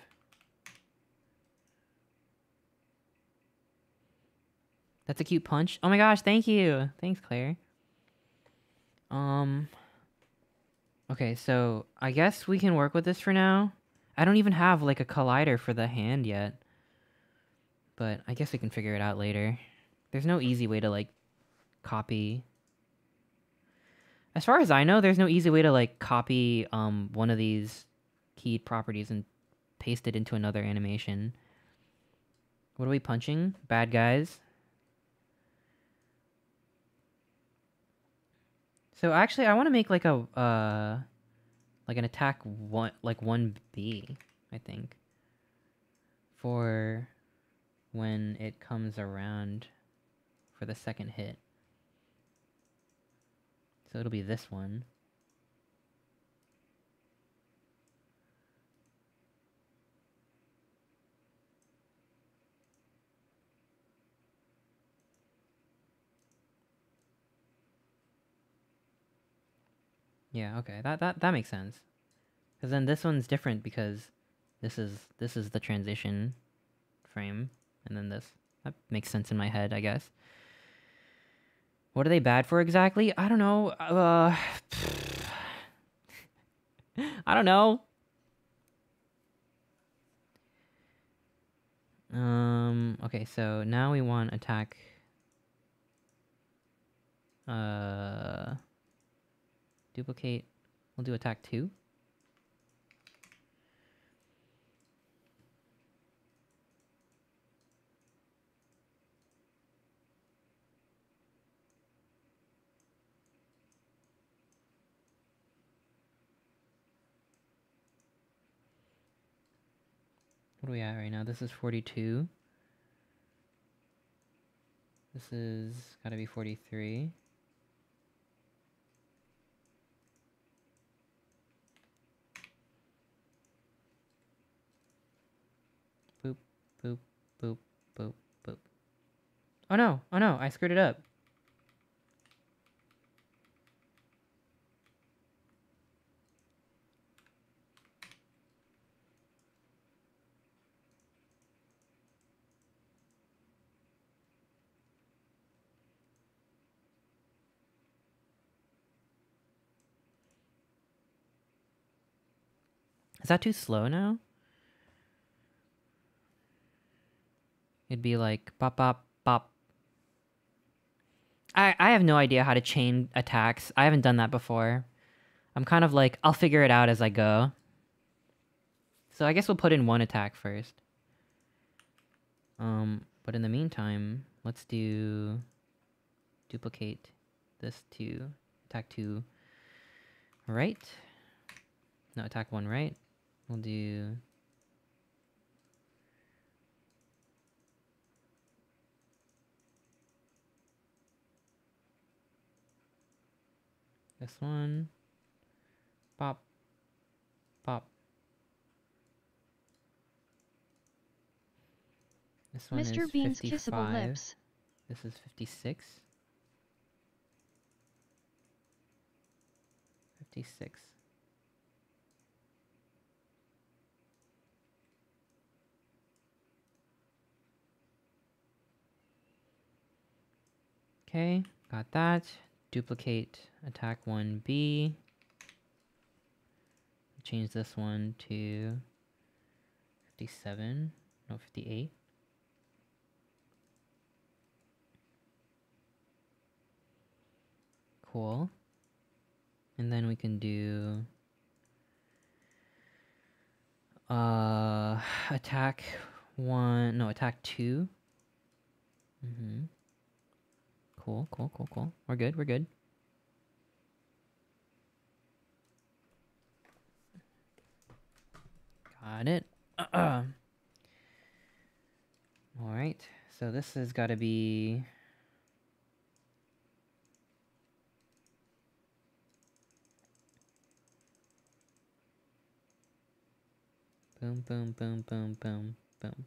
That's a cute punch. Oh my gosh, thank you. Thanks, Claire. Um Okay, so I guess we can work with this for now. I don't even have like a collider for the hand yet. But I guess we can figure it out later. There's no easy way to like copy as far as I know, there's no easy way to like copy um one of these keyed properties and paste it into another animation. What are we punching? Bad guys. So actually, I want to make like a uh like an attack one like one B, I think. For when it comes around for the second hit. So it'll be this one. Yeah, okay. That that that makes sense. Cuz then this one's different because this is this is the transition frame and then this that makes sense in my head, I guess. What are they bad for exactly? I don't know. Uh, I don't know. Um, okay, so now we want attack. Uh, duplicate. We'll do attack 2. What are we at right now? This is 42. This is gotta be 43. Boop, boop, boop, boop, boop. Oh no, oh no, I screwed it up. Is that too slow now? It'd be like bop bop bop. I I have no idea how to chain attacks. I haven't done that before. I'm kind of like I'll figure it out as I go. So I guess we'll put in one attack first. Um, but in the meantime, let's do duplicate this to attack two right. No, attack one right. We'll do... This one. Pop. Pop. This one Mr. is Bean's 55. kissable lips. This is 56. 56. Okay, got that. Duplicate attack 1B. Change this one to 57. No, 58. Cool. And then we can do uh attack one no attack two. Mm-hmm. Cool, cool, cool, cool. We're good, we're good. on it. All right, so this has got to be... Boom, boom, boom, boom, boom, boom.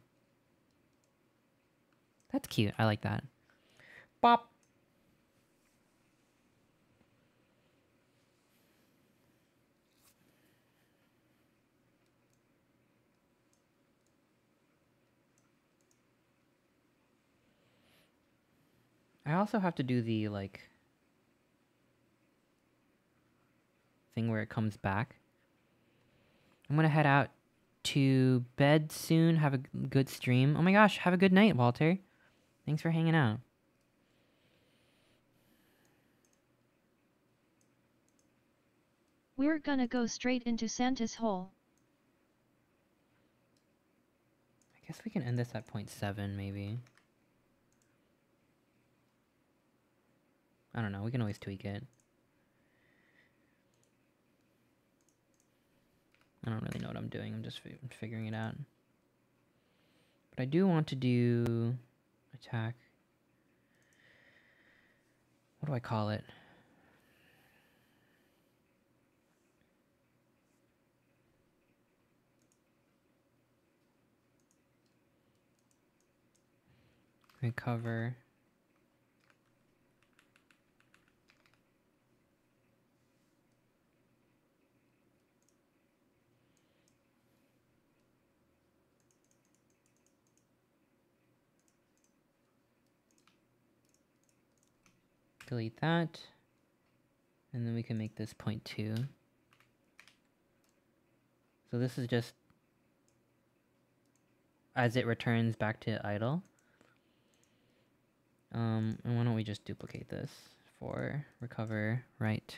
That's cute. I like that. Bop. I also have to do the like thing where it comes back. I'm gonna head out to bed soon. Have a good stream. Oh my gosh, have a good night, Walter. Thanks for hanging out. We're gonna go straight into Santa's hole. I guess we can end this at point seven, maybe. I don't know. We can always tweak it. I don't really know what I'm doing. I'm just fi- figuring it out. But I do want to do attack. What do I call it? Recover. Delete that. And then we can make this point two. So this is just as it returns back to idle. Um, and why don't we just duplicate this for recover right.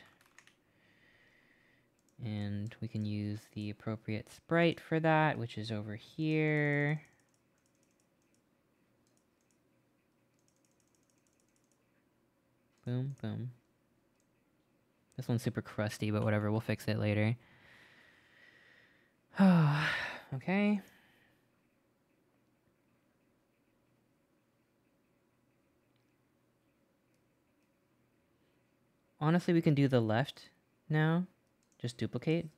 And we can use the appropriate sprite for that, which is over here. Boom, boom. This one's super crusty, but whatever, we'll fix it later. okay. Honestly, we can do the left now. Just duplicate.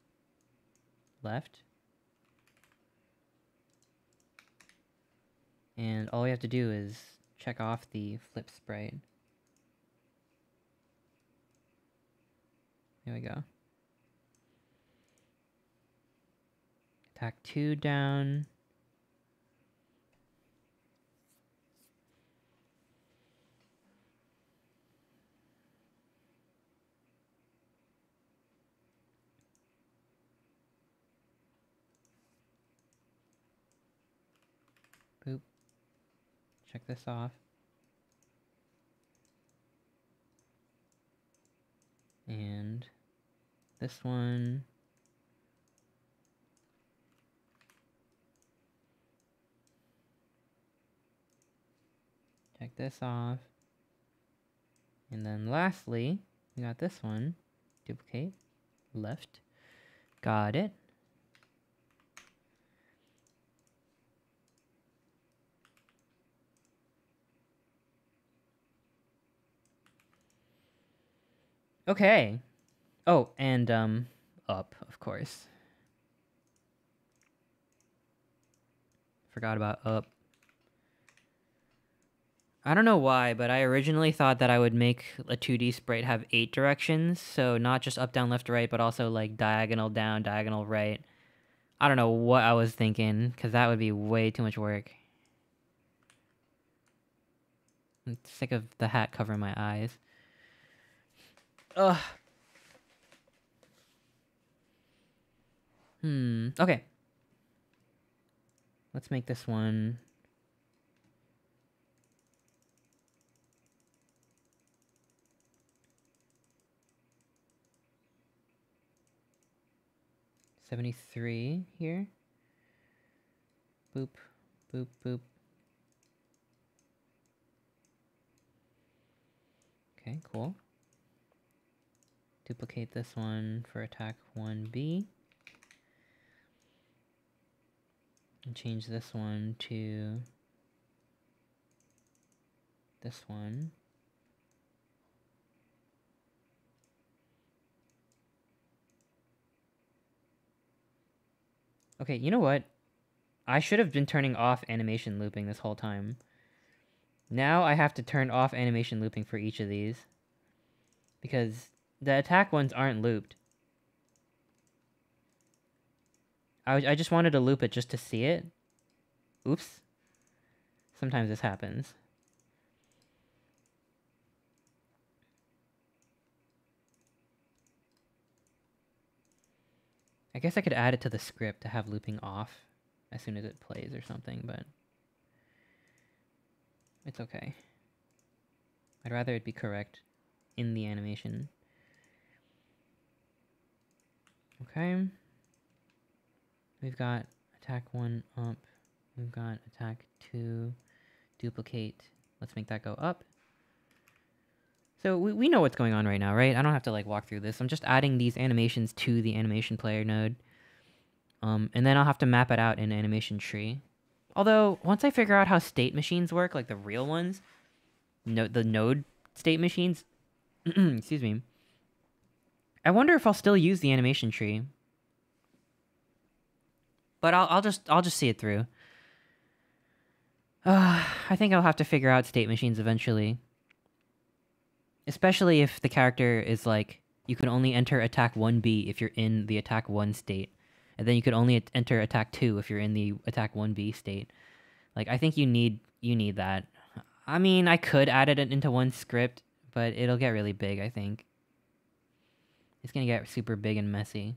Left. And all we have to do is check off the flip sprite. There we go. Attack 2 down. Boop. Check this off. And this one. Check this off. And then lastly, we got this one. Duplicate. Left. Got it. Okay. Oh, and um up, of course. Forgot about up. I don't know why, but I originally thought that I would make a 2D sprite have eight directions, so not just up, down, left, right, but also like diagonal down, diagonal right. I don't know what I was thinking, because that would be way too much work. I'm sick of the hat covering my eyes. Ugh. Hmm. Okay. Let's make this one. Seventy-three here. Boop, boop, boop. Okay, cool. Duplicate this one for attack 1B. And change this one to this one. Okay, you know what? I should have been turning off animation looping this whole time. Now I have to turn off animation looping for each of these. Because the attack ones aren't looped. I, I just wanted to loop it just to see it. Oops. Sometimes this happens. I guess I could add it to the script to have looping off as soon as it plays or something, but it's okay. I'd rather it be correct in the animation. Okay. We've got attack 1 up. We've got attack 2 duplicate. Let's make that go up. So we, we know what's going on right now, right? I don't have to like walk through this. I'm just adding these animations to the animation player node. Um, and then I'll have to map it out in animation tree. Although, once I figure out how state machines work, like the real ones, no, the node state machines, excuse me, I wonder if I'll still use the animation tree. But I'll, I'll just I'll just see it through. Uh, I think I'll have to figure out state machines eventually. Especially if the character is like, you can only enter attack 1B if you're in the attack 1 state. And then you could only enter attack 2 if you're in the attack 1B state. Like, I think you need you need that. I mean, I could add it into one script, but it'll get really big, I think. It's gonna get super big and messy.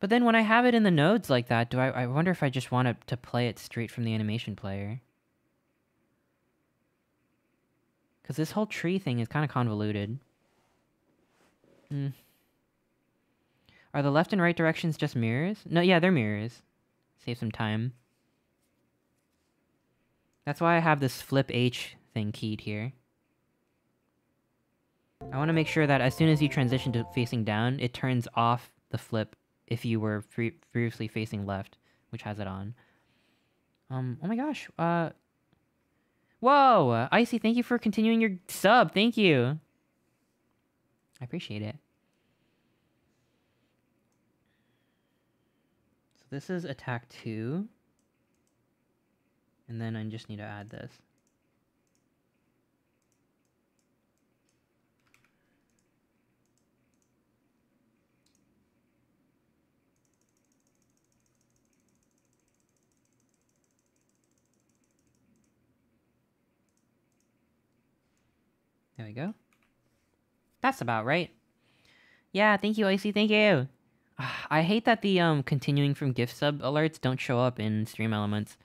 But then when I have it in the nodes like that, do I, I wonder if I just want to, to play it straight from the animation player. Because this whole tree thing is kind of convoluted. Hmm. Are the left and right directions just mirrors? No, yeah, they're mirrors. Save some time. That's why I have this flip H thing keyed here. I want to make sure that as soon as you transition to facing down, it turns off the flip if you were previously facing left, which has it on. Um, oh my gosh, uh... Whoa! Icy, thank you for continuing your sub, thank you! I appreciate it. So this is attack 2. And then I just need to add this. There we go. That's about right. Yeah, thank you, Icy. Thank you. I hate that the um continuing from gift sub alerts don't show up in stream elements.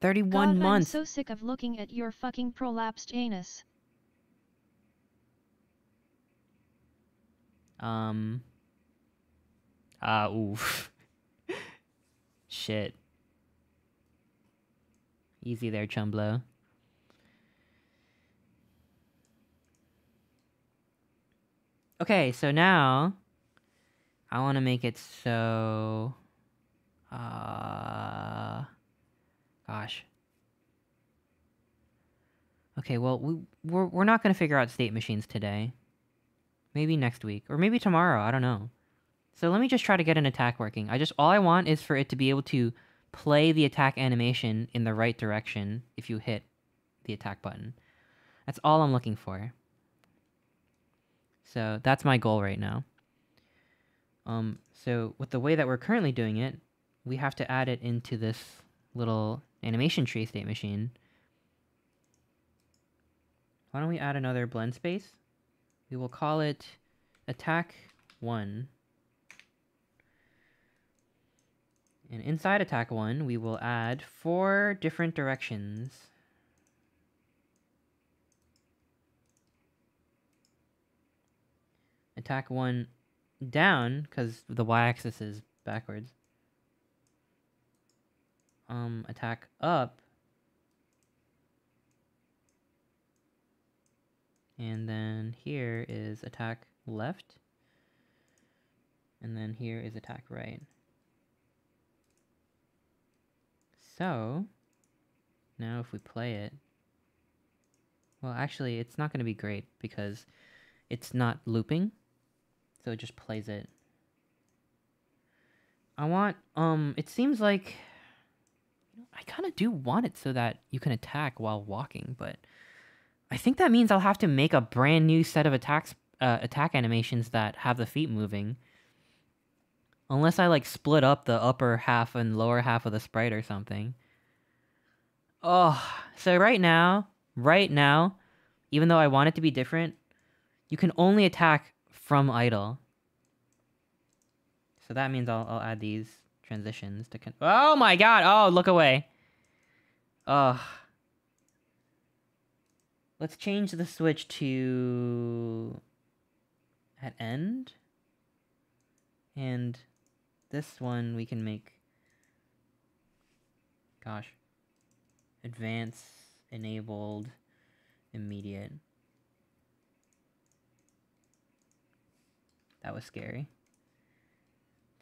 31 God, months. I'm so sick of looking at your fucking prolapsed anus. Um. Ah, uh, oof. Shit. Easy there, Chumblo. Okay, so now I want to make it so uh gosh. Okay, well, we we're we're not going to figure out state machines today. Maybe next week or maybe tomorrow, I don't know. So let me just try to get an attack working. I just all I want is for it to be able to play the attack animation in the right direction if you hit the attack button. That's all I'm looking for. So that's my goal right now. Um, so with the way that we're currently doing it, we have to add it into this little animation tree state machine. Why don't we add another blend space? We will call it attack 1. And inside attack 1, we will add four different directions. Attack one down because the y-axis is backwards. Um, attack up. And then here is attack left. And then here is attack right. So, now if we play it, well actually it's not going to be great because it's not looping so it just plays it. I want, um, it seems like I kind of do want it so that you can attack while walking, but I think that means I'll have to make a brand new set of attacks uh, attack animations that have the feet moving. Unless I like split up the upper half and lower half of the sprite or something. Oh, so right now, right now, even though I want it to be different, you can only attack from idle. So that means I'll, I'll add these transitions to con- Oh my god! Oh, look away. Ugh. Let's change the switch to at end. And this one we can make gosh. Advance enabled immediate. That was scary.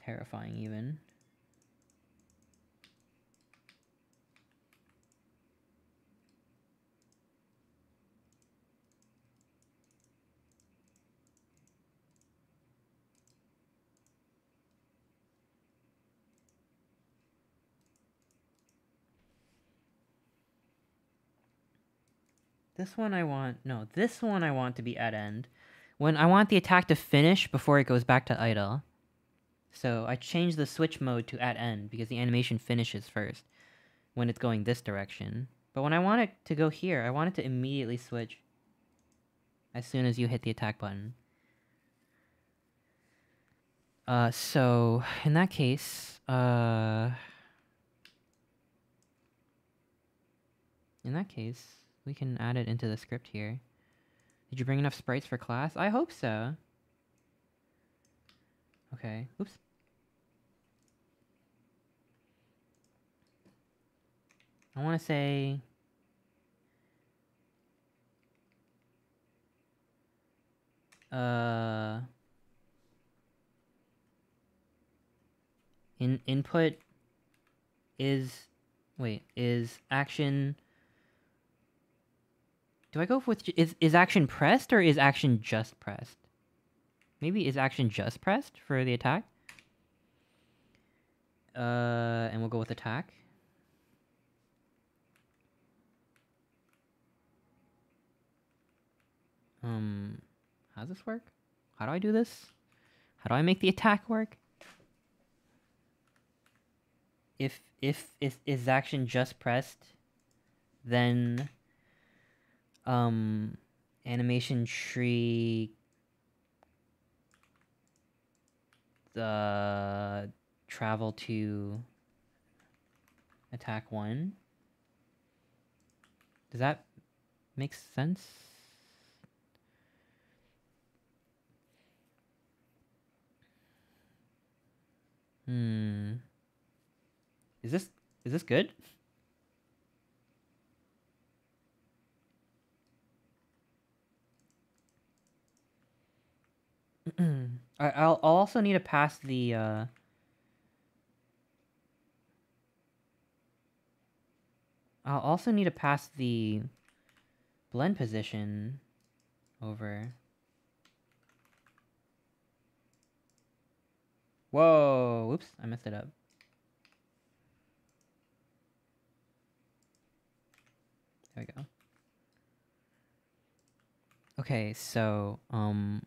Terrifying even. This one I want, no, this one I want to be at end. When I want the attack to finish before it goes back to idle. So I change the switch mode to at end because the animation finishes first when it's going this direction. But when I want it to go here, I want it to immediately switch as soon as you hit the attack button. Uh, so in that case, uh, in that case, we can add it into the script here. Did you bring enough sprites for class? I hope so. Okay. Oops. I want to say... Uh... In input is... Wait, is action... Do I go with... Is, is action pressed or is action just pressed? Maybe is action just pressed for the attack? Uh, and we'll go with attack. Um, how does this work? How do I do this? How do I make the attack work? If if is is action just pressed, then um animation tree the travel to attack one. Does that make sense? Hmm. Is this is this good? I, I'll, I'll also need to pass the, uh... I'll also need to pass the blend position over. Whoa! Oops, I messed it up. There we go. Okay, so, um,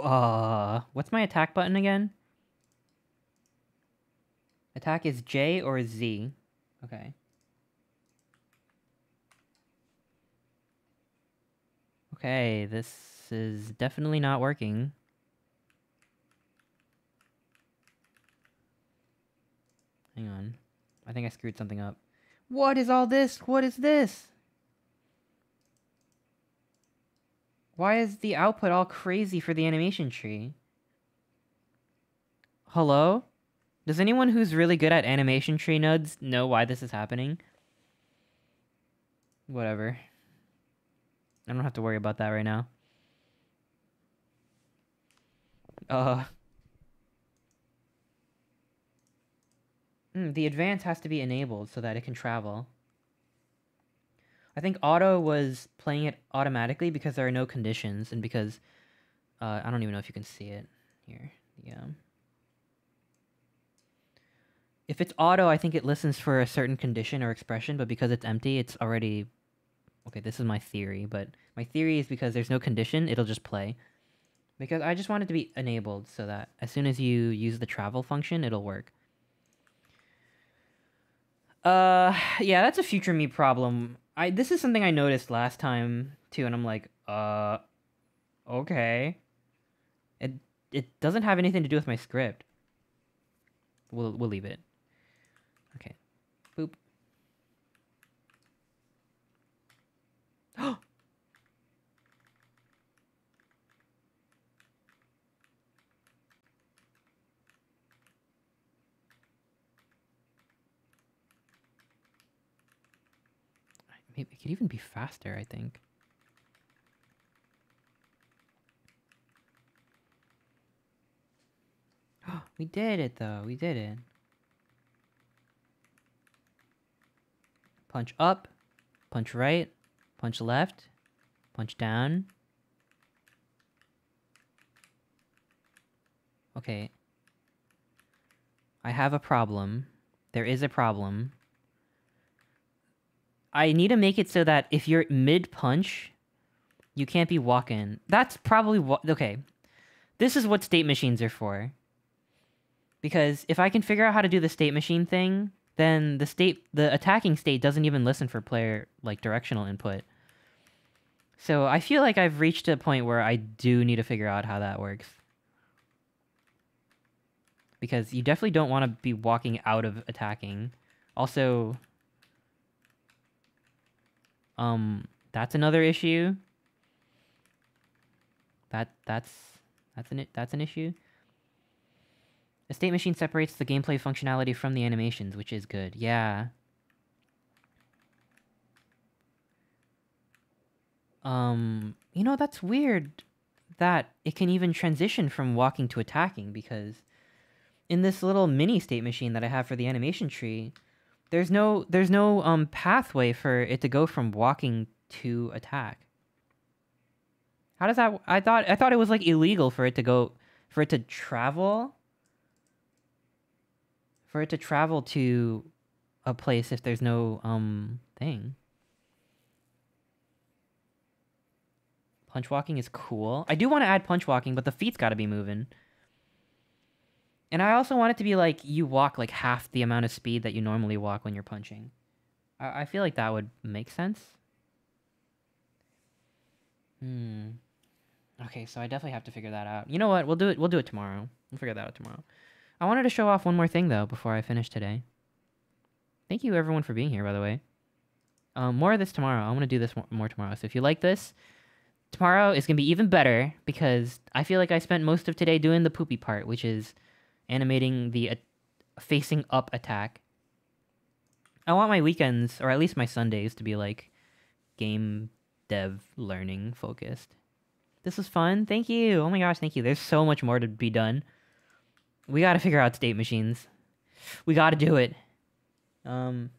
uh, what's my attack button again? Attack is J or Z. Okay. Okay, this is definitely not working. Hang on. I think I screwed something up. What is all this? What is this? Why is the output all crazy for the animation tree? Hello? Does anyone who's really good at animation tree nodes know why this is happening? Whatever. I don't have to worry about that right now. Uh... Mm, the advance has to be enabled so that it can travel. I think auto was playing it automatically because there are no conditions and because uh, I don't even know if you can see it here. Yeah. if it's auto, I think it listens for a certain condition or expression, but because it's empty, it's already okay. This is my theory, but my theory is because there's no condition, it'll just play. Because I just want it to be enabled so that as soon as you use the travel function, it'll work. Uh, yeah, that's a future me problem. I this is something I noticed last time too, and I'm like, uh, okay. It it doesn't have anything to do with my script. We'll we'll leave it. Okay. Boop. Maybe it could even be faster, I think. we did it though. We did it. Punch up, punch right, punch left, punch down. Okay. I have a problem. There is a problem. I need to make it so that if you're mid punch, you can't be walking. That's probably what. Okay. This is what state machines are for. Because if I can figure out how to do the state machine thing, then the state the attacking state doesn't even listen for player like directional input. So I feel like I've reached a point where I do need to figure out how that works. Because you definitely don't want to be walking out of attacking. Also, um that's another issue. That that's that's an it that's an issue. The state machine separates the gameplay functionality from the animations, which is good. Yeah. Um, you know, that's weird that it can even transition from walking to attacking because in this little mini state machine that I have for the animation tree, there's no there's no um pathway for it to go from walking to attack. How does that I thought I thought it was like illegal for it to go for it to travel for it to travel to a place if there's no um thing. Punch walking is cool. I do want to add punch walking, but the feet's got to be moving. And I also want it to be like you walk like half the amount of speed that you normally walk when you're punching. I, I feel like that would make sense. Hmm. Okay, so I definitely have to figure that out. You know what? We'll do it. We'll do it tomorrow. We'll figure that out tomorrow. I wanted to show off one more thing though before I finish today. Thank you everyone for being here, by the way. Um, more of this tomorrow. I want to do this more, more tomorrow. So if you like this, tomorrow is gonna be even better because I feel like I spent most of today doing the poopy part, which is animating the uh, facing up attack. I want my weekends, or at least my Sundays, to be like game dev learning focused. This was fun. Thank you. Oh my gosh, thank you. There's so much more to be done. We got to figure out state machines. We got to do it. Um,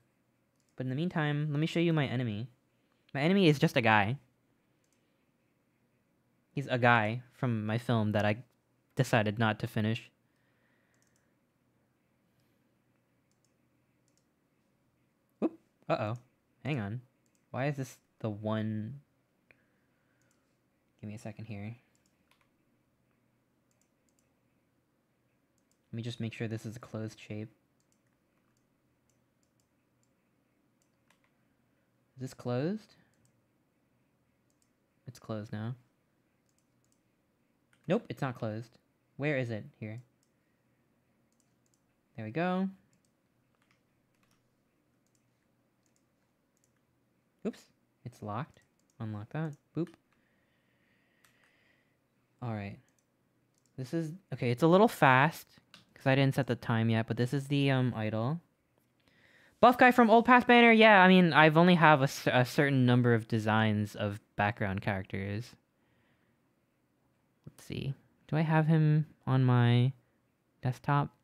but in the meantime, let me show you my enemy. My enemy is just a guy. He's a guy from my film that I decided not to finish. Uh-oh. Hang on. Why is this the one... Give me a second here. Let me just make sure this is a closed shape. Is this closed? It's closed now. Nope, it's not closed. Where is it? Here. There we go. Oops, it's locked. Unlock that. Boop. Alright. This is... Okay, it's a little fast. Because I didn't set the time yet, but this is the um idle. Buff guy from Old Path Banner? Yeah, I mean, I've only have a, a certain number of designs of background characters. Let's see. Do I have him on my desktop?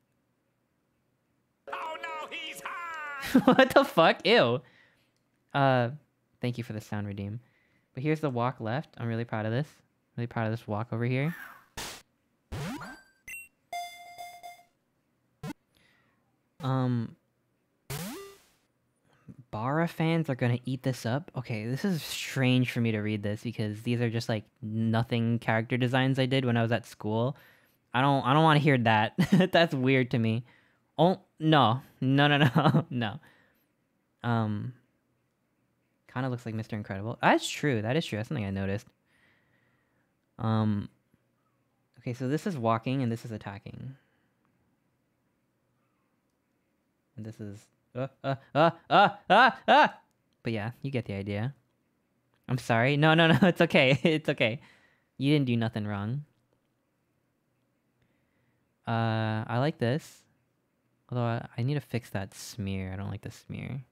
Oh no, he's high! what the fuck? Ew. Uh, thank you for the sound redeem. But here's the walk left. I'm really proud of this. Really proud of this walk over here. Um, Bara fans are gonna eat this up. Okay, this is strange for me to read this because these are just like nothing character designs I did when I was at school. I don't I don't want to hear that. That's weird to me. Oh no. No no no no. Um kind of looks like Mr. Incredible. That's true. That is true. That's something I noticed. Um Okay, so this is walking and this is attacking. And this is uh uh uh uh uh uh But yeah, you get the idea. I'm sorry. No, no, no, it's okay. it's okay. You didn't do nothing wrong. Uh, I like this. Although I, I need to fix that smear. I don't like the smear.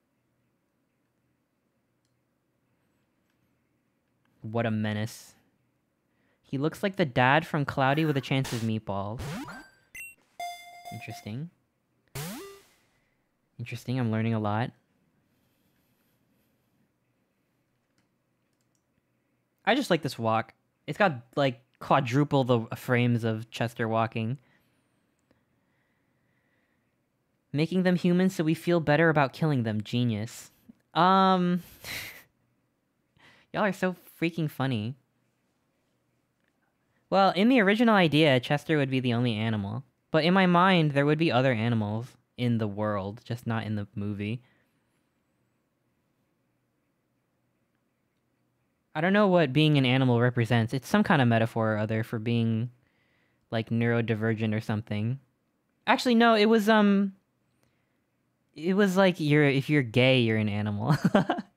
What a menace. He looks like the dad from Cloudy with a Chance of Meatballs. Interesting. Interesting, I'm learning a lot. I just like this walk. It's got, like, quadruple the frames of Chester walking. Making them human so we feel better about killing them. Genius. Um... Y'all are so freaking funny. Well, in the original idea, Chester would be the only animal. But in my mind, there would be other animals in the world, just not in the movie. I don't know what being an animal represents. It's some kind of metaphor or other for being like neurodivergent or something. Actually, no, it was um it was like you're if you're gay, you're an animal.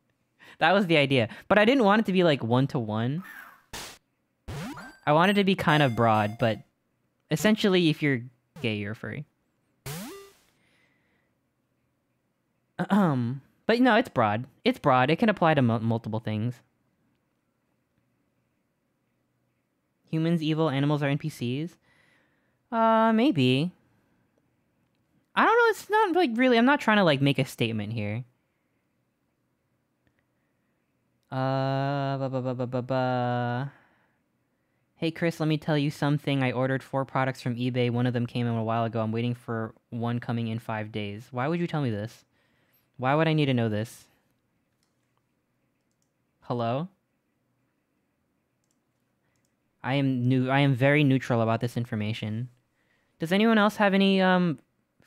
that was the idea. But I didn't want it to be like one to one. I wanted to be kind of broad, but essentially if you're gay, you're free. Um, but no, it's broad. It's broad. It can apply to multiple things. Humans, evil, animals are NPCs. Uh, maybe. I don't know. It's not like really. I'm not trying to like make a statement here. Uh. Hey Chris, let me tell you something. I ordered four products from eBay. One of them came in a while ago. I'm waiting for one coming in five days. Why would you tell me this? Why would I need to know this? Hello? I am new I am very neutral about this information. Does anyone else have any um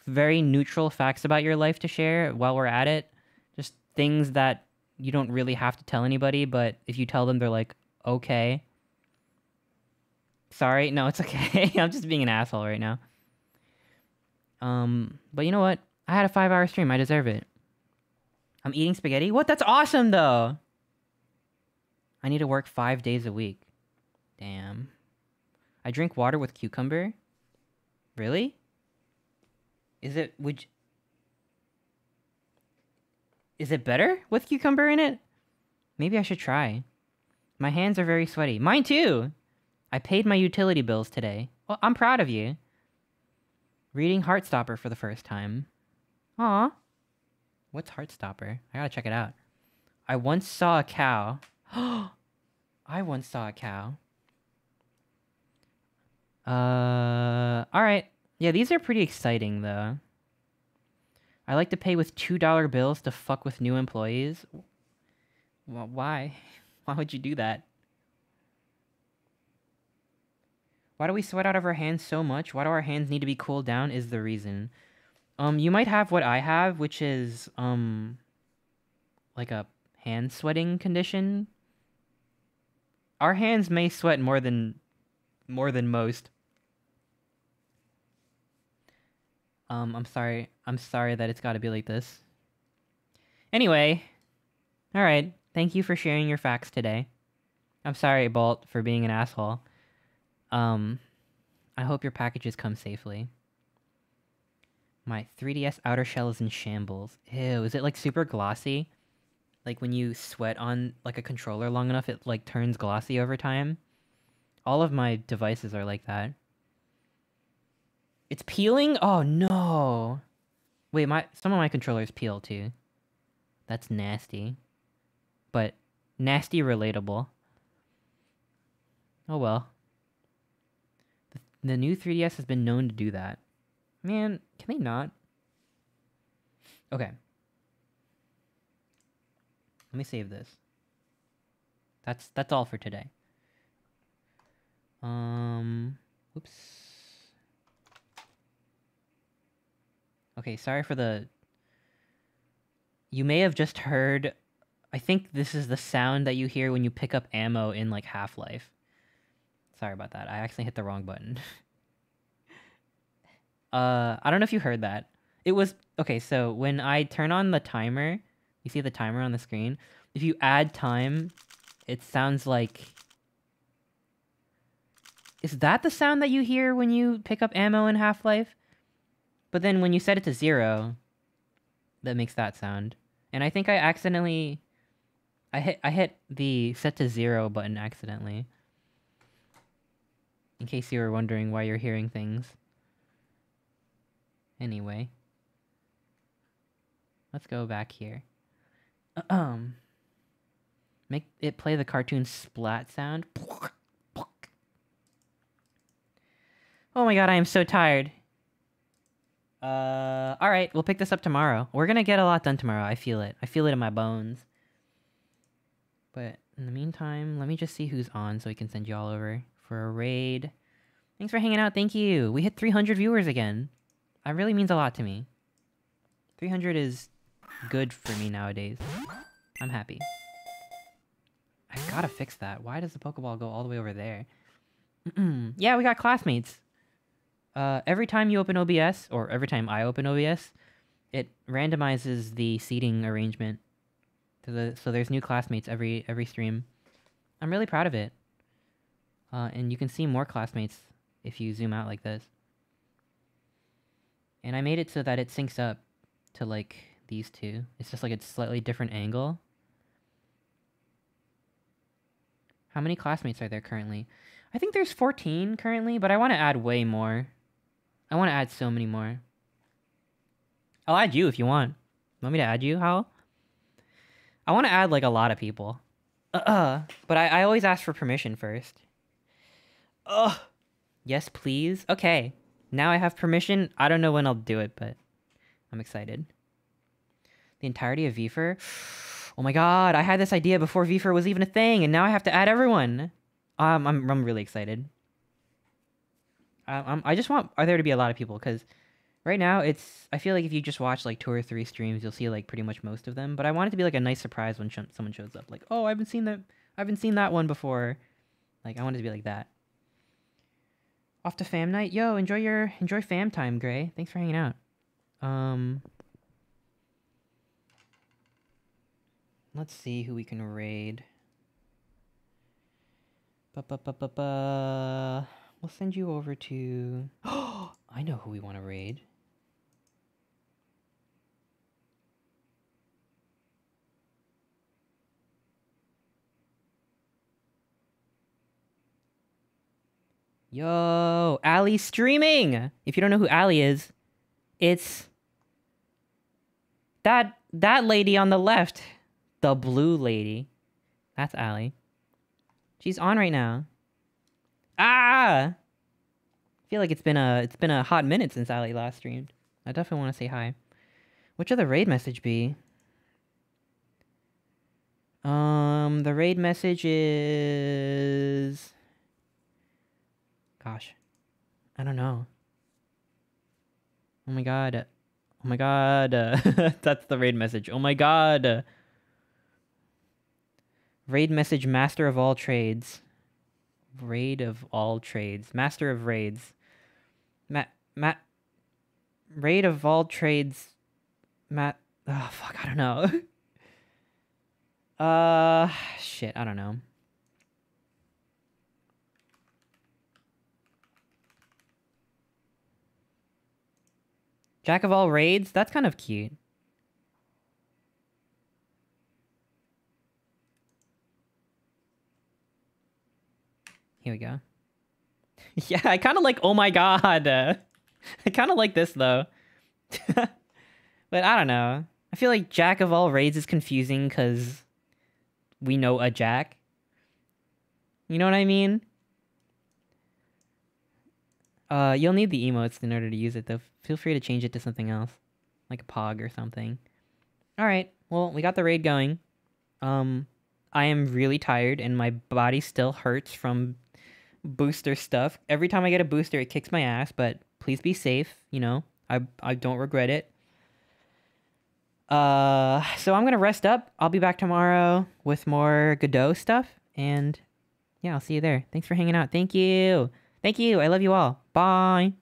very neutral facts about your life to share while we're at it? Just things that you don't really have to tell anybody, but if you tell them they're like, "Okay." Sorry. No, it's okay. I'm just being an asshole right now. Um, but you know what? I had a 5-hour stream. I deserve it. I'm eating spaghetti? What? That's awesome, though! I need to work five days a week. Damn. I drink water with cucumber? Really? Is it... Would you... Is it better with cucumber in it? Maybe I should try. My hands are very sweaty. Mine too! I paid my utility bills today. Well, I'm proud of you. Reading Heartstopper for the first time. Aw. What's Heartstopper? I gotta check it out. I once saw a cow. I once saw a cow. Uh, alright. Yeah, these are pretty exciting, though. I like to pay with $2 bills to fuck with new employees. Well, why? Why would you do that? Why do we sweat out of our hands so much? Why do our hands need to be cooled down is the reason. Um, you might have what I have, which is, um, like a hand sweating condition. Our hands may sweat more than, more than most. Um, I'm sorry. I'm sorry that it's gotta be like this. Anyway. Alright. Thank you for sharing your facts today. I'm sorry, Bolt, for being an asshole. Um, I hope your packages come safely. My 3DS outer shell is in shambles. Ew, is it like super glossy? Like when you sweat on like a controller long enough, it like turns glossy over time? All of my devices are like that. It's peeling? Oh no! Wait, my some of my controllers peel too. That's nasty. But nasty relatable. Oh well. The, the new 3DS has been known to do that. Man, can they not? Okay. Let me save this. That's that's all for today. Um, oops. Okay, sorry for the You may have just heard I think this is the sound that you hear when you pick up ammo in like Half-Life. Sorry about that. I actually hit the wrong button. uh, I don't know if you heard that. It was okay, so when I turn on the timer, you see the timer on the screen? If you add time, it sounds like Is that the sound that you hear when you pick up ammo in Half-Life? But then when you set it to 0, that makes that sound. And I think I accidentally I hit I hit the set to 0 button accidentally. In case you were wondering why you're hearing things. Anyway. Let's go back here. Um. Make it play the cartoon splat sound. Oh my god, I am so tired. Uh, alright, we'll pick this up tomorrow. We're gonna get a lot done tomorrow, I feel it. I feel it in my bones. But in the meantime, let me just see who's on so we can send you all over for a raid. Thanks for hanging out, thank you! We hit 300 viewers again. That really means a lot to me. 300 is good for me nowadays. I'm happy. I gotta fix that. Why does the Pokeball go all the way over there? yeah, we got classmates. Uh, every time you open OBS, or every time I open OBS, it randomizes the seating arrangement. To the, so there's new classmates every every stream. I'm really proud of it. Uh, and you can see more classmates if you zoom out like this. And I made it so that it syncs up to like these two. It's just like a slightly different angle. How many classmates are there currently? I think there's 14 currently, but I want to add way more. I want to add so many more. I'll add you if you want. Want me to add you, Hal? I want to add like a lot of people. Uh-uh. But I, I always ask for permission first. Ugh. Yes, please. Okay. Now I have permission. I don't know when I'll do it, but I'm excited. The entirety of VFIR? Oh my god, I had this idea before VFIR was even a thing, and now I have to add everyone. Um, I'm, I'm really excited. Um, I just want are there to be a lot of people because right now it's I feel like if you just watch like two or three streams, you'll see like pretty much most of them. But I want it to be like a nice surprise when sh- someone shows up. Like, oh, I haven't seen that. I haven't seen that one before. Like, I want it to be like that. Off to fam night, yo! Enjoy your enjoy fam time, Gray. Thanks for hanging out. Um, let's see who we can raid. Ba ba ba ba ba. We'll send you over to. Oh, I know who we want to raid. Yo, Ali streaming. If you don't know who Ali is, it's that that lady on the left, the blue lady. That's Ali. She's on right now. Ah! I feel like it's been a it's been a hot minute since Ali last streamed. I definitely want to say hi. What should the raid message be? Um, the raid message is. Gosh, I don't know. Oh my god. Oh my god. That's the raid message. Oh my god. Raid message master of all trades. Raid of all trades. Master of raids. Matt. Matt. Raid of all trades. Matt. Oh, fuck. I don't know. uh. Shit. I don't know. Jack of all raids? That's kind of cute. Here we go. yeah, I kind of like, oh my god. Uh, I kind of like this, though. but I don't know. I feel like Jack of all raids is confusing because we know a Jack. You know what I mean? Uh, you'll need the emotes in order to use it, though. Feel free to change it to something else. like a pog or something. All right. Well, we got the raid going. Um, I am really tired and my body still hurts from booster stuff. Every time I get a booster, it kicks my ass. But please be safe. You know, I I don't regret it. Uh, so I'm gonna rest up. I'll be back tomorrow with more Godot stuff, and yeah, I'll see you there. Thanks for hanging out. Thank you. Thank you. I love you all. Bye.